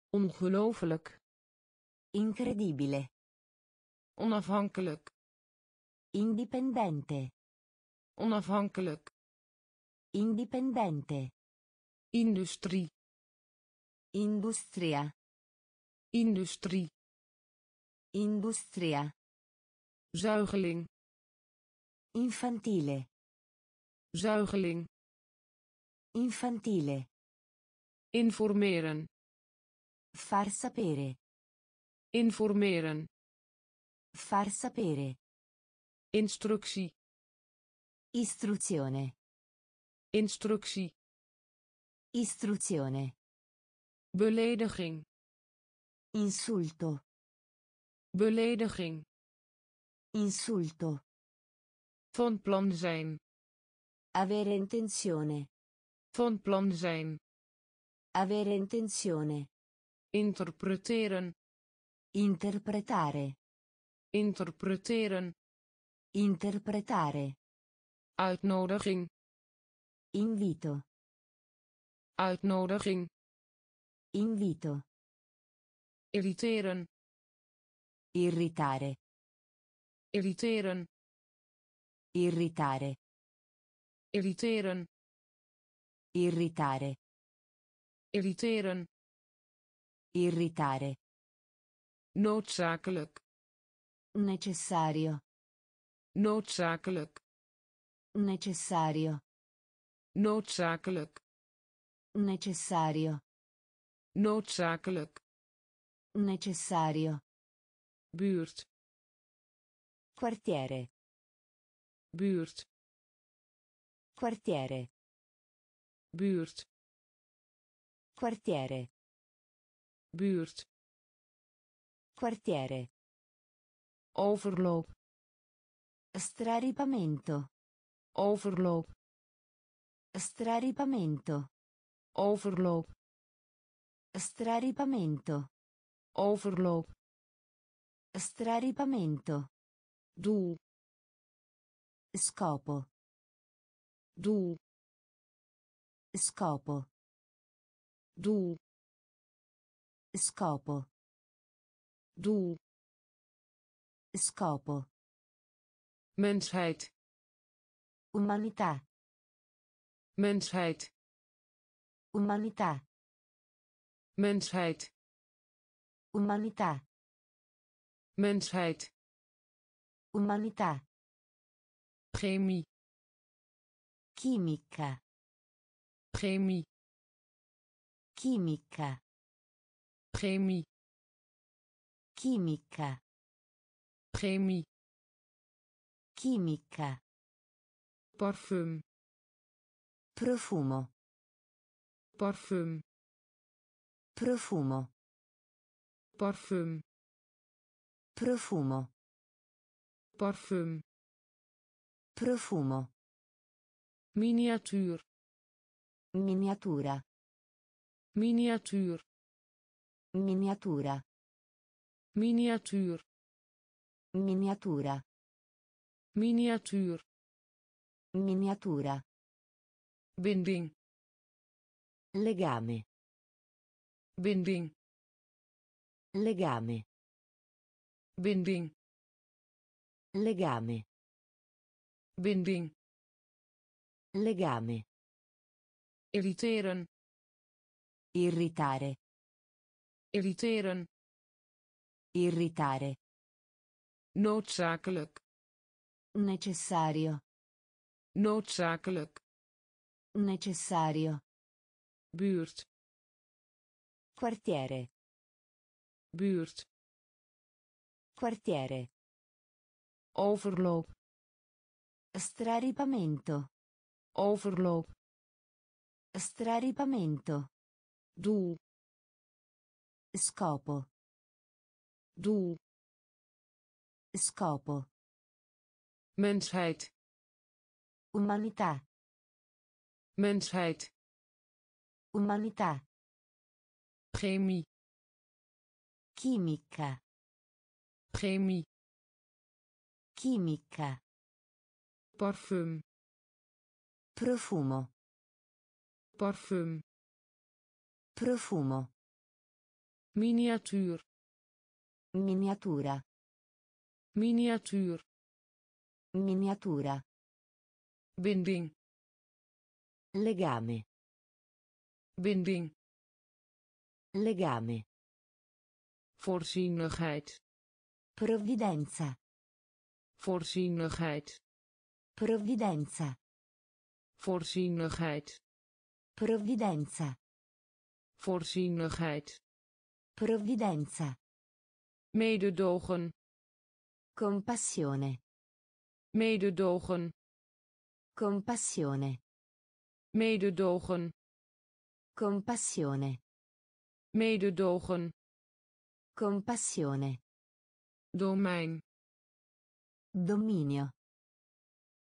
ongelooflijk Incredibile. onafhankelijk Indipendente. onafhankelijk Indipendente. Industrie Industria. industrie Industria. zuigeling Infantile. zuigeling Infantile. informeren Far sapere. informeren Far sapere. instructie Istruzione. instructie Istruzione. belediging Insulto. belediging Insulto. van plan zijn Avere intenzione. van plan zijn Avere intenzione. interpreteren Interpretare. interpreteren Interpretare. uitnodiging Invito. Uitnodiging Invito. irriteren Irritare. irriteren Irritare. irriteren Irritare. irriteren Irritare. noodzakelijk Necessario. noodzakelijk Necessario. noodzakelijk Necessario. noodzakelijk Necessario. buurt Quartiere. buurt Quartiere. buurt Quartiere. buurt Quartiere. overloop Straripamento. overloop Straripamento. Overloop Straripamento. overloop Straripamento. doel Scopo. doel Scopo. doel Scopo. doel Scopo. mensheid Umanità. mensheid Umanità. mensheid Umanità. mensheid Umanità. chemie Chimica. chemie Chimica. chemie Chimica. chemie Chimica. parfum Profumo. Parfum Profumo. parfum Profumo. parfum Profumo. miniatuur Miniatura. miniatuur Miniatura. miniatuur Miniatura. miniatuur Miniatura. binding Legame. binding Legame. binding Legame. binding Legame. irriteren Irritare. irriteren Irritare. noodzakelijk Necessario. noodzakelijk Necessario. Buurt Quartiere. buurt Quartiere. overloop Straripamento. overloop Straripamento. doel Scopo. doel Scopo. mensheid Umanità. mensheid Umanità. chemie Chimica. chemie Chimica. parfum Profumo. parfum Profumo. miniatuur Miniatura. miniatuur Miniatura. binding Legame. Binding Legame. voorzienigheid Provvidenza. voorzienigheid Provvidenza. voorzienigheid Provvidenza. voorzienigheid Provvidenza. mededogen Compassione. mededogen Compassione. mededogen Compassione. mededogen Compassione. domein Dominio.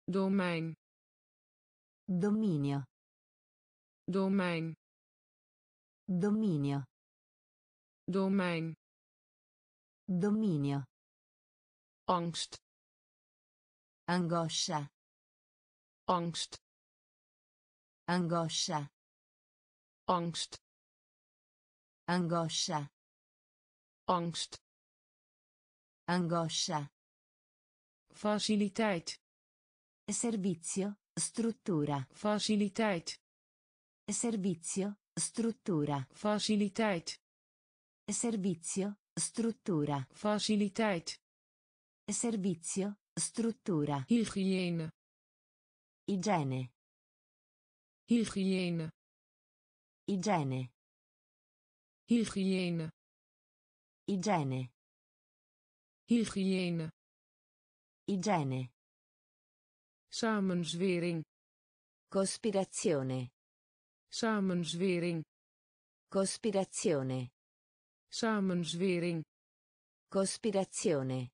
domein Dominio. domein Dominio. domein Dominio. angst Angoscia. angst Angoscia. Angst Angoscia. angst Angoscia. faciliteit Servizio, struttura. faciliteit Servizio, struttura. faciliteit Servizio, struttura. faciliteit Servizio, struttura. hygiëne Igiene. hygiëne Igiene. hygiëne Igiene. hygiëne Igiene. samenzwering Cospirazione. samenzwering Cospirazione. samenzwering Cospirazione.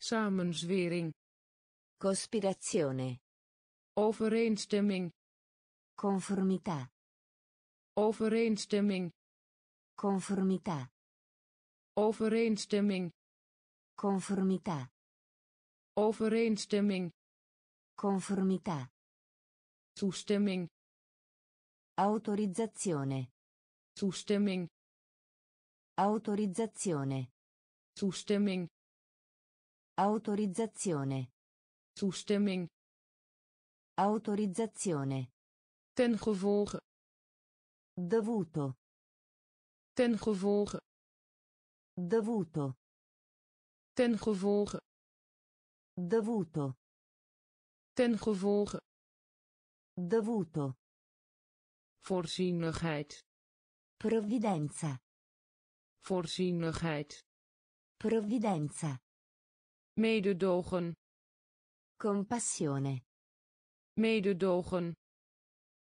samenzwering Cospirazione. overeenstemming Conformità. Overeenstemming Conformità. overeenstemming Conformità. overeenstemming Conformità. toestemming Autorizzazione. toestemming Autorizzazione. toestemming Autorizzazione. toestemming Autorizzazione. ten gevolge Dovuto. ten gevolge Dovuto. ten gevolge Dovuto. ten gevolge Dovuto. voorzienigheid Provvidenza. voorzienigheid Provvidenza. mededogen Compassione. mededogen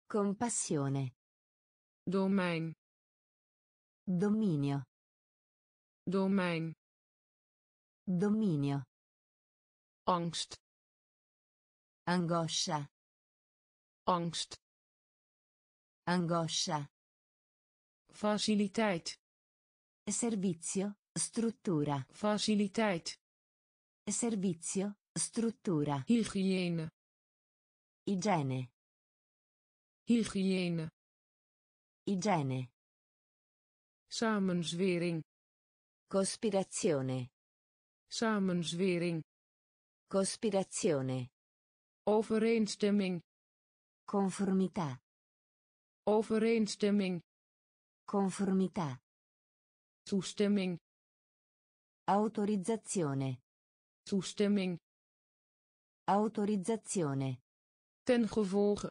Compassione. Domein Dominio. domein Dominio. angst Angoscia. angst Angoscia. faciliteit Servizio, struttura. faciliteit Servizio, struttura. hygiëne Igiene. hygiëne Igiene. samenzwering Cospirazione. samenzwering Cospirazione. overeenstemming Conformità. overeenstemming Conformità. toestemming Autorizzazione. toestemming Autorizzazione. ten gevolge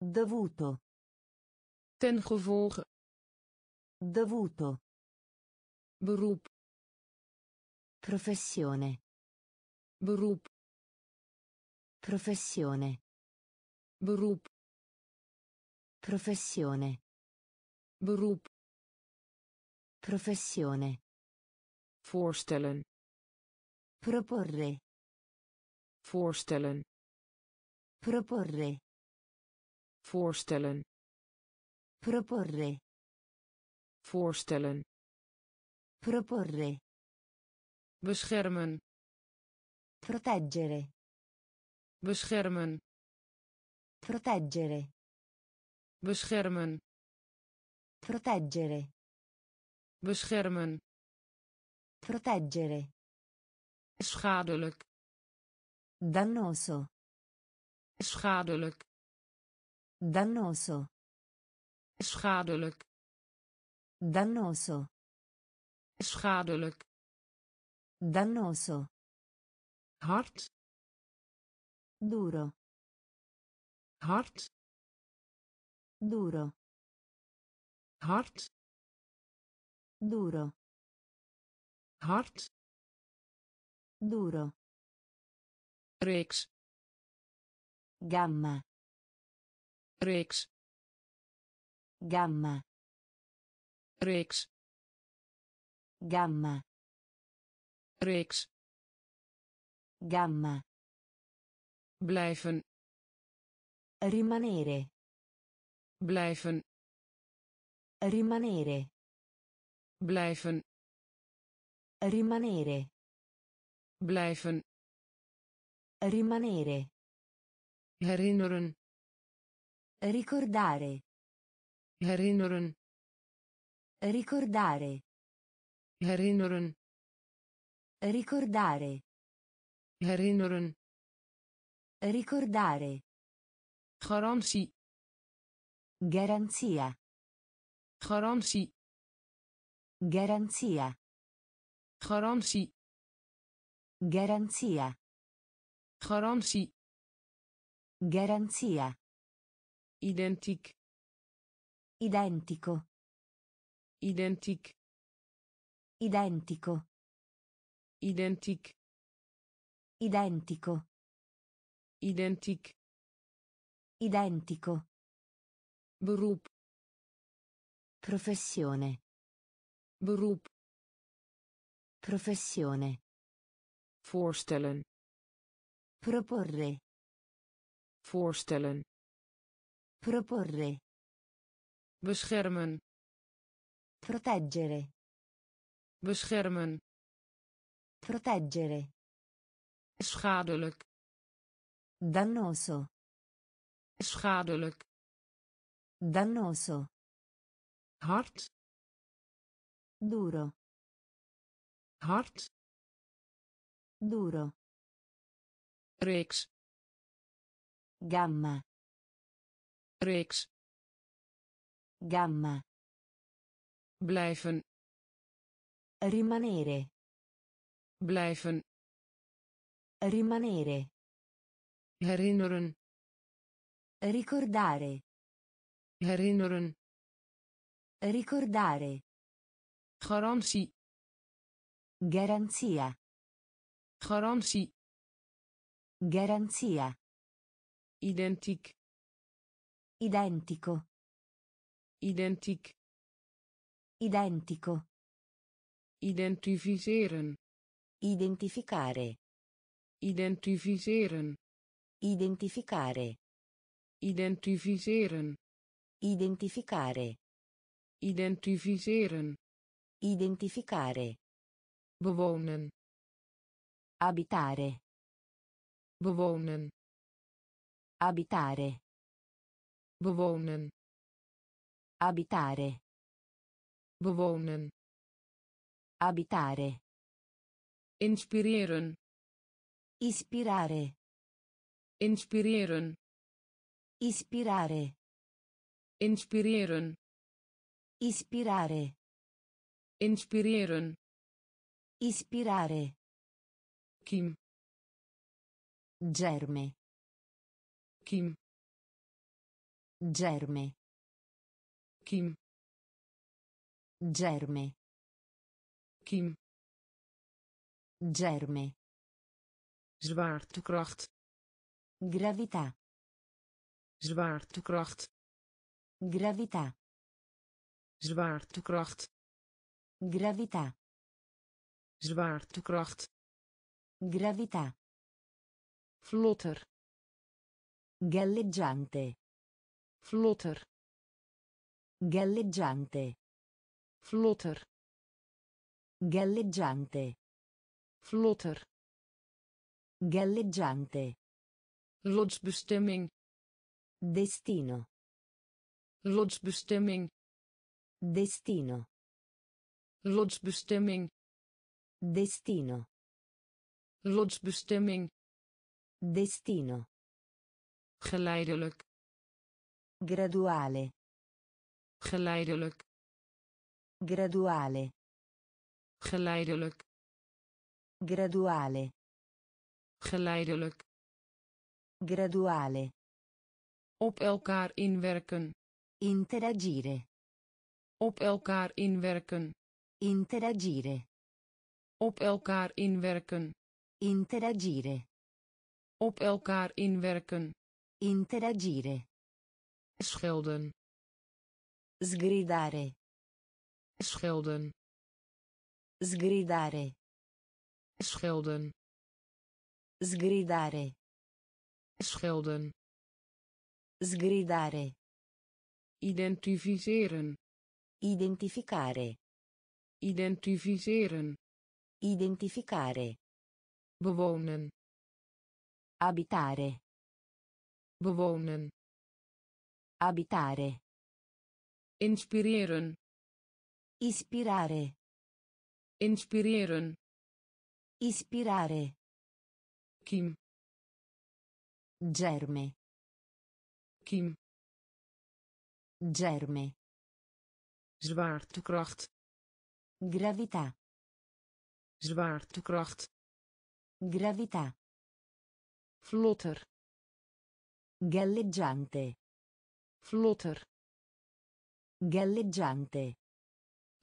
Dovuto. Ten gevolge Dovuto. beroep Professione. beroep Professione. beroep Professione. beroep Professione. voorstellen Proporre. voorstellen Proporre. voorstellen Proporre. voorstellen Proporre. beschermen Proteggere. beschermen Proteggere. beschermen Proteggere. beschermen Proteggere. schadelijk Dannoso. schadelijk Dannoso. Schadelijk Dannoso. schadelijk Dannoso. hard Duro. hard Duro. hard Duro. hard Duro. reeks Gamma. reeks Gamma. reeks Gamma. reeks Gamma. blijven Rimanere. blijven Rimanere. blijven Rimanere. blijven Rimanere. herinneren Ricordare. Herinneren Ricordare. herinneren Ricordare. herinneren Ricordare. garantie Garanzia. garantie Garanzia. garantie Garanzia. garantie Garanzia. identiek Identico. identiek Identico. identiek Identico. identiek Identico. beroep Professione. beroep Professione. voorstellen Proporre. voorstellen Proporre. Beschermen Proteggere. beschermen Proteggere. schadelijk Dannoso. schadelijk Dannoso. hard Duro. hard Duro. reeks Gamma. reeks Gamma. blijven Rimanere. blijven Rimanere. herinneren Ricordare. herinneren Ricordare. garantie Garanzia. garantie Garanzia. identiek Identico. Identiek Identico. identificeren Identificare. identificeren Identificare. identificeren Identificare. identificeren Identificare. bewonen Abitare. bewonen Abitare. bewonen Abitare. bewonen Abitare. inspireren Ispirare. inspireren Ispirare. inspireren Ispirare. inspireren Ispirare. kiem Germe. kiem Germe. Kiem Germe. kiem Germe. zwaartekracht Gravità. zwaartekracht Gravità. zwaartekracht Gravità. zwaartekracht Gravità. vlotter Galleggiante. vlotter Galleggiante. vlotter Galleggiante. vlotter Galleggiante. lotsbestemming Destino. lotsbestemming Destino. lotsbestemming Destino. lotsbestemming Destino. geleidelijk Graduale. Geleidelijk Graduale. geleidelijk Graduale. geleidelijk Graduale. op elkaar inwerken Interagire. op elkaar inwerken Interagire. op elkaar inwerken Interagire. op elkaar inwerken Interagire. schelden Sgridare. schelden Sgridare. schelden Sgridare. schelden Sgridare. identificeren Identificare. identificeren Identificare. bewonen Abitare. bewonen Abitare. Inspireren Ispirare. inspireren Ispirare. kiem Germe. kiem Germe. zwaartekracht Gravità. zwaartekracht Gravità. vlotter Galleggiante. vlotter Galleggiante.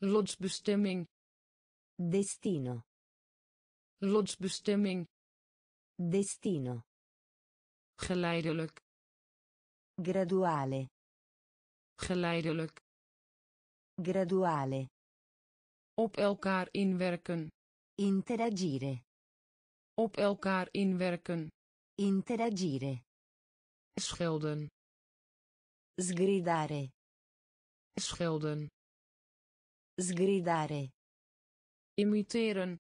lotsbestemming Destino. lotsbestemming Destino. geleidelijk Graduale. geleidelijk Graduale. op elkaar inwerken Interagire. op elkaar inwerken Interagire. schelden Sgridare. Schelden Sgridare. imiteren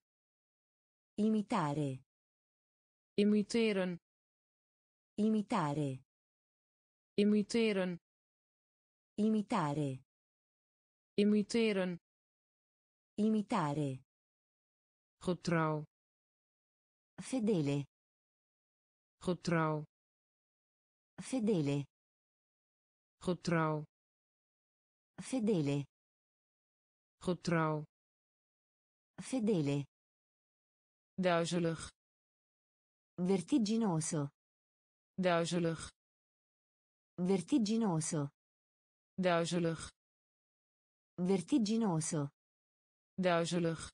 Imitare. imiteren Imitare. imiteren Imitare. imiteren Imitare. getrouw Fedele. getrouw Fedele. getrouw Fedele. getrouw Fedele. duizelig Vertiginoso. duizelig Vertiginoso. duizelig Vertiginoso. duizelig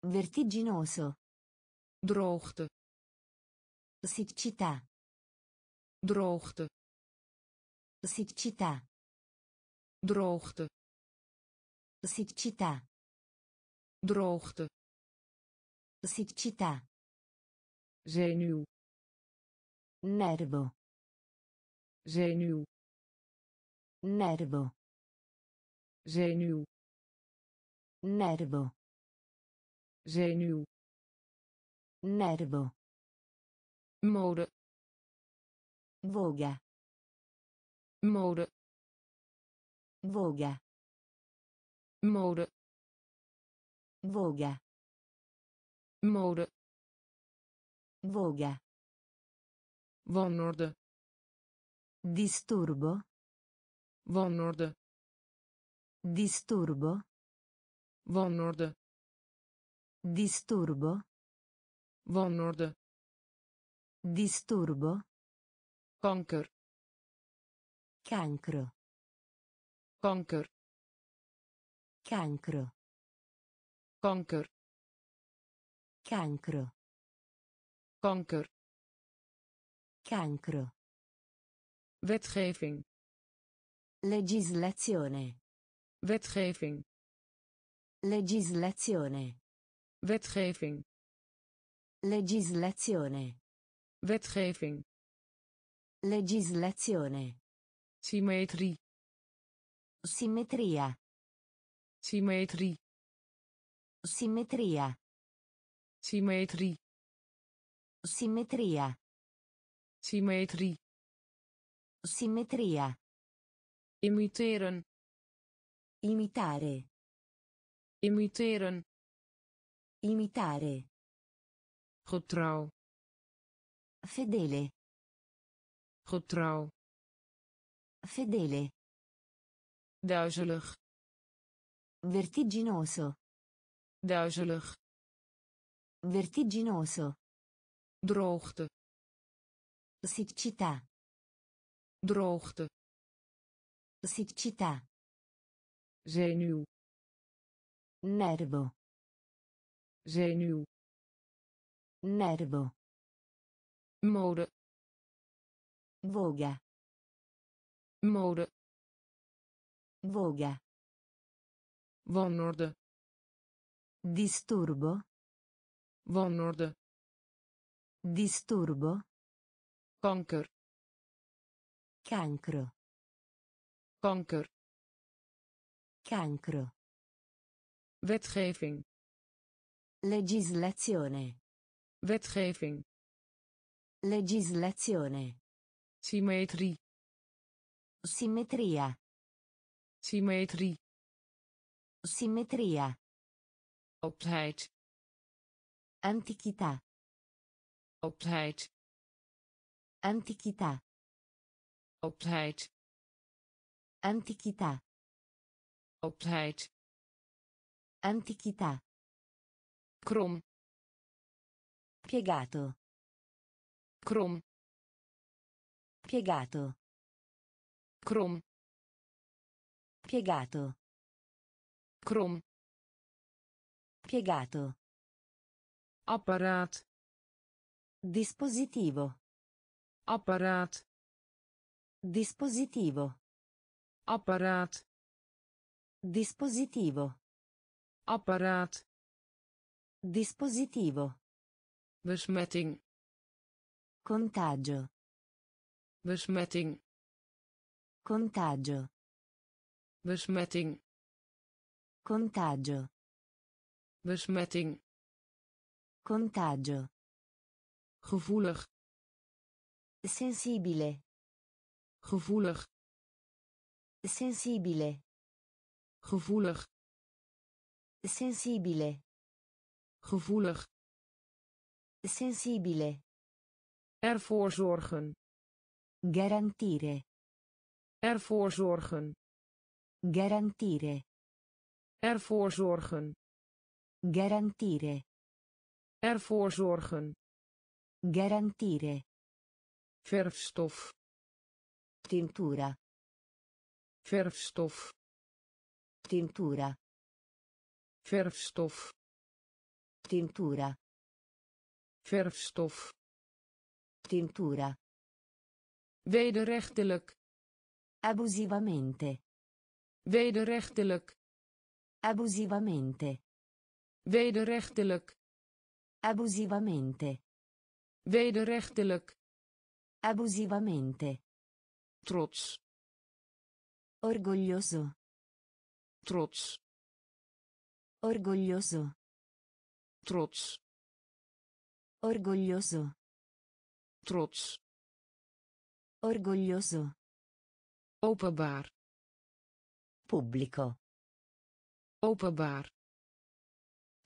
Vertiginoso. droogte Siccità. droogte Siccità. Droogte Siccità. droogte Siccità. zenuw Nervo. zenuw Nervo. zenuw Nervo. zenuw Nervo. mode Voga. mode Voga. mode Voga. mode Voga. wanorde Disturbo. wanorde Disturbo. wanorde Disturbo. wanorde Disturbo. kanker Cancro. Kanker Cancro. kanker Cancro. kanker Cancro. wetgeving Legislazione. wetgeving Legislazione. wetgeving Legislazione. wetgeving Legislazione. symmetrie Simmetria. symmetrie Simmetria. symmetrie Simmetria. symmetrie Simmetria. imiteren Imitare. imiteren Imitare. getrouw Fedele. getrouw Fedele. Duizelig Vertiginoso. duizelig Vertiginoso. droogte Siccità. droogte Siccità. zenuw Nervo. zenuw Nervo. mode Voga. mode Voga. wanorde Disturbo. wanorde Disturbo. kanker Cancro. kanker Cancro. wetgeving Legislazione. wetgeving Legislazione. symmetrie Simmetria. Symmetrie Simmetria. oudheid Antichità. oudheid Antichità. oudheid Antichità. oudheid Antichità. krom Piegato. krom Piegato. krom Piegato. krom Piegato. apparaat Dispositivo. apparaat Dispositivo. apparaat Dispositivo. apparaat Dispositivo. besmetting Contagio. besmetting Contagio. Besmetting Contagio. besmetting Contagio. gevoelig Sensibile. gevoelig Sensibile. gevoelig Sensibile. gevoelig Sensibile. ervoor zorgen Garantire. ervoor zorgen Garantire. ervoor zorgen Garantire. ervoor zorgen Garantire. verfstof Tintura. verfstof Tintura. verfstof Tintura. verfstof Tintura. wederrechtelijk Abusivamente. Wederrechtelijk Abusivamente. wederrechtelijk Abusivamente. wederrechtelijk Abusivamente. trots Orgoglioso. trots Orgoglioso. trots Orgoglioso. trots Orgoglioso. openbaar Pubblico. openbaar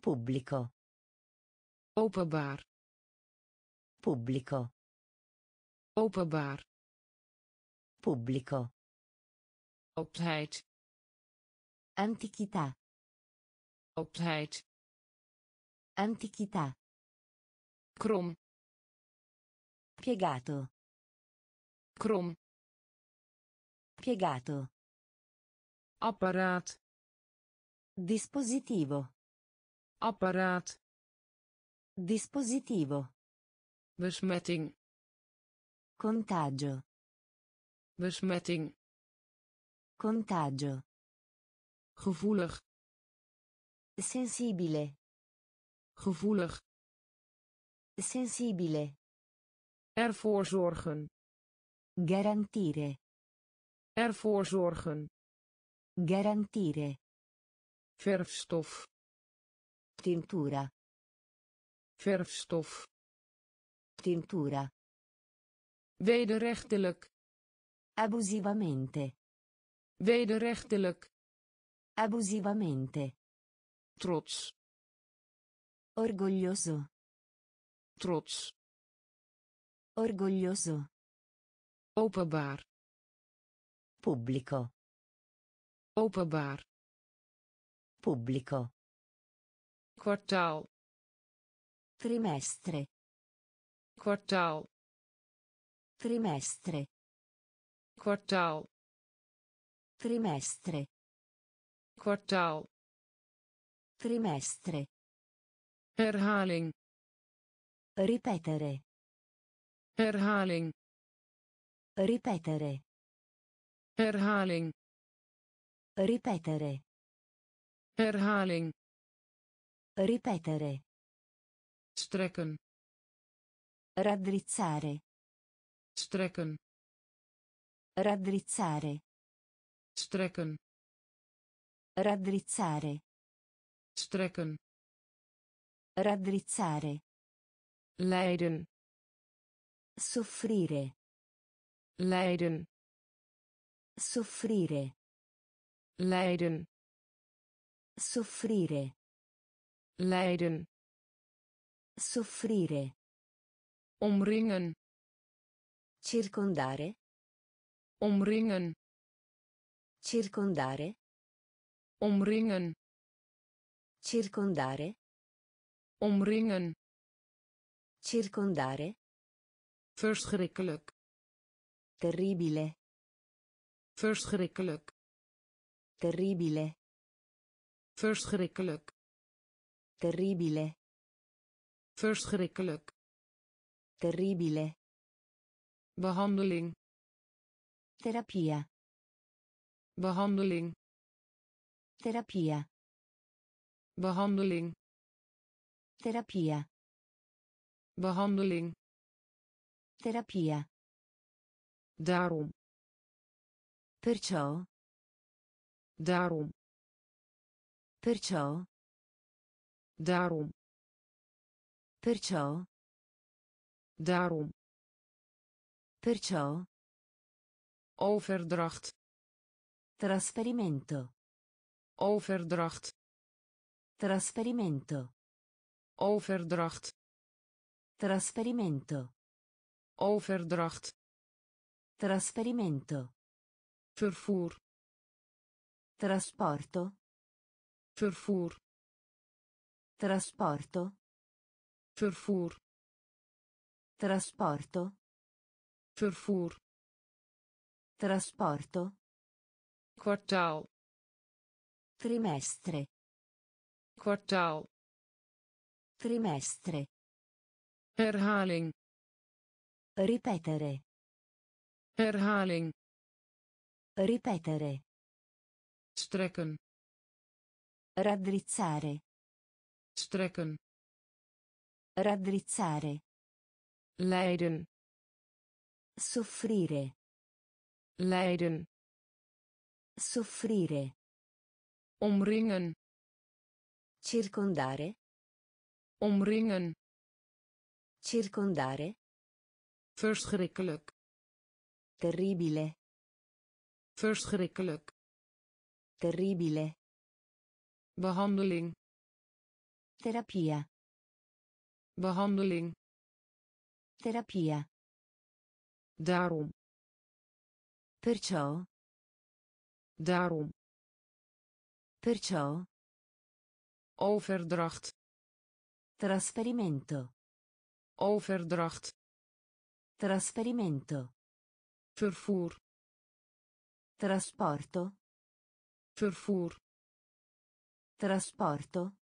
Pubblico. openbaar Pubblico. openbaar Pubblico. oudheid Antichità. oudheid Antichità. krom Piegato. krom Piegato. Apparaat Dispositivo. apparaat Dispositivo. besmetting Contagio. besmetting Contagio. gevoelig Sensibile. gevoelig Sensibile. ervoor zorgen Garantire. ervoor zorgen Garantire. verfstof Tintura. verfstof Tintura. wederrechtelijk Abusivamente. wederrechtelijk Abusivamente. trots Orgoglioso. trots Orgoglioso. openbaar Pubblico. Openbaar Pubblico. kwartaal Trimestre. kwartaal Trimestre. kwartaal Trimestre. kwartaal Trimestre. herhaling Ripetere. herhaling Ripetere. herhaling Ripetere. herhaling Ripetere. strekken Raddrizzare. strekken Raddrizzare. strekken Raddrizzare. strekken Raddrizzare. lijden Soffrire. lijden Soffrire. Lijden Soffrire. lijden Soffrire. omringen Circondare. omringen Circondare. omringen Circondare. omringen Circondare. verschrikkelijk Terribile. verschrikkelijk Terribile. verschrikkelijk Terribile. verschrikkelijk Terribile. behandeling Terapia. behandeling Terapia. behandeling Terapia. behandeling Terapia. daarom Perciò. Daarom Perciò. daarom Perciò. daarom Perciò. overdracht Trasferimento. overdracht Trasferimento. overdracht Trasferimento. overdracht Trasferimento. vervoer Trasporto. vervoer Trasporto. vervoer Trasporto. vervoer Trasporto. kwartaal Trimestre. kwartaal Trimestre. herhaling Ripetere. herhaling Ripetere. Strekken Raddrizzare. strekken Raddrizzare. lijden Soffrire. lijden Soffrire. omringen Circondare. omringen Circondare. verschrikkelijk Terribile. verschrikkelijk Terribile. behandeling Terapia. behandeling Terapia. daarom Perciò. daarom Perciò. overdracht Trasferimento. overdracht Trasferimento. vervoer Trasporto. Vervoer Trasporto.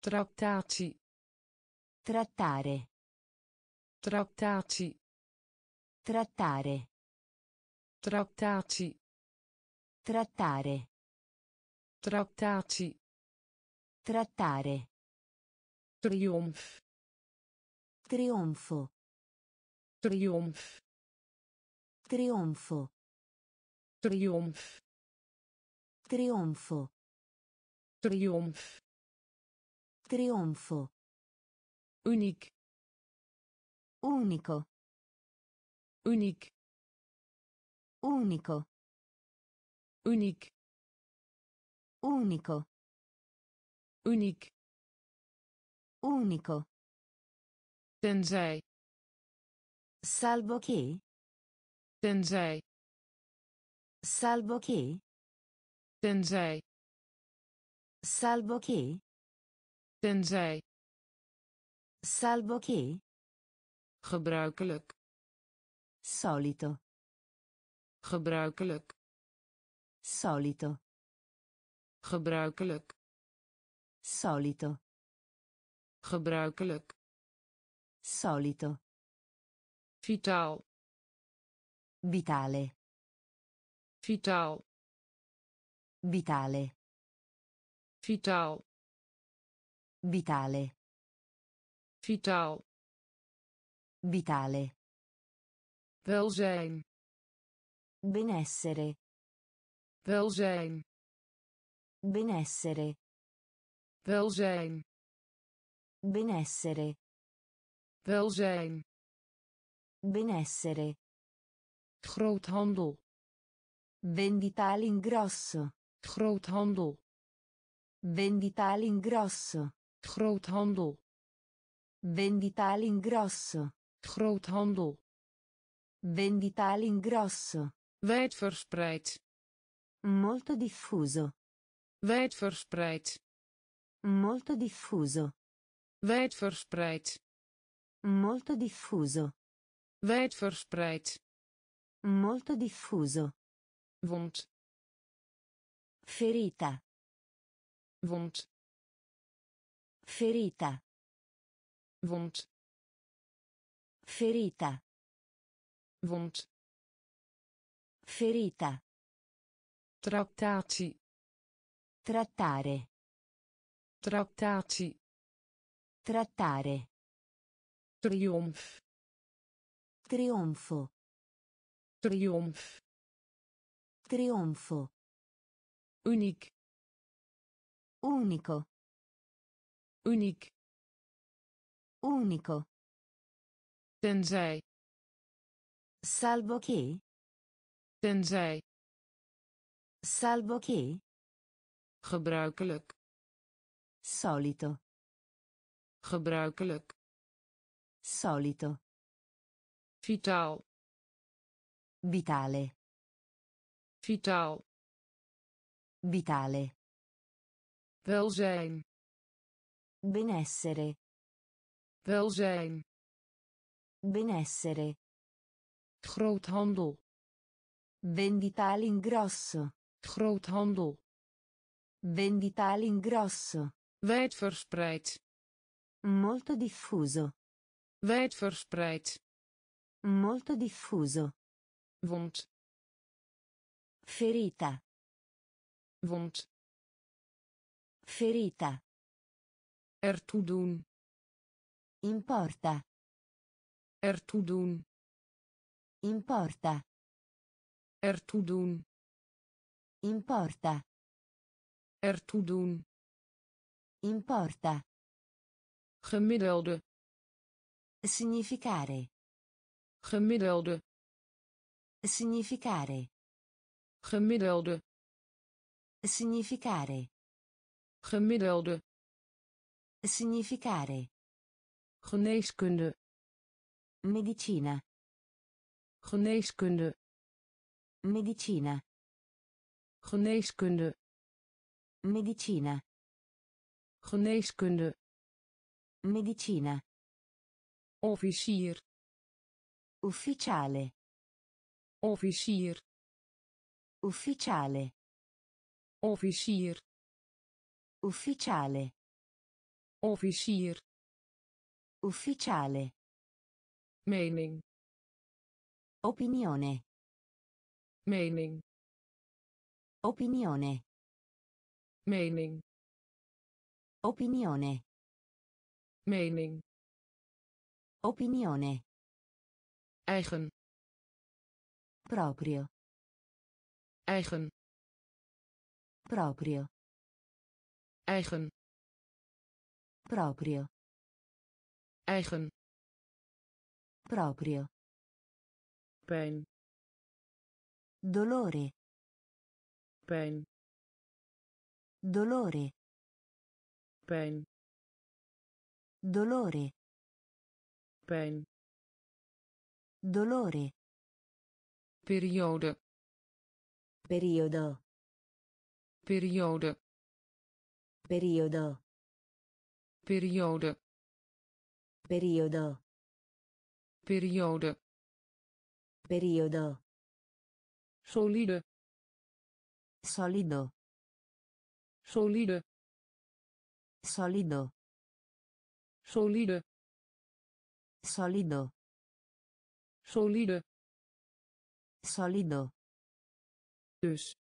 tractatie Trattare. tractatie Trattare. tractatie Trattare. tractatie Trattare. triomf Trionfo. triomf Trionfo. triomf Trionfo. triomf Trionfo. uniek Unico. uniek Unico. uniek Unico. uniek Unico. tenzij Salvo che. tenzij Salvo che. Tenzij Salvo che. tenzij Salvo che. gebruikelijk Solito. gebruikelijk Solito. gebruikelijk Solito. gebruikelijk Solito. vitaal Vitale. vitaal Vitale. vitaal Vitale. vitaal Vitale. welzijn Benessere. welzijn Benessere. welzijn Benessere. welzijn Benessere. groothandel Vendita all'ingrosso. Groothandel Vendita all'ingrosso. groothandel Vendita all'ingrosso. groothandel Vendita all'ingrosso. wijdverspreid Molto diffuso. wijdverspreid Molto diffuso. wijdverspreid Molto diffuso. wijdverspreid Molto diffuso. wond Ferita. wond Ferita. wond Ferita. wond Ferita. tractatie Trattare. tractatie Trattare. triomf Trionfo. triomf Trionfo. Uniek Unico. uniek Unico. tenzij Salvo che. tenzij Salvo che. gebruikelijk Solito. gebruikelijk Solito. vitaal Vitale. vitaal Vitale. welzijn Benessere. welzijn Benessere. groothandel Vendita all'ingrosso. groothandel Vendita all'ingrosso. wijdverspreid Molto diffuso. wijdverspreid Molto diffuso. wond Ferita. Wond Ferita. ertoe doen Importa. ertoe doen Importa. ertoe doen Importa. ertoe doen Importa. gemiddelde Significare. gemiddelde Significare. gemiddelde Significare. gemiddelde Significare. geneeskunde Medicina. geneeskunde Medicina. geneeskunde Medicina. geneeskunde Medicina. officier Ufficiale. officier Ufficiale. Officier Ufficiale. officier Ufficiale. mening Opinione. mening Opinione. mening Opinione. mening Opinione. eigen Proprio. eigen Proprio. eigen Proprio. eigen Proprio. pijn Dolore. pijn Dolore. pijn Dolore. pijn Dolore. periode Periodo. Periode Periodo. periode Periodo. periode Periodo. solide Solido. solide Solido. solide Solido. solide Solido. dus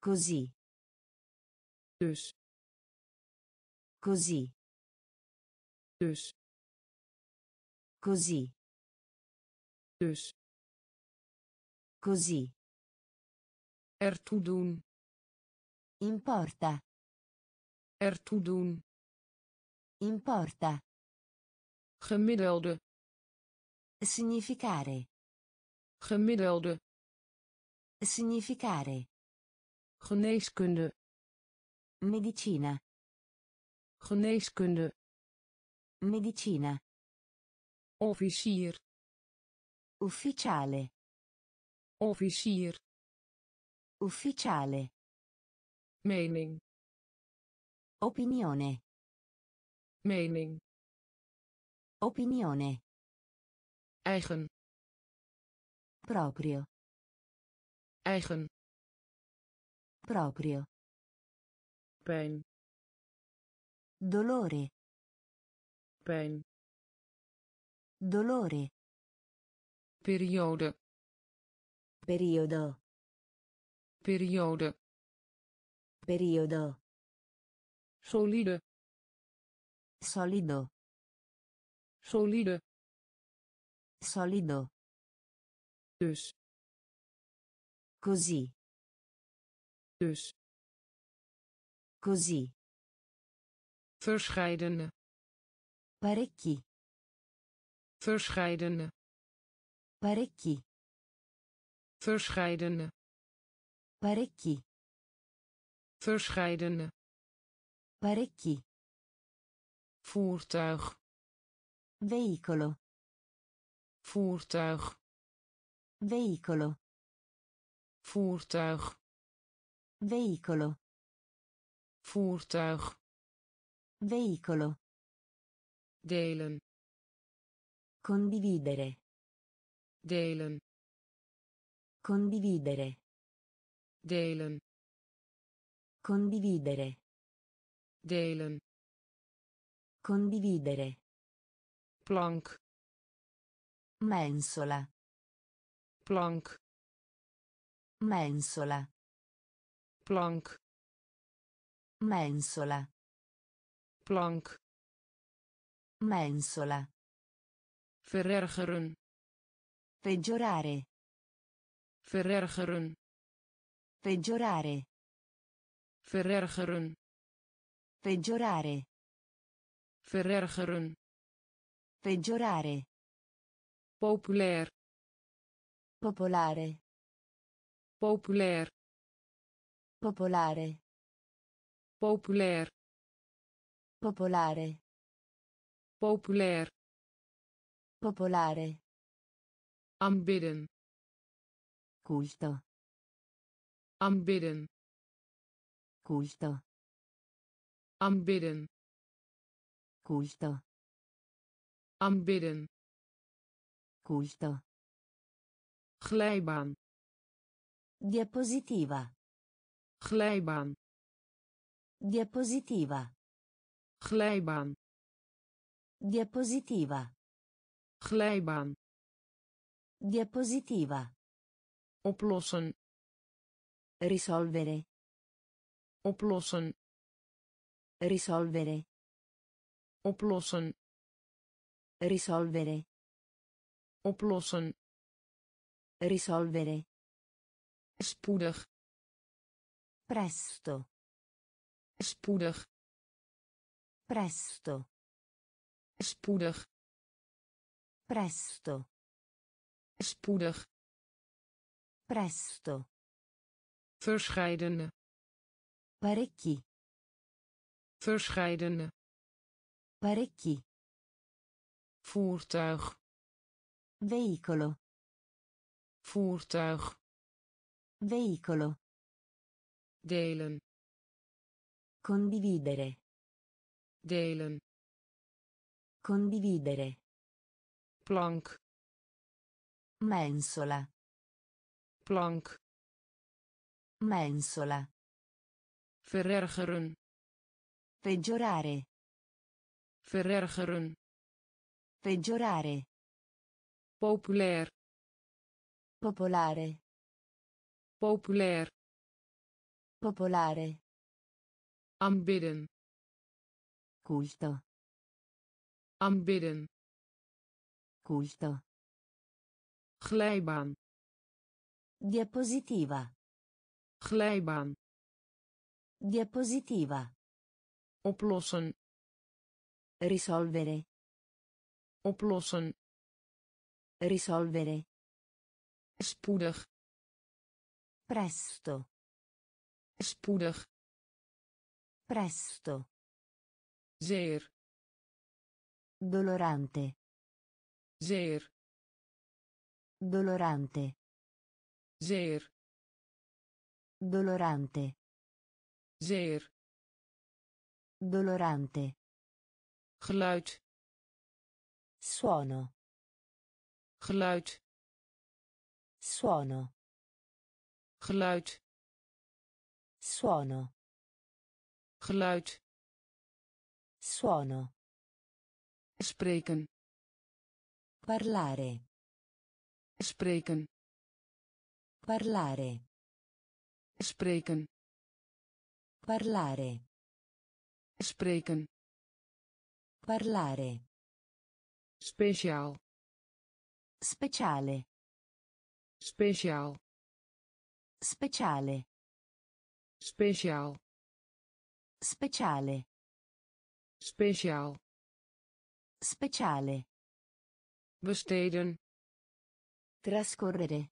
Così. dus Così. dus Così. dus Così. ertoe doen Importa. ertoe doen Importa. gemiddelde Significare. gemiddelde Significare. Geneeskunde Medicina. geneeskunde Medicina. officier Ufficiale. officier Ufficiale. mening Opinione. mening Opinione. eigen Proprio. eigen Proprio. pijn Dolore. pijn Dolore. periode Periodo. periode Periodo. solide Solido. solide Solido. dus Così. Dus Così. verscheidene Parecchi. verscheidene Parecchi. verscheidene Parecchi. verscheidene Parecchi. voertuig Veicolo. voertuig Veicolo. voertuig Veicolo. voertuig Veicolo. delen Condividere. delen Condividere. delen Condividere. delen Condividere. plank Mensola. plank Mensola. Plank Mensola. plank Mensola. verergeren Peggiorare. verergeren Peggiorare. verergeren Peggiorare. verergeren Peggiorare. populair Popolare. populair Popolare. populair Popolare. populair Popolare. aanbidden Culto. aanbidden Culto. aanbidden Culto. aanbidden Culto. glijbaan Diapositiva. Glijbaan Diapositiva. glijbaan Diapositiva. glijbaan Diapositiva. oplossen Risolvere. oplossen Risolvere. oplossen Risolvere. oplossen Risolvere. spoedig Presto. spoedig Presto. spoedig Presto. spoedig Presto. verscheidene Parecchi. verscheidene Parecchi. voertuig Veicolo. voertuig Veicolo. Delen Condividere. delen Condividere. plank Mensola. plank Mensola. verergeren Peggiorare. verergeren Peggiorare. populair Popolare. populair Popolare. aanbidden Culto. aanbidden Culto. glijbaan Diapositiva. glijbaan Diapositiva. oplossen Risolvere. oplossen Risolvere. spoedig Presto. Spoedig Presto. zeer Dolorante. zeer Dolorante. zeer Dolorante. zeer Dolorante. geluid Suono. geluid Suono. geluid Suono. geluid Suono. spreken Parlare. spreken Parlare. spreken Parlare. spreken Parlare. speciaal Speciale. speciaal Speciale. Speciaal Speciale. speciaal Speciale. besteden Trascorrere.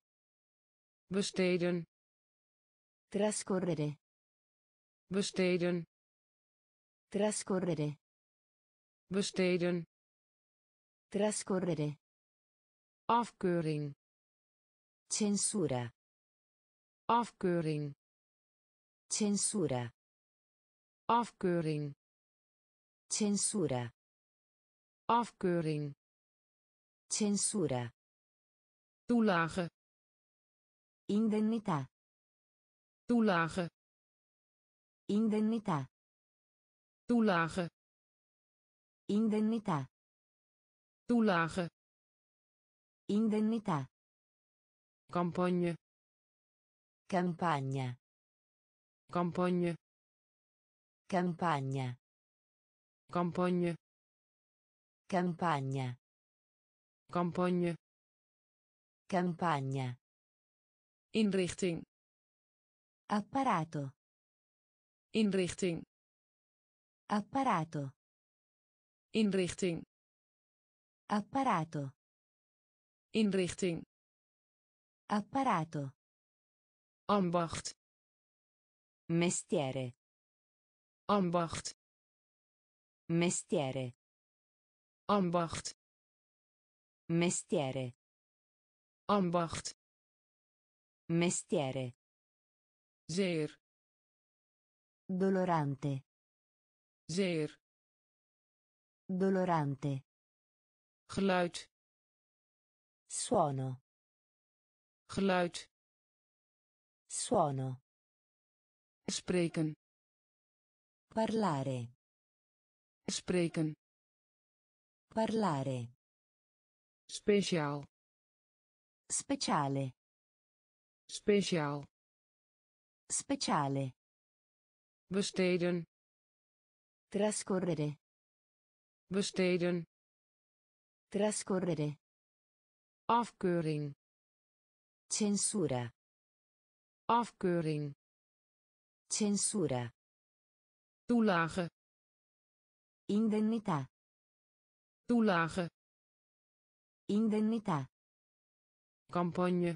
besteden Trascorrere. besteden Trascorrere. besteden Trascorrere. afkeuring Censura. afkeuring Censura. afkeuring Censura. afkeuring Censura. toelage Indennità. toelage Indennità. toelage Indennità. toelage Indennità. campagne Campagna. Campagne Campagna. campagne Campagna. campagne Campagna. inrichting Apparato. inrichting Apparato. inrichting Apparato. inrichting Apparato. ambacht Mestiere. ambacht Mestiere. ambacht Mestiere. ambacht Mestiere. zeer Dolorante. zeer Dolorante. geluid Suono. geluid Suono. Spreken Parlare. spreken Parlare. speciaal Speciale. speciaal Speciale. besteden Trascorrere. besteden Trascorrere. afkeuring Censura. afkeuring Censura. toelage Indennità. toelage Indennità. campagne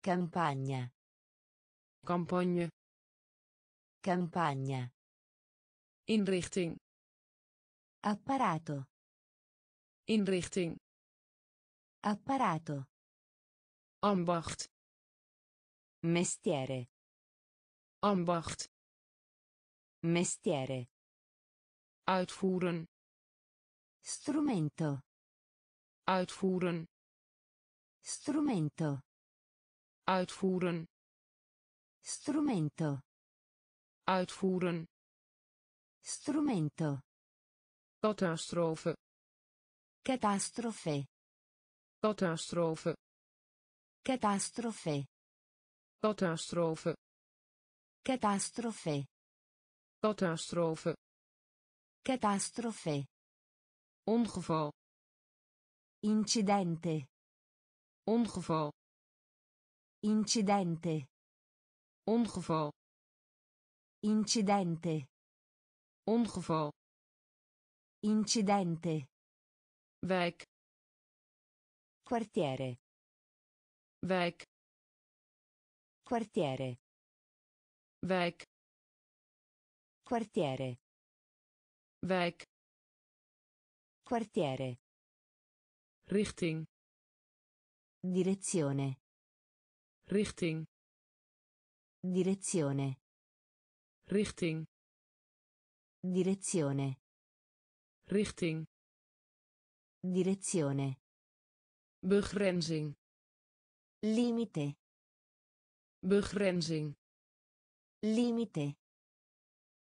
Campagna. campagne Campagna. inrichting Apparato. inrichting Apparato. ambacht Mestiere. Ambacht Mestiere. uitvoeren Strumento. uitvoeren Strumento. uitvoeren Strumento. uitvoeren Strumento. catastrofe Catastrofe. catastrofe Catastrofe. catastrofe Catastrofe. catastrofe Catastrofe. ongeval Incidente. ongeval Incidente. ongeval Incidente. ongeval Incidente. wijk Quartiere. wijk Quartiere. Wijk. Quartiere. wijk. Quartiere. Richting. Direzione. Richting. Direzione. Richting. Direzione. Richting. Direzione. Begrenzing. Limite. Begrenzing limite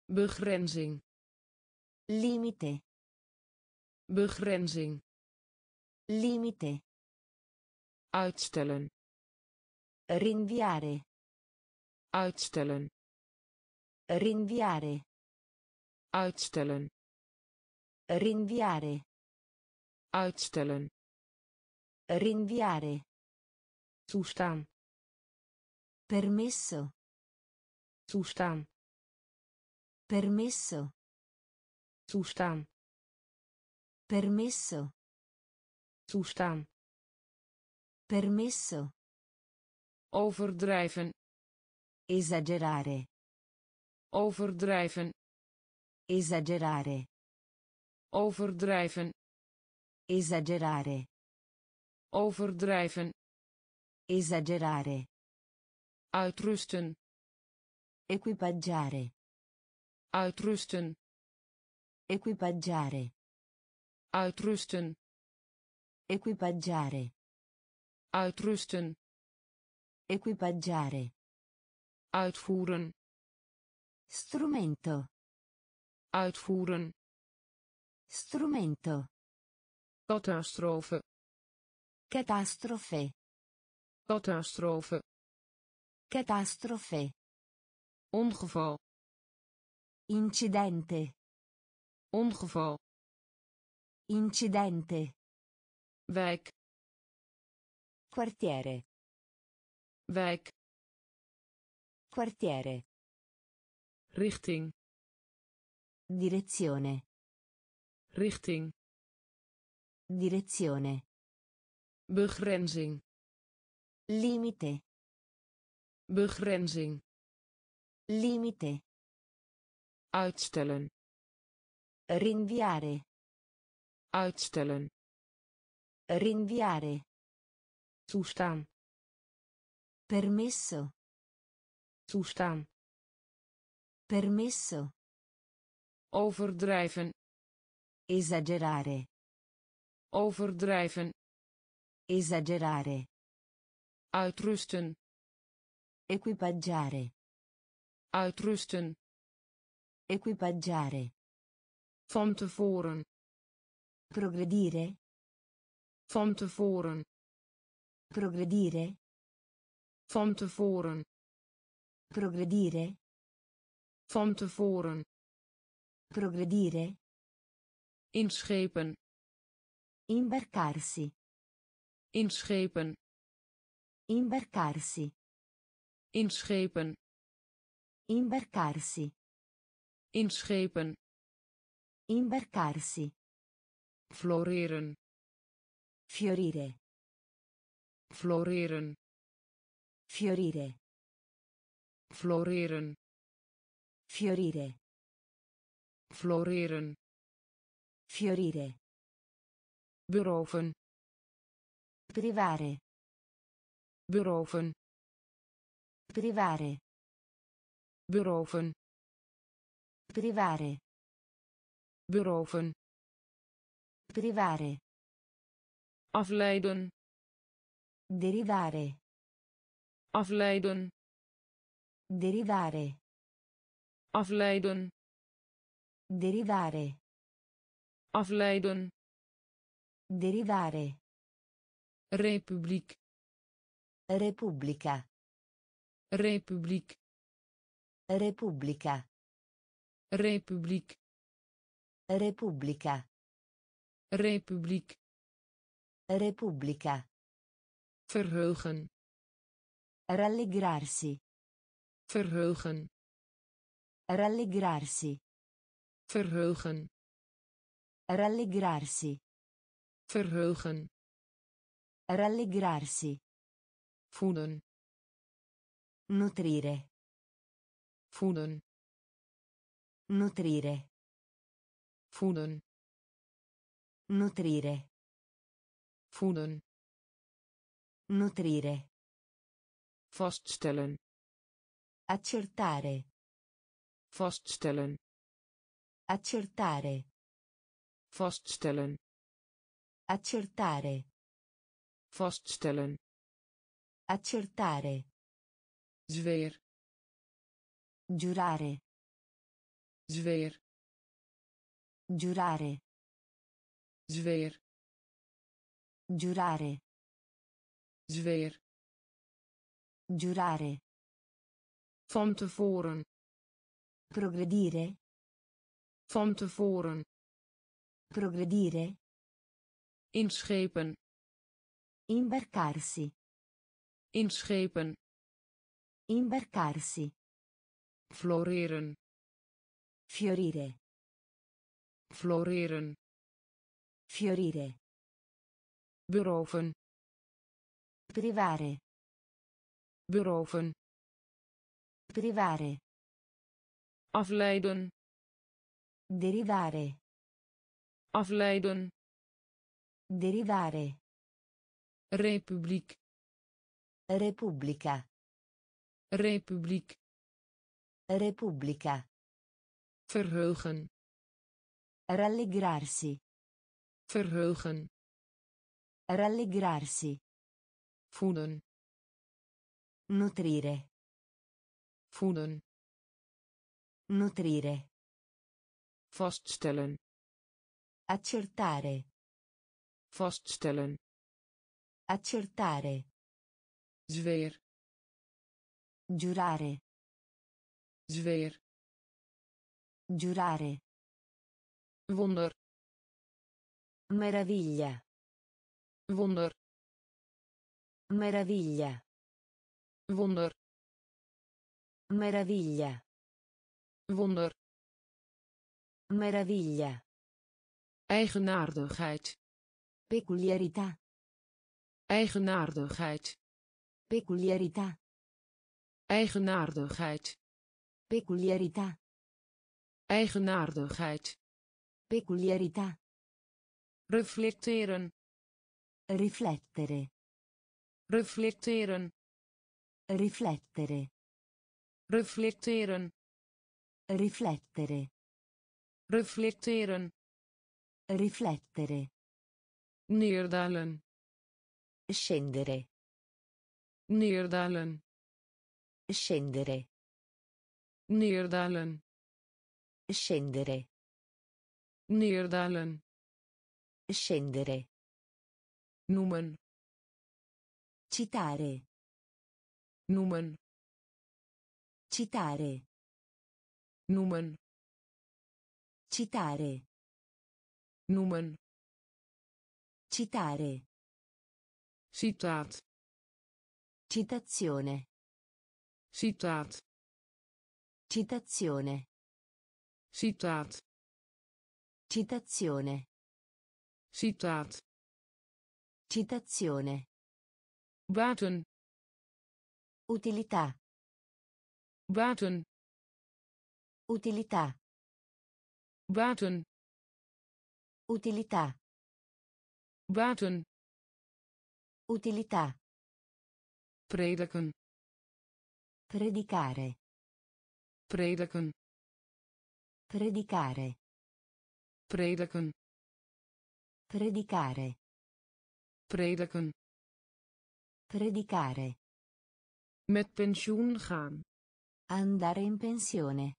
begrenzing. Limite begrenzing. Limite uitstellen. Rinviare. Uitstellen. Rinviare. Uitstellen. Rinviare. Uitstellen. Rinviare. Toestaan. Permesso toestaan. Permesso. Toestaan. Permesso. Toestaan. Permesso. Overdrijven. Esagerare. Overdrijven. Esagerare. Overdrijven. Esagerare. Overdrijven. Esagerare. Uitrusten equipaggiare. Uitrusten. Equipaggiare. Uitrusten. Equipaggiare. Uitrusten. Equipaggiare. Uitvoeren. Strumento. Uitvoeren. Strumento. Catastrofe. Catastrofe. Catastrofe. Catastrofe ongeval incidente. ongeval incidente. wijk quartiere. wijk quartiere. richting direzione. richting direzione. begrenzing limite. begrenzing limite. Uitstellen. Rinviare. Uitstellen. Rinviare. Toestaan. Permesso. Toestaan. Permesso. Overdrijven. Esagerare. Overdrijven. Esagerare. Uitrusten. Equipaggiare uitrusten. Equipaggiare. Van tevoren. Progredire. Van tevoren. Progredire. Van tevoren. Progredire. Van tevoren. Progredire. Inschepen. Imbarcarsi. Inschepen. Imbarcarsi. Inschepen imbarcarsi inschepen imbarcarsi floreren. Fiorire floreren. Fiorire floreren. Fiorire floreren. Fiorire beroven. Privare. Beroven. Privare beroven privare. beroven privare. afleiden derivare. afleiden derivare. afleiden derivare. afleiden derivare. Republiek repubblica. Republiek repubblica republiek repubblica republiek repubblica verheugen. Rallegrarsi. Verheugen. Rallegrarsi. Verheugen. Rallegrarsi. Verheugen. Rallegrarsi. Voeden nutrire voeden nutrire voeden Nutrire. voeden Nutrire. vaststellen Accertare. vaststellen Accertare. vaststellen Accertare. vaststellen Accertare. zweer Giurare. zweer Giurare. zweer Giurare. zweer Giurare. van tevoren Progredire. van tevoren Progredire. inschepen Imbarcarsi. inschepen Imbarcarsi. Floreren Fiorire. floreren Fiorire. beroven Privare. beroven Privare. afleiden Derivare. afleiden Derivare. republiek Repubblica. republiek Repubblica. verheugen Rallegrarsi. verheugen Rallegrarsi. voeden Nutrire. voeden Nutrire. vaststellen Accertare. vaststellen Accertare. zweer Giurare. Zweer Giurare. wonder Meraviglia. wonder Meraviglia. wonder Meraviglia. wonder Meraviglia. eigenaardigheid Peculiarità. eigenaardigheid Peculiarità. eigenaardigheid Peculiarità. eigenaardigheid Peculiarità. reflecteren Riflettere. reflecteren Riflettere. reflecteren Riflettere. reflecteren Riflettere. neerdalen Scendere. neerdalen Scendere. Neerdalen Scendere. neerdalen Scendere. noemen Citare. noemen Citare. noemen Citare. noemen Citare. citaat Citazione. citaat Citazione. citaat Citazione. citaat Citazione. buiten Utilità. buiten Utilità. buiten Utilità. buiten Utilità. prediken Predicare. Prediken Predicare. prediken Predicare. prediken Predicare. met pensioen gaan Andare in pensione.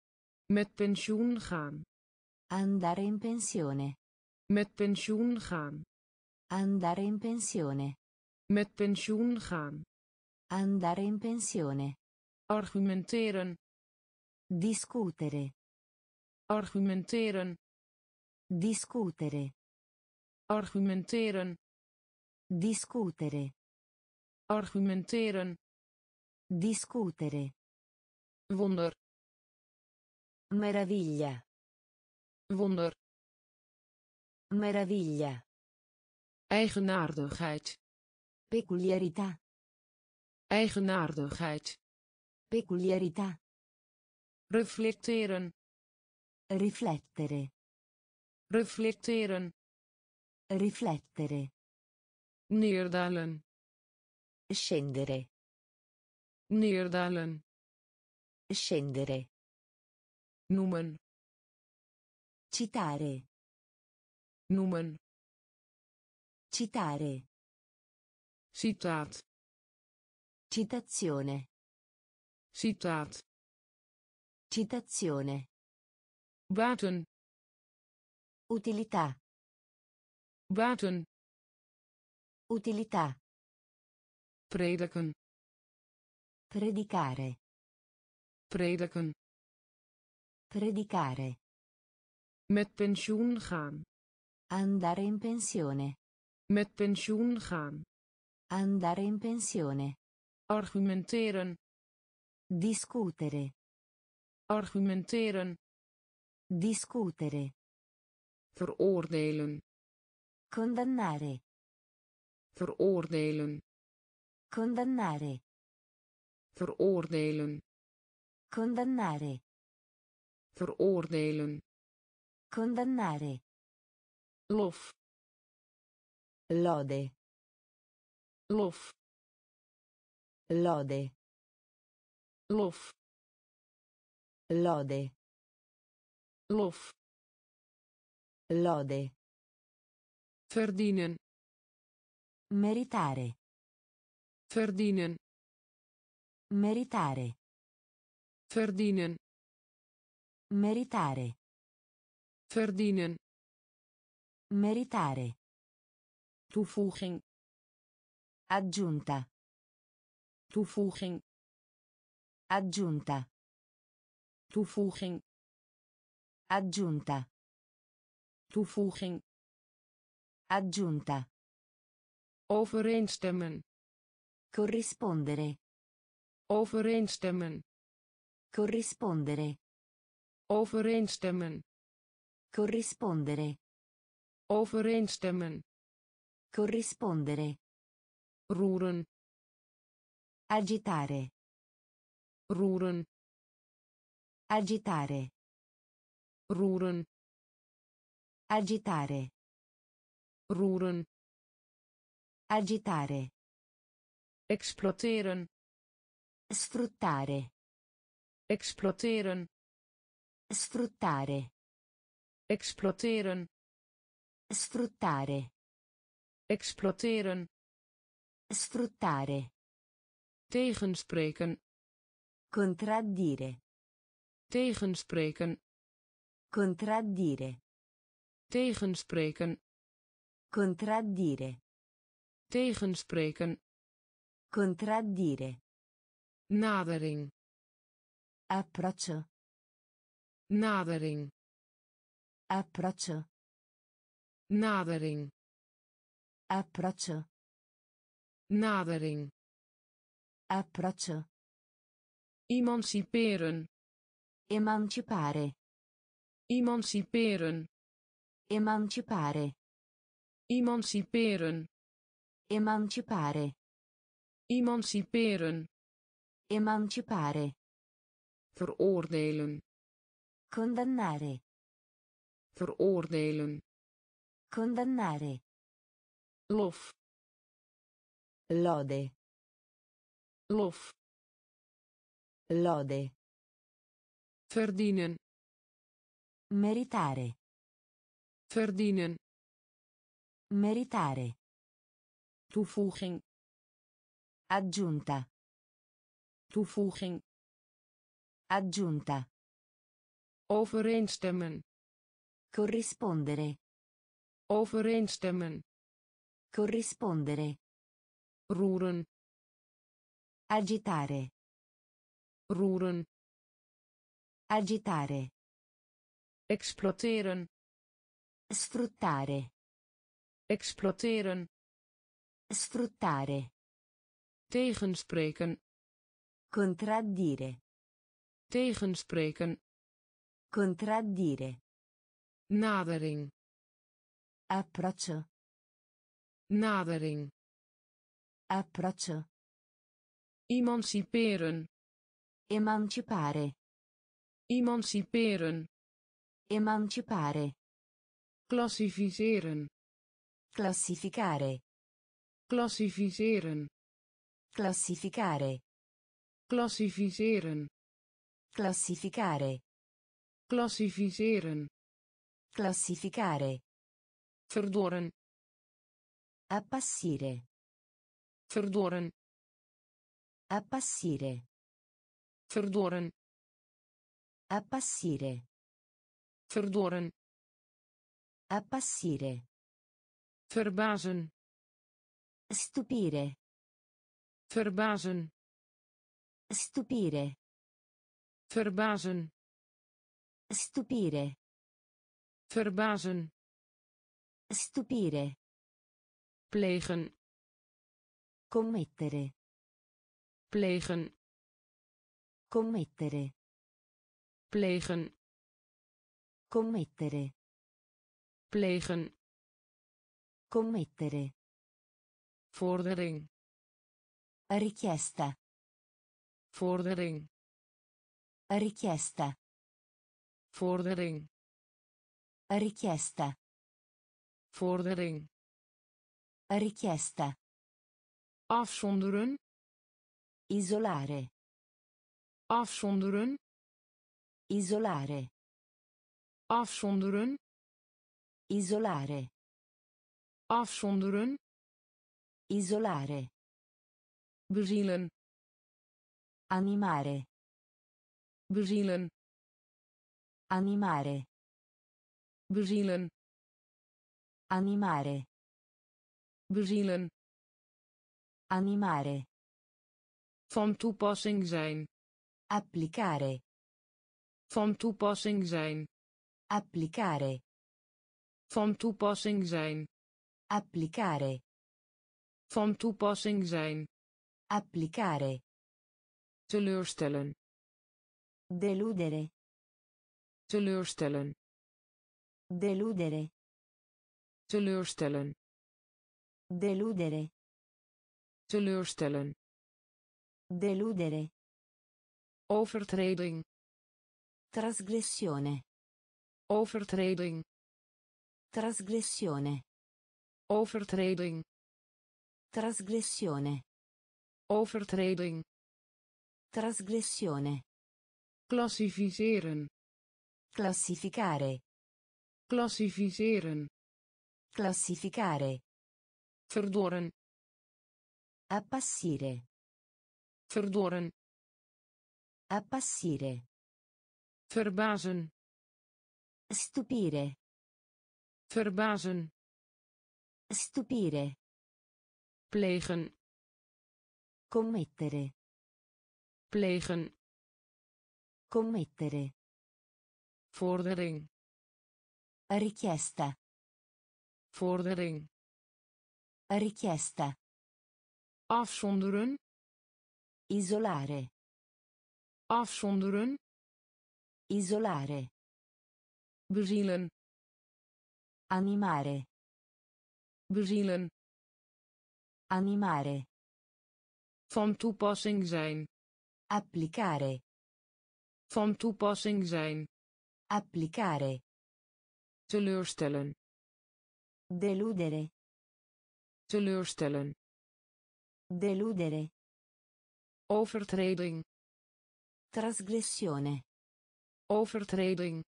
met pensioen gaan Andare in pensione. met pensioen gaan Andare in pensione. met pensioen gaan Andare in pensione. argumenteren Discutere. argumenteren Discutere. argumenteren Discutere. argumenteren Discutere. wonder Meraviglia. wonder Meraviglia. eigenaardigheid Peculiarità. eigenaardigheid Peculiarità. Reflecteren Riflettere. reflecteren Riflettere. neerdalen Scendere. neerdalen Scendere. noemen Citare. noemen Citare. citaat Citazione. citaat Citazione. buiten Utilità. buiten Utilità. prediken Predicare. prediken Predicare. met pensioen gaan Andare in pensione. met pensioen gaan Andare in pensione. argumenteren Discutere. Argumenteren Discutere. veroordelen Condannare. veroordelen Condannare. veroordelen Condannare. veroordelen Condannare. lof Lode. lof Lode. lof Lode. lof Lode. verdienen Meritare. verdienen Meritare. verdienen Meritare. verdienen Meritare. toevoeging Aggiunta. toevoeging Aggiunta. Toevoeging Aggiunta. toevoeging Aggiunta. overeenstemmen Corrispondere. overeenstemmen Corrispondere. overeenstemmen Corrispondere. overeenstemmen Corrispondere. roeren Agitare. roeren Agitare. roeren Agitare. roeren Agitare. exploiteren Sfruttare. exploiteren Sfruttare. exploiteren Sfruttare. exploiteren Sfruttare. tegenspreken Contraddire. Tegenspreken Contraddire. tegenspreken Contraddire. tegenspreken Contraddire. nadering Approccio. nadering Approccio. nadering Approccio. nadering Approccio. emanciperen Emancipare. emanciperen Emancipare. emanciperen Emancipare. emanciperen Emancipare. veroordelen Condannare. veroordelen Condannare. lof Lode. lof Lode. Verdienen Meritare. verdienen Meritare. toevoeging Aggiunta. toevoeging Aggiunta. overeenstemmen Corrispondere. overeenstemmen Corrispondere. roeren Agitare. roeren Agitare. exploiteren Sfruttare. exploiteren Sfruttare. tegenspreken Contraddire. tegenspreken Contraddire. nadering Approccio. nadering Approccio. emanciperen Emancipare. Emanciperen Emancipare. klassificeren Classificare. klassificeren Classificare. klassificeren Classificare. klassificeren Classificare. verdorren Appassire. verdorren Appassire. verdorren Appassire. verdorren Appassire. verbazen Stupire. verbazen Stupire. verbazen Stupire. verbazen Stupire. plegen Commettere. plegen Commettere. Plegen Commettere. plegen Commettere. vordering Richiesta. vordering Richiesta. vordering Richiesta. vordering Richiesta. afzonderen Isolare. afzonderen Isolare. afzonderen Isolare. afzonderen Isolare. bezielen Animare. bezielen Animare. bezielen Animare. bezielen Animare. van toepassing zijn Applicare. Van toepassing zijn Applicare. van toepassing zijn Applicare. van toepassing zijn Applicare. teleurstellen Deludere. teleurstellen Deludere. teleurstellen Deludere. teleurstellen Deludere. overtreding Trasgressione. overtreding Trasgressione. overtreding Trasgressione. overtreding Trasgressione. klassificeren Classificare. klassificeren Classificare. verdorren Appassire. verdorren Appassire. Verbazen Stupire. verbazen Stupire. plegen Commettere. plegen Commettere. vordering Richiesta. vordering Richiesta. afzonderen Isolare. afzonderen Isolare. bezielen Animare. bezielen Animare. van toepassing zijn Applicare. van toepassing zijn Applicare. teleurstellen Deludere. teleurstellen Deludere. overtreding Trasgressione. Overtreding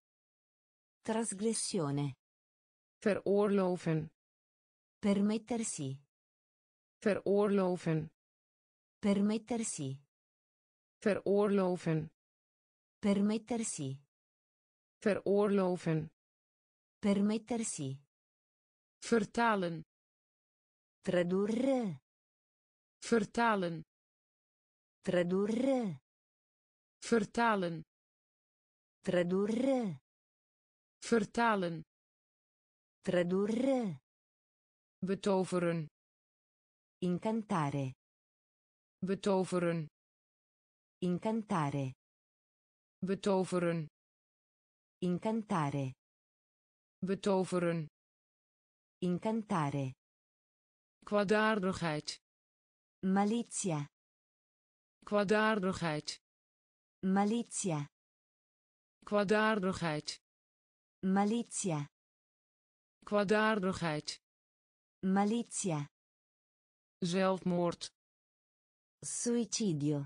Trasgressione. veroorloven Permettersi. veroorloven Permettersi. veroorloven Permettersi. veroorloven Permettersi. vertalen Tradurre. vertalen Tradurre. vertalen Tradurre. vertalen Tradurre. betoveren Incantare. betoveren Incantare. betoveren Incantare. betoveren Incantare. kwaadaardigheid Malizia. kwaadaardigheid Malizia. Kwaadaardigheid Malizia. kwaadaardigheid Malizia. zelfmoord Suicidio.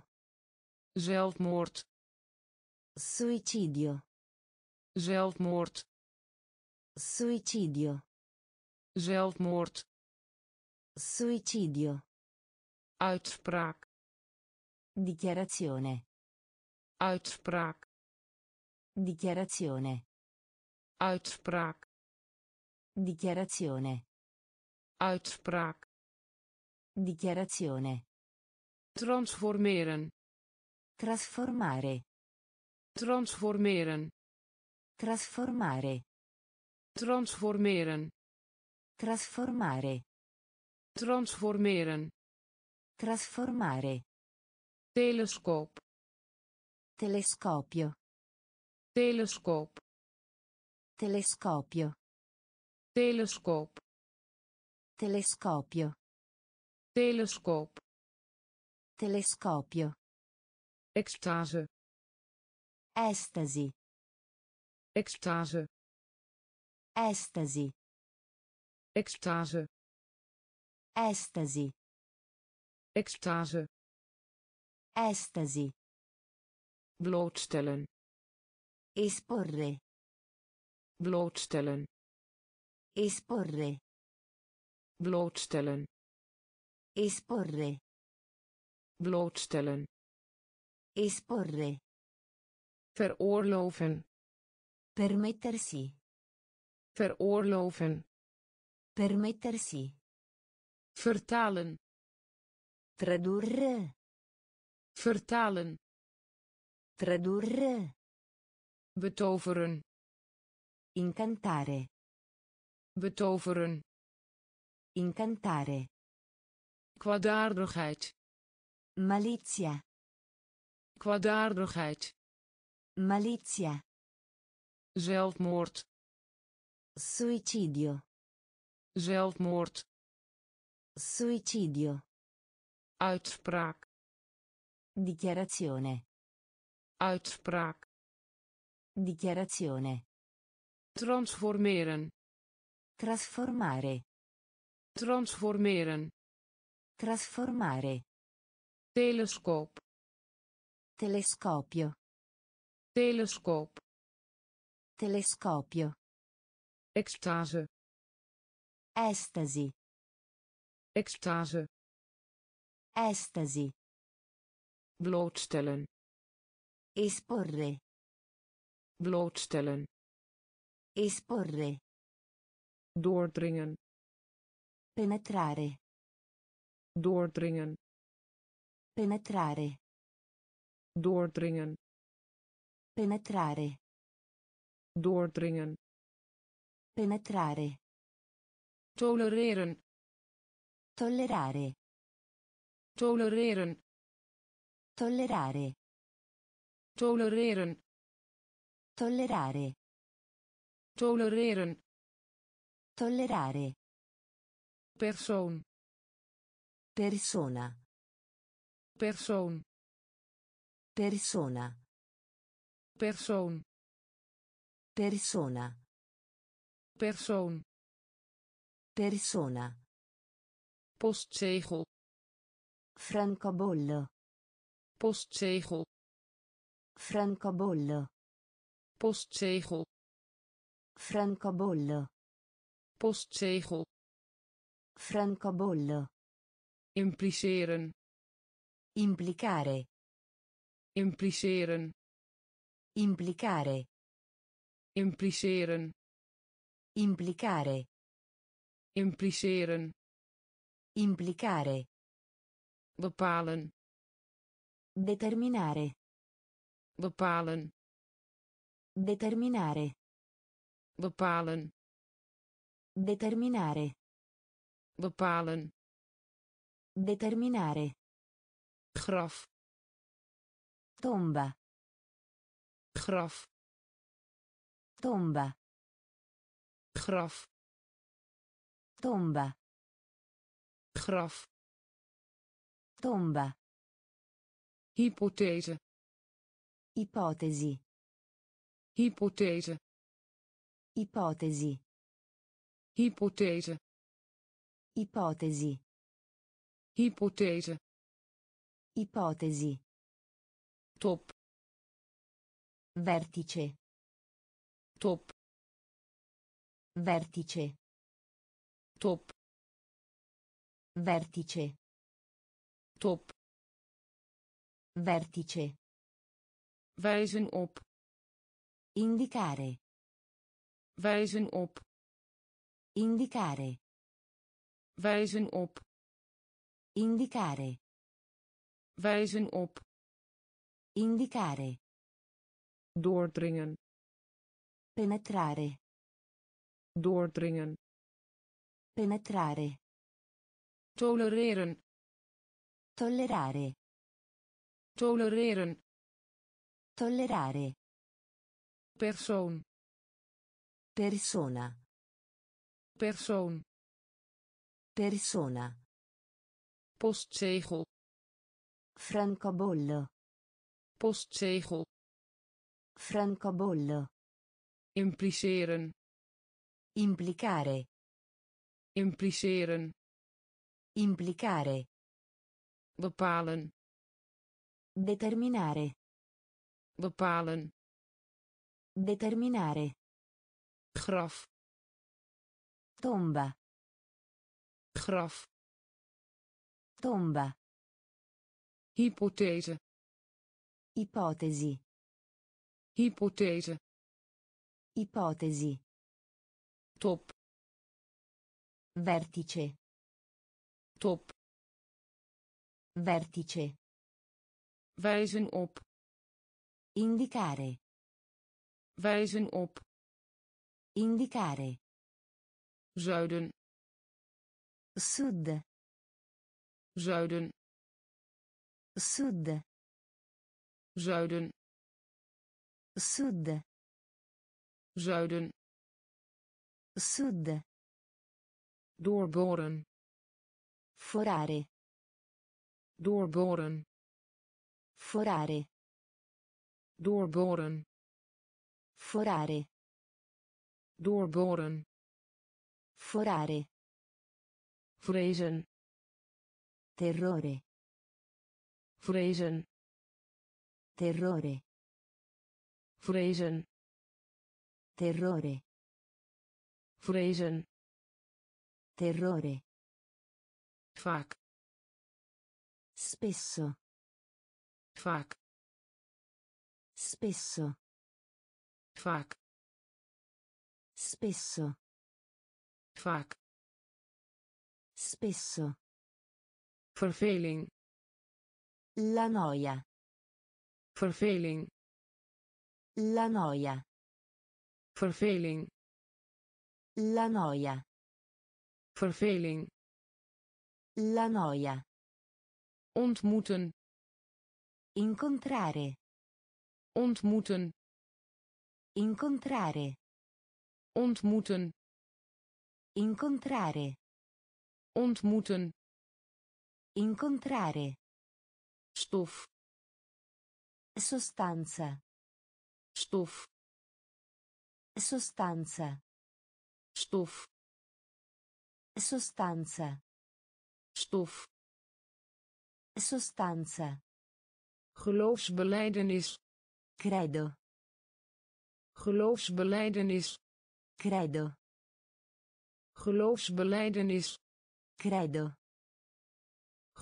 zelfmoord Suicidio. zelfmoord Suicidio. zelfmoord Suicidio. uitspraak Dichiarazione. uitspraak Dichiarazione. uitspraak Dichiarazione. uitspraak Dichiarazione. transformeren Trasformare. transformeren Trasformare. transformeren Trasformare. transformeren Trasformare. telescoop Telescopio. Telescoop Telescopio. telescoop Telescopio. telescoop Telescopio. extase Estasi. extase Estasi. extase Estasi. extase Estasi. blootstellen Esporre. blootstellen Esporre. blootstellen Esporre. blootstellen Esporre. veroorloven Permettersi. veroorloven Permettersi. vertalen Tradurre. vertalen Tradurre. Betoveren Incantare. betoveren Incantare. kwaadaardigheid Malizia. kwaadaardigheid Malizia. zelfmoord Suicidio. zelfmoord Suicidio. uitspraak Dichiarazione. uitspraak Dichiarazione. transformeren Trasformare. transformeren Trasformare. telescoop Telescopio. telescoop Telescopio. extase Estasi. extase Estasi. blootstellen Esporre. Blootstellen Esporre. doordringen Penetrare. doordringen Penetrare. doordringen Penetrare. doordringen Penetrare. tolereren Tollerare. tolereren Tollerare. tolereren Tollerare. tolereren Tollerare. persoon Persona. persoon Persona. persoon Persona. persoon Persona. postzegel Francobollo. postzegel Francobollo. Postzegel Francobollo. postzegel Francobollo. impliceren Implicare. impliceren Implicare. impliceren Implicare. impliceren Implicare. bepalen Determinare. bepalen Determinare. bepalen Determinare. bepalen Determinare. graf Tomba. graf Tomba. graf Tomba. graf Tomba. hypothese Ipotesi. Hypothese Ipotesi. hypothese Ipotesi. hypothese Ipotesi. top Vertice. top Vertice. top Vertice. top Vertice. wijzen op Indicare. wijzen op Indicare. wijzen op Indicare. wijzen op Indicare. doordringen Penetrare. doordringen Penetrare. tolereren Tollerare. tolereren Tollerare. Persoon Persona. persoon Persona. postzegel Francobollo. postzegel Francobollo. impliceren Implicare. impliceren Implicare. bepalen Determinare. bepalen Determinare. graf Tomba. graf Tomba. hypothese Ipotesi. hypothese Ipotesi. top Vertice. top Vertice. wijzen op Indicare. Wijzen op Indicare. zuiden Sud. zuiden Sud. zuiden Sud. zuiden Sud. doorboren Forare. doorboren Forare. doorboren Forare. doorboren Forare. vrezen Terrore. vrezen Terrore. vrezen Terrore. vrezen Terrore. vaak Spesso. vaak Spesso. Vaak Spesso. vaak Spesso. verveling La noia. verveling La noia. verveling La noia. verveling La noia. ontmoeten Incontrare. ontmoeten Incontrare. ontmoeten Incontrare. ontmoeten Incontrare. stof Sostanza. stof Sostanza. stof Sostanza. stof Sostanza. geloofsbelijdenis Credo. Geloofsbelijdenis Credo. geloofsbelijdenis Credo.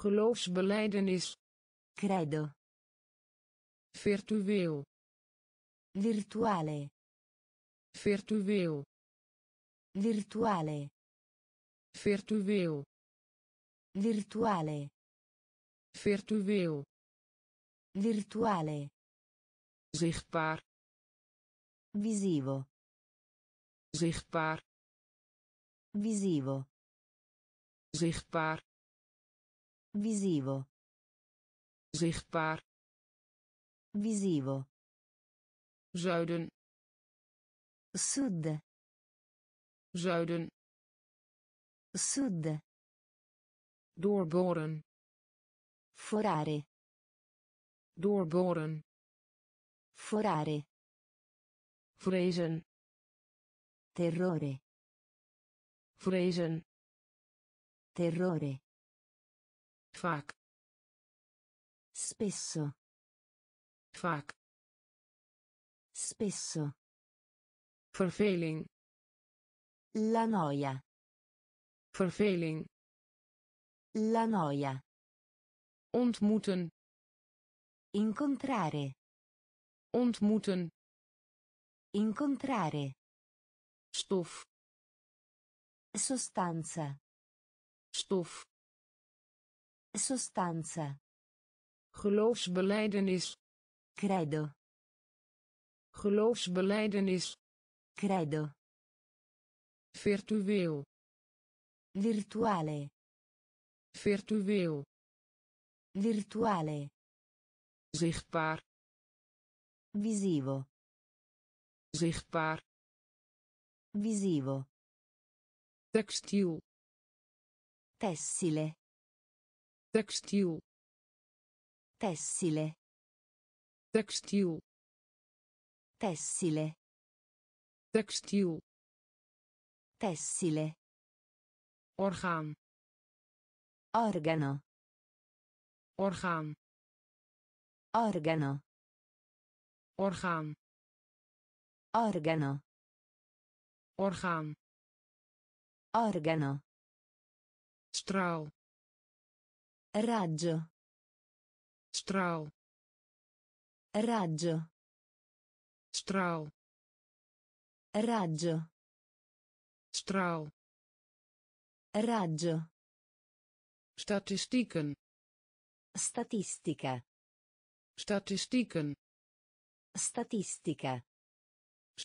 geloofsbelijdenis Credo. virtueel Virtuale. virtueel Virtuale. virtueel Virtuale. virtueel Virtuale. zichtbaar Visivo. zichtbaar Visivo. zichtbaar Visivo. zichtbaar Visivo. zuiden Sud. zuiden Sud. doorboren Forare. doorboren Forare. Vrezen Terrore. vrezen Terrore. vaak Spesso. vaak Spesso. verveling La noia. verveling La noia. ontmoeten Incontrare. ontmoeten Incontrare. stof Sostanza. stof Sostanza. geloofsbelijdenis Credo. geloofsbelijdenis Credo. virtueel Virtuale. virtueel Virtuale. zichtbaar Visivo. Zichtbaar Visivo. textiel Tessile. textiel Tessile. textiel Tessile. textiel Tessile. orgaan Organo. orgaan Organo. orgaan Organo. orgaan Organo. straal Raggio. straal Raggio. straal Raggio. straal Raggio. statistieken Statistica. statistieken Statistica.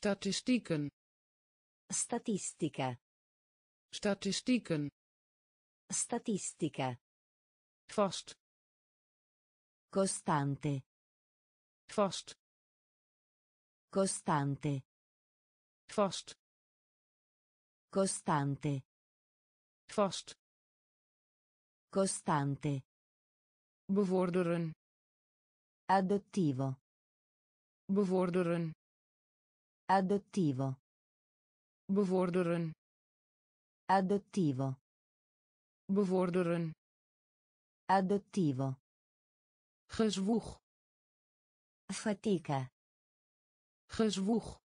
Statistieken Statistica. statistieken Statistica. vast Costante. vast Costante. vast Costante. vast Costante. bevorderen Adottivo. bevorderen Adottivo. bevorderen Adottivo. bevorderen Adottivo. gezwoeg Fatica. gezwoeg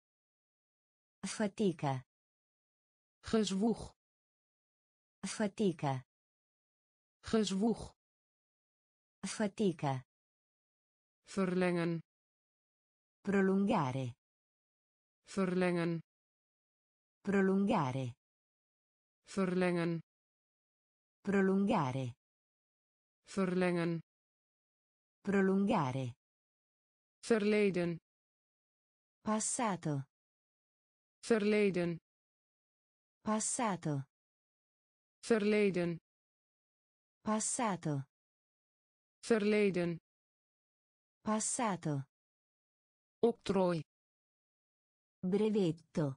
Fatica. gezwoeg Fatica. gezwoeg Fatica. verlengen Prolungare. Verlengen Prolungare. verlengen Prolungare. verlengen Prolungare. verleden Passato. verleden Passato. verleden Passato. verleden Passato. octrooi Brevetto.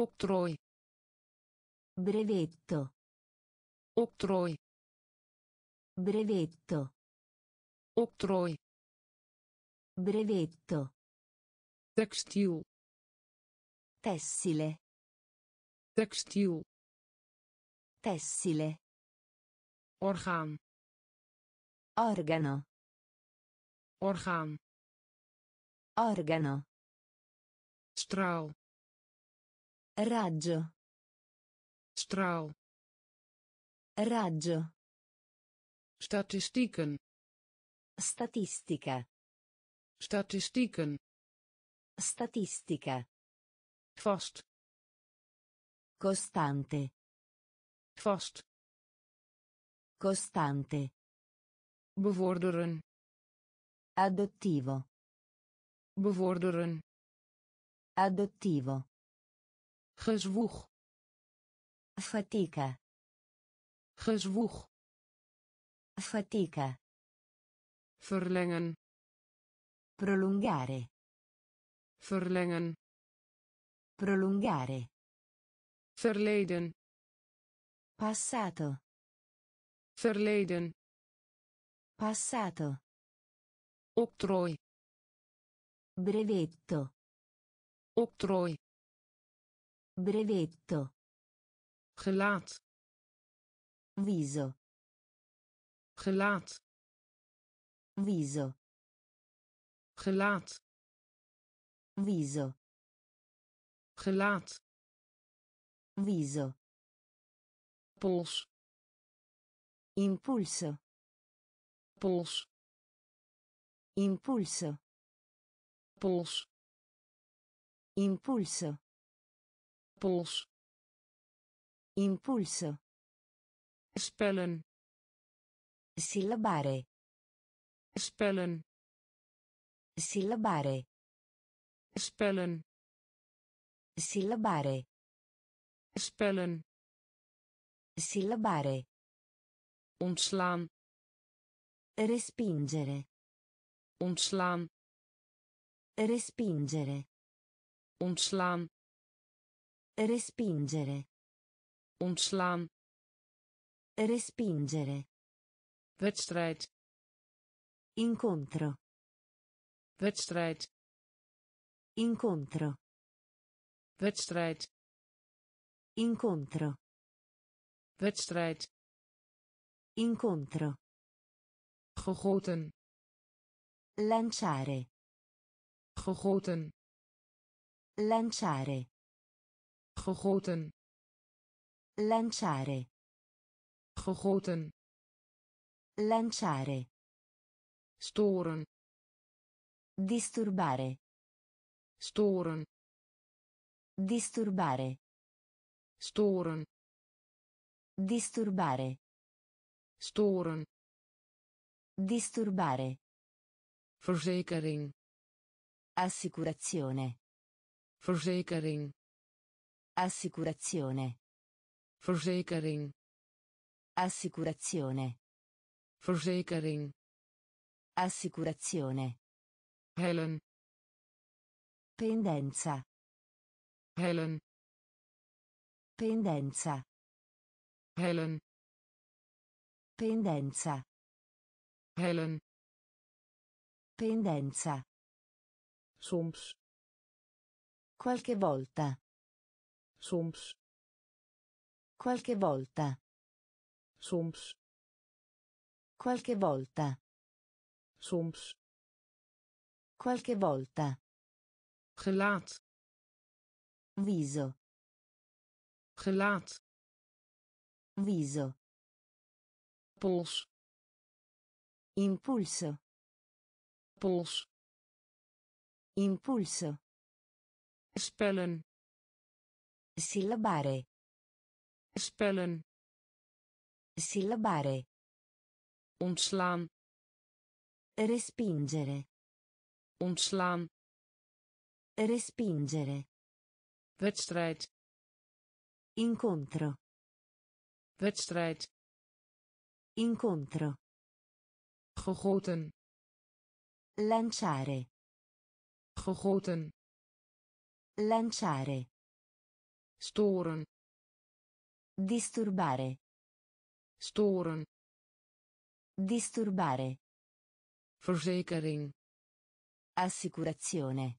octrooi Brevetto. octrooi Brevetto. octrooi Brevetto. textiel Tessile. textiel Tessile. orgaan Organo. orgaan Organo. Straal Raggio. straal Raggio. statistieken Statistica. statistieken Statistica. vast Costante. vast Costante. bevorderen Adottivo. bevorderen Adottivo. gezwoeg Fatica. gezwoeg Fatica. verlengen Prolungare. verlengen Prolungare. verleden Passato. verleden Passato. octrooi Brevetto. Octrooi. Brevetto. gelaat. Viso. Gelaat. Viso. Gelaat. Viso. Gelaat. Viso. Pols. Impulso. Pols. Impulso. Pols impulso pols. impulso spellen. sillabare spellen. sillabare spellen. sillabare spellen. sillabare ontslaan. respingere ontslaan. respingere ontslaan. Respingere. Ontslaan. Respingere. Wedstrijd. Incontro. Wedstrijd. Incontro. Wedstrijd. Incontro. Wedstrijd. Incontro. Gegoten. Lanciare. Gegoten lanciare. Gegoten. Lanciare. Gegoten. Lanciare. Storen. Disturbare. Storen. Disturbare. Storen. Disturbare. Storen. Disturbare. Verzekering. Assicurazione verzekering. Assicurazione. Verzekering. Assicurazione. Verzekering. Assicurazione. Hellen pendenza. Hellen pendenza. Hellen pendenza. Hellen pendenza. Soms qualche volta. Soms. Qualche volta. Soms. Qualche volta. Soms. Qualche volta. Gelaat. Viso. Gelaat. Viso. Pols. Impulso. Pols. Impulso spellen sillabare spellen sillabare ontslaan respingere. ontslaan respingere. wedstrijd incontro. wedstrijd incontro. gegoten lanciare. gegoten lanciare. Storen. Disturbare. Storen. Disturbare. Verzekering. Assicurazione.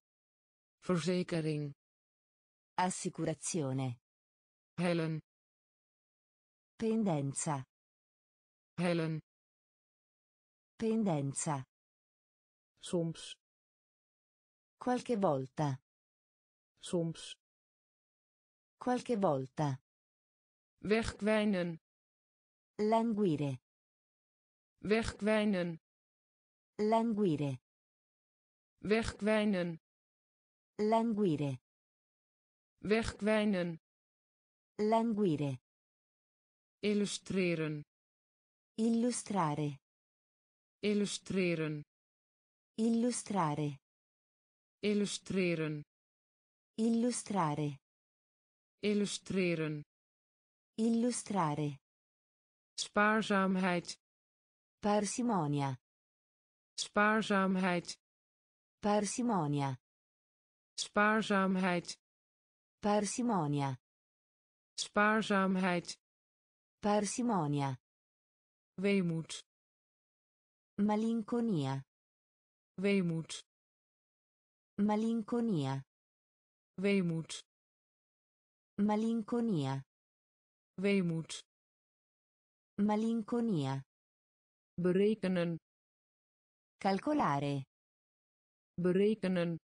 Verzekering. Assicurazione. Hellen. Pendenza. Hellen. Pendenza. Soms. Qualche volta soms. Qualche volta. Wegkwijnen languire. Wegkwijnen languire. Wegkwijnen languire. Wegkwijnen languire. Illustreren. Illustrare. Illustreren. Illustrare. Illustreren illustrare. Illustreren. Illustrare. Spaarzaamheid. Parsimonia. Spaarzaamheid. Parsimonia. Spaarzaamheid. Parsimonia. Spaarzaamheid. Parsimonia. Weemoed. Malinconia. Weemoed. Malinconia weemoed malinconia weemoed Malinconia. berekenen Calcolare. berekenen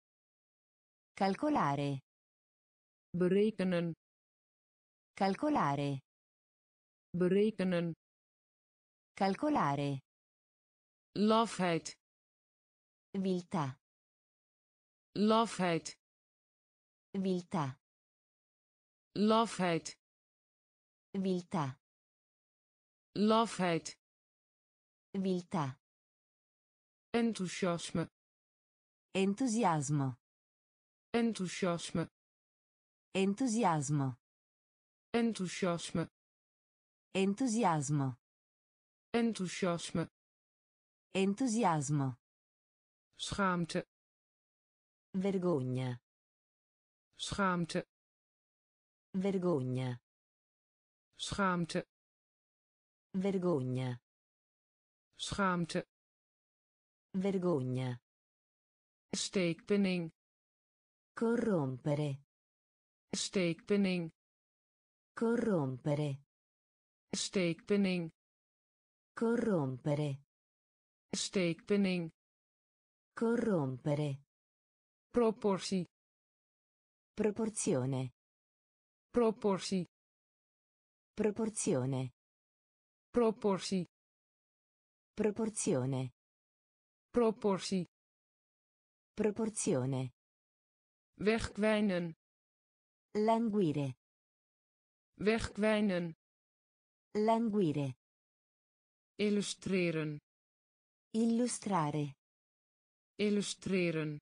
Calcolare. berekenen Calcolare. berekenen Calcolare. lafheid Viltà. lafheid Viltà. lafheid Viltà. lafheid Viltà. enthousiasme Entusiasmo. enthousiasme Entusiasmo. enthousiasme Entusiasmo. enthousiasme Entusiasmo. schaamte Vergogna. Schaamte Vergogna. schaamte Vergogna. schaamte Vergogna. steekpenning Corrompere. steekpenning Corrompere. steekpenning Corrompere. steekpenning Corrompere. proportie Proporzione. proportie Proporzione. proportie Proporzione. proportie Proporzione. wegkwijnen Languire. wegkwijnen Languire. illustreren Illustrare. illustreren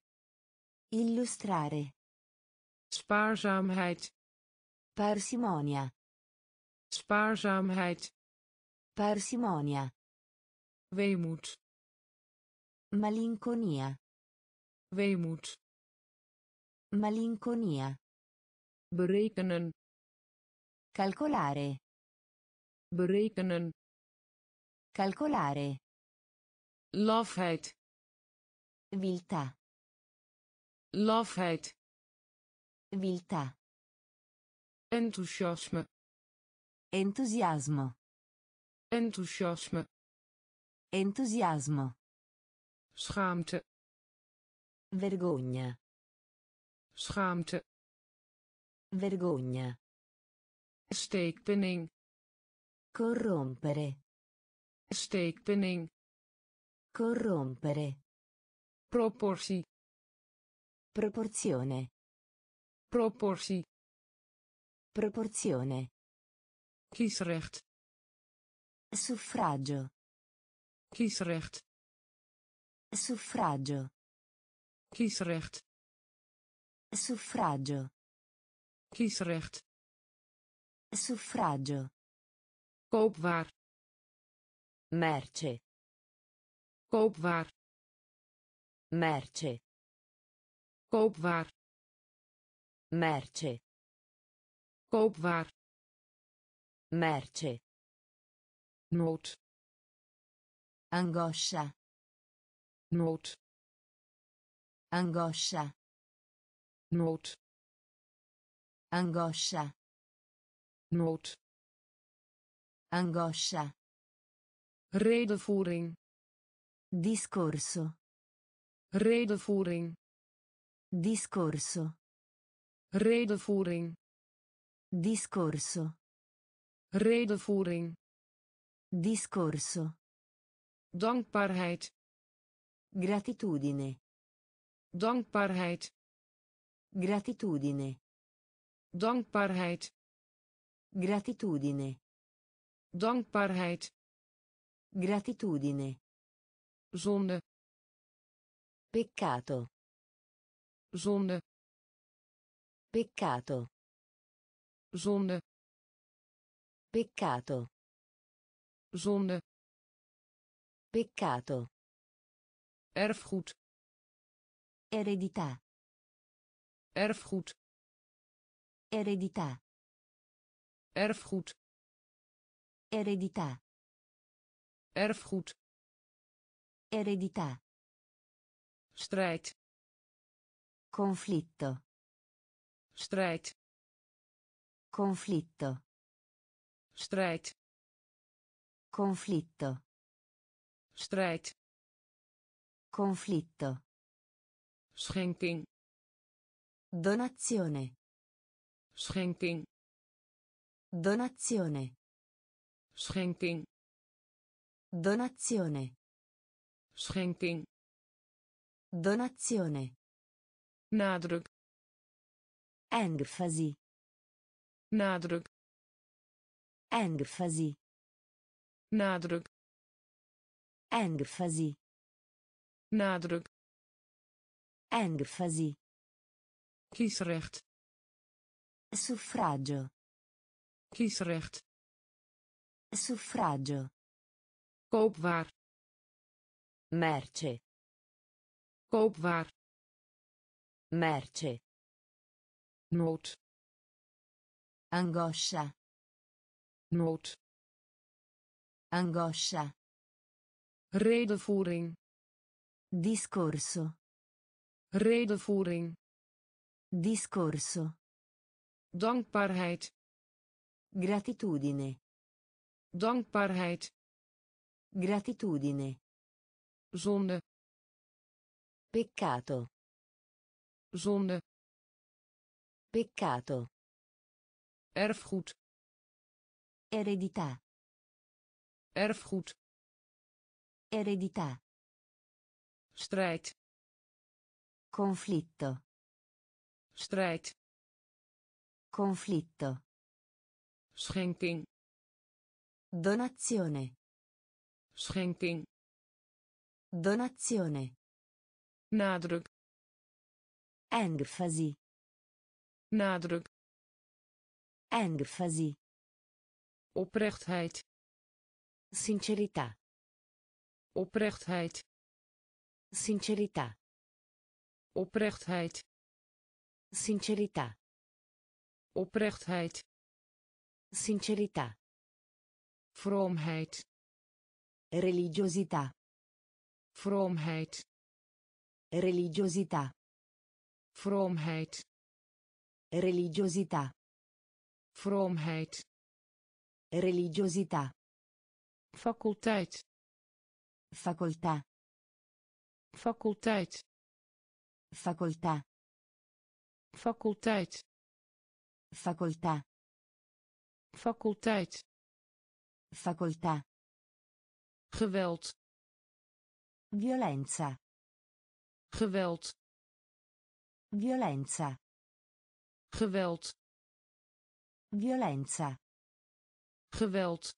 Illustrare. Spaarzaamheid Parsimonia. spaarzaamheid Parsimonia. weemoed Malinconia. weemoed Malinconia. berekenen Calcolare. berekenen Calcolare. lafheid Viltà. lafheid Viltà. enthousiasme Entusiasmo. enthousiasme Entusiasmo. schaamte Vergogna. schaamte Vergogna. steekpenning Corrompere. steekpenning Corrompere. proportie Proporzione. Proportie Proporzione. kiesrecht Suffragio. kiesrecht Suffragio. kiesrecht Suffragio. kiesrecht Suffragio. koopwaar Merce. koopwaar Merce. koopwaar Merce. koopwaar Merce. nood Angoscia. nood Angoscia. nood Angoscia. nood Angoscia. redevoering Discorso. redevoering Discorso. Redevoering Discorso. redevoering Discorso. dankbaarheid Gratitudine. dankbaarheid Gratitudine. dankbaarheid Gratitudine. dankbaarheid Gratitudine. zonde Peccato. zonde Peccato. zonde Peccato. zonde Peccato. erfgoed Eredità. erfgoed Eredità. erfgoed Eredità. erfgoed Eredità. strijd Conflitto. Strijd Conflitto. strijd Conflitto. strijd Conflitto. schenking Donazione. schenking Donazione. schenking Donazione. schenking Donazione. nadruk Enfasi. nadruk Enfasi. nadruk Enfasi. nadruk Enfasi. kiesrecht Suffragio. kiesrecht Suffragio. koopwaar Merce. koopwaar Merce. Nood Angoscia. nood Angoscia. redevoering Discorso. redevoering Discorso. dankbaarheid Gratitudine. dankbaarheid Gratitudine. zonde Peccato. zonde Peccato. erfgoed Eredità. erfgoed Eredità. strijd Conflitto. strijd Conflitto. schenking Donazione. schenking Donazione. nadruk Enfasi. Nadruk Enfasi. oprechtheid Sincerità. oprechtheid Sincerità. oprechtheid Sincerità. oprechtheid Sincerità. vroomheid Religiosità. vroomheid Religiosità. vroomheid Religiosità. vroomheid Religiosità. faculteit Facoltà. faculteit Facoltà. faculteit Facoltà. faculteit Facoltà. geweld Violenza. geweld Violenza. Geweld Violenza. geweld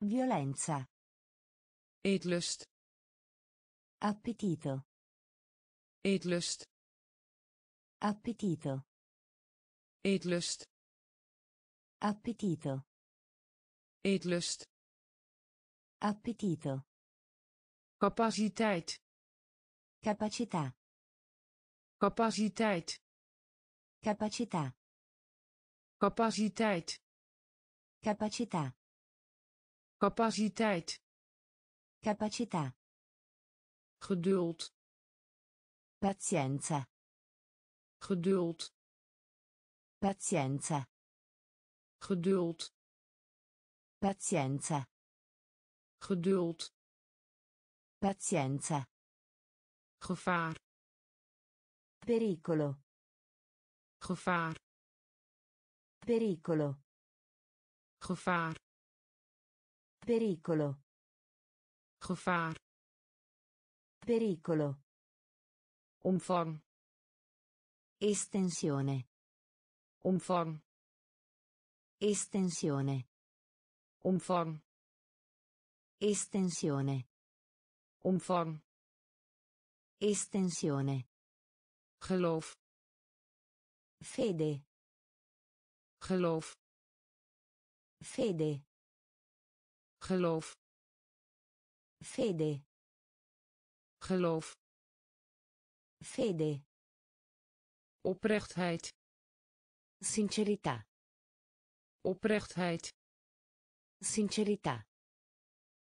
Violenza. eetlust Appetito. eetlust Appetito. eetlust Appetito. eetlust Appetito. capaciteit Capacità. capaciteit Capacità. capaciteit Capacità. capaciteit Capacità. geduld Pazienza. geduld Pazienza. geduld Pazienza. geduld Pazienza. gevaar Pericolo. Gevaar Pericolo. gevaar Pericolo. gevaar Pericolo. omvang Estensione. omvang Estensione. omvang Estensione. omvang Estensione. geloof Fede. geloof Fede. geloof Fede. geloof Fede. oprechtheid Sincerità. oprechtheid Sincerità.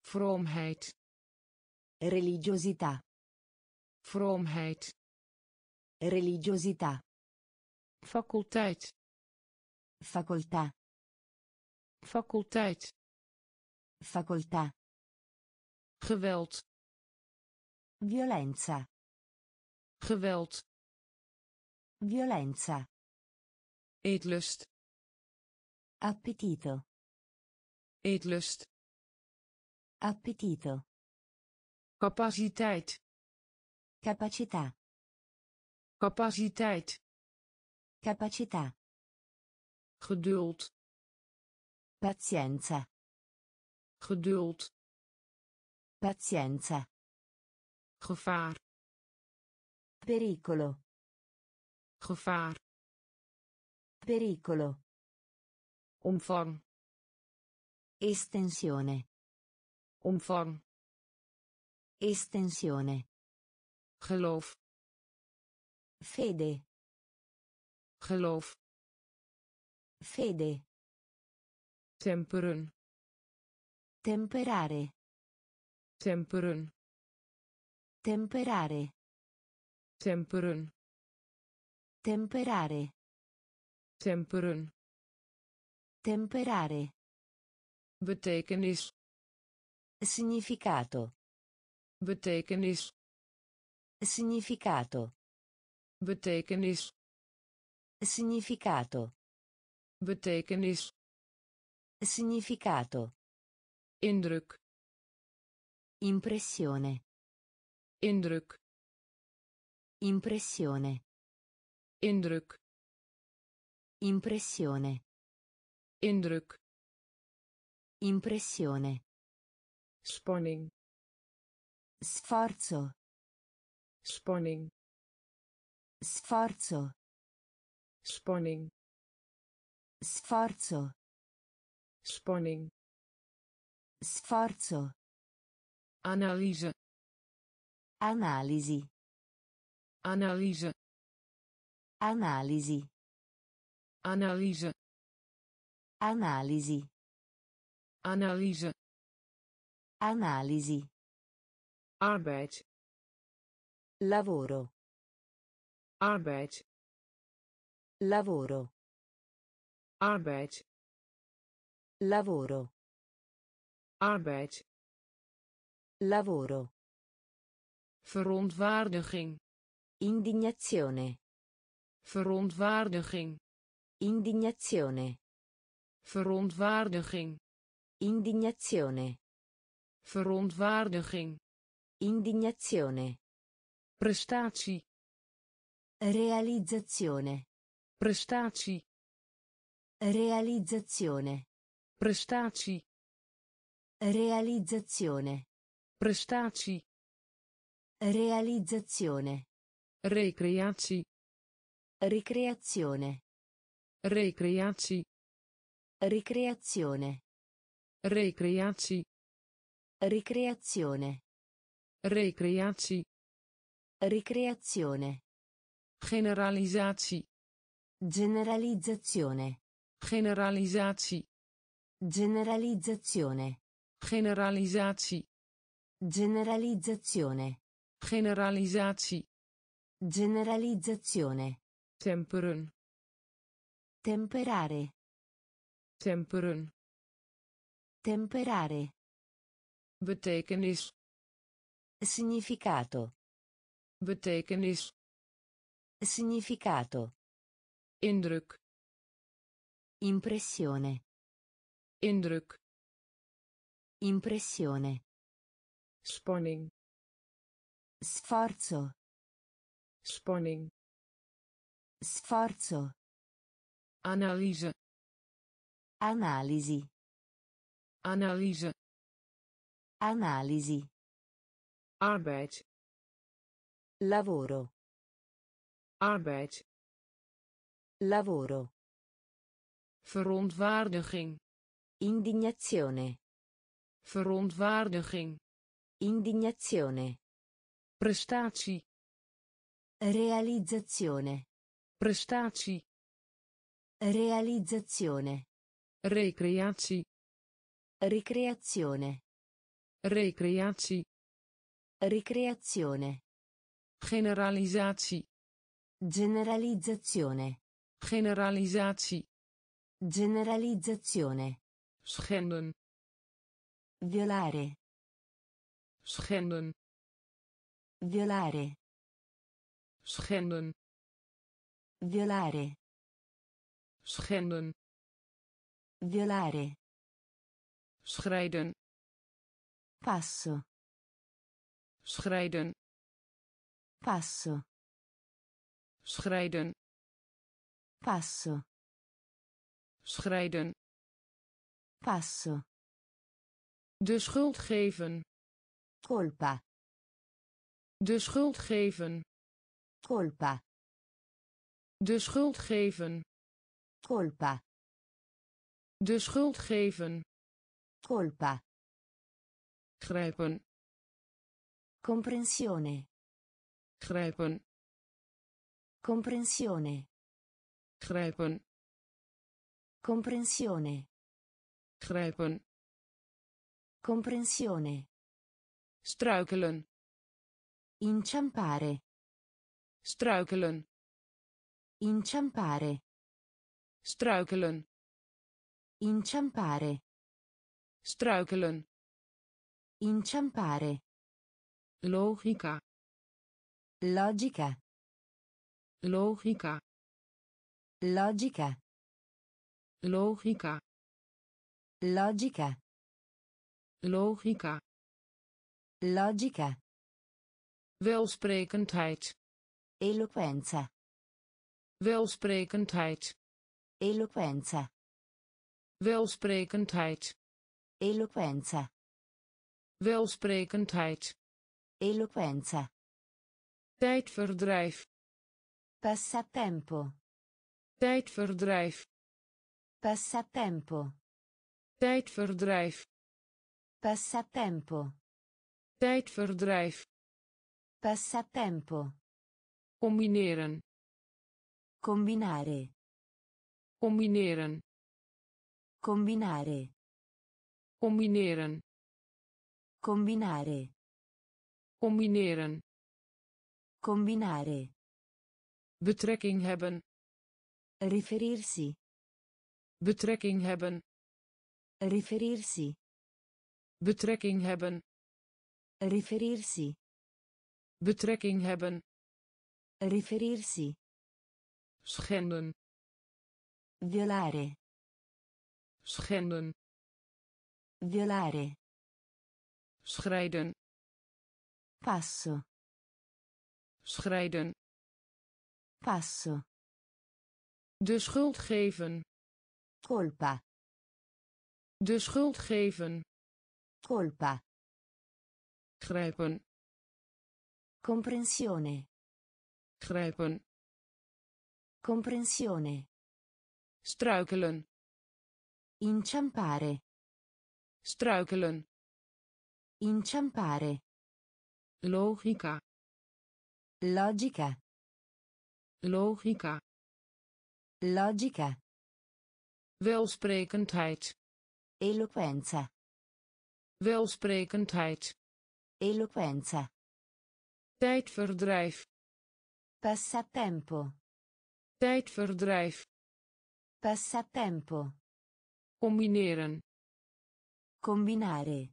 vroomheid Religiosità. vroomheid Religiosità. Faculteit Facoltà. faculteit Facoltà. geweld Violenza. geweld Violenza. eetlust Appetito. eetlust Appetito. capaciteit Capacità. capaciteit Capacità. geduld Pazienza. geduld Pazienza. gevaar Pericolo. gevaar Pericolo. omvang Estensione. omvang Estensione. geloof Fede. Geloof Fede. temperen Temperare. temperen Temperare. temperen Temperare. temperen Temperare. betekenis Significato. betekenis Significato. betekenis Significato. betekenis Significato. indruk Impressione. indruk Impressione. indruk Impressione. indruk Impressione. spanning Sforzo. spanning Sforzo. Spanning Sforzo. spanning Sforzo. analyse Analisi. analyse Analisi. analyse Analisi. analyse Analisi. arbeid Lavoro. arbeid Lavoro. arbeid Lavoro. arbeid Lavoro. verontwaardiging Indignazione. verontwaardiging Indignazione. verontwaardiging Indignazione. verontwaardiging Indignazione. prestatie Realizzazione. Prestatie Realizzazione. prestatie Realizzazione. prestatie Realizzazione. recreatie Ricreazione. recreatie Ricreazione. recreatie Ricreazione. recreatie Ricreazione. generalisatie Generalizzazione. generalisatie Generalizzazione. generalisatie Generalizzazione. generalisatie Generalizzazione. temperen Temperare. temperen Temperare. betekenis Significato. betekenis Significato. Indruk Impressione. indruk Impressione. spanning Sforzo. spanning Sforzo. analyse Analisi. analyse Analisi. arbeid Lavoro. arbeid Lavoro. verontwaardiging Indignazione. verontwaardiging Indignazione. prestatie Realizzazione. prestatie Realizzazione. recreatie Ricreazione. recreatie Ricreazione. generalisatie Generalizzazione. Generalisatie Generalizzazione. schenden Violare. schenden Violare. schenden Violare. schenden Violare. schrijden Passo. schrijden Passo. schrijden Passo. schrijden Passo. de schuld geven Colpa. de schuld geven Colpa. de schuld geven Colpa. de schuld geven Colpa. grijpen Comprensione. grijpen Comprensione. Grijpen Comprensione. grijpen Comprensione. struikelen Inciampare. struikelen Inciampare. struikelen Inciampare. struikelen Inciampare. logica Logica. logica Logica. logica Logica. logica Logica. welsprekendheid Eloquenza. welsprekendheid Eloquenza. welsprekendheid Eloquenza. welsprekendheid Eloquenza. tijdverdrijf Passatempo. Tijdverdrijf Passatempo. tijdverdrijf Passatempo. tijdverdrijf Passatempo. combineren Combinare. combineren Combinare. combineren Combinare. combineren Combinare. betrekking hebben Riferirsi. betrekking hebben Riferirsi. betrekking hebben Riferirsi. betrekking hebben Riferirsi. schenden Violare. schenden Violare. schrijden Passo. schrijden Passo. De schuld geven Colpa. de schuld geven Colpa. grijpen Comprensione. grijpen Comprensione. struikelen Inciampare. struikelen Inciampare. logica Logica. logica Logica. welsprekendheid Eloquenza. welsprekendheid Eloquenza. tijdverdrijf Passatempo. tijdverdrijf Passatempo. combineren Combinare.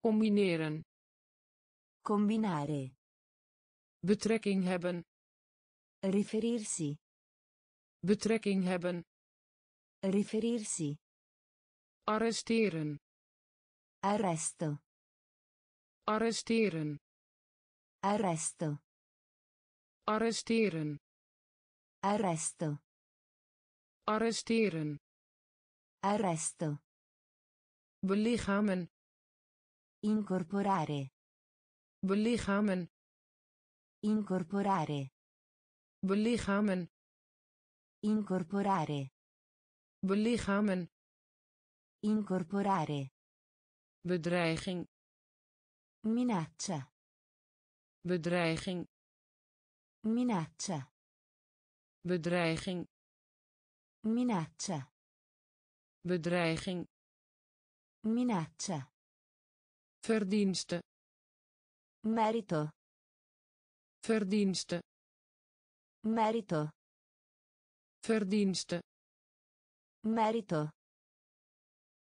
combineren Combinare. betrekking hebben Riferirsi. Betrekking hebben Riferirsi. arresteren Arresto. arresteren Arresto. arresteren Arresto. arresteren Arresto. belichamen Incorporare. belichamen Incorporare. belichamen Incorporare. belichamen Incorporare. bedreiging Minaccia. bedreiging Minaccia. bedreiging Minaccia. bedreiging Minaccia. verdienste Merito. verdienste Merito. Verdienste. Merito.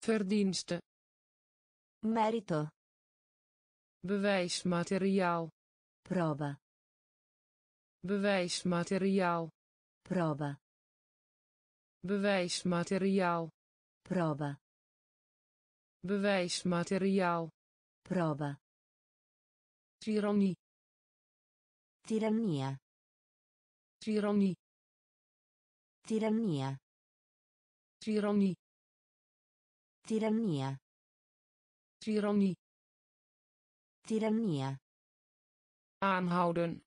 verdienste. Merito. Bewijsmateriaal. Prova. Bewijsmateriaal. Prova. Bewijsmateriaal. Prova. Bewijsmateriaal. Prova. Tirannie. Tirannia. Tirannie tirannia. Tirannie tirannia. Tirannie tirannia. Aanhouden.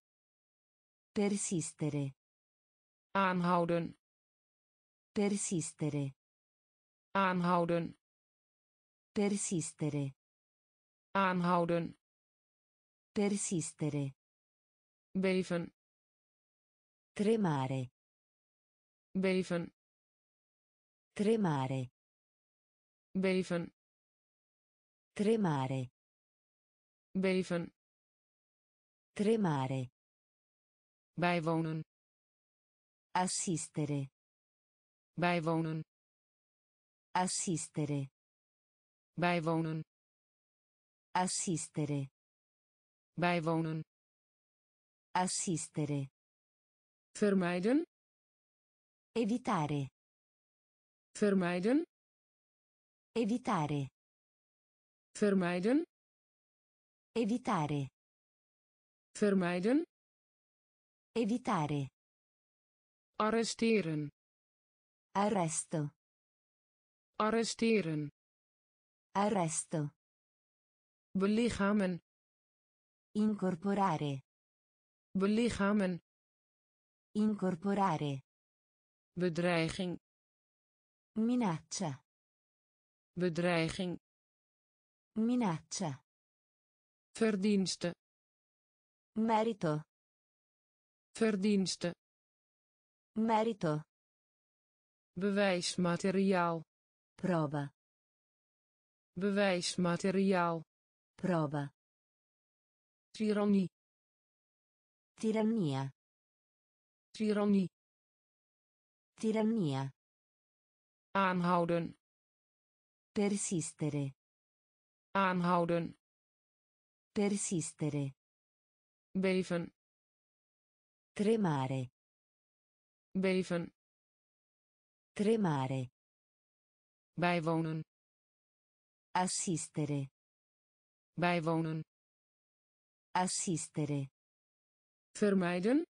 Persistere. Aanhouden. Persistere. Aanhouden. Persistere. Aanhouden. Persistere. Beven. Tremare beven tremare. Beven tremare. Beven tremare. Bijwonen. Assistere. Bijwonen. Assistere. Bijwonen. Assistere. Bijwonen. Assistere. Vermijden evitare. Vermijden. Evitare. Vermijden. Evitare. Vermijden. Evitare. Arresteren. Arresto. Arresteren. Arresto. Belichamen. Incorporare. Belichamen. Incorporare bedreiging. Minaccia. Bedreiging. Minaccia. Verdienste. Merito. Verdienste. Merito. Bewijsmateriaal. Prova. Bewijsmateriaal. Prova. Tirannie. Tirannia. Tirannie tirannia. Aanhouden. Persistere. Aanhouden. Persistere. Beven. Tremare. Beven. Tremare. Bijwonen. Assistere. Bijwonen. Assistere. Vermijden.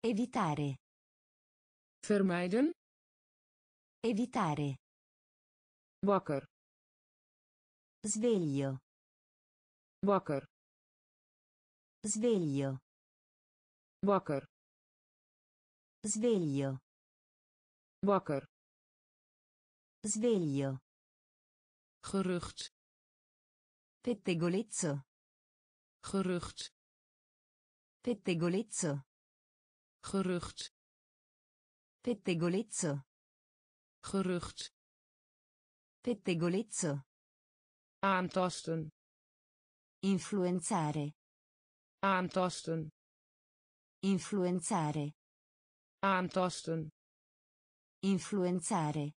Evitare vermijden. Evitare. Wakker. Sveglio wakker. Sveglio wakker. Sveglio wakker. Sveglio gerucht. Pettegolezzo. Gerucht. Pettegolezzo. Gerucht pettegolezzo. Gerucht. Pettegolezzo. Aantasten. Influenzare. Aantasten. Influenzare. Aantasten. Influenzare.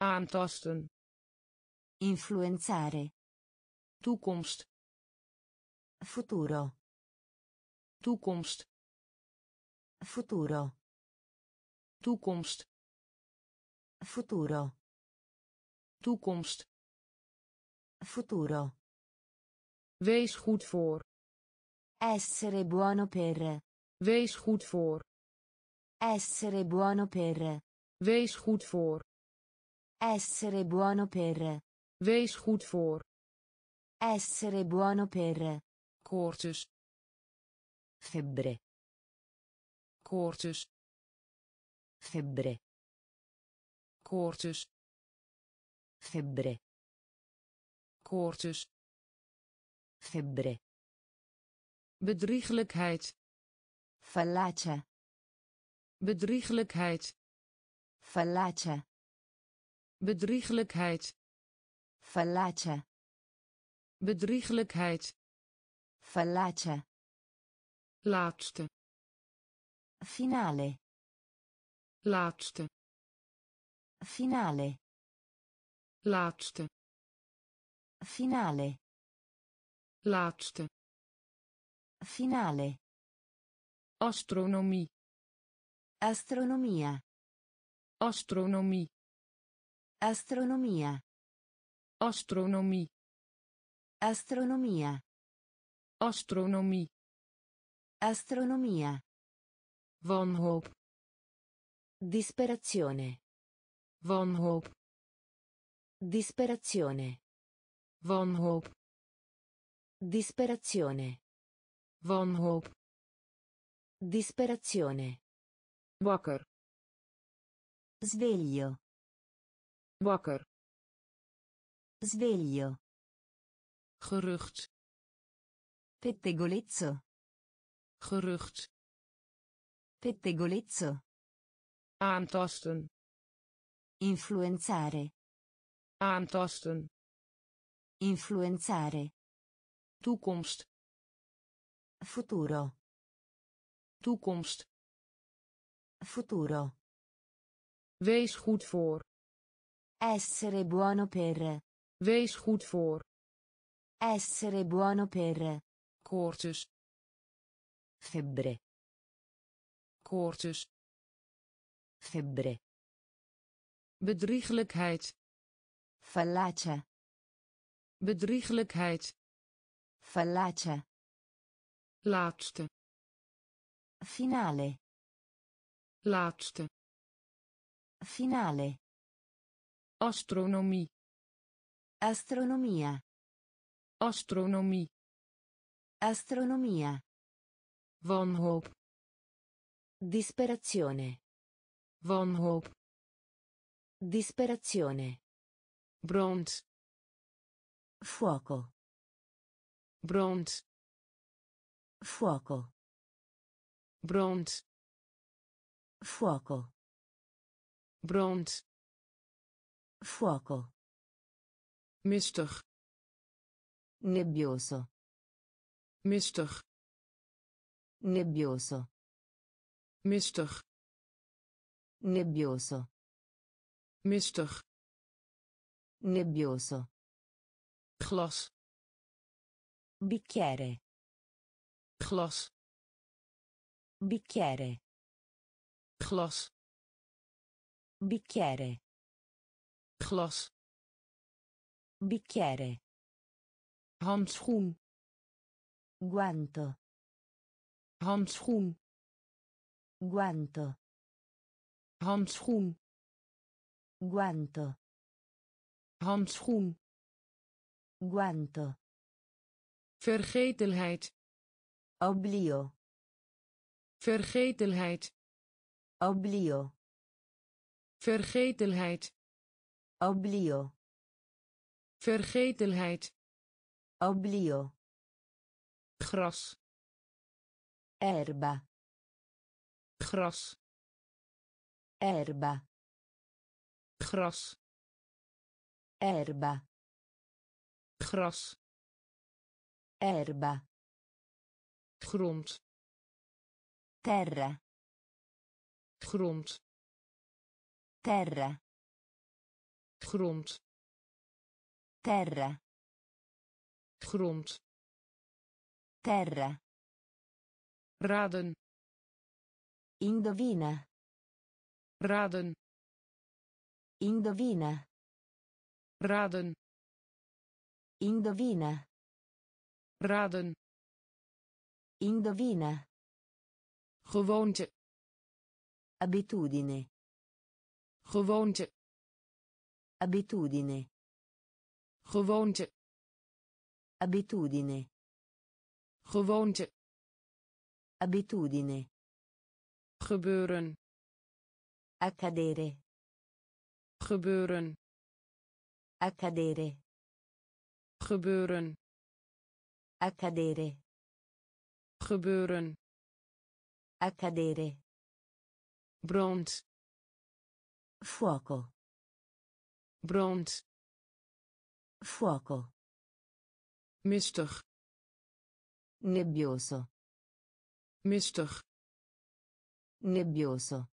Aantasten. Influenzare. Toekomst. Futuro. Toekomst. Futuro toekomst. Futuro. Toekomst. Futuro. Wees goed voor. Essere buono per. Wees goed voor. Essere buono per. Wees goed voor. Essere buono per. Wees goed voor. Essere buono per. Koortjes. Febbre. Koortjes febbre. Koortjes. Febbre. Koortjes. Febbre. Bedrieglijkheid. Fallacia. Bedrieglijkheid. Fallacia. Bedrieglijkheid. Fallacia. Bedrieglijkheid. Fallacia. Laatste. Finale laatste finale laatste Finale. laatste Finale. astronomie Astronomia. astronomie Astronomia. astronomie Astronomia. astronomie Astronomia. wanhoop Disperazione. wanhoop Disperazione. wanhoop Disperazione. wanhoop Disperazione. wakker Sveglio. wakker Sveglio. gerucht Pettegolezzo. gerucht Pettegolezzo. Aantasten Influenzare. aantasten Influenzare. toekomst Futuro. toekomst Futuro. wees goed voor Essere buono per. wees goed voor Essere buono per. koortjes Febbre. koortjes Febbre. bedrieglijkheid Fallacia. bedrieglijkheid Fallacia. laatste Finale. laatste Finale. astronomie Astronomia. astronomie Astronomia. wanhoop Disperazione. Wanhoop Disperazione. brand Fuoco. brand Fuoco. brand Fuoco. brand Fuoco. mistig Nebbioso. mistig Nebbioso. mistig Nebbioso. mistig Nebbioso. glas Bicchiere. glas Bicchiere. glas Bicchiere. glas Bicchiere. handschoen Guanto. handschoen Guanto. Handschoen Guanto. handschoen Guanto. vergetelheid Oblio. vergetelheid Oblio. vergetelheid Oblio. vergetelheid Oblio. gras Erba. gras Erba. gras Erba. gras Erba. grond Terra. grond Terra. grond Terra. grond Terra. raden Indovina. Raden Indovina. raden Indovina. raden Indovina. gewoonte Abitudine. gewoonte Abitudine. gewoonte Abitudine. gewoonte Abitudine. gebeuren Accadere. gebeuren Accadere. gebeuren Accadere. gebeuren Accadere. brand Fuoco. brand Fuoco. mistig Nebbioso. mistig Nebbioso.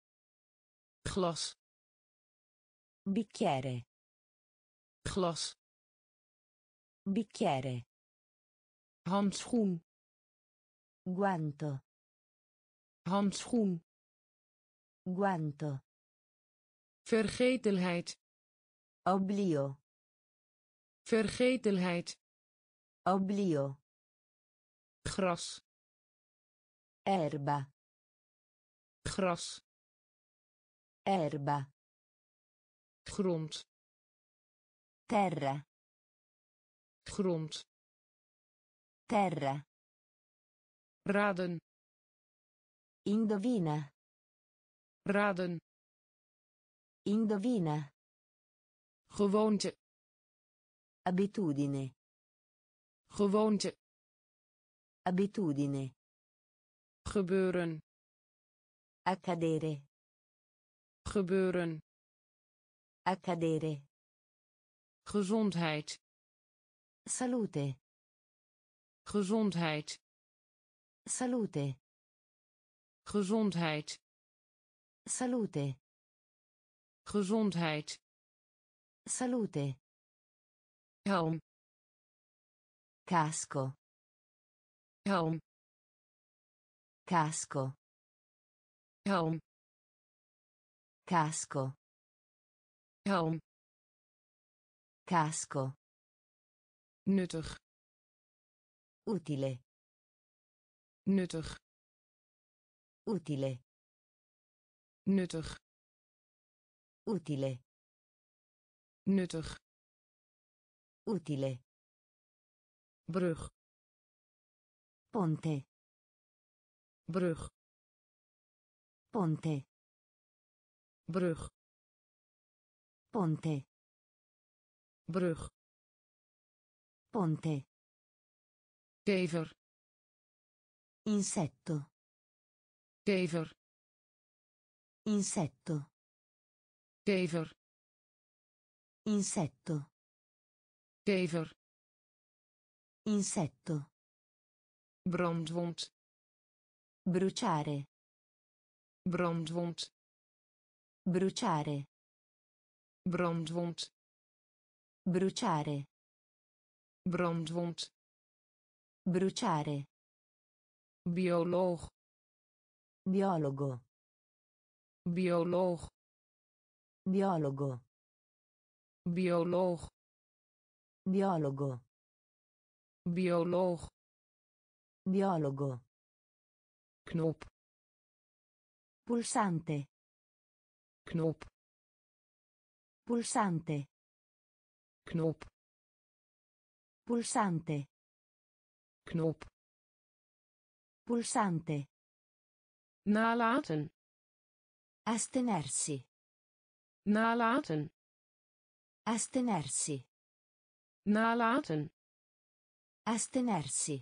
Glas Bicchiere. glas Bicchiere. handschoen Guanto. handschoen Guanto. vergetelheid Oblio. vergetelheid Oblio. gras Erba. gras Erba. grond Terra. grond Terra. raden Indovina. raden Indovina. gewoonte Abitudine. gewoonte Abitudine. gebeuren Accadere. Gebeuren Accadere. gezondheid Salute. gezondheid Salute. gezondheid Salute. gezondheid Salute. helm Casco. helm Casco. helm Casco. helm Casco. nuttig Utile. nuttig Utile. nuttig Utile. nuttig Utile. brug Ponte. brug Ponte. Brug Ponte. brug Ponte. kever Insetto. kever Insetto. kever Insetto. kever Insetto. brandwond Bruciare. brandwond Bruciare. brandwond Bruciare. brandwond Bruciare. bioloog Biologo. bioloog Biologo. bioloog Biologo. bioloog Biologo. knop Pulsante. Knop Pulsante. knop Pulsante. knop Pulsante. nalaten Astenersi. nalaten Astenersi. nalaten Astenersi.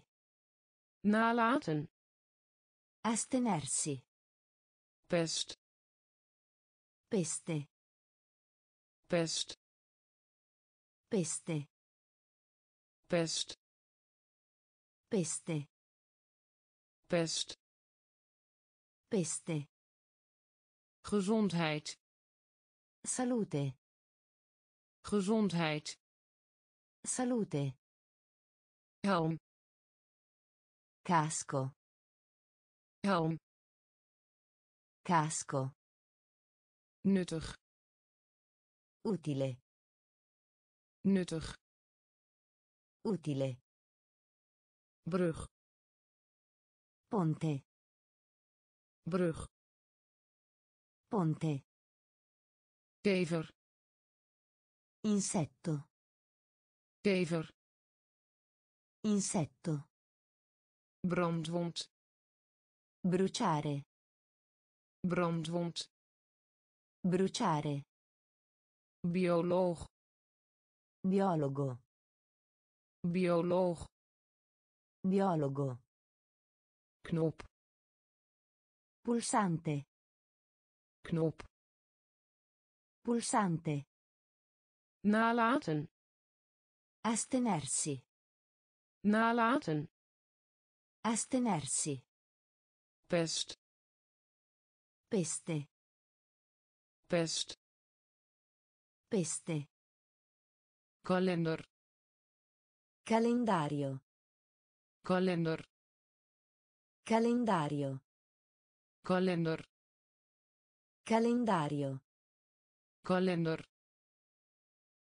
nalaten Astenersi. pest Peste. pest Peste. pest Peste. pest Peste. gezondheid Salute. gezondheid Salute. helm Casco. helm Casco. Nuttig Utile. nuttig Utile. brug Ponte. brug Ponte. kever Insetto. kever Insetto. brandwond Bruciare. brandwond Bruciare. bioloog Biologo. bioloog Biologo. knop Pulsante. knop Pulsante. nalaten Astenersi. nalaten Astenersi. pest Peste. Pest Peste. kalender Calendario. kalender Calendario. kalender Calendario. kalender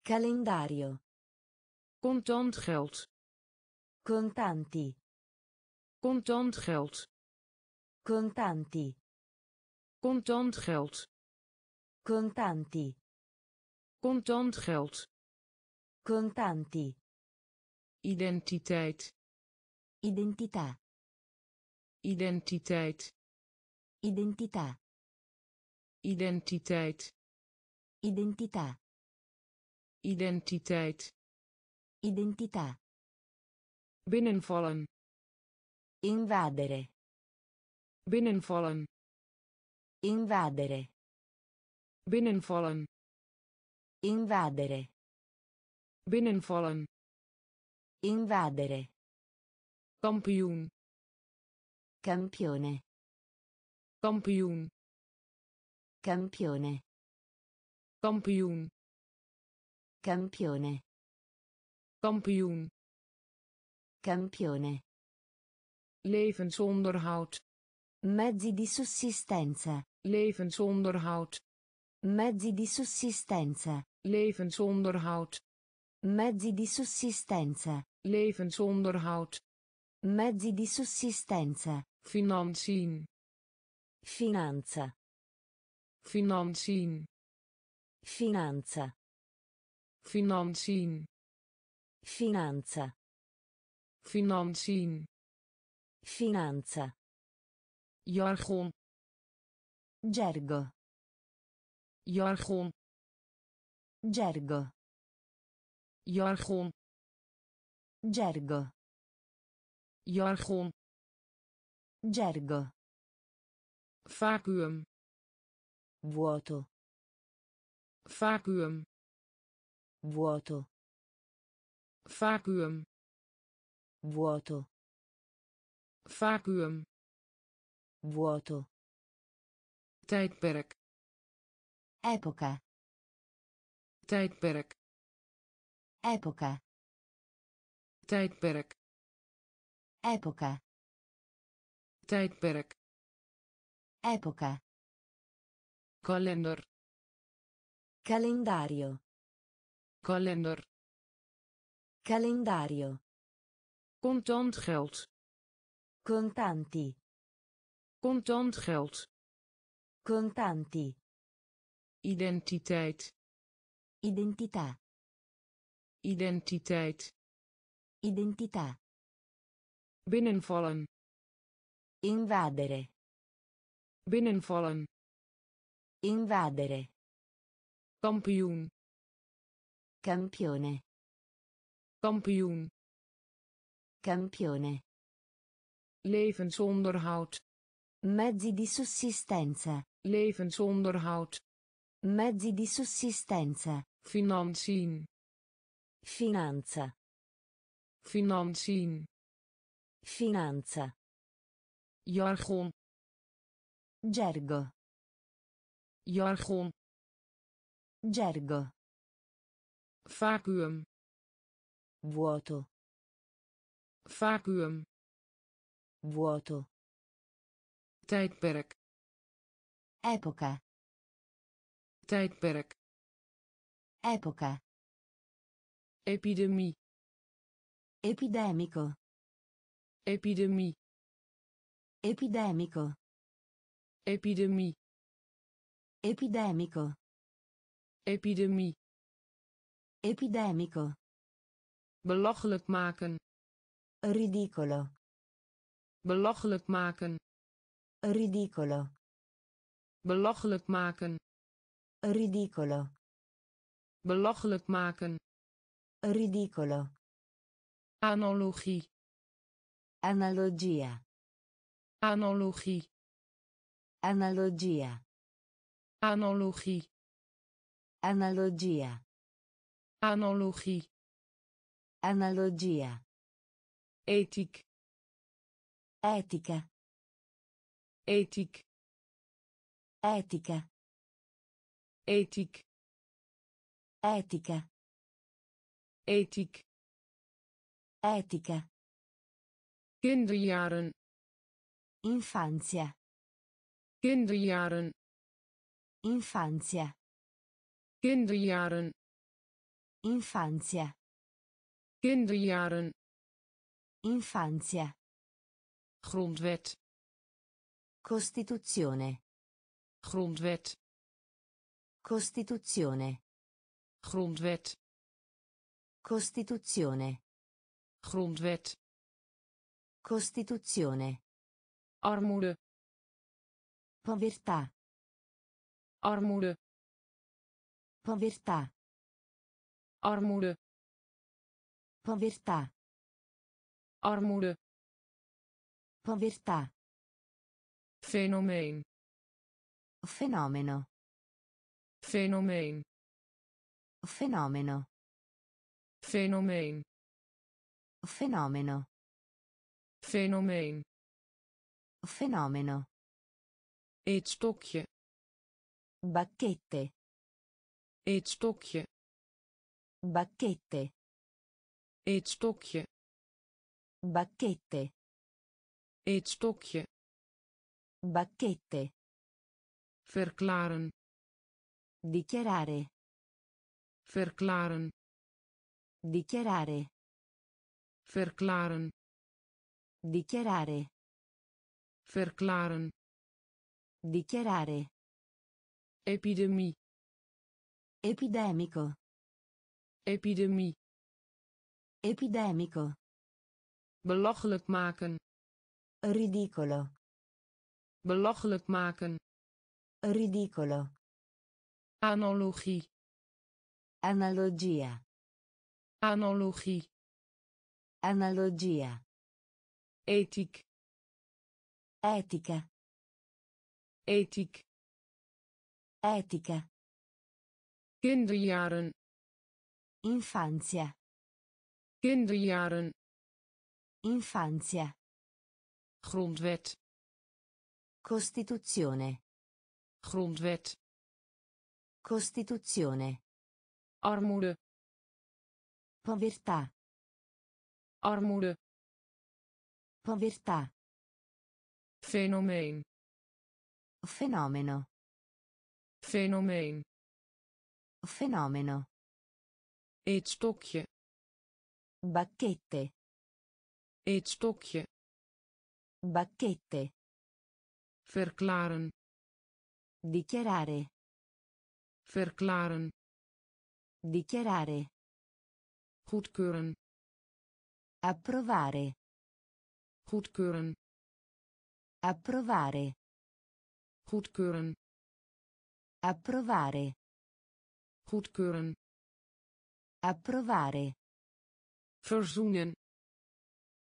Calendario. contant geld Contanti. contant geld Contanti. contant geld Contanti. contant geld Contanti. identiteit Identità. identiteit Identità. identiteit Identità. identiteit Identità. binnenvallen Invadere. binnenvallen Invadere. Binnenvallen Invadere. binnenvallen Invadere. kampioen Campione. kampioen Campione. kampioen Campione. kampioen Campione. levensonderhoud Mezzi di sussistenza. levensonderhoud Mezzi di sussistenza. levensonderhoud Mezzi di sussistenza. levensonderhoud Mezzi di sussistenza. financiën Finanza. financiën Finanza. financiën Finanza. financiën Finanza. jargon Gergo. Jargon Gergo. jargon Gergo. jargon Gergo. vacuüm Vuoto. vacuüm Vuoto. vacuüm Vuoto. vacuüm Vuoto. tijdperk Epoca. tijdperk Epoca. tijdperk Epoca. tijdperk Epoca. kalender Calendario. kalender Calendario. contant geld Contanti. contant geld Contanti. Identiteit Identità. identiteit Identità. binnenvallen Invadere. binnenvallen Invadere. kampioen Campione. kampioen Campione. levensonderhoud Mezzi di sussistenza. levensonderhoud Mezzi di sussistenza. financiën Finanza. financiën Finanza. jargon Gergo. jargon Gergo. vacuüm Vuoto. vacuüm Vuoto. tijdperk Epoca. Tijdperk Epoca. epidemie Epidemico. epidemie Epidemico. epidemie Epidemico. epidemie Epidemico. belachelijk maken Ridicolo. belachelijk maken Ridicolo. belachelijk maken Ridicolo. belachelijk maken Ridicolo. analogie Analogia. analogie Analogia. analogie Analogia. analogie Analogia. ethiek Etica. ethiek Etica. Ethiek Etica. ethiek Etica. kinderjaren Infanzia. kinderjaren Infanzia. kinderjaren Infanzia. kinderjaren Infanzia. grondwet Costituzione. grondwet Costituzione. grondwet Costituzione. grondwet Costituzione. armoede Povertà. armoede Povertà. armoede Povertà. armoede Povertà. fenomeen Fenomeno. fenomeen. Fenomeno. Fenomeen. Fenomeno. Fenomeen. Fenomeno. Eetstokje, stokje. Bacchette. Bakkette, stokje. Bacchette. Eetstokje, stokje. Bacchette. Stokje. Bacchette. Verklaren. Dichiarare. verklaren Dichiarare. verklaren Dichiarare. verklaren Dichiarare. epidemie Epidemico. epidemie Epidemico. belachelijk maken Ridicolo. belachelijk maken Ridicolo. Analogie Analogia. analogie Analogia. ethiek Etica. ethiek Etica. kinderjaren Infanzia. kinderjaren Infanzia. grondwet Costituzione. grondwet Costituzione. armoede Povertà. armoede Povertà. fenomeen Fenomeno. fenomeen Fenomeno. eetstokje Bacchette. eetstokje Bacchette. verklaren Dichiarare. Verklaren Dichiarare. goedkeuren Approvare. goedkeuren Approvare. goedkeuren Approvare. goedkeuren Approvare. verzoenen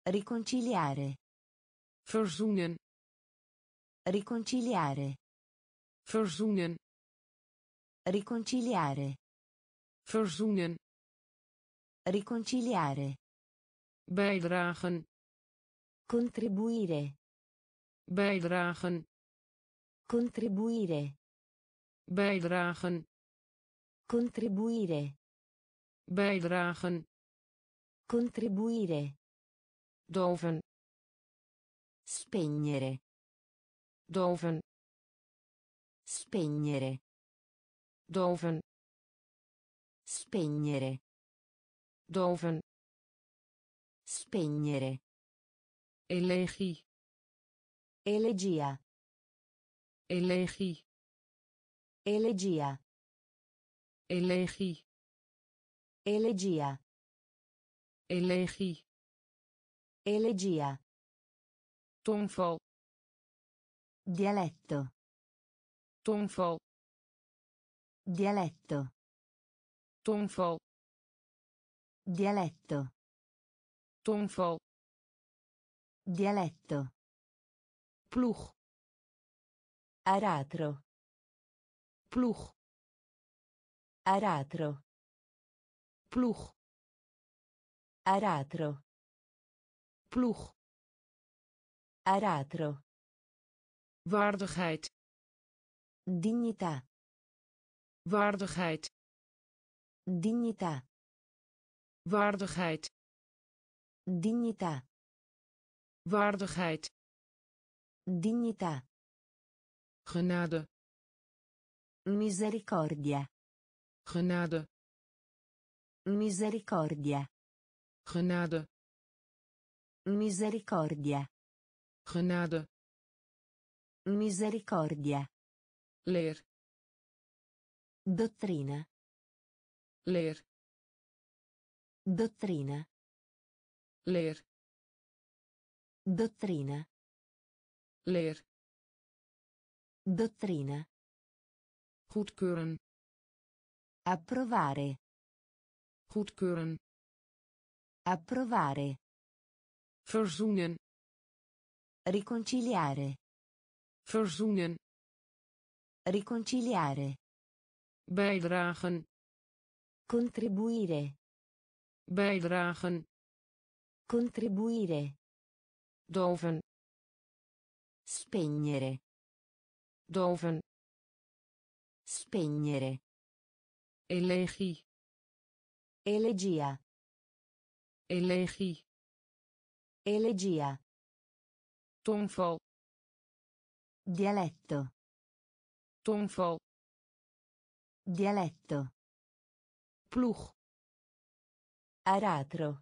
Riconciliare. verzoenen Riconciliare. verzoenen Riconciliare. verzoenen Riconciliare. bijdragen Contribuire. bijdragen Contribuire. bijdragen Contribuire. bijdragen Contribuire. doven Spegnere. doven Spegnere. Doven Spegnere. doven Spegnere. elegie Elegia. elegie Elegia. elegie Elegia. elegie Elegia. tongval Dialetto. tongval Dialetto. tongval Dialetto. tongval Dialetto. ploeg Aratro. ploeg Aratro. ploeg Aratro. ploeg Aratro. waardigheid Dignità. Waardigheid Dignità. waardigheid Dignità. waardigheid Dignità. genade Misericordia. genade Misericordia. genade Misericordia. genade Misericordia. leer Dottrina. leer Dottrina. leer Dottrina. leer Dottrina. goedkeuren Approvare. goedkeuren Approvare. verzoenen Riconciliare. verzoenen Riconciliare. Bijdragen Contribuire. bijdragen Contribuire. doven Spegnere. doven Spegnere. elegie Elegia. elegie Elegia. tongval Dialetto. tongval Dialetto. ploeg Aratro.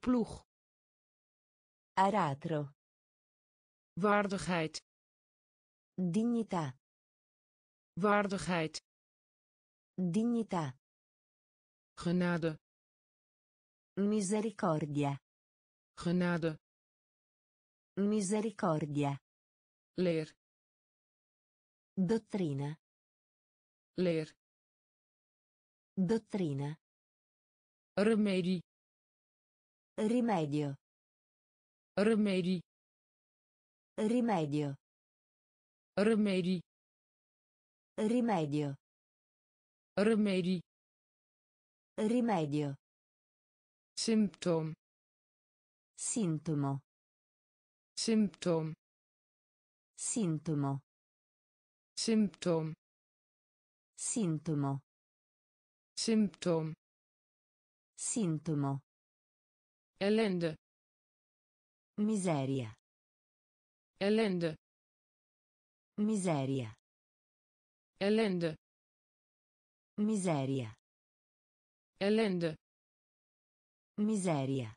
ploeg Aratro. waardigheid Dignità. waardigheid Dignità. genade Misericordia. genade Misericordia. leer Dottrina. Leer Dottrina. remedie Rimedio. remedie Rimedio. remedie Rimedio. remedie Rimedio. symptoom Sintomo. symptoom Sintomo. symptoom Sintomo. symptoom Sintomo. ellende Miseria. ellende Miseria. ellende Miseria. ellende Miseria.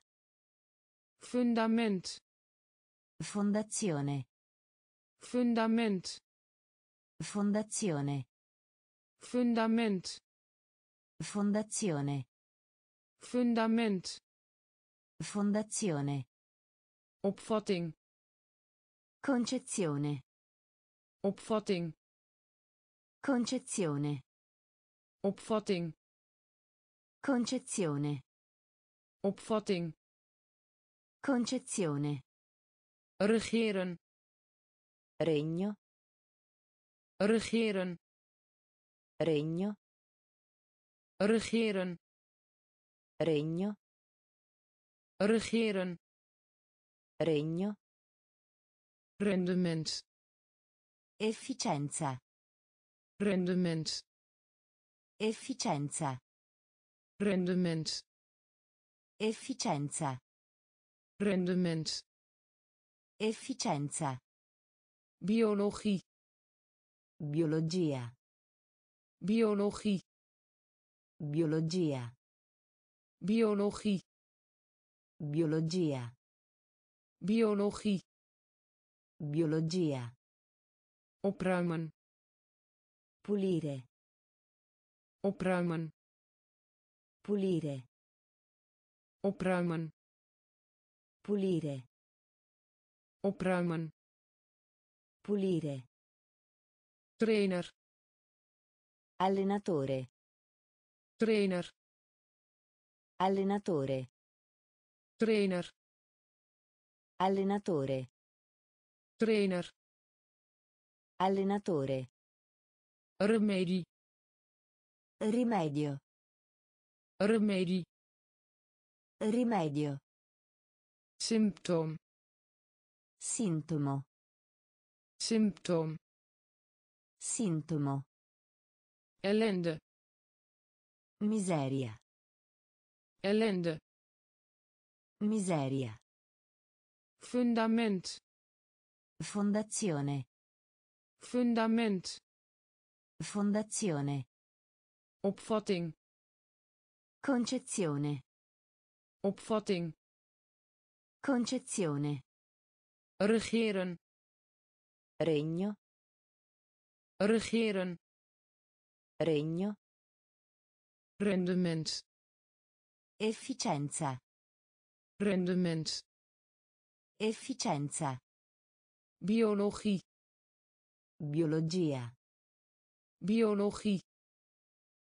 fundament Fondazione. fundament Fondazione. Fundament Fondazione. fundament Fondazione. opvatting Concezione. opvatting Concezione. opvatting Concezione. opvatting Concezione. regeren Regno. regeren Regno. regeren Regno. regeren Regno. rendement Efficienza. rendement Efficienza. rendement Efficienza. rendement Efficienza. biologie Biologia. Biologie Biologia. biologie Biologia. biologie Biologia. opruimen Pulire. opruimen Pulire. opruimen Pulire. opruimen Pulire. trainer Allenatore. trainer Allenatore. trainer Allenatore. trainer Allenatore. remedie Rimedio. remedie Rimedio. symptoom Sintomo. symptoom Sintomo. Ellende Miseria. ellende Miseria. fundament Fondazione. fundament Fondazione. opvatting Concezione. opvatting Concezione. regeren Regno. regeren Regno. rendement Efficienza. rendement Efficienza. biologie Biologia. biologie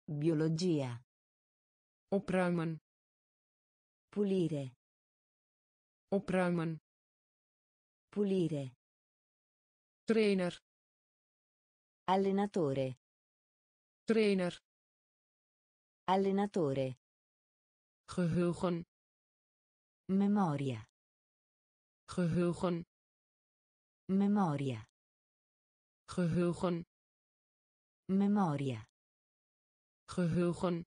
Biologia. opruimen Pulire. opruimen Pulire. trainer Allenatore. Trainer Allenatore. geheugen Memoria. geheugen Memoria. geheugen Memoria. geheugen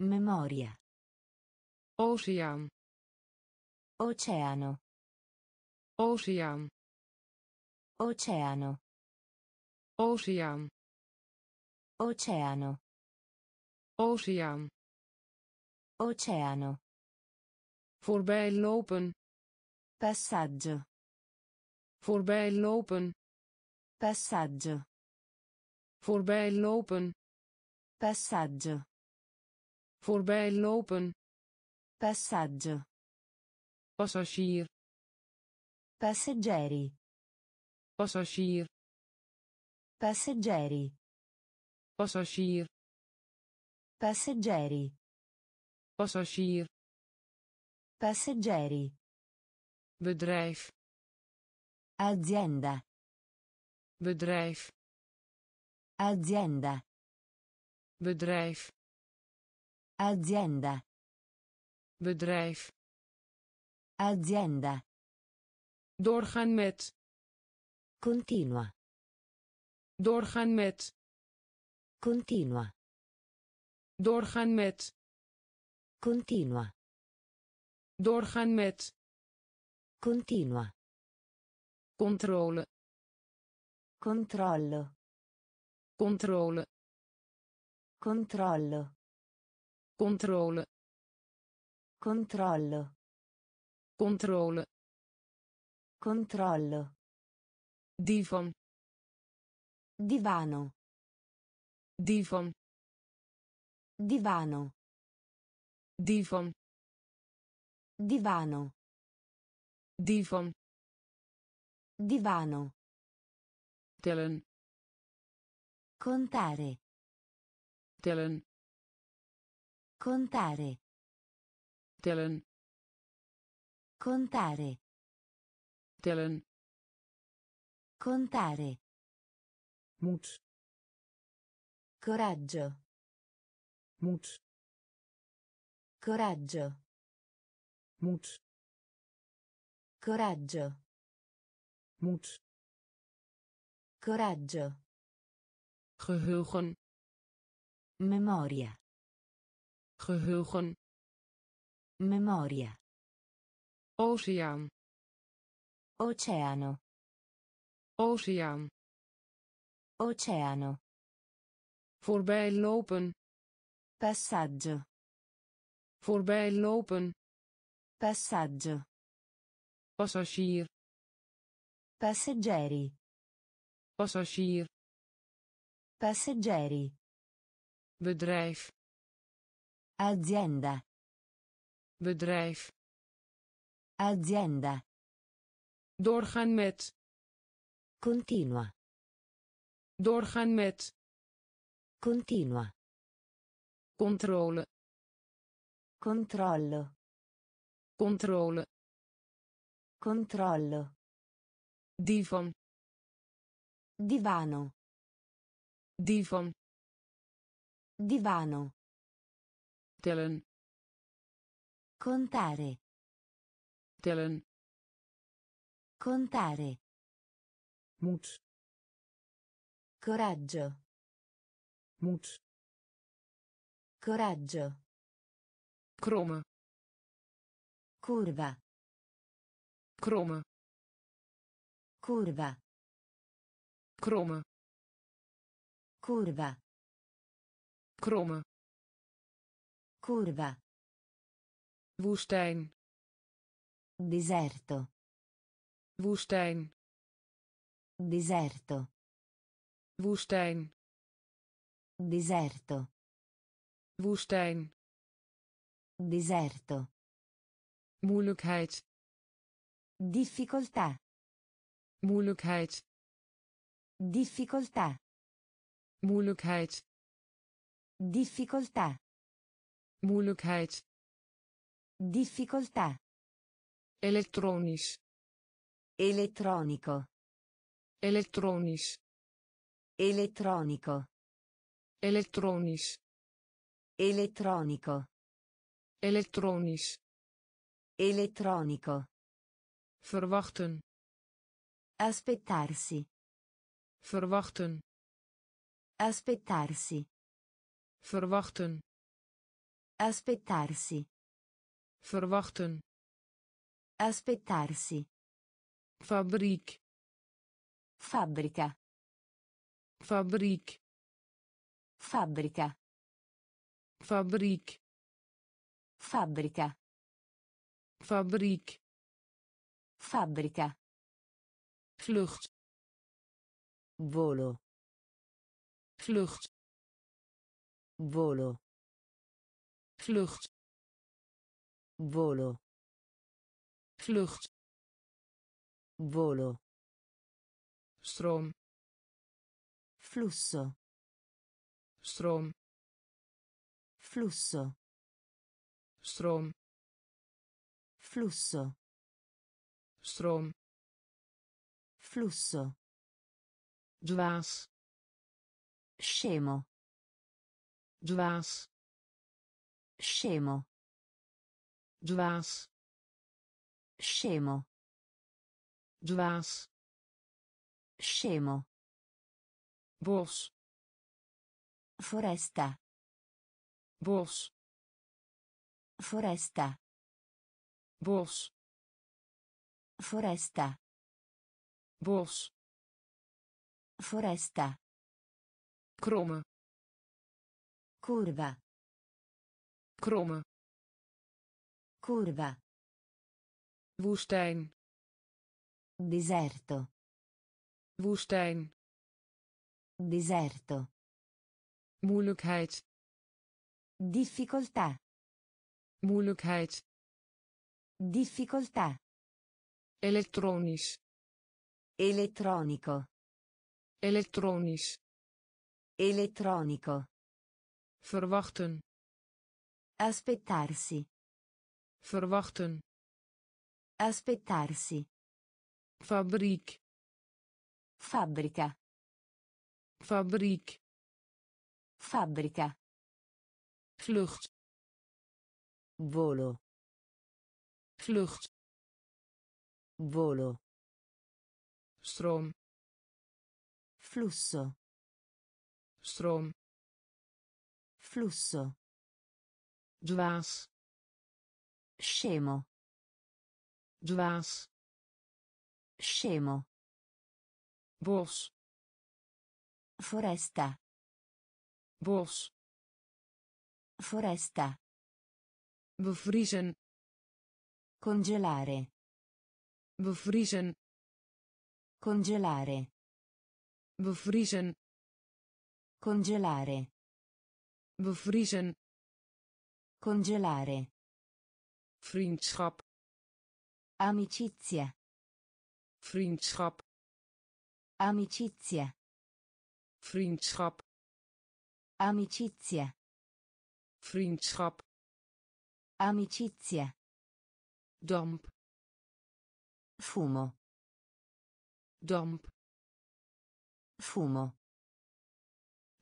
Memoria. oceaan Oceano. oceaan Oceano. oceaan Oceano. oceaan Oceano. voorbij lopen Passaggio. voorbij lopen Passaggio. voorbij lopen Passaggio. voorbij lopen Passaggio. passagier Passeggeri. passagier Passeggeri. Passagier Passeggeri. passagier Passeggeri. bedrijf Azienda. bedrijf Azienda. bedrijf Azienda. bedrijf Azienda. doorgaan met Continua. doorgaan met Continua. doorgaan met Continua. doorgaan met Continua. controle Controllo. controle Controllo. controle Controllo. controle Controllo. divan Divano. Divan Divano. divan Divano. divan Divano. tellen Contare. tellen Contare. tellen Contare. tellen Contare. moed Coraggio. moed Coraggio. moed Coraggio. moed Coraggio. geheugen Memoria. geheugen Memoria. oceaan Oceano. oceaan Oceano. Voorbij lopen Passaggio. voorbij lopen Passaggio. passagier Passeggeri. passagier Passeggeri. bedrijf Azienda. bedrijf Azienda. doorgaan met Continua. doorgaan met Continua. controle Controllo. controle Controllo. divan Divano. divan Divano. tellen Contare. tellen Contare. moed Coraggio. Moed Coraggio. kromme Curva. kromme Curva. kromme Curva. kromme Curva. woestijn Deserto. woestijn Deserto. woestijn Deserto. woestijn Deserto. moeilijkheid Difficoltà. moeilijkheid Difficoltà. moeilijkheid Difficoltà. moeilijkheid Difficoltà. elektronisch Elettronico. elektronisch Elettronico. Elektronisch Elettronico. elektronisch Elettronico. verwachten Aspettarsi. verwachten Aspettarsi. verwachten Aspettarsi. verwachten Aspettarsi. fabriek Fabbrica. fabriek Fabbrica. fabriek Fabbrica. fabriek Fabbrica. vlucht Volo. vlucht Volo. vlucht Volo. vlucht Volo. stroom Flusso. Stroom Flusso. stroom Flusso. stroom Flusso. dwaas Scemo. dwaas Scemo. dwaas Scemo. dwaas Scemo. bos Foresta. bos Foresta. bos Foresta. bos Foresta. kromme Curva. kromme Curva. woestijn Deserto. woestijn Deserto. Moeilijkheid Difficoltà. moeilijkheid Difficoltà. elektronisch Elettronico. elektronisch Elettronico. verwachten Aspettarsi. verwachten Aspettarsi. fabriek Fabbrica. fabriek Fabbrica. vlucht Volo. vlucht Volo. stroom Flusso. stroom Flusso. dwaas Scemo. dwaas Scemo. bos Foresta. Bos Foresta. bevriezen Congelare. bevriezen Congelare. bevriezen Congelare. bevriezen Congelare. vriendschap Amicizia. vriendschap Amicizia. vriendschap Amicizia. vriendschap Amicizia. damp Fumo. damp Fumo.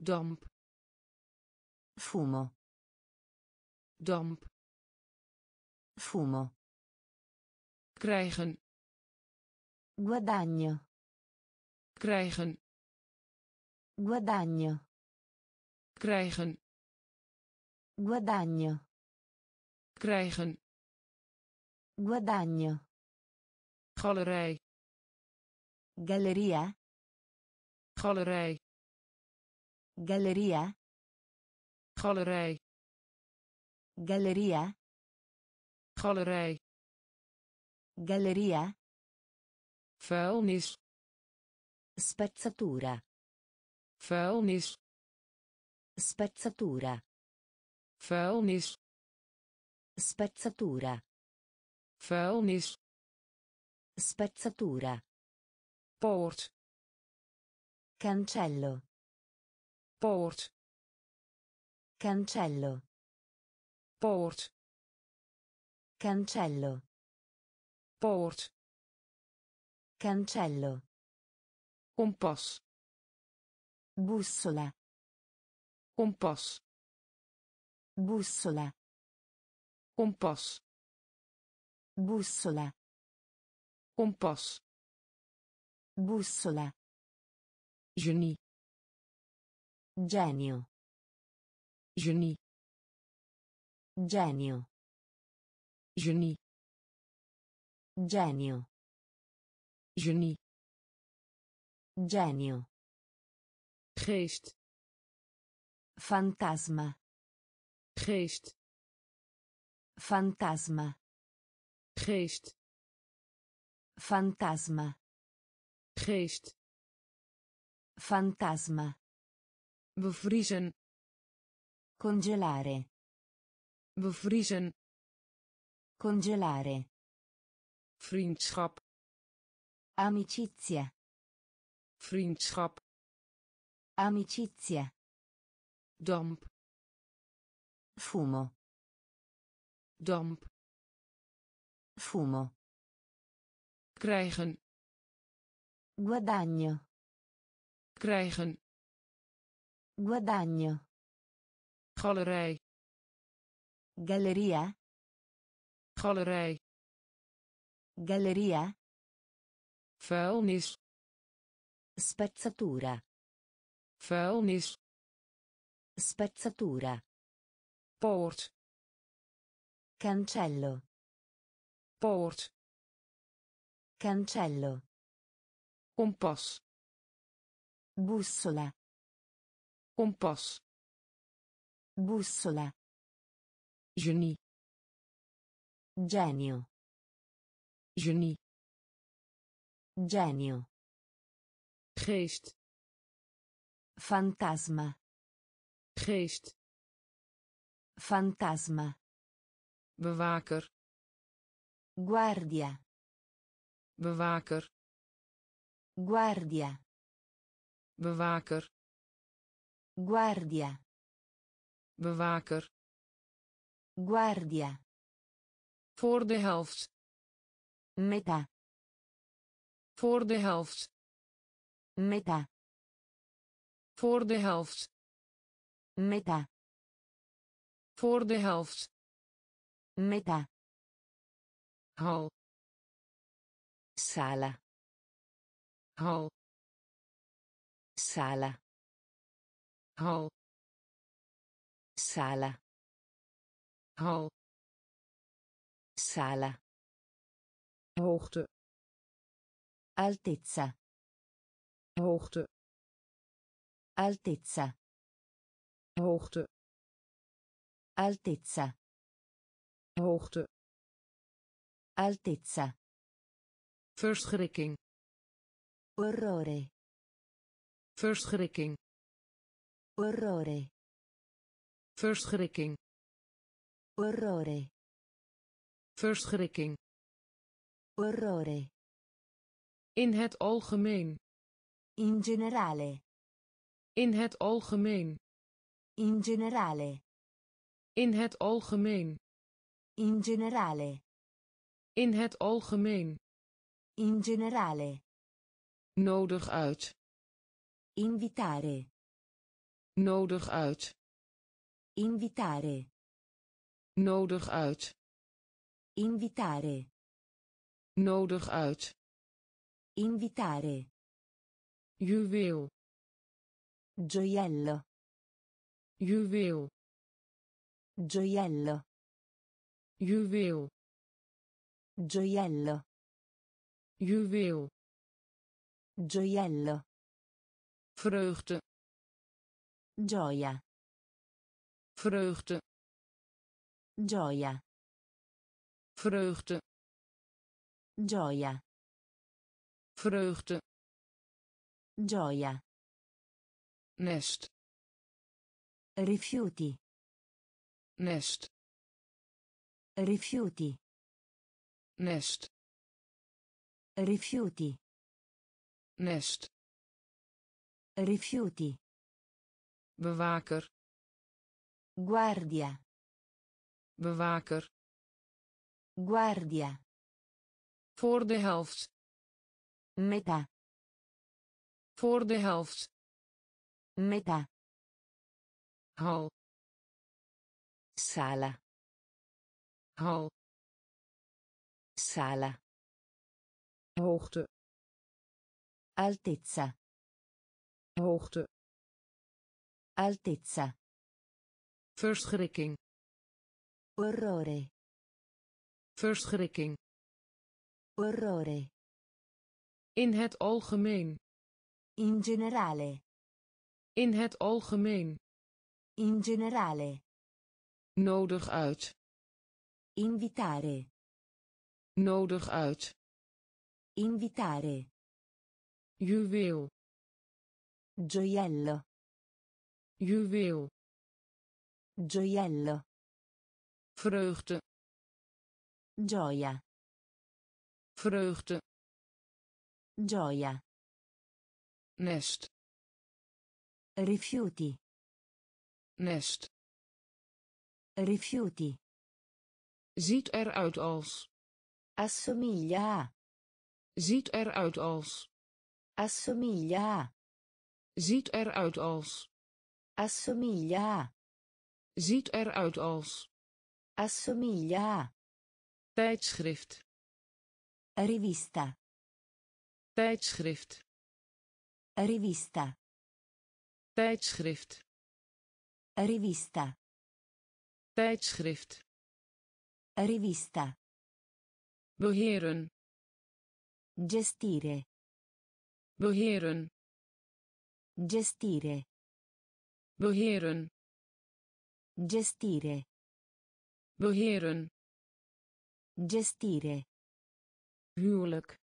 damp Fumo. damp Fumo. krijgen Guadagno. krijgen Guadagno. Krijgen Guadagno. krijgen Guadagno. galerij Galleria. galerij Galleria. galerij Galleria. galerij Galleria. vuilnis Spezzatura. vuilnis Spezzatura. vuilnis Spezzatura. vuilnis Spezzatura. poort Cancello. poort Cancello. poort Cancello. poort Cancello. kompas Bussola. Kompas Bussola. kompas Bussola. kompas Bussola. genie Genio. genie Genio. genie Genio. genie Genio. geest Fantasma. geest Fantasma. geest Fantasma. geest Fantasma. bevriezen Congelare. bevriezen Congelare. vriendschap Amicizia. vriendschap Amicizia. Damp Fumo. damp Fumo. krijgen Guadagno. krijgen Guadagno. galerij Galleria. galerij Galleria. vuilnis Spezzatura. vuilnis Spezzatura. poort Cancello. poort Cancello. kompas Bussola. kompas Bussola. genie Genio. genie Genio. geest Fantasma. Geest Fantasma. bewaker Guardia. bewaker Guardia. bewaker Guardia. bewaker Guardia. voor de helft Metà. voor de helft Metà. voor de helft Metà. voor de helft Metà. hal Sala. hal Sala. hal Sala. hal Sala. hoogte Altezza. hoogte Altezza. Hoogte Altezza. hoogte Altezza. verschrikking Orrore. verschrikking Orrore. verschrikking Orrore. verschrikking Orrore. in het algemeen In generale. in het algemeen In generale. in het algemeen In generale. in het algemeen In generale. nodig uit Invitare. nodig uit Invitare. nodig uit Invitare. nodig uit Invitare. juweel Gioiello. Juweel Gioiello. juweel Gioiello. juweel Gioiello. vreugde Gioia. vreugde Gioia. vreugde Gioia. vreugde Gioia. nest Rifiuti. nest Rifiuti. nest Rifiuti. nest Rifiuti. bewaker Guardia. bewaker Guardia. voor de helft Metà. voor de helft Metà. Hal Sala. hal Sala. hoogte Altezza. hoogte Altezza. verschrikking Orrore. verschrikking Orrore. in het algemeen In generale. in het algemeen In generale. nodig uit Invitare. nodig uit Invitare. juweel Gioiello. juweel Gioiello. vreugde Gioia. vreugde Gioia. nest Rifiuti. Nest Rifiuti. ziet eruit als Assomiglia a. ziet eruit als Assomiglia a. ziet eruit als Assomiglia a. ziet eruit als Assomiglia a. tijdschrift Rivista. tijdschrift Rivista. tijdschrift Rivista. tijdschrift Rivista. beheren Gestire. beheren Gestire. beheren Gestire. beheren Gestire. huwelijk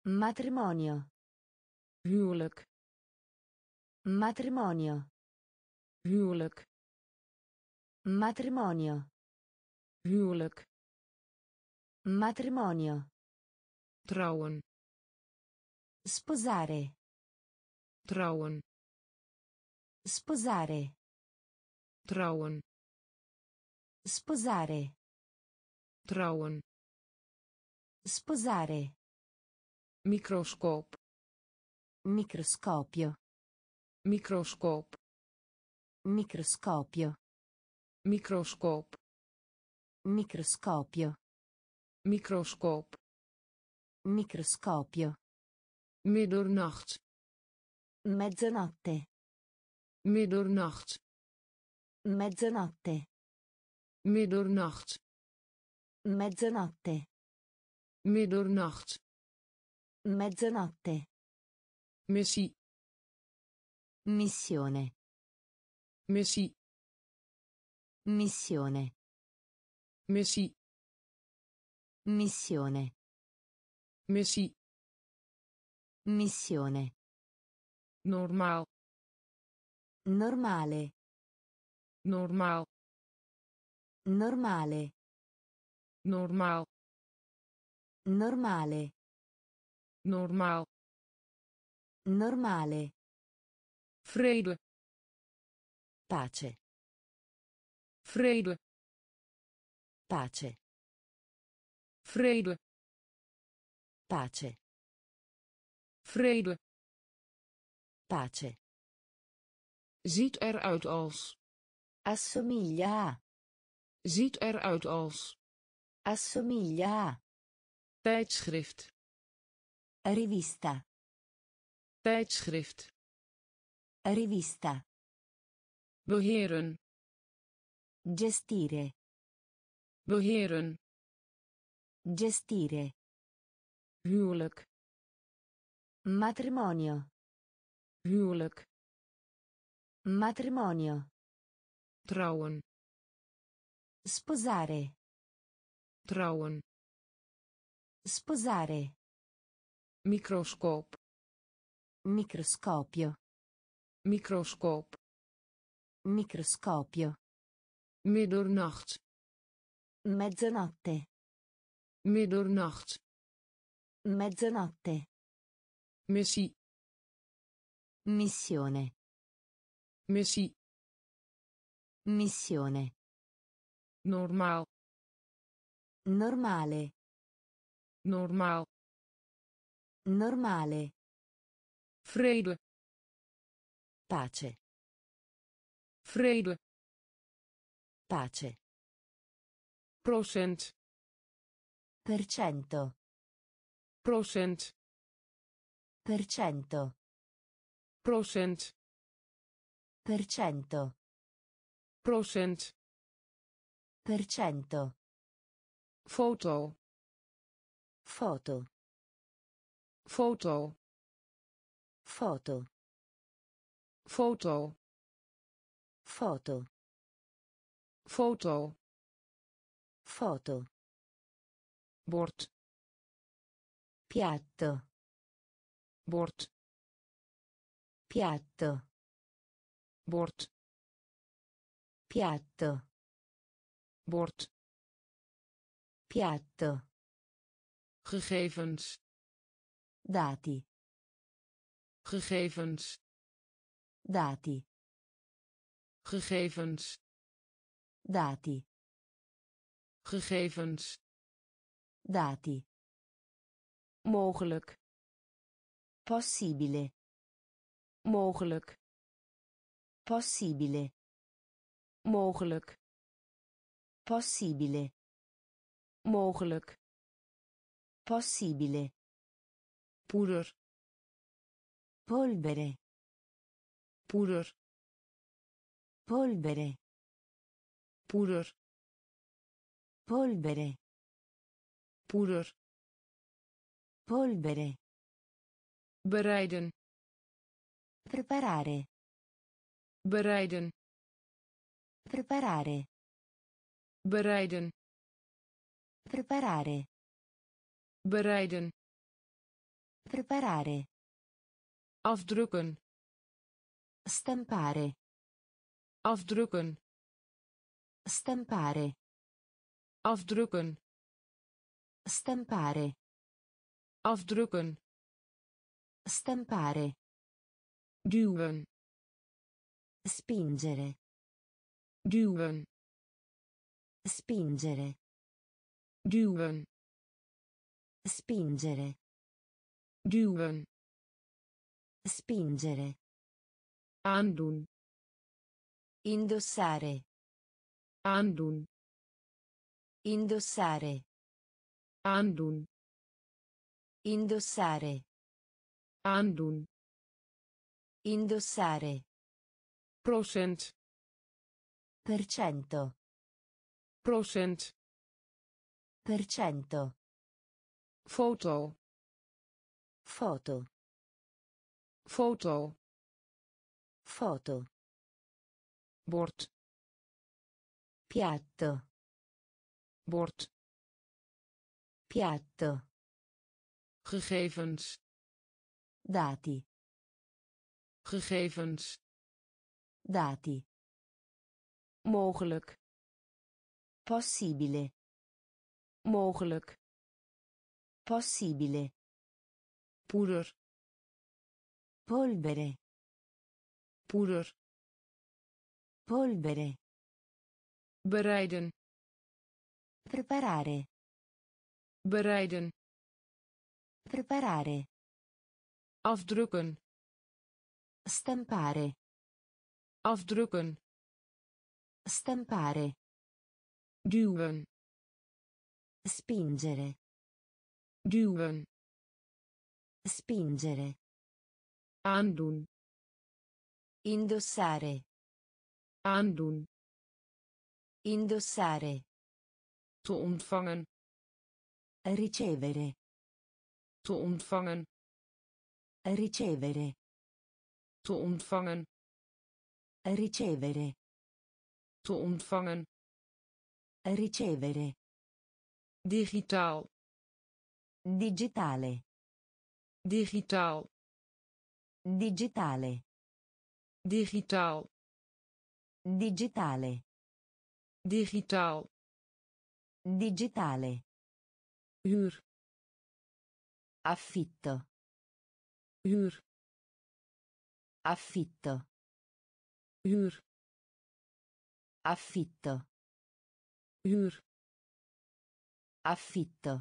Matrimonio. huwelijk Matrimonio. Huwelijk Matrimonio. huwelijk Matrimonio. trouwen Sposare. trouwen Sposare. trouwen Sposare. trouwen Sposare. microscoop Microscopio. microscoop Microscopio. microscoop Microscopio. microscoop Microscopio. middernacht Mezzanotte. middernacht Mezzanotte. middernacht Mezzanotte. middernacht Mezzanotte. missie Missione. Missie Missione. missie Missione. missie Missione. normaal Normale. normaal Normale. normaal Normale. normaal Normale. vrede Pace. vrede Pace. vrede Pace. vrede Pace. ziet eruit als Assomiglia ziet eruit als Assomiglia tijdschrift Rivista. tijdschrift Rivista. Beheren Gestire. beheren Gestire. huwelijk Matrimonio. huwelijk Matrimonio. trouwen Sposare. trouwen Sposare. microscoop Microscopio. microscoop Microscopio. middernacht Mezzanotte. middernacht Mezzanotte. missie Missione. missie Missione. normaal Normale. normaal Normale. vrede Pace. Vrede Pace. procent Per cento. procent Per cento. procent Per cento. procent Per cento. foto Foto. foto Foto. foto Foto. foto Foto. bord Piatto. bord Piatto. bord Piatto. bord Piatto. gegevens Dati. gegevens Dati. Gegevens Dati. gegevens Dati. mogelijk Possibile. mogelijk Possibile. mogelijk Possibile. mogelijk Possibile. poeder Polvere. poeder Polvere. poeder Polvere. poeder Polvere. bereiden Preparare. bereiden Preparare. bereiden Preparare. bereiden Preparare. afdrukken Stampare. Afdrukken Stampare. afdrukken Stampare. afdrukken Stampare. duwen Spingere. duwen Spingere. duwen Spingere. duwen Spingere. aandoen Indossare. aandoen Indossare. aandoen Indossare. aandoen Indossare. procent Per cento. procent Per cento. foto Foto. foto Foto. Bord Piatto. bord Piatto. gegevens Dati. gegevens Dati. mogelijk Possibile. mogelijk Possibile. poeder Polvere. poeder Polvere. bereiden Preparare. bereiden Preparare. afdrukken Stampare. afdrukken Stampare. duwen Spingere. duwen Spingere. aandoen Indossare. Aandoen Indossare. te ontvangen Ricevere. te ontvangen Ricevere. te ontvangen Ricevere. te ontvangen Ricevere. digitaal Digitale. digitaal Digitale. digitaal Digitale. digitaal Digitale. huur Affitto. huur Affitto. huur Affitto. huur Affitto.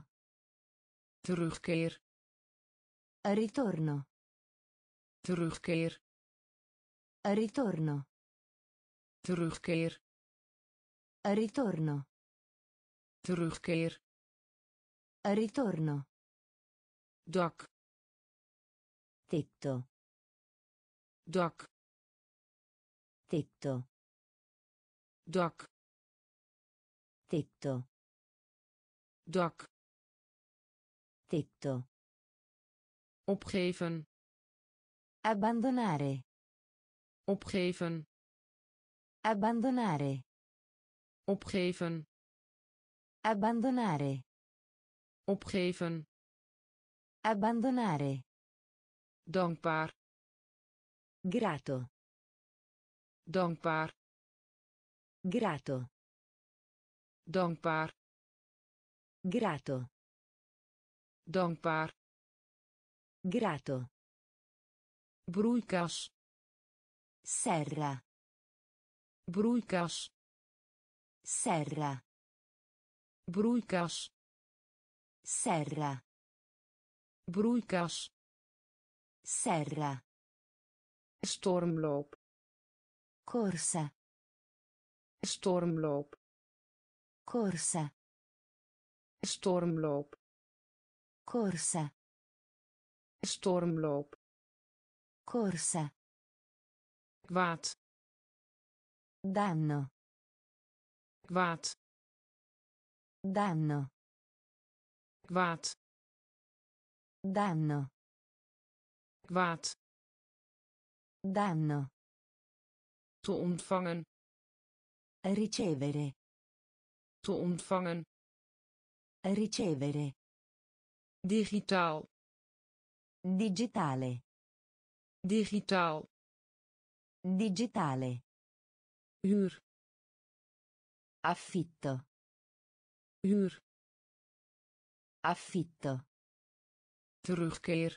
terugkeer Ritorno. terugkeer Ritorno. Terugkeer Ritorno. terugkeer Ritorno. dak Tetto. dak Tetto. dak Tetto. dak Tetto. opgeven Abbandonare. opgeven Abbandonare. opgeven Abbandonare. opgeven Abbandonare. dankbaar Grato. dankbaar Grato. dankbaar Grato. dankbaar Grato. broeikas Serra. Broeikas Serra. broeikas Serra. broeikas Serra. stormloop Corsa. stormloop Corsa. stormloop Corsa. stormloop Corsa. kwaad Danno. kwaad Danno. kwaad Danno. kwaad Danno. te ontvangen Ricevere. te ontvangen Ricevere. digitaal Digitale. digitaal Digitale. Huur Affitto. huur Affitto. terugkeer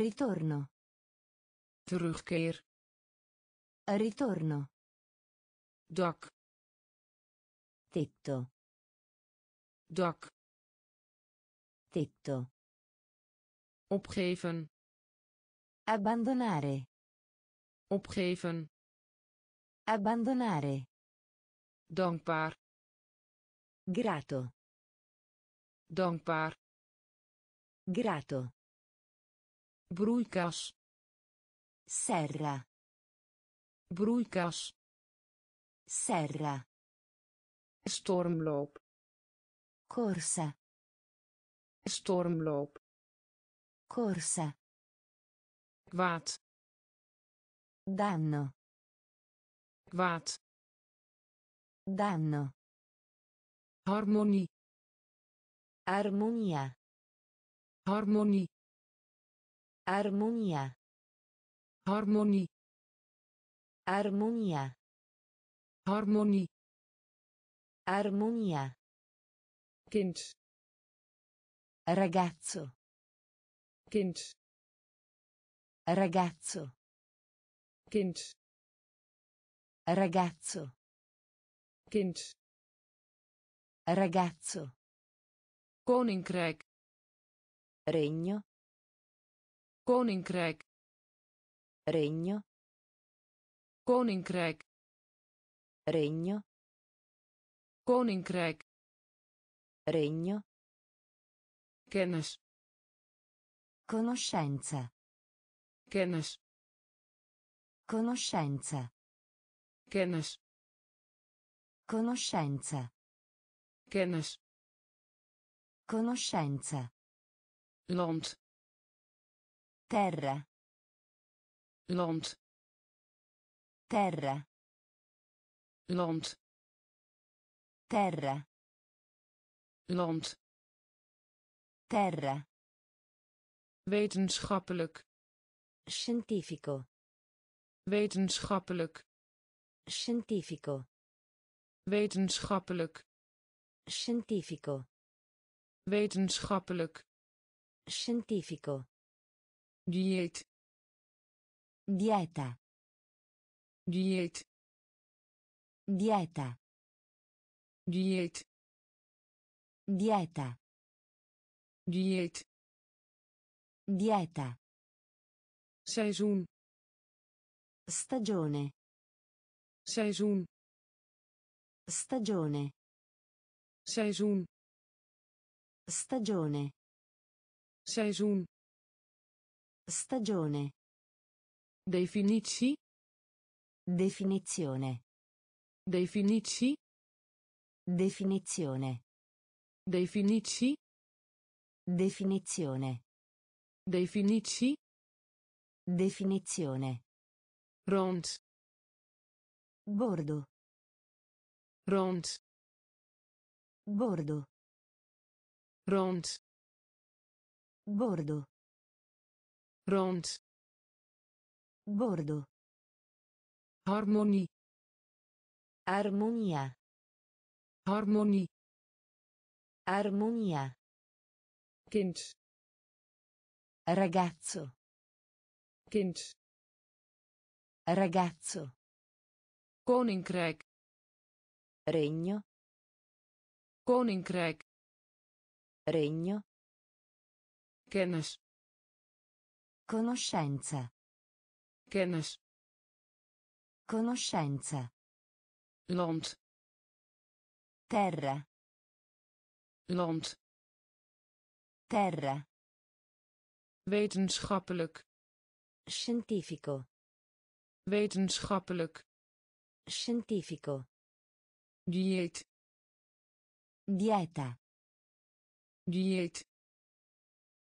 Ritorno. terugkeer Ritorno. dak Tetto. dak Tetto. opgeven Abbandonare. opgeven Abbandonare. dankbaar Grato. dankbaar Grato. broeikas Serra. broeikas Serra. stormloop Corsa. stormloop Corsa. kwaad Danno. Kwaad Danno. harmonie Armonia. harmonie Armonia. harmonie Armonia. harmonie Armonia. kind Ragazzo. kind Ragazzo. kind Ragazzo. kind Ragazzo. koninkrijk Regno. koninkrijk Regno. koninkrijk Regno. koninkrijk Regno. kennis Conoscenza. kennis Conoscenza. Kennis Conoscenza. kennis Conoscenza. land Terra. land Terra. land Terra. land Terra. wetenschappelijk Scientifico. wetenschappelijk Scientifico. wetenschappelijk Scientifico. wetenschappelijk Scientifico. dieet Dieta. dieet Dieta. dieet Dieta. dieet Dieta. seizoen Stagione. Seizoen Stagione. seizoen Stagione. seizoen Stagione. definitie Definizione. definitie Definizione. definitie Definizione. definitie Definizione. rond Bordo. rond Bordo. rond Bordo. rond Bordo. harmonie Armonia. harmonie Armonia. kind Ragazzo. kind Ragazzo. Koninkrijk Regno. koninkrijk Regno. kennis Conoscenza. kennis Conoscenza. land Terra. land Terra. wetenschappelijk Scientifico. wetenschappelijk Scientifico. dieet Dieta. dieet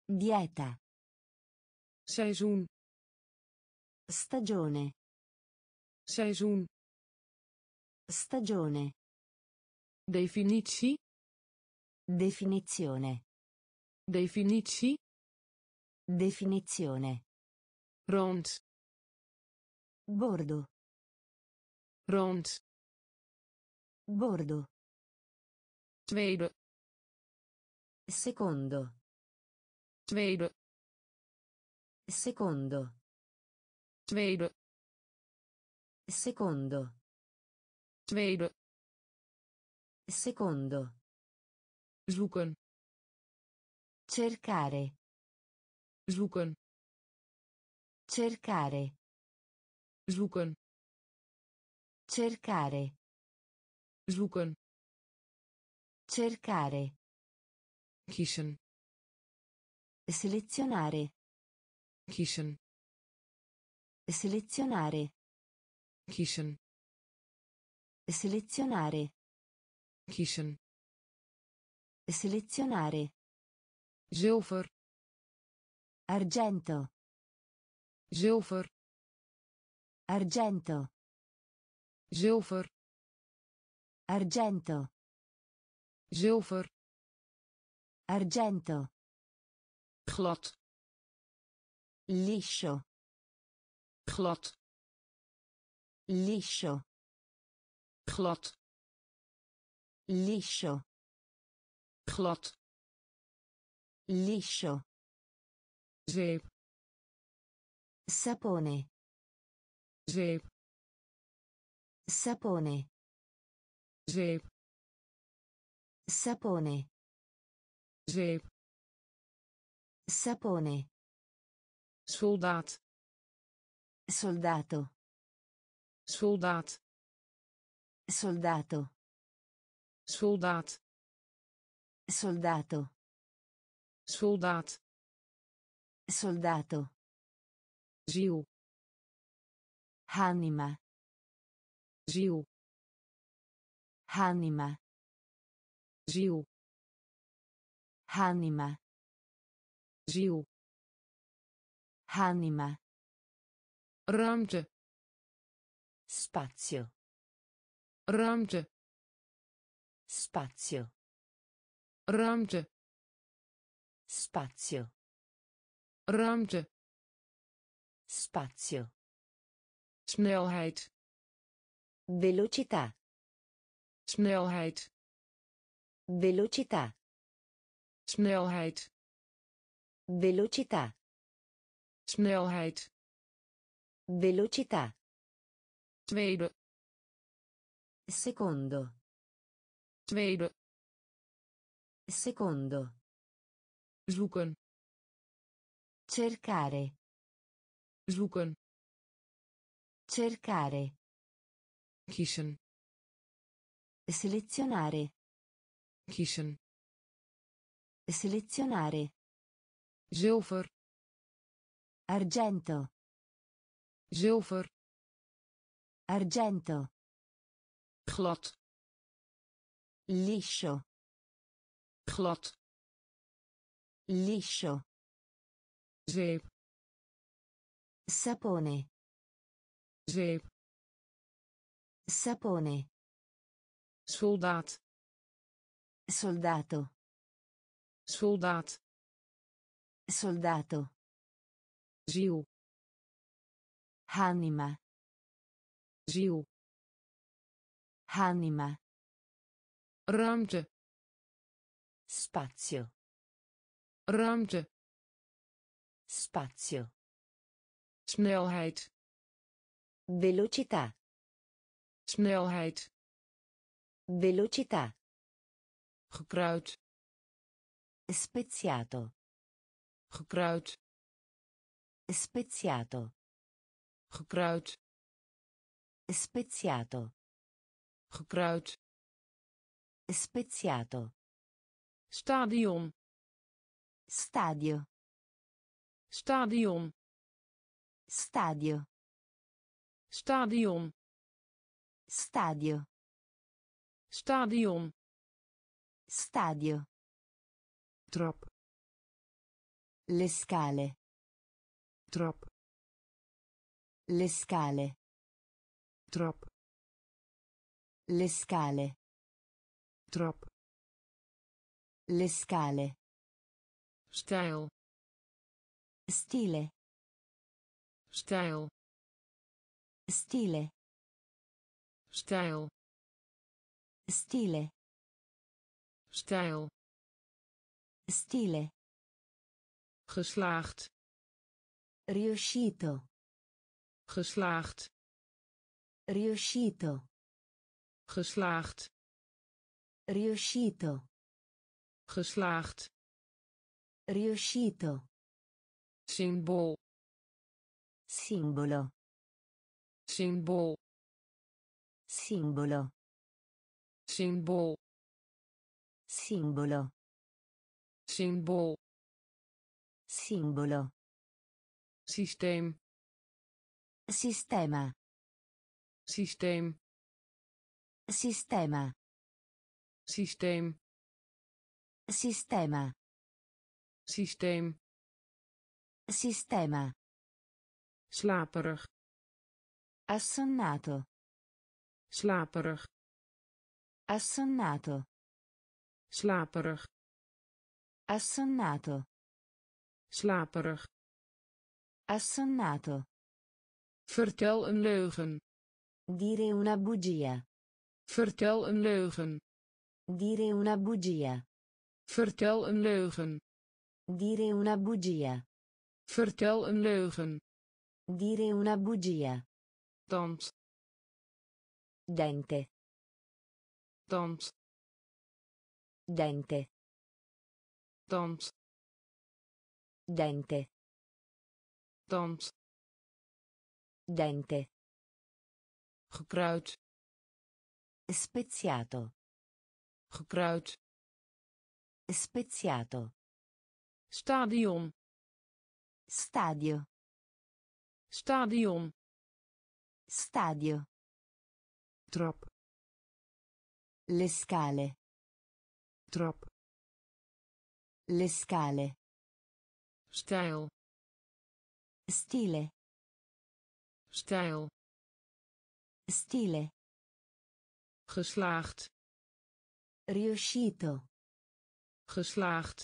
Dieta. seizoen Stagione. seizoen Stagione. definitie Definizione. definitie Definizione. rond Bordo. Rond Bordo. tweede Secondo. tweede Secondo. tweede Secondo. tweede Secondo. zoeken Cercare. zoeken Cercare. zoeken Cercare. zoeken Cercare. kiezen Selezionare. kiezen Selezionare. kiezen Selezionare. kiezen Selezionare. zilver Argento. zilver Argento. Zilver Argento. zilver Argento. glad Liscio. glad Liscio. glad Liscio. glad Liscio. zeep Sapone. zeep Sapone. zeep Sapone. zeep Sapone. soldaat Soldato. soldaat Soldato. soldaat Soldato. soldaat Soldato. ziel Anima. Ziel Anima. ziel Anima. ziel Anima. ruimte Spazio. ruimte Spazio. ruimte Spazio. ruimte Spazio. snelheid Velocità. snelheid Velocità. snelheid Velocità. snelheid Velocità. tweede Secondo. tweede Secondo. zoeken Cercare. zoeken Cercare. Kiezen Selezionare. kiezen Selezionare. zilver Argento. zilver Argento. glad Liscio. glad Liscio. zeep Sapone. zeep Sapone. soldaat Soldato. soldaat Soldato. ziel Anima. ziel Anima. ruimte Spazio. ruimte Spazio. snelheid Velocità. Snelheid Velocità. gekruid Speziato. gekruid Speziato. gekruid Speziato. gekruid Speziato. stadion Stadio. stadion Stadio. stadion Stadio. stadion Stadio. trap Le scale. trap Le scale. trap Le scale. trap Le scale. stijl Stile. stijl Stile. Stijl Stile. stijl Stile. geslaagd Riuscito. geslaagd Riuscito. geslaagd Riuscito. geslaagd Riuscito. symbool Simbolo. symbool Simbolo. symbool Simbolo. symbool Simbolo. systeem Sistema. systeem Sistema. systeem Sistema. systeem Sistema. slaperig Assonnato. Slaperig Assonnato. slaperig Assonnato. slaperig Assonnato. vertel een leugen Dire una bugia. vertel een leugen Dire una bugia. vertel een leugen Dire una bugia. vertel een leugen Dire una bugia. tand Dente. tand Dente. tand Dente. tand Dente. gekruid Speziato. gekruid Speziato. stadion Stadio. stadion Stadio. Trap Le scale. trap Le scale. stijl Stile. stijl Stile. geslaagd Riuscito. geslaagd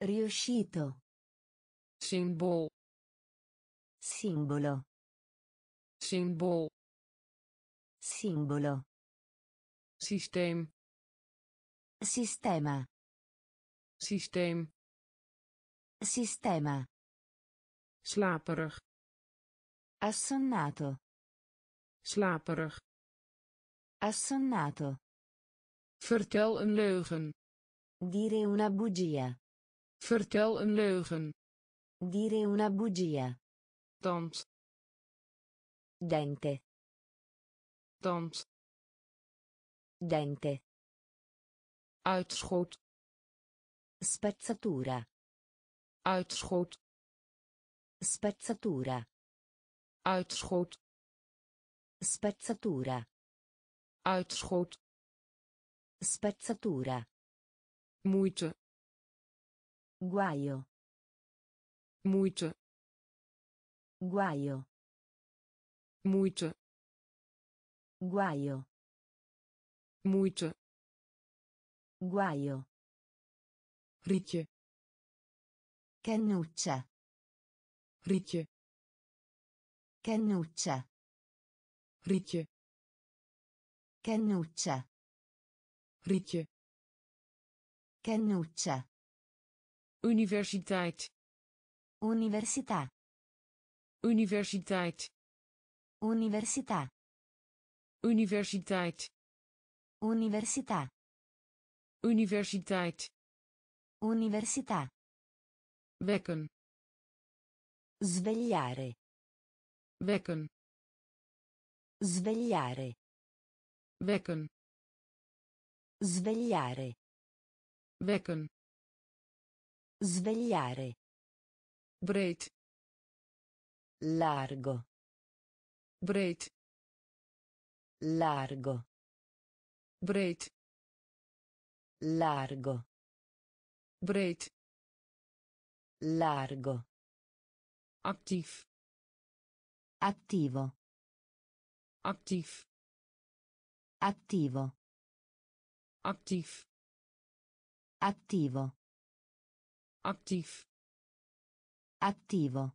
Riuscito. symbool Simbolo. symbool Simbolo. systeem Sistema. systeem Sistema. slaperig Assonnato. slaperig Assonnato. vertel een leugen Dire una bugia. vertel een leugen Dire una bugia. tand Dente. Tand Dente. uitschot Spezzatura. uitschot Spezzatura. uitschot Spezzatura. uitschot Spezzatura. moeite Guaio. moeite Guaio. moeite Guaio. moeite Guaio. rietje Cannuccia. rietje Cannuccia. rietje Cannuccia. rietje Cannuccia. universiteit Università. universiteit Università. Universiteit Università. universiteit Università. wekken Svegliare. wekken Svegliare. wekken Svegliare. wekken Svegliare. breed Largo. breed Largo. breed Largo. breed Largo. actief Attivo. actief Attivo. actief Attivo. actief Attivo.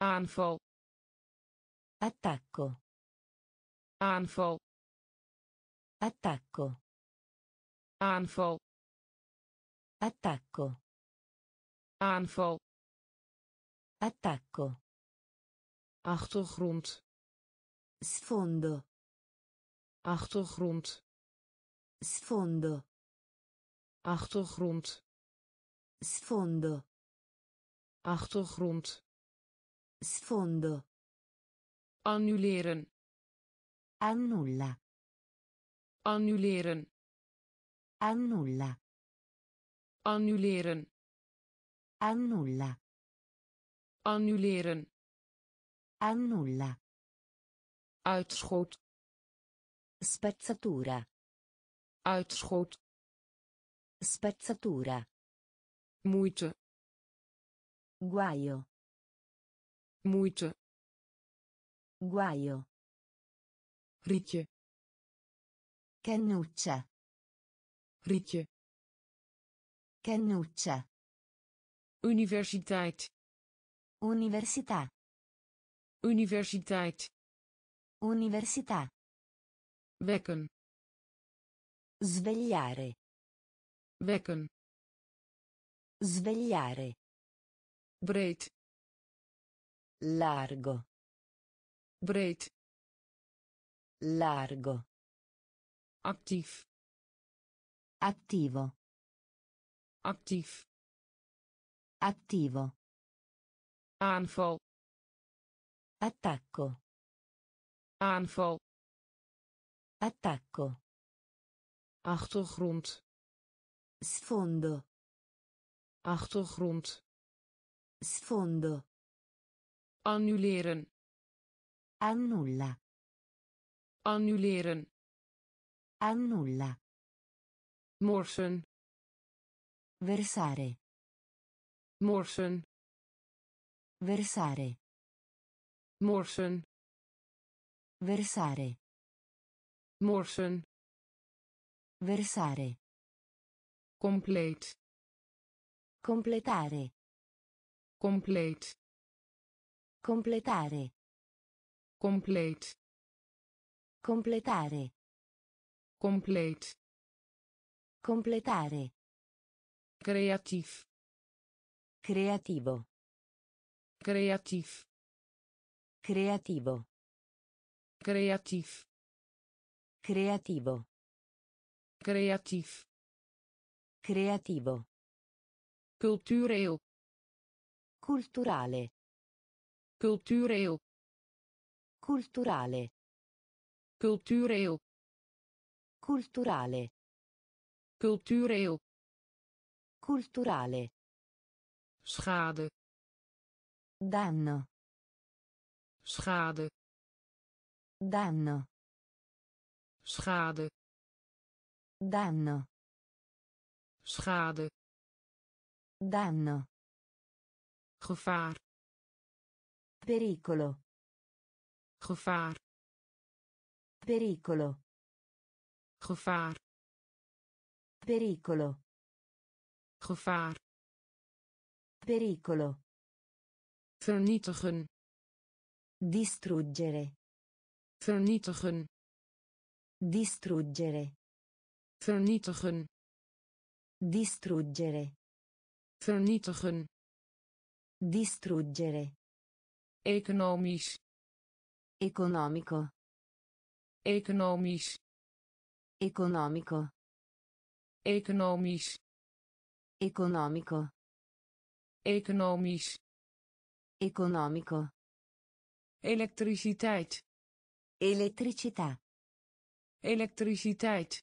aanval Attacco. Aanval Attacco. aanval Attacco. aanval Attacco. achtergrond Sfondo. achtergrond Sfondo. achtergrond Sfondo. achtergrond Sfondo. annuleren Annulla. annuleren Annulla. annuleren Annulla. annuleren Annulla. uitschot Spezzatura. uitschot Spezzatura. moeite Guaio. moeite Guaio. Rietje Cannuccia. rietje Cannuccia. universiteit Università. universiteit Università. wekken Svegliare. wekken Svegliare. breed Largo. breed Largo. actief Attivo. actief Attivo. aanval Attacco. aanval Attacco. achtergrond Sfondo. achtergrond Sfondo. annuleren Annulla. Annuleren Annulla. morsen Versare. morsen Versare. morsen Versare. morsen Versare. compleet Completare. compleet Completare. compleet Completare. compleet Completare. creatief Creativo. creatief Creativo. creatief Creativo. creatief Creativo. cultureel Culturale. cultureel Culturale. Cultureel Culturale. cultureel Culturale. schade Danno. schade Danno. schade Danno. schade Danno. gevaar Pericolo. gevaar Pericolo. gevaar Pericolo. gevaar Pericolo. vernietigen Distruggere. vernietigen Distruggere. vernietigen Distruggere. vernietigen Distruggere. economisch Economico. Economisch Economico. economisch Economico. economisch Economico. elektriciteit Elettricità. elektriciteit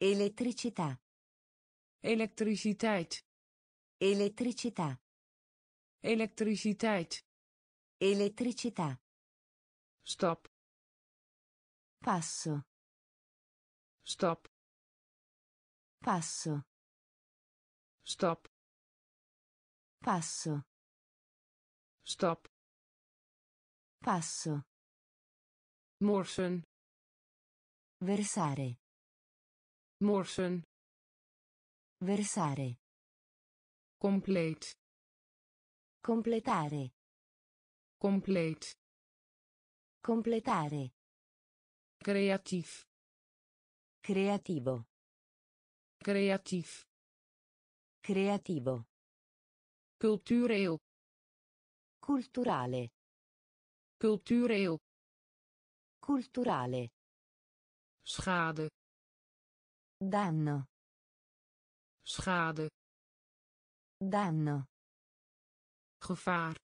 Elettricità. elektriciteit Elettricità. elektriciteit Elettricità. stap Passo. stap Passo. stap Passo. stap Passo. morsen Versare. morsen Versare. compleet Completare. compleet Completare. Creatief Creativo. creatief Creativo. cultureel Culturale. cultureel Culturale. schade Danno. schade Danno. gevaar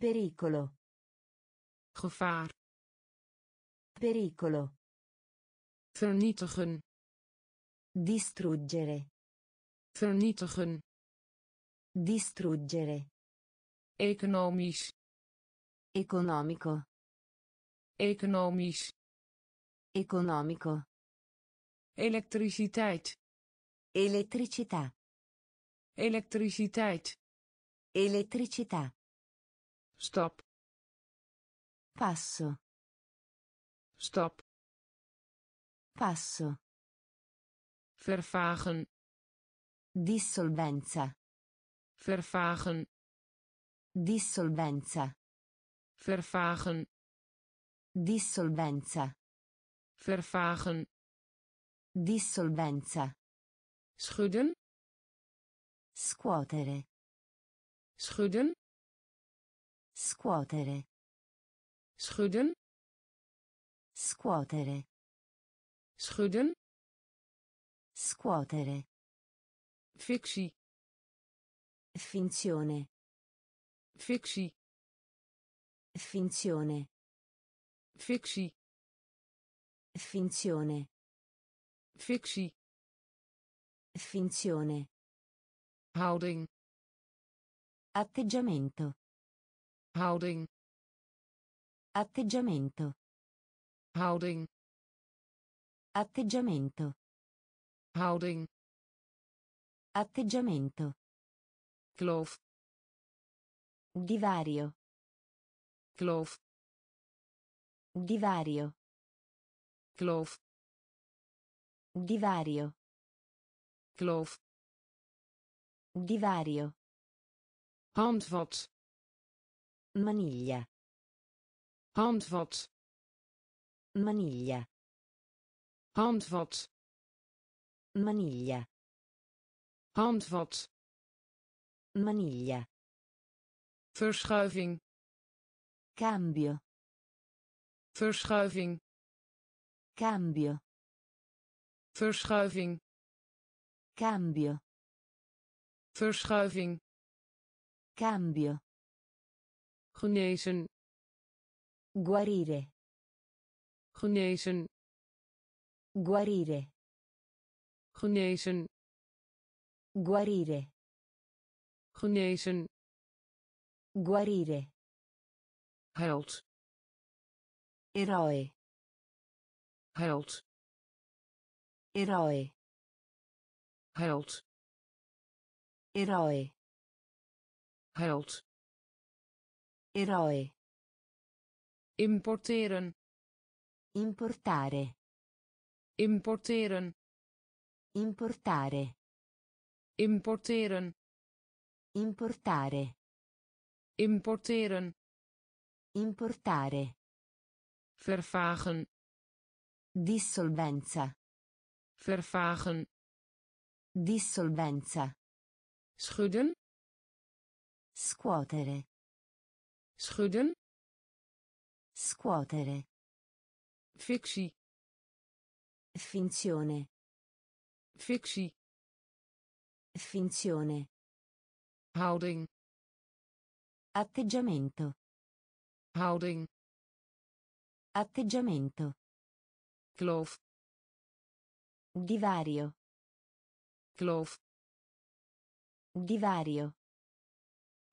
Pericolo. gevaar Pericolo. vernietigen Distruggere. vernietigen Distruggere. economisch Economico. economisch Economico. elektriciteit Elettricità. elektriciteit Elettricità. stap Passo. Stap Passo. vervagen Dissolvenza. vervagen Dissolvenza. vervagen Dissolvenza. vervagen Dissolvenza. schudden Scuotere. schudden Scuotere. schudden Scuotere. schudden Scuotere. fictie Finzione. fictie Finzione. fictie Finzione. fictie Finzione. houding Atteggiamento. houding Atteggiamento. Houding Atteggiamento. houding Atteggiamento. kloof Divario. kloof Divario. kloof Divario. kloof Divario. handvat Maniglia. handvat Maniglia. handvat Maniglia. handvat Maniglia. verschuiving Cambio. verschuiving Cambio. verschuiving Cambio. verschuiving Cambio. genezen Guarire. Genezen Guarire. genezen Guarire. genezen Guarire. held Eroe. held Eroe. held Eroe. held Eroe. importeren Importare. importeren Importare. importeren Importare. importeren Importare. vervagen Dissolvenza. vervagen Dissolvenza. schudden Scuotere. schudden Scuotere. Fictie Finzione. fictie Finzione. houding Atteggiamento. houding Atteggiamento. kloof Divario. kloof Divario.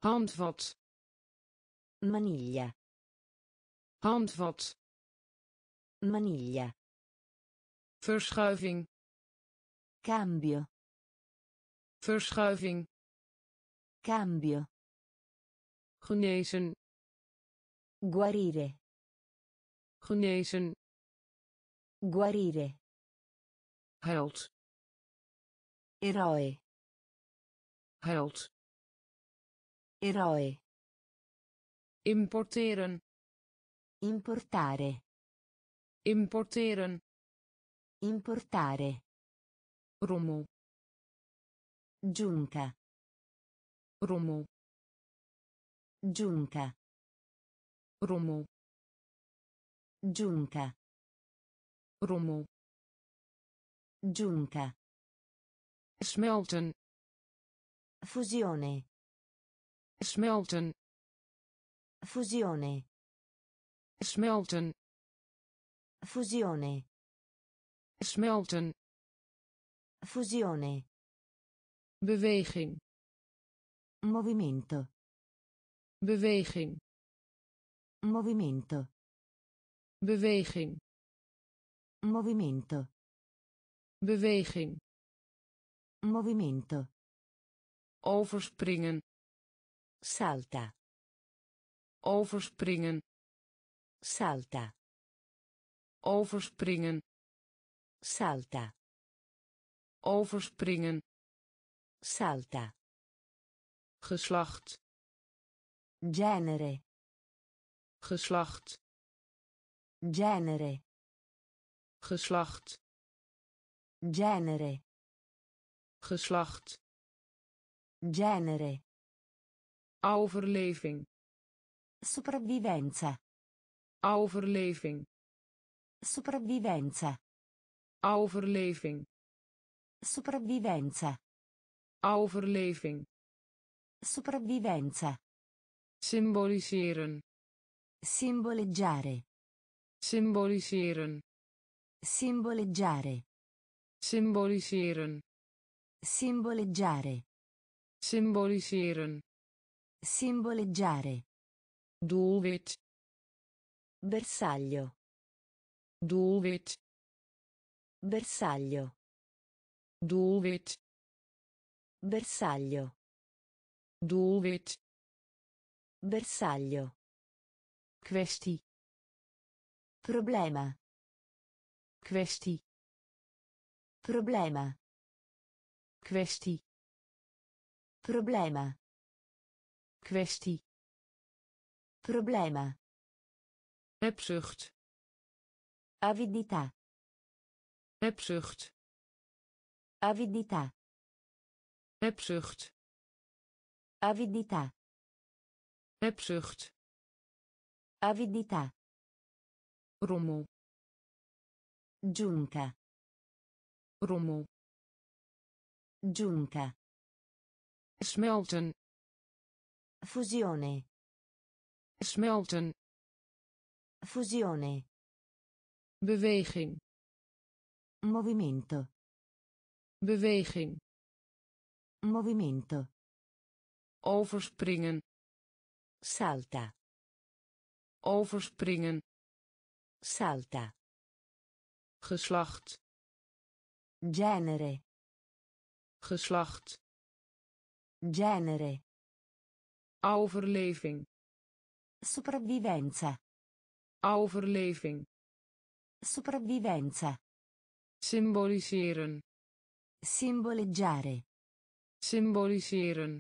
handvat Maniglia. handvat Maniglia. verschuiving Cambio. verschuiving Cambio. genezen Guarire. genezen Guarire. held Eroe. held Eroe. importeren Importare. Importeren Importare. rommel Giunca. rommel Giunca. rommel Giunca. rommel Giunca. smelten Fusione. smelten Fusione. smelten Fusione. smelten Fusione. beweging Movimento. beweging Movimento. beweging Movimento. beweging Movimento. overspringen Salta. overspringen Salta. Overspringen Salta. overspringen Salta. geslacht Genere. geslacht Genere. geslacht Genere. geslacht Genere. overleving Sopravvivenza. overleving Sopravvivenza. overleving Sopravvivenza. overleving Sopravvivenza. symboliseren Simboleggiare. symboliseren Simboleggiare. symboliseren Simboleggiare. symboliseren Simboleggiare. doelwit Bersaglio. Doelwit Bersaglio. doelwit bersaglio doelwit bersaglio kwestie problema. Kwestie problema. Kwestie problema. Kwestie problema. Hebzucht avidità hebzucht avidità hebzucht avidità hebzucht avidità rommel giunca rommel giunca smelten. Fusione. Smelten. Fusione beweging. Movimento. Beweging. Movimento. Overspringen. Salta. Overspringen. Salta. Geslacht. Genere. Geslacht. Genere. Overleving. Sopravvivenza. Overleving sopravvivenza. Symboliseren simboleggiare. Symboliseren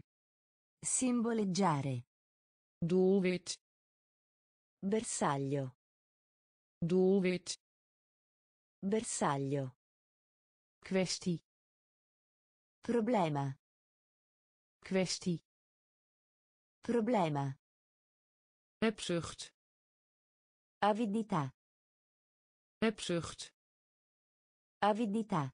simboleggiare. Doelwit. Bersaglio. Doelwit. Bersaglio. Kwestie. Problema. Kwestie. Problema. Hebzucht. Avidità hebzucht avidità